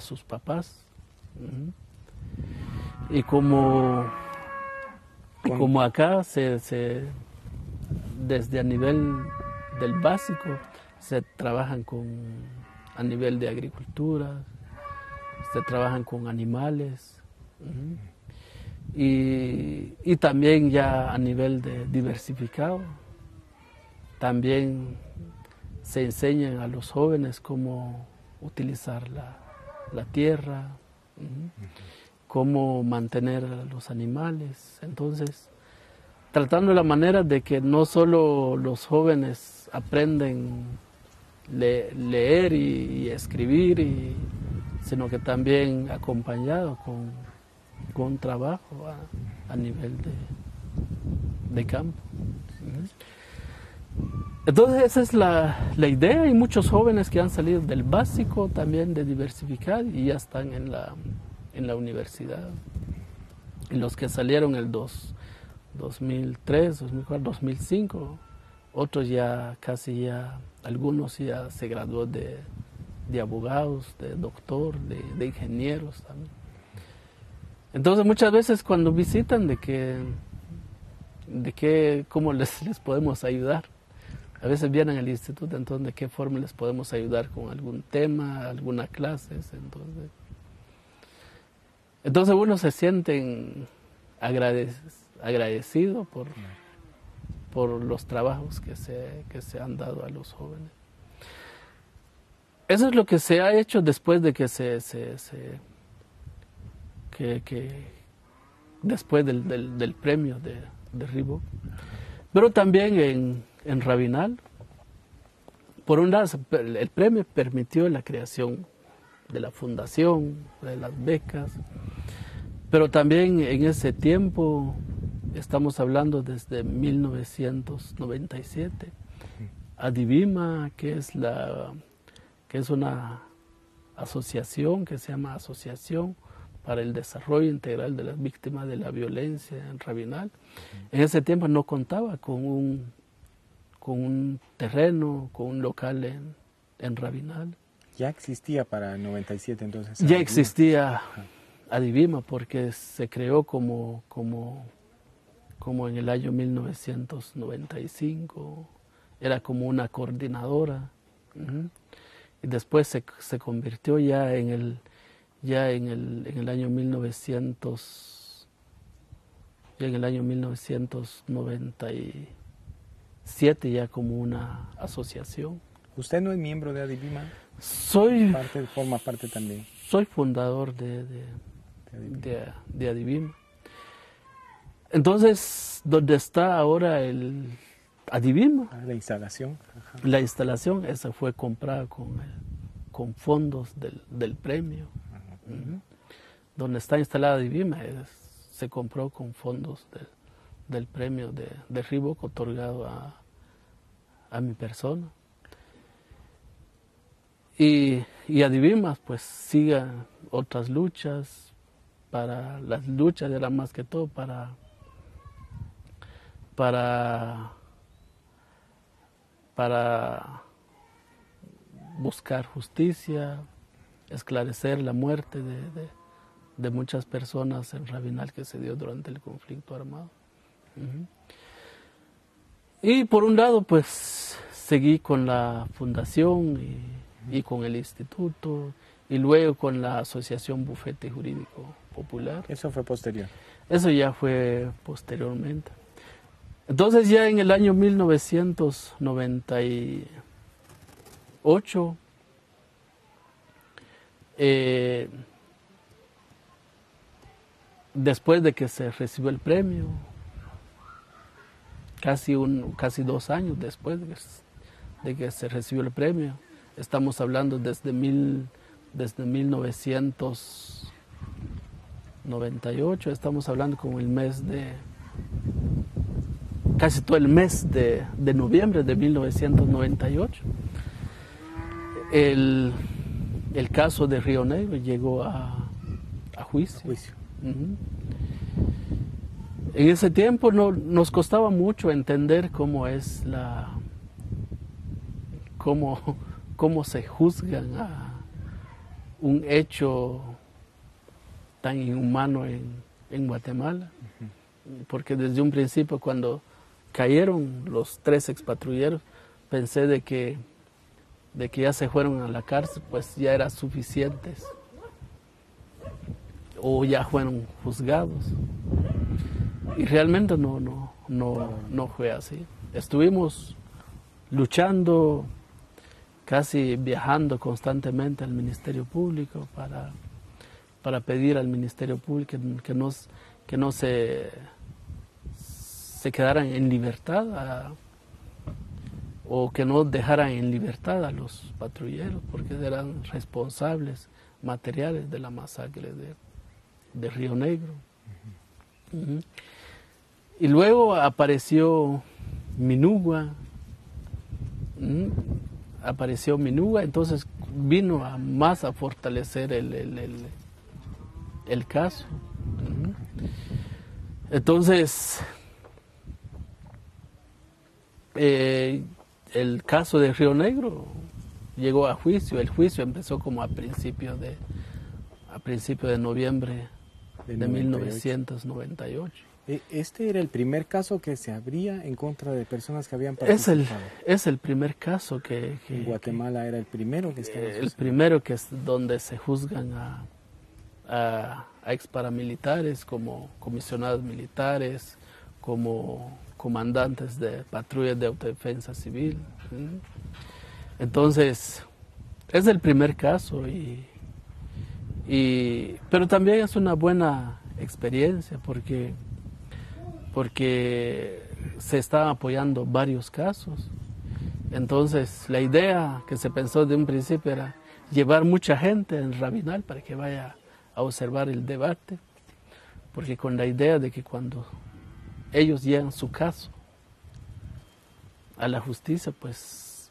sus papás. Y como, como acá se, se, desde a nivel del básico se trabajan con a nivel de agricultura, se trabajan con animales y, también ya a nivel de diversificado. También se enseñan a los jóvenes cómo utilizar la, tierra, cómo mantener a los animales. Entonces, tratando la manera de que no solo los jóvenes aprenden leer y, escribir, sino que también acompañado con, con trabajo a, nivel de, campo. Entonces esa es la, idea. Hay muchos jóvenes que han salido del básico también de diversificar y ya están en la, en la universidad. Y los que salieron el 2003, 2004, 2005 otros ya casi ya, algunos ya se graduó de, abogados, de doctor, de, ingenieros también. Entonces muchas veces cuando visitan de que, de qué, cómo les, les podemos ayudar, a veces vienen al instituto, entonces de qué forma les podemos ayudar con algún tema, alguna clase, entonces, entonces uno se sienten agradecido por por los trabajos que se, que se han dado a los jóvenes. Eso es lo que se ha hecho después de que se, se, que, después del, del, premio de, de Pero también en, en Rabinal. Por un lado, el premio permitió la creación de la fundación, de las becas, pero también en ese tiempo, estamos hablando desde 1997, Adivima, que es, la, que es una asociación que se llama Asociación para el Desarrollo Integral de las Víctimas de la Violencia en Rabinal, en ese tiempo no contaba con un, con un terreno, con un local en, en Rabinal. ¿Ya existía para el 97 entonces? Ya existía Adivima porque se creó como, como, como en el año 1995, era como una coordinadora y después se, se, convirtió ya en el, ya en el, en el año 1900, ya en el año 1997 ya como una asociación. ¿Usted no es miembro de Adivima? Soy. Parte, forma parte también. Soy fundador de, de, Adivima. Entonces, ¿dónde está ahora el Adivima? Ah, la instalación. La instalación, esa fue comprada con, con fondos del, del premio. Donde está instalada Adivima, se compró con fondos del premio de, de otorgado a, a mi persona. Y, y Adivimas pues sigan otras luchas, para las luchas era más que todo para, para, para buscar justicia, esclarecer la muerte de, de, muchas personas en Rabinal que se dio durante el conflicto armado. Y por un lado, pues seguí con la fundación y y con el instituto y luego con la Asociación Bufete Jurídico Popular. Eso fue posterior. Eso ya fue posteriormente. Entonces ya en el año 1998, eh, después de que se recibió el premio, casi, un, casi dos años después de que se recibió el premio, Estamos hablando desde, mil, desde 1998, estamos hablando con el mes de, casi todo el mes de, de noviembre de 1998. El, el, caso de Río Negro llegó a, a juicio. juicio. En ese tiempo no, nos costaba mucho entender cómo es la, cómo, cómo se juzgan a un hecho tan inhumano en, Guatemala. Porque desde un principio cuando cayeron los tres expatrulleros, pensé de que, de que ya se fueron a la cárcel, pues ya era suficientes. O ya fueron juzgados. Y realmente no, no, no, no fue así. Estuvimos luchando casi viajando constantemente al Ministerio Público para, para pedir al Ministerio Público que, nos, que no se, se quedaran en libertad o que no dejaran en libertad a los patrulleros porque eran responsables materiales de la masacre de, Río Negro. Y luego apareció Minugua, apareció Minúa, entonces vino a más a fortalecer el, el, caso. Entonces, eh, el caso de Río Negro llegó a juicio. El juicio empezó como a principios de, a principio de noviembre de 1998. E, ¿Este era el primer caso que se abría en contra de personas que habían participado? Es el, es el primer caso que... en Guatemala era el primero que estaba El primero que es donde se juzgan a, a, ex paramilitares como comisionados militares, como comandantes de patrullas de autodefensa civil. Entonces, es el primer caso, y, y, pero también es una buena experiencia porque porque se estaban apoyando varios casos. Entonces, la idea que se pensó de un principio era llevar mucha gente en Rabinal para que vaya a observar el debate, porque con la idea de que cuando ellos llegan su caso a la justicia, pues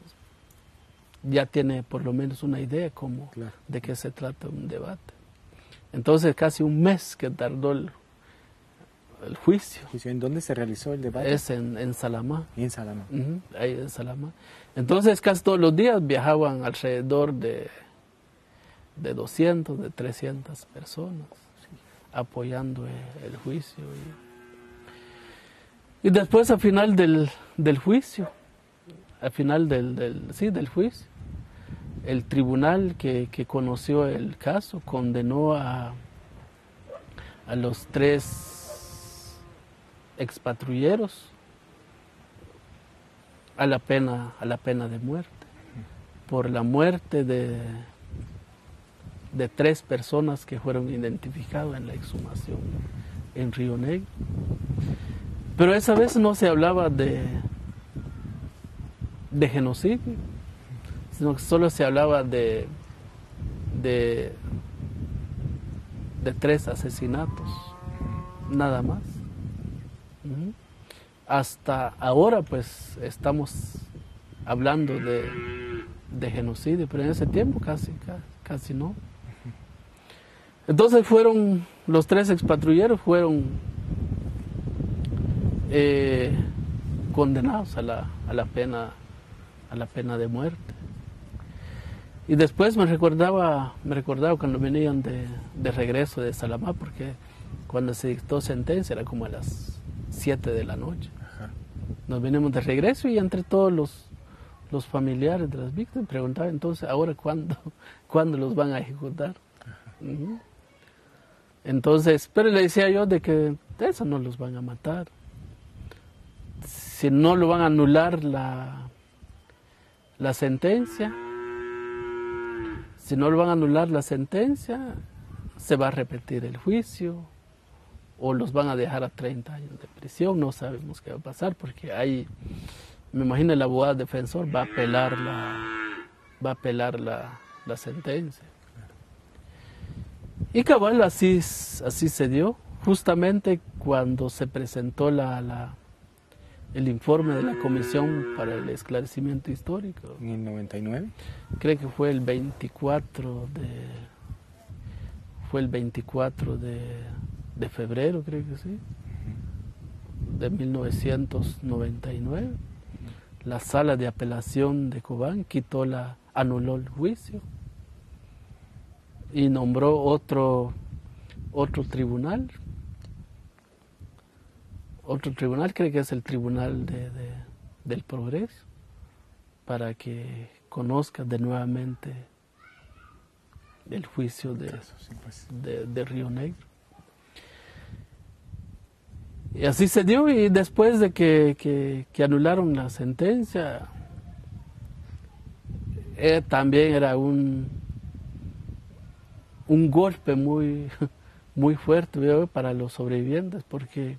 ya tiene por lo menos una idea como de qué se trata un debate. Entonces casi un mes que tardó el, juicio. ¿En dónde se realizó el debate? Es en, en Salamá. en Salamá. ahí en Salamá. Entonces casi todos los días viajaban alrededor de, de 200, de 300 personas apoyando el, juicio. Y, después al final del, del juicio, al final del, del, sí, del juicio, el tribunal que, que conoció el caso condenó a, a los tres expatrulleros. A la pena, a la pena de muerte, por la muerte de, de tres personas que fueron identificadas en la exhumación en Río Negro. Pero esa vez no se hablaba de, de genocidio, sino que solo se hablaba de, de, de tres asesinatos, nada más hasta ahora pues estamos hablando de, genocidio, pero en ese tiempo casi, casi no. Entonces fueron, los tres expatrulleros fueron eh, condenados a la, a la, pena, a la pena de muerte. Y después me recordaba, me recordaba cuando venían de, de regreso de Salamá, porque cuando se dictó sentencia era como a las 7 de la noche. Nos venimos de regreso y entre todos los, los familiares de las víctimas preguntaban entonces, ¿ahora cuándo, cuándo los van a ejecutar? Entonces, pero le decía yo de que eso no los van a matar. Si no lo van a anular la, la sentencia, si no lo van a anular la sentencia, se va a repetir el juicio o los van a dejar a 30 años de prisión, no sabemos qué va a pasar porque hay, me imagino el abogado defensor va a apelar la, va a apelar la, la sentencia. Y cabal así, así se dio, justamente cuando se presentó la, la, el informe de la Comisión para el Esclarecimiento Histórico. ¿En el 99? Creo que fue el 24 de... Fue el 24 de, de febrero, creo que sí, de 1999. La sala de apelación de Cobán quitó la, anuló el juicio y nombró otro, otro tribunal. Otro tribunal, creo que es el Tribunal de, del Progreso, para que conozca de nuevamente el juicio de, pues. de, de Río Negro. Y así se dio y después de que, anularon la sentencia, eh, también era un, un golpe muy, muy fuerte para los sobrevivientes porque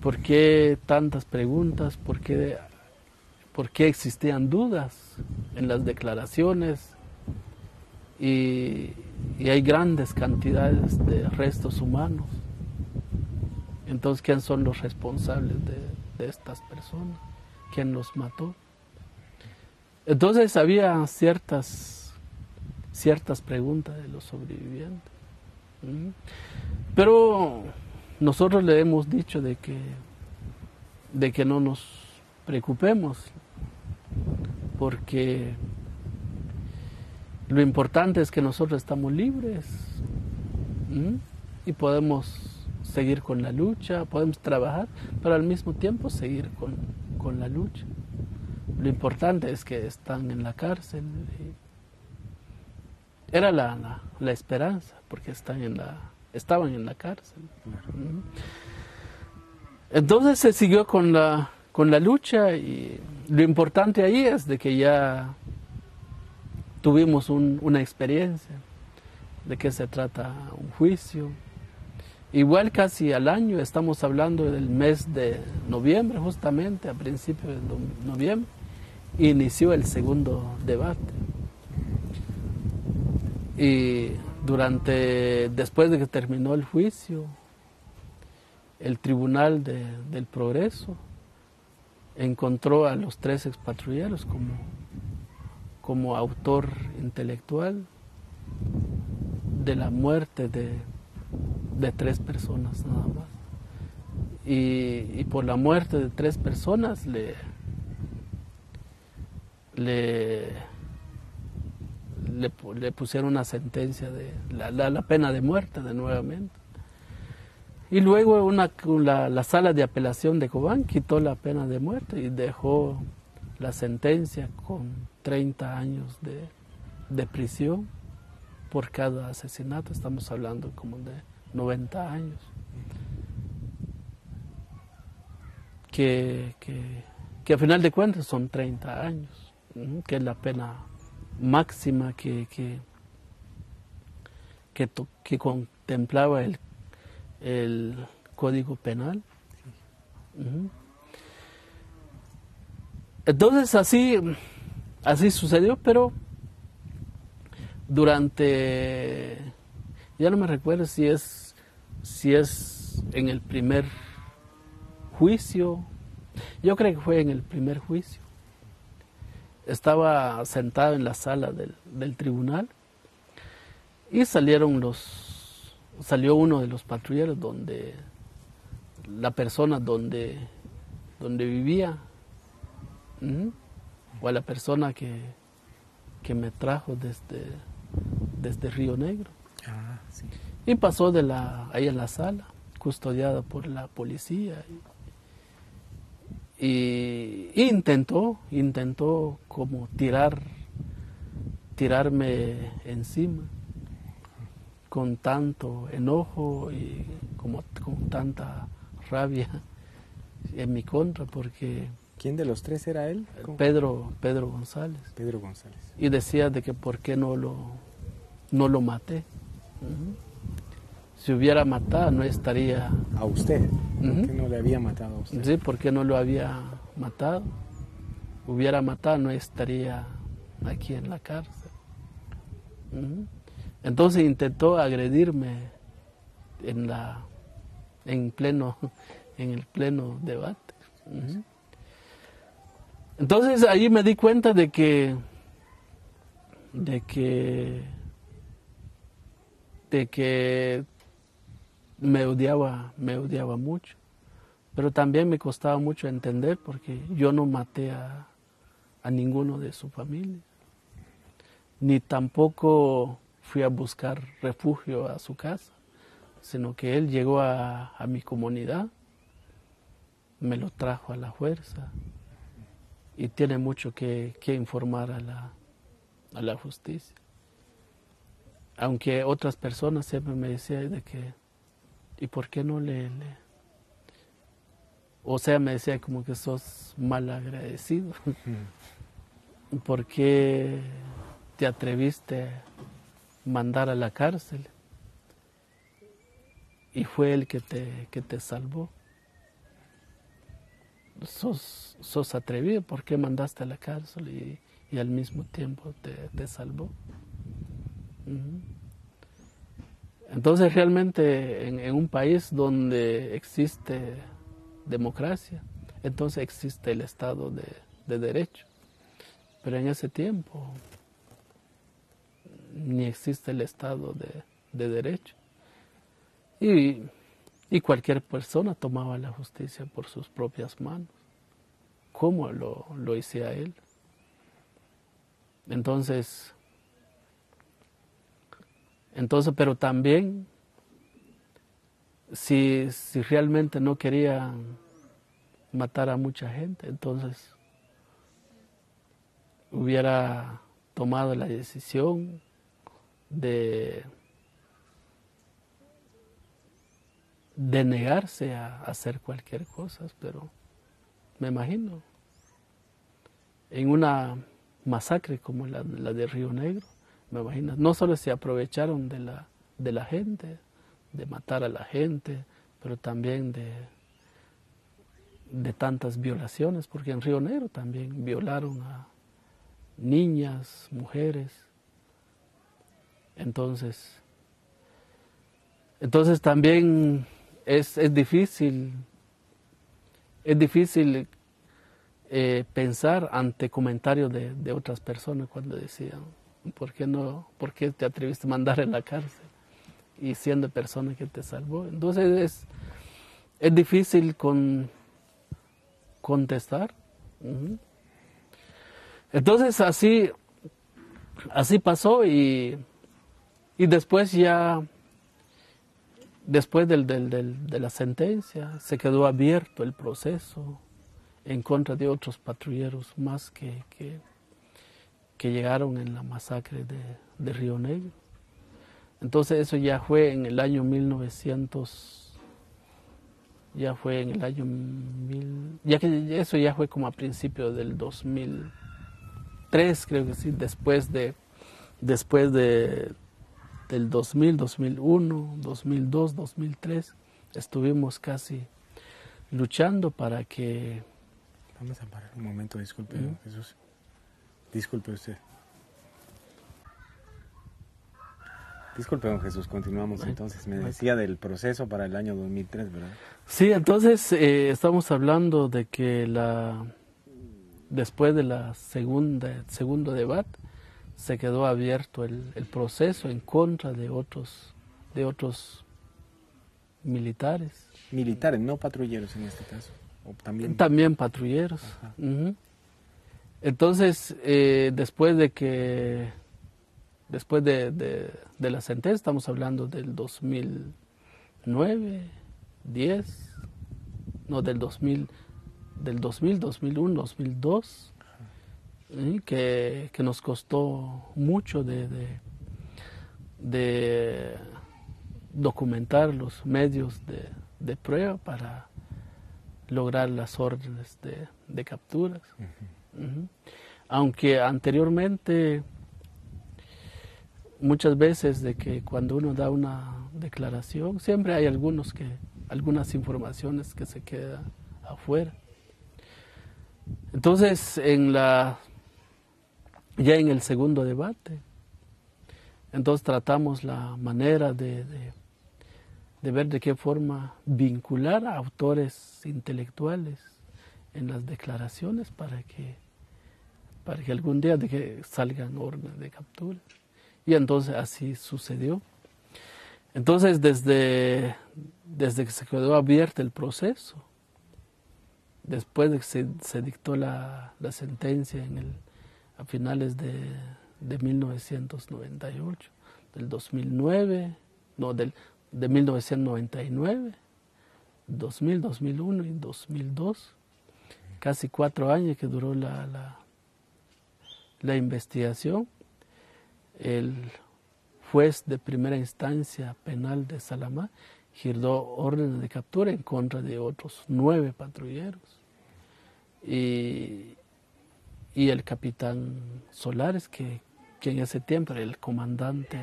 ¿por qué tantas preguntas? ¿Por qué, ¿Por qué existían dudas en las declaraciones? Y hay grandes cantidades de restos humanos. Entonces, ¿quién son los responsables de, estas personas? ¿Quién los mató? Entonces había ciertas, ciertas preguntas de los sobrevivientes. Pero nosotros le hemos dicho de que, de que no nos preocupemos, porque lo importante es que nosotros estamos libres y podemos seguir con la lucha, podemos trabajar, pero al mismo tiempo seguir con, con la lucha. Lo importante es que están en la cárcel. Era la, la, esperanza, porque estaban en la cárcel. Entonces se siguió con la, con la lucha y lo importante ahí es de que ya tuvimos un, una experiencia de qué se trata un juicio, igual casi al año, estamos hablando del mes de noviembre, justamente a principios de no- noviembre, inició el segundo debate. Y durante, después de que terminó el juicio, el Tribunal de- del Progreso encontró a los tres expatrulleros como, como autor intelectual de la muerte de, de tres personas nada más. Y, por la muerte de tres personas le, le, le, pu- le pusieron una sentencia de la, la- la pena de muerte de nuevamente. Y luego una, la, la sala de apelación de Cobán quitó la pena de muerte y dejó la sentencia con 30 años de, de prisión por cada asesinato. Estamos hablando como de 90 años. Que, que, que a final de cuentas son 30 años, que es la pena máxima que, que, que, contemplaba el, el Código Penal. Entonces así, así sucedió, pero durante, ya no me recuerdo si es, si es en el primer juicio, yo creo que fue en el primer juicio. Estaba sentado en la sala del, del tribunal y salieron los, salió uno de los patrulleros donde la persona donde, donde vivía, o a la persona que, que me trajo desde, desde Río Negro. Ah, sí. Y pasó de la, ahí en la sala, custodiada por la policía. Y, y- y intentó, intentó como tirar, tirarme encima con tanto enojo y como con tanta rabia en mi contra, porque ¿Quién de los tres era él? ¿Cómo? Pedro, Pedro González Pedro González. y decía de que por qué no lo, no lo maté. Si hubiera matado no estaría, A usted. ¿Por qué no le había matado a usted? sí, por qué no lo había matado. Hubiera matado no estaría aquí en la cárcel. Entonces intentó agredirme en la, en pleno, en el pleno debate. Ujú. Entonces ahí me di cuenta de que, de que, de que me odiaba, me odiaba mucho. Pero también me costaba mucho entender porque yo no maté a, ninguno de su familia, ni tampoco fui a buscar refugio a su casa, sino que él llegó a mi comunidad, me lo trajo a la fuerza y tiene mucho que, que informar a la, a la justicia. Aunque otras personas siempre me decían de que, ¿y por qué no le, le- O sea, me decía como que sos mal agradecido. ¿Por qué te atreviste a mandar a la cárcel? Y fue él que te, que te salvó. Sos, sos atrevido, ¿por qué mandaste a la cárcel y, y al mismo tiempo te, te salvó? Entonces realmente en, en un país donde existe democracia, entonces existe el Estado de, de Derecho. Pero en ese tiempo ni existe el Estado de, de Derecho. Y, y cualquier persona tomaba la justicia por sus propias manos, como lo, lo hacía él. Entonces, entonces, pero también, si, si realmente no quería matar a mucha gente, entonces hubiera tomado la decisión de, de negarse a hacer cualquier cosa, pero me imagino, en una masacre como la, la de Río Negro, me imagino, no solo se aprovecharon de la, de la gente, de matar a la gente, pero también de, de tantas violaciones, porque en Río Negro también violaron a niñas, mujeres. Entonces, entonces también es, es difícil, es difícil eh, pensar ante comentarios de, de, otras personas cuando decían, ¿por qué, no, ¿por qué te atreviste a mandar en la cárcel? Y siendo persona que te salvó. Entonces es, es difícil con, contestar. Entonces así, así pasó y, y después ya, después del, de la sentencia, se quedó abierto el proceso en contra de otros patrulleros más que, que, que llegaron en la masacre de, de, Río Negro. Entonces eso ya fue en el año 1900, ya fue en el año mil, ya que eso ya fue como a principios del 2003, creo que sí, después de, después de, del 2000, 2001, 2002, 2003, estuvimos casi luchando para que Vamos a parar un momento, disculpe, -huh. Jesús. Disculpe usted. Disculpe, don Jesús, continuamos entonces. Me decía del proceso para el año 2003, ¿verdad? Sí, entonces eh, estamos hablando de que la después de la segunda segundo debate se quedó abierto el, el proceso en contra de otros de otros militares. Militares, no patrulleros en este caso. También, también patrulleros. Uh -huh. Entonces, eh, después de que, después de, de, de, la sentencia, estamos hablando del 2009, 10, no, del 2000, del 2000, 2001, 2002, ¿eh? que, que, nos costó mucho de, de, de documentar los medios de, de prueba para lograr las órdenes de, de capturas. Uh -huh. Uh -huh. Aunque anteriormente, muchas veces de que cuando uno da una declaración, siempre hay algunos que, algunas informaciones que se quedan afuera. Entonces, en la, ya en el segundo debate, entonces tratamos la manera de, de ver de qué forma vincular a autores intelectuales en las declaraciones para que, para que algún día salgan órdenes de captura. Y entonces así sucedió. Entonces desde, desde que se quedó abierto el proceso, después de que se, se dictó la, la, sentencia en el, a finales de, de 1998, del 2009, no, del de 1999, 2000, 2001 y 2002, casi cuatro años que duró la, la, investigación. El juez de primera instancia penal de Salamá giró órdenes de captura en contra de otros nueve patrulleros. Y, y el capitán Solares, que, que en ese tiempo era el comandante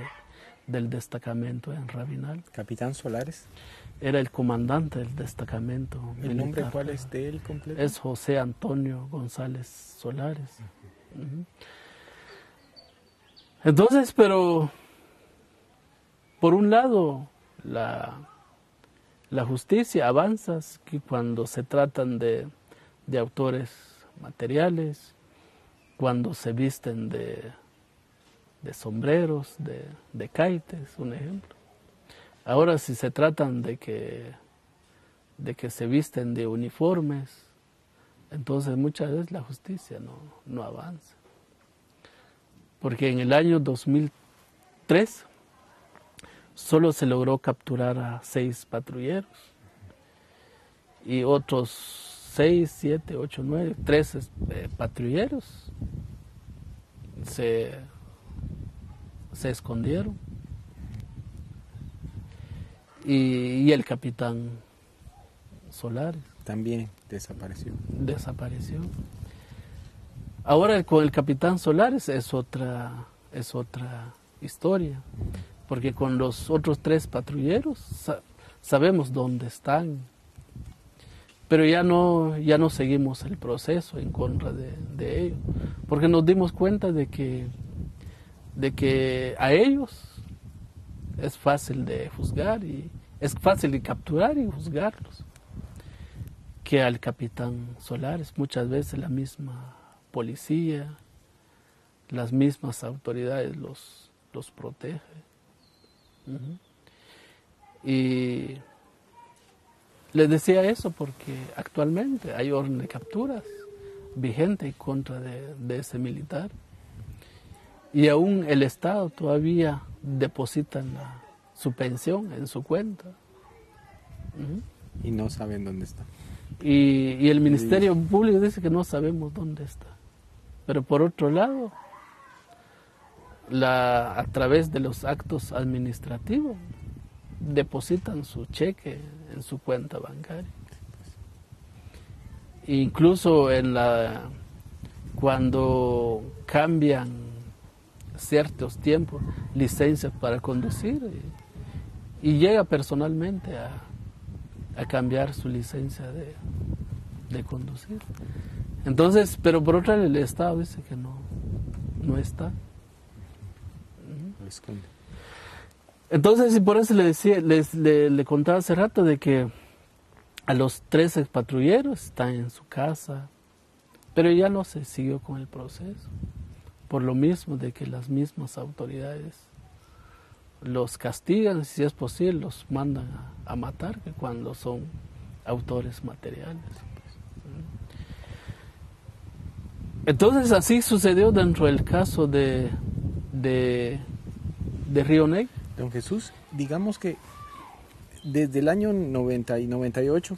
del destacamento en Rabinal. ¿Capitán Solares? Era el comandante del destacamento. ¿El militar. nombre cuál es de él completo? Es José Antonio González Solares. Uh -huh. Uh -huh. Entonces, pero por un lado, la, la justicia avanza que cuando se tratan de, de autores materiales, cuando se visten de sombreros, de, de caites, un ejemplo. Ahora si se tratan de que, de que se visten de uniformes, entonces muchas veces la justicia no, no avanza. Porque en el año 2003 solo se logró capturar a seis patrulleros y otros seis, siete, ocho, nueve, trece eh, patrulleros se se escondieron. Y, y, el capitán Solares. También desapareció. Desapareció. Ahora con el capitán Solares es otra, es otra historia, porque con los otros tres patrulleros sabemos dónde están, pero ya no, ya no seguimos el proceso en contra de, ellos, porque nos dimos cuenta de que, de que a ellos es fácil de juzgar y es fácil de capturar y juzgarlos que al capitán Solares. Muchas veces la misma policía, las mismas autoridades los, los protege. Y les decía eso porque actualmente hay orden de capturas vigente en contra de, ese militar. Y aún el Estado todavía deposita su pensión en su cuenta. Y no saben dónde está. Y, el Ministerio Público dice que no sabemos dónde está. Pero por otro lado, la, a través de los actos administrativos, depositan su cheque en su cuenta bancaria. Incluso en la, cuando cambian ciertos tiempos licencias para conducir y, llega personalmente a, a cambiar su licencia de, conducir. Entonces, pero por otra el Estado dice que no, no está. Entonces, y por eso le decía, les, le, contaba hace rato de que a los tres patrulleros están en su casa, pero ya no se siguió con el proceso, por lo mismo de que las mismas autoridades los castigan, si es posible, los mandan a, matar, cuando son autores materiales. Entonces así sucedió dentro del caso de, de, Río Negro. Don Jesús, digamos que desde el año 90 y 98,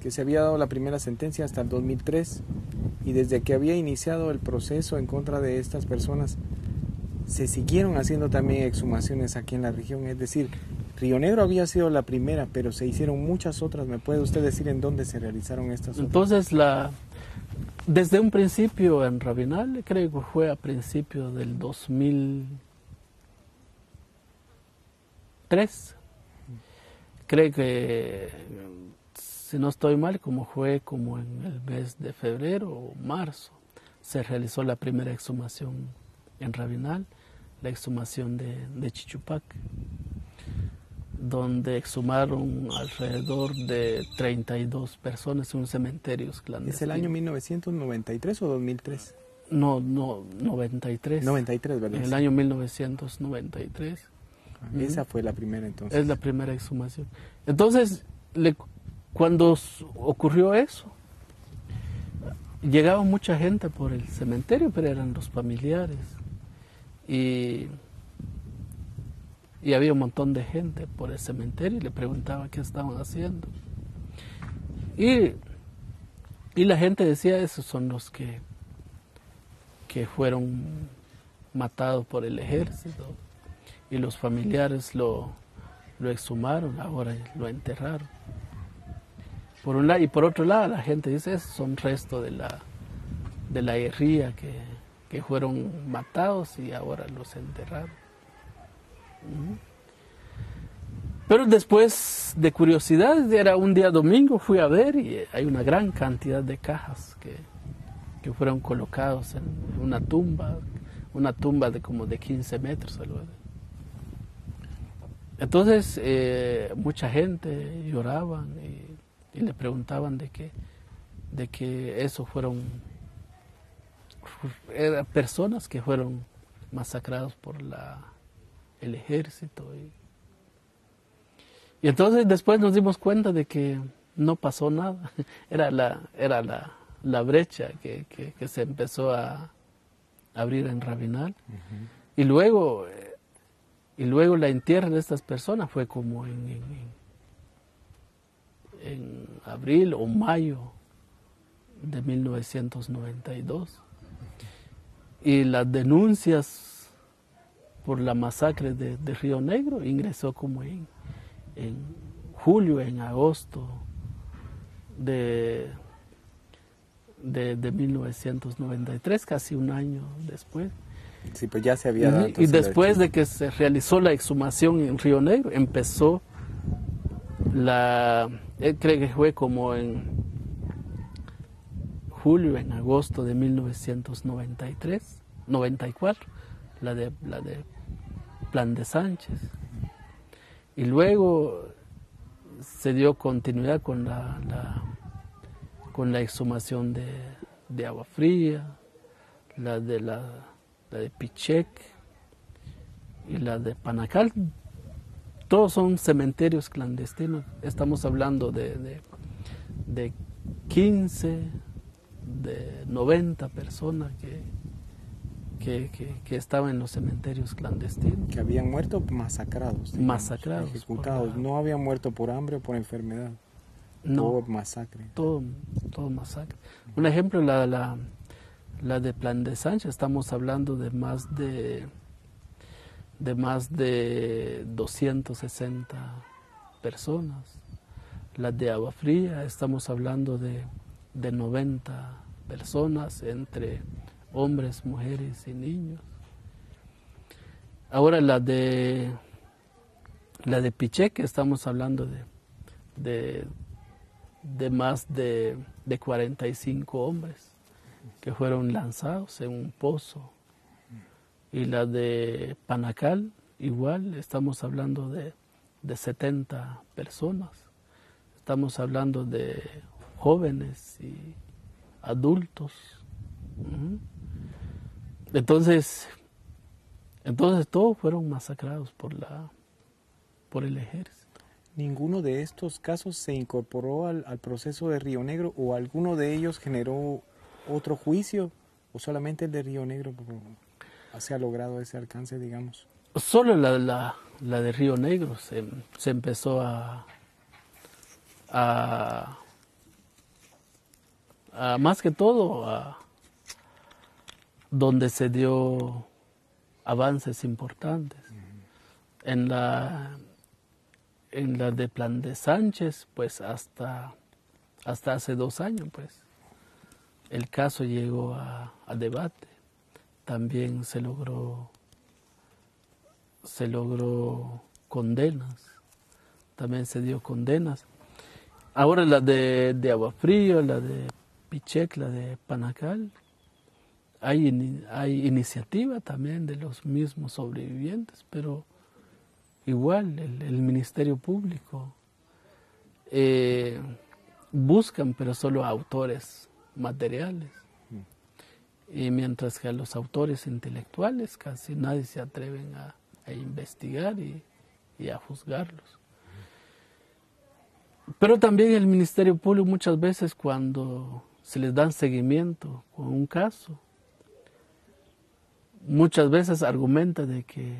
que se había dado la primera sentencia hasta el 2003, y desde que había iniciado el proceso en contra de estas personas, se siguieron haciendo también exhumaciones aquí en la región, es decir, Río Negro había sido la primera, pero se hicieron muchas otras. ¿Me puede usted decir en dónde se realizaron estas otras? Entonces, la, desde un principio en Rabinal, creo que fue a principios del 2003, creo que, si no estoy mal, como fue como en el mes de febrero o marzo, se realizó la primera exhumación en Rabinal la exhumación de, Chichupac, donde exhumaron alrededor de 32 personas en un cementerio clandestino. ¿Es el año 1993 o 2003? No, no, 93. 93, ¿verdad? En el año 1993. Esa fue la primera entonces. Es la primera exhumación. Entonces, cuando ocurrió eso, llegaba mucha gente por el cementerio, pero eran los familiares y, había un montón de gente por el cementerio y le preguntaba qué estaban haciendo. Y, la gente decía, esos son los que, que fueron matados por el ejército y los familiares lo, lo exhumaron, ahora lo enterraron. Por un lado, y por otro lado, la gente dice, esos son restos de la, de la guerrilla que, que fueron matados y ahora los enterraron. Pero después de curiosidad, era un día domingo, fui a ver y hay una gran cantidad de cajas que, que fueron colocados en una tumba, una tumba de como de 15 metros. Algo. Entonces eh, mucha gente lloraban y, y, le preguntaban de que, de que eso fueron eran personas que fueron masacrados por la, el ejército. Y, entonces después nos dimos cuenta de que no pasó nada. Era la, era la, la brecha que, que, se empezó a abrir en Rabinal. Y luego y luego la entierro de estas personas fue como en, abril o mayo de 1992 y las denuncias por la masacre de, Río Negro ingresó como en, en julio, en agosto de, de, 1993, casi un año después. Sí, pues ya se había dado. Y después de que se realizó la exhumación en Río Negro, empezó la, eh, creo que fue como en julio, en agosto de 1993, 94, la de, la de Plan de Sánchez. Y luego se dio continuidad con la, la- con la exhumación de, de Agua Fría, la de la, la de Pichec y la de Panacal. Todos son cementerios clandestinos. Estamos hablando de, de, de 15, de 90 personas que, que, que- que estaban en los cementerios clandestinos. que habían muerto masacrados. digamos, Masacrados Ejecutados. la- No habían muerto por hambre o por enfermedad. No, Por masacre. todo, todo masacre. Un ejemplo, la, la, la de Plan de Sánchez, estamos hablando de más de, de más de 260 personas. La de Agua Fría, estamos hablando de, de 90 personas entre hombres, mujeres y niños. Ahora la de la de Picheque, estamos hablando de, de de más de, de 45 hombres que fueron lanzados en un pozo. Y la de Panacal, igual, estamos hablando de, de 70 personas. Estamos hablando de jóvenes y adultos. Entonces, entonces todos fueron masacrados por la por el ejército. ¿Ninguno de estos casos se incorporó al, al proceso de Río Negro o alguno de ellos generó otro juicio o solamente el de Río Negro se ha logrado ese alcance, digamos? Solo la, la, la de Río Negro se, se empezó a, a, a, más que todo, a, donde se dio avances importantes. En la, en la de Plan de Sánchez, pues hasta, hasta hace dos años, pues, el caso llegó a, debate. También se logró se logró condenas, también se dio condenas. Ahora la de, de Agua Frío, la de Pichec, la de Panacal, hay, hay iniciativa también de los mismos sobrevivientes, pero igual el, el Ministerio Público eh, buscan, pero solo autores materiales. Y mientras que a los autores intelectuales casi nadie se atreven a, investigar y, y a juzgarlos. Pero también el Ministerio Público muchas veces cuando se les dan seguimiento con un caso, muchas veces argumenta de que,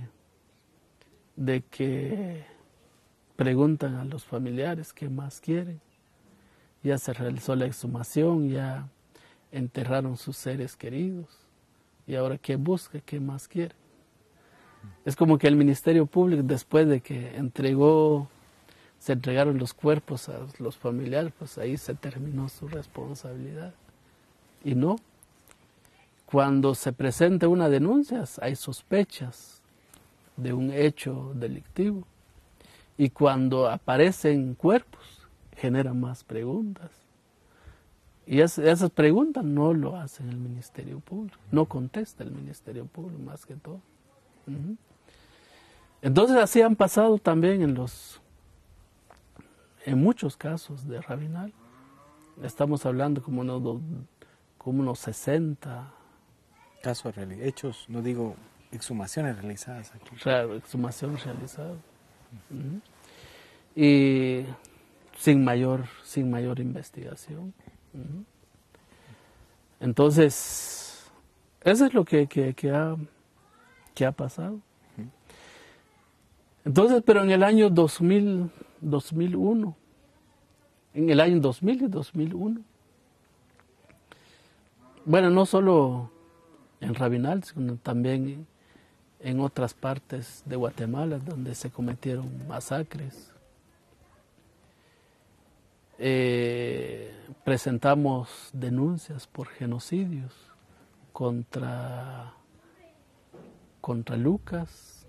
de que preguntan a los familiares qué más quieren. Ya se realizó la exhumación, ya enterraron sus seres queridos y ahora qué busca, qué más quiere. Es como que el Ministerio Público después de que entregó, se entregaron los cuerpos a los familiares, pues ahí se terminó su responsabilidad. Y no, cuando se presenta una denuncia hay sospechas de un hecho delictivo y cuando aparecen cuerpos generan más preguntas. Y es- esas preguntas no lo hacen el Ministerio Público, no contesta el Ministerio Público más que todo. Entonces así han pasado también en los, en muchos casos de Rabinal. Estamos hablando como unos, como unos 60 Casos hechos, no digo exhumaciones realizadas aquí. re- exhumaciones realizadas. Y sin mayor, sin mayor investigación. Entonces, eso es lo que, que, que ha, que ha pasado. Entonces, pero en el año 2000, 2001, en el año 2000 y 2001, bueno, no solo en Rabinal, sino también en otras partes de Guatemala donde se cometieron masacres. Eh, presentamos denuncias por genocidios contra contra Lucas,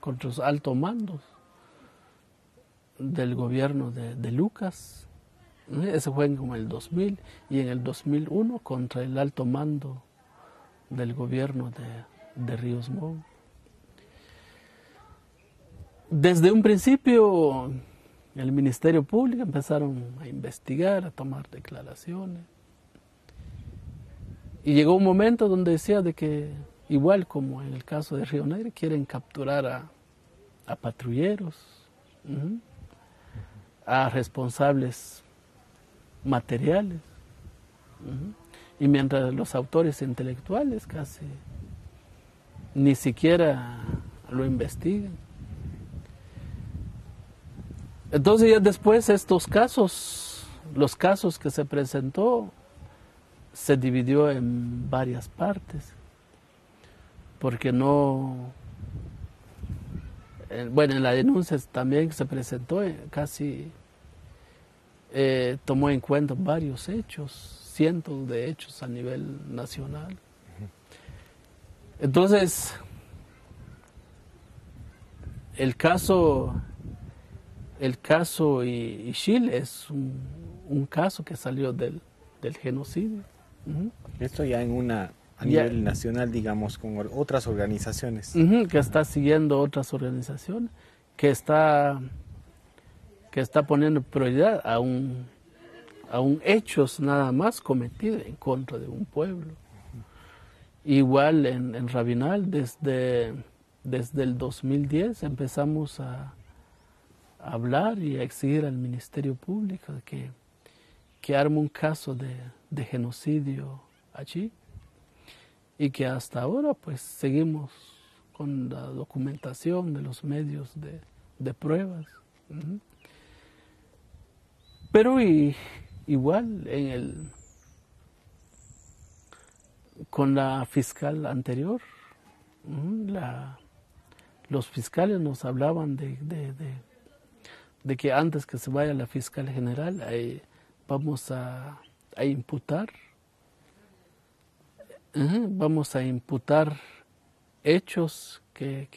contra los altos mandos del gobierno de, Lucas. Ese fue en el 2000 y en el 2001 contra el alto mando del gobierno de, de Ríos Montt. Desde un principio el Ministerio Público empezaron a investigar, a tomar declaraciones. Y llegó un momento donde decía de que, igual como en el caso de Río Negro, quieren capturar a, patrulleros, a responsables materiales. Y mientras los autores intelectuales casi ni siquiera lo investigan. Entonces ya después estos casos, los casos que se presentó, se dividió en varias partes, porque no, bueno, en la denuncia también se presentó, eh, casi eh, tomó en cuenta varios hechos, cientos de hechos a nivel nacional. Entonces, el caso, el caso y, Chile es un, caso que salió del genocidio. Esto ya en una a nivel nacional, digamos, con otras organizaciones. que está siguiendo otras organizaciones, que está que está poniendo prioridad a un, a un hechos nada más cometidos en contra de un pueblo. Igual en, en Rabinal, desde, desde el 2010 empezamos a, hablar y a exigir al Ministerio Público que, que arme un caso de, de genocidio allí y que hasta ahora pues seguimos con la documentación de los medios de, pruebas. Pero igual en el con la fiscal anterior, los fiscales nos hablaban de, de, que antes que se vaya la fiscal general, vamos a imputar, vamos a imputar hechos que,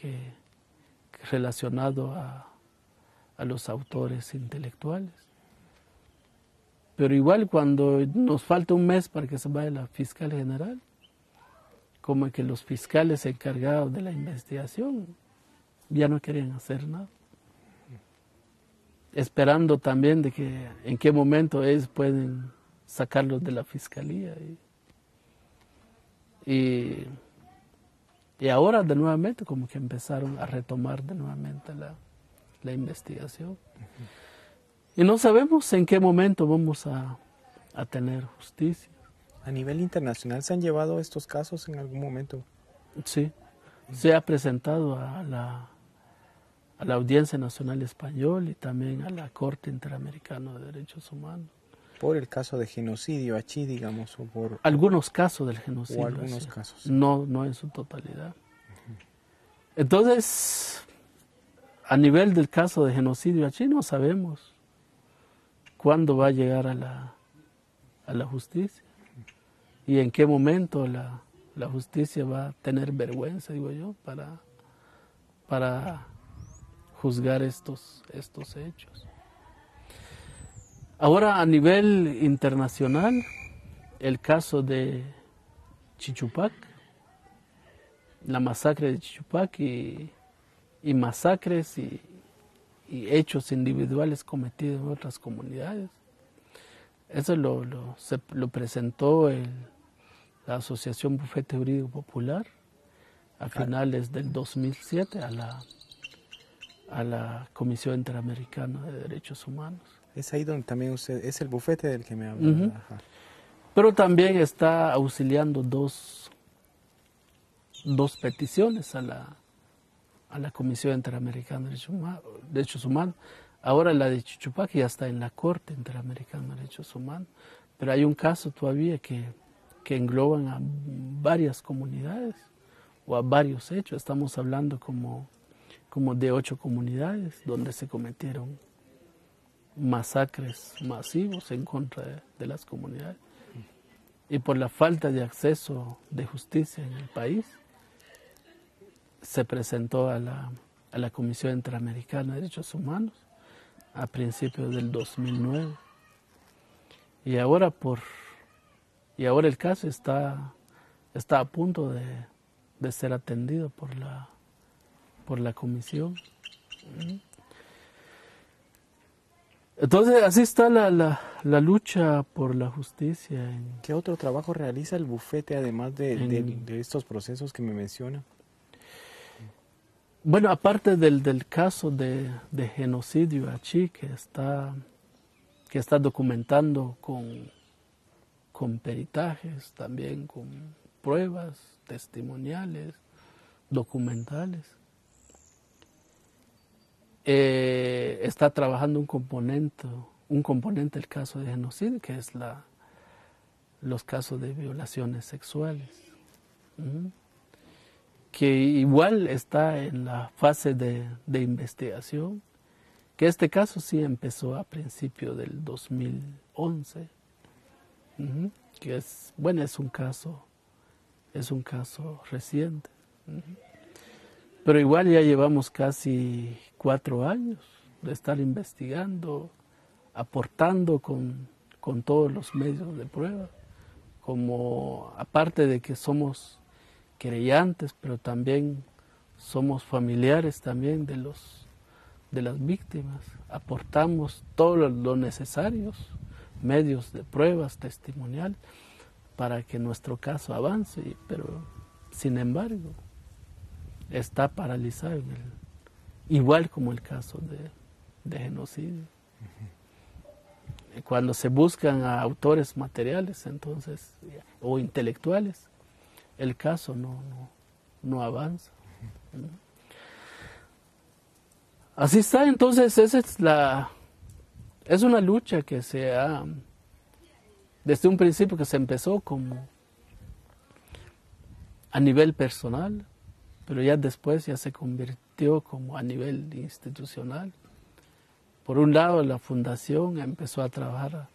relacionados a, a los autores intelectuales. Pero igual cuando nos falta un mes para que se vaya la fiscal general, como que los fiscales encargados de la investigación ya no querían hacer nada. Esperando también de que en qué momento ellos pueden sacarlos de la fiscalía. Y, y, ahora de nuevamente como que empezaron a retomar de nuevamente la, la investigación. Y no sabemos en qué momento vamos a, a tener justicia. ¿A nivel internacional se han llevado estos casos en algún momento? Sí, se ha presentado a la, a la Audiencia Nacional Española y también a la Corte Interamericana de Derechos Humanos. Por el caso de genocidio allí, digamos, o por... Algunos casos del genocidio. O algunos casos. No, no en su totalidad. Entonces, a nivel del caso de genocidio allí no sabemos cuándo va a llegar a la, a la justicia y en qué momento la, la justicia va a tener vergüenza, digo yo, para, para juzgar estos, estos hechos. Ahora a nivel internacional, el caso de Chichupac, la masacre de Chichupac y, masacres y, hechos individuales cometidos en otras comunidades. Eso lo, se, lo presentó la Asociación Bufete Jurídico Popular a finales del 2007 a la, a la Comisión Interamericana de Derechos Humanos. Es ahí donde también usted, es el bufete del que me habla. Pero también está auxiliando dos, dos peticiones a la, a la Comisión Interamericana de Derechos Humanos. Ahora la de Chichupac ya está en la Corte Interamericana de Derechos Humanos, pero hay un caso todavía que, que engloban a varias comunidades o a varios hechos. Estamos hablando como, como de ocho comunidades donde se cometieron masacres masivos en contra de, las comunidades. Y por la falta de acceso de justicia en el país, se presentó a la, a la Comisión Interamericana de Derechos Humanos a principios del 2009. Y ahora por y ahora el caso está, está a punto de, de ser atendido por la, por la comisión. Entonces, así está la, la, la, lucha por la justicia. ¿Qué otro trabajo realiza el bufete además de, de, de estos procesos que me menciona? Bueno, aparte del, del caso de, de, genocidio allí que está, que está documentando con, con peritajes, también con pruebas testimoniales, documentales. Eh, está trabajando un componente, un componente del caso de genocidio, que es los casos de violaciones sexuales, que igual está en la fase de, de, investigación, que este caso sí empezó a principios del 2011, que es, bueno, es un caso, es un caso reciente. Pero igual ya llevamos casi cuatro años de estar investigando, aportando con, con todos los medios de prueba, como aparte de que somos creyentes, pero también somos familiares también de los de las víctimas, aportamos todo lo necesario, medios de pruebas testimonial, para que nuestro caso avance, pero sin embargo está paralizado en el, igual como el caso de, genocidio. Cuando se buscan a autores materiales, entonces, o intelectuales, el caso no, no, avanza. Así está, entonces esa es la es una lucha que se ha desde un principio que se empezó como a nivel personal, pero ya después ya se convirtió como a nivel institucional. Por un lado, la fundación empezó a trabajar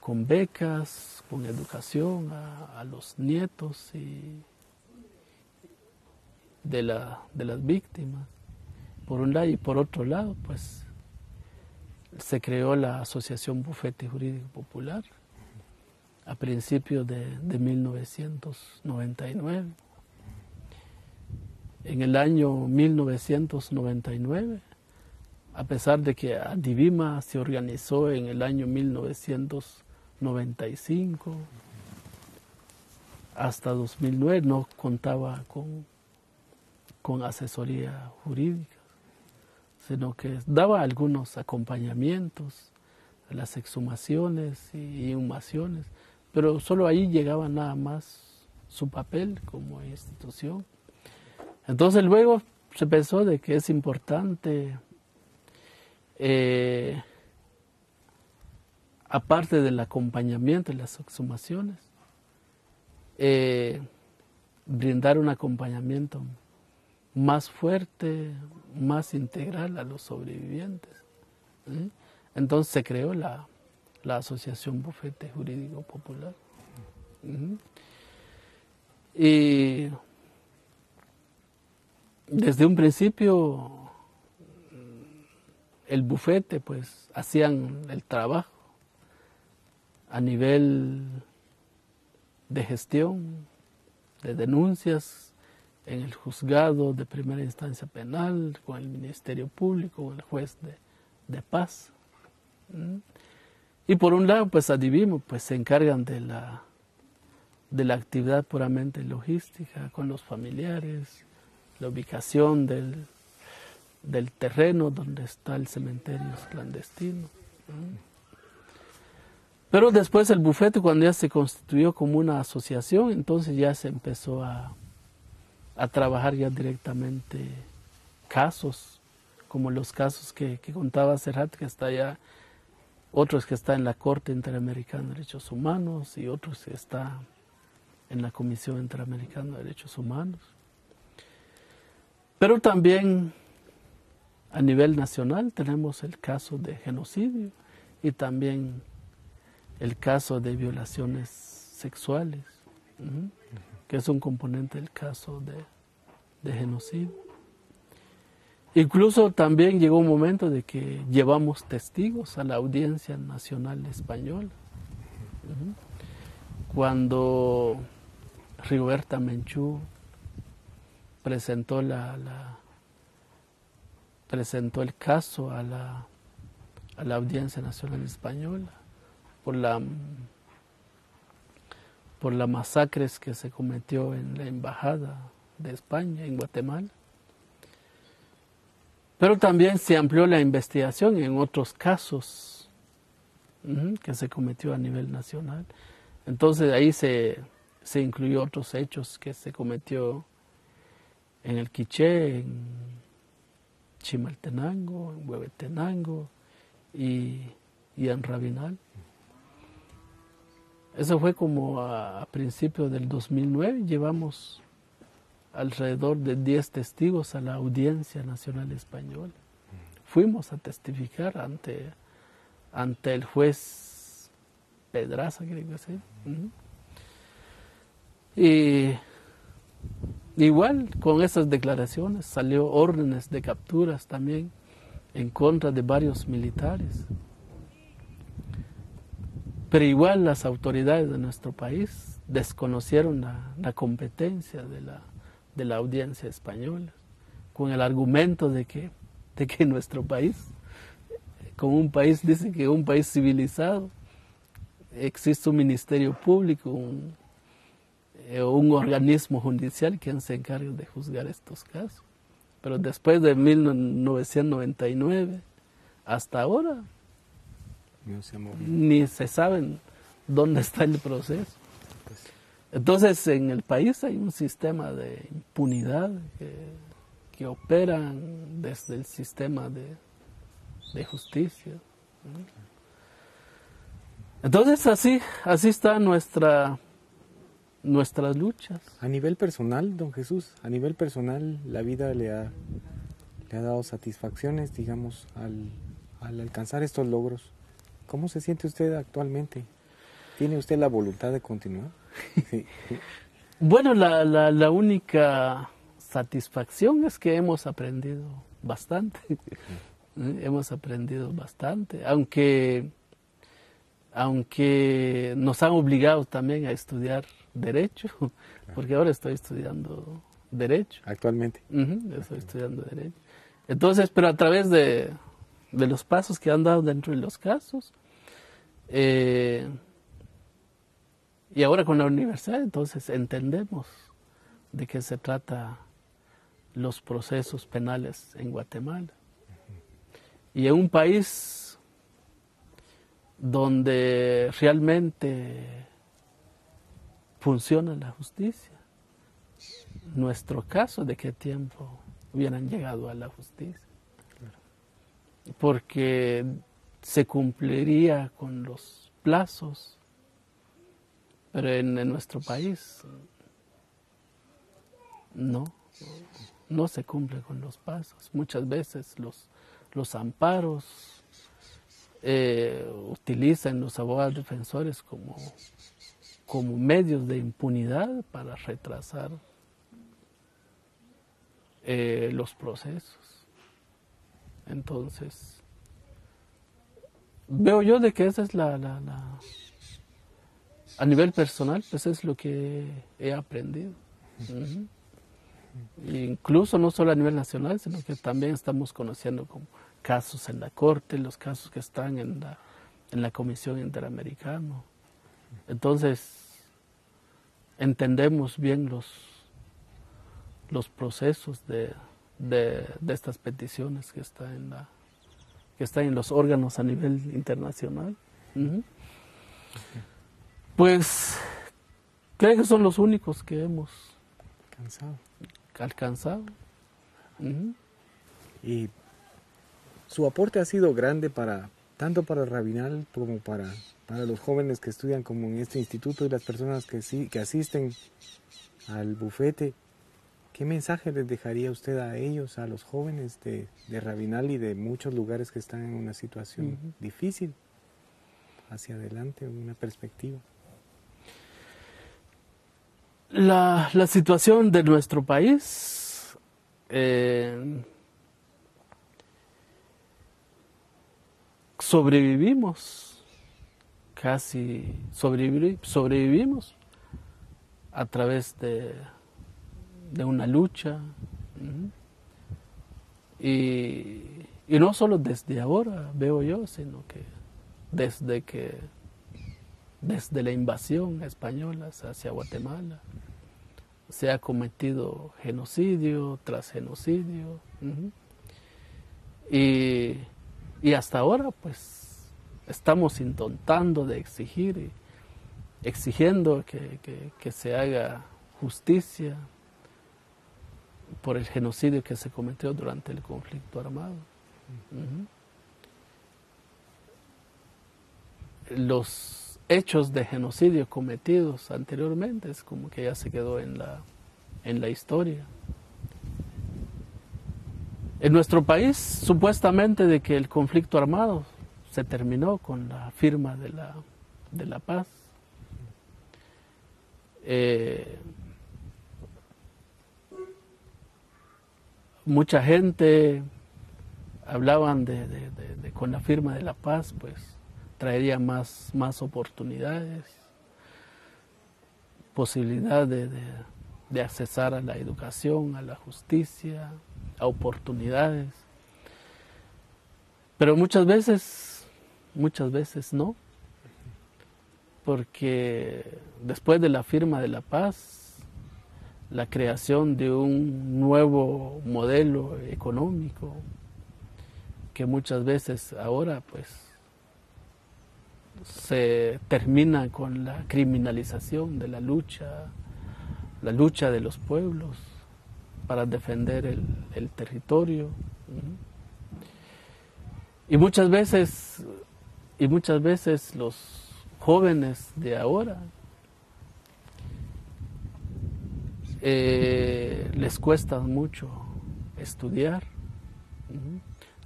con becas, con educación a, los nietos y de, la, de las víctimas, por un lado, y por otro lado, pues se creó la Asociación Bufete Jurídico Popular a principios de, de 1999 en el año 1999, a pesar de que Adivima se organizó en el año 1995, hasta 2009 no contaba con, con asesoría jurídica, sino que daba algunos acompañamientos a las exhumaciones y inhumaciones, pero solo ahí llegaba nada más su papel como institución. Entonces luego se pensó de que es importante, eh, aparte del acompañamiento de las exhumaciones, eh, brindar un acompañamiento más fuerte, más integral a los sobrevivientes. Entonces se creó la, Asociación Bufete Jurídico Popular. Y desde un principio el bufete pues hacían el trabajo a nivel de gestión, de denuncias en el juzgado de primera instancia penal, con el Ministerio Público, con el juez de, paz. Y por un lado, pues Adivimo, pues se encargan de la, de la actividad puramente logística con los familiares, la ubicación del, del terreno donde está el cementerio clandestino. Pero después el bufete, cuando ya se constituyó como una asociación, entonces ya se empezó a, a trabajar ya directamente casos, como los casos que, que contaba Serrat, que está ya, otros que está en la Corte Interamericana de Derechos Humanos y otros que está en la Comisión Interamericana de Derechos Humanos. Pero también a nivel nacional tenemos el caso de genocidio y también el caso de violaciones sexuales, que es un componente del caso de, de genocidio. Incluso también llegó un momento de que llevamos testigos a la Audiencia Nacional Española. Cuando Rigoberta Menchú presentó la, presentó el caso a la, a la Audiencia Nacional Española por la por las masacres que se cometió en la embajada de España en Guatemala. Pero también se amplió la investigación en otros casos que se cometió a nivel nacional. Entonces ahí se, se incluyó otros hechos que se cometió en el Quiché, en Chimaltenango, en Huevetenango y, en Rabinal. Eso fue como a, a principios del 2009. Llevamos alrededor de 10 testigos a la Audiencia Nacional Española. Fuimos a testificar ante, ante el juez Pedraza, creo que sí. Y igual con esas declaraciones salió órdenes de capturas también en contra de varios militares. Pero igual las autoridades de nuestro país desconocieron la, la competencia de la, de la audiencia española, con el argumento de que, de que nuestro país, como un país, dice que un país civilizado, existe un ministerio público, un, un organismo judicial que se encarga de juzgar estos casos. Pero después de 1999 hasta ahora, ni se saben dónde está el proceso. Entonces, en el país hay un sistema de impunidad que, que opera desde el sistema de, de justicia. Entonces, así, así está nuestra, nuestras luchas. A nivel personal, don Jesús, a nivel personal, la vida le ha, le ha dado satisfacciones, digamos, al, al alcanzar estos logros. ¿Cómo se siente usted actualmente? ¿Tiene usted la voluntad de continuar? bueno, la, la, única satisfacción es que hemos aprendido bastante. hemos aprendido bastante, aunque, aunque nos han obligado también a estudiar derecho, porque ahora estoy estudiando derecho. Actualmente. estoy estudiando derecho. Entonces, pero a través de, de, los pasos que han dado dentro de los casos, eh, y ahora con la universidad entonces entendemos de qué se trata los procesos penales en Guatemala. Y en un país donde realmente funciona la justicia. Nuestro caso, ¿de qué tiempo hubieran llegado a la justicia? Porque se cumpliría con los plazos pero en, nuestro país no, no se cumple con los pasos. Muchas veces los, los amparos eh, utilizan los abogados defensores como, como medios de impunidad para retrasar eh, los procesos. Entonces, veo yo de que esa es la, a nivel personal, pues es lo que he aprendido. Incluso no solo a nivel nacional, sino que también estamos conociendo como casos en la Corte, los casos que están en la, en la Comisión Interamericana. Entonces, entendemos bien los, los procesos de, de, estas peticiones que están en la que están en los órganos a nivel internacional. Pues creo que son los únicos que hemos alcanzado. alcanzado. Y su aporte ha sido grande para tanto para Rabinal como para, para los jóvenes que estudian como en este instituto y las personas que, sí, que asisten al bufete. ¿Qué mensaje les dejaría usted a ellos, a los jóvenes de, de Rabinal y de muchos lugares que están en una situación difícil hacia adelante, una perspectiva? La, la, situación de nuestro país eh, sobrevivimos, casi sobrevivimos a través de, de una lucha. y, y, no solo desde ahora, veo yo, sino que desde que desde la invasión española hacia Guatemala se ha cometido genocidio tras genocidio. y, y, hasta ahora, pues, estamos intentando de exigir, exigiendo que, que, se haga justicia por el genocidio que se cometió durante el conflicto armado. Los hechos de genocidio cometidos anteriormente, es como que ya se quedó en la, en la historia. En nuestro país, supuestamente de que el conflicto armado se terminó con la firma de la, de la paz. Eh, mucha gente hablaban de, con la firma de la paz, pues traería más, más oportunidades, posibilidad de, accesar a la educación, a la justicia, a oportunidades. Pero muchas veces, muchas veces no, porque después de la firma de la paz, la creación de un nuevo modelo económico, que muchas veces ahora pues se termina con la criminalización de la lucha, la lucha de los pueblos para defender el, territorio. Y muchas veces, y muchas veces los jóvenes de ahora eh, les cuesta mucho estudiar,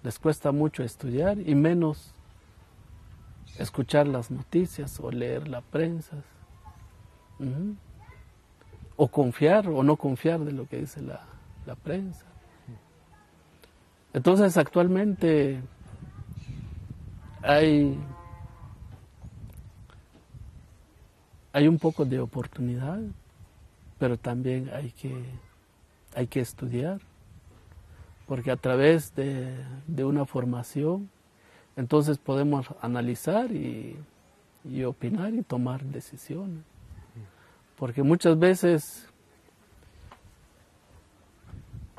les cuesta mucho estudiar y menos escuchar las noticias o leer la prensa. O confiar o no confiar de lo que dice la, la prensa. Entonces actualmente hay, hay un poco de oportunidad, pero también hay que, hay que estudiar, porque a través de, de una formación entonces podemos analizar y, opinar y tomar decisiones. Porque muchas veces,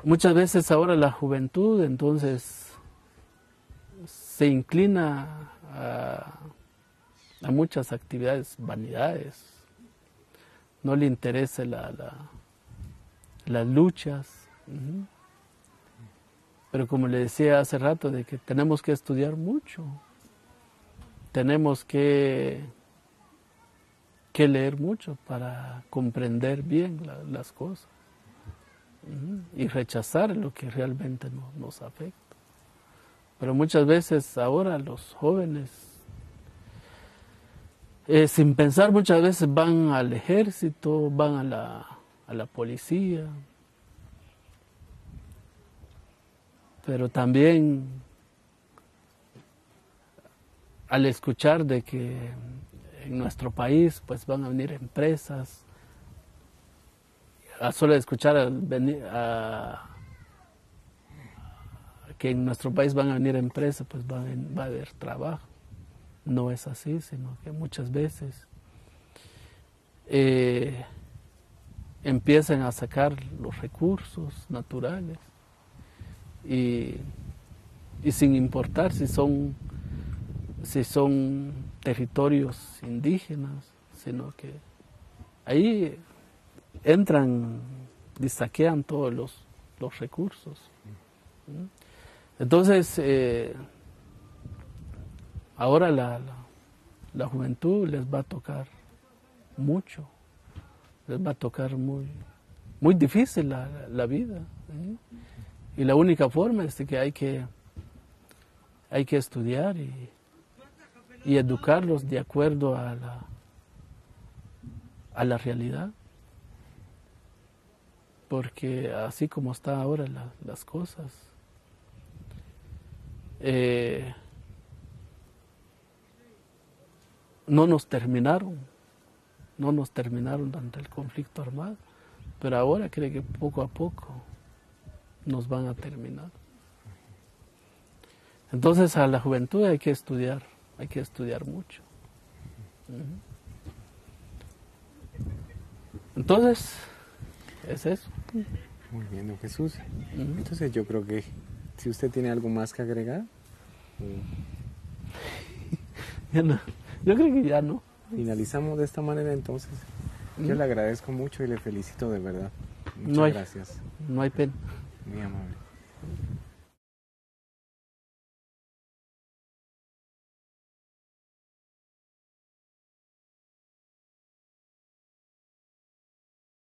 muchas veces ahora la juventud entonces se inclina a, muchas actividades, vanidades. No le interesa la, las luchas. Pero como le decía hace rato, de que tenemos que estudiar mucho, tenemos que, que leer mucho para comprender bien las cosas y rechazar lo que realmente nos afecta. Pero muchas veces ahora los jóvenes, eh, sin pensar muchas veces van al ejército, van a la, a la policía, pero también al escuchar de que en nuestro país pues van a venir empresas, solo escuchar a, que en nuestro país van a venir empresas, pues va a, haber trabajo. No es así, sino que muchas veces eh, empiezan a sacar los recursos naturales y, sin importar si son, si son territorios indígenas, sino que ahí entran y todos los, recursos. Entonces, eh, ahora la, la, juventud les va a tocar mucho, les va a tocar muy, muy difícil la, la vida. ¿eh? Y la única forma es que hay que, hay que estudiar y, educarlos de acuerdo a la, a la realidad. Porque así como están ahora la- las cosas, eh, no nos terminaron, no nos terminaron durante el conflicto armado, pero ahora creo que poco a poco nos van a terminar. Entonces a la juventud hay que estudiar, hay que estudiar mucho. Entonces, es eso. Muy bien, don Jesús. Entonces yo creo que si usted tiene algo más que agregar, eh, Ya no. Yo creo que ya no. finalizamos de esta manera entonces. Yo le agradezco mucho y le felicito de verdad. Muchas No hay- gracias. No hay pena. Muy amable.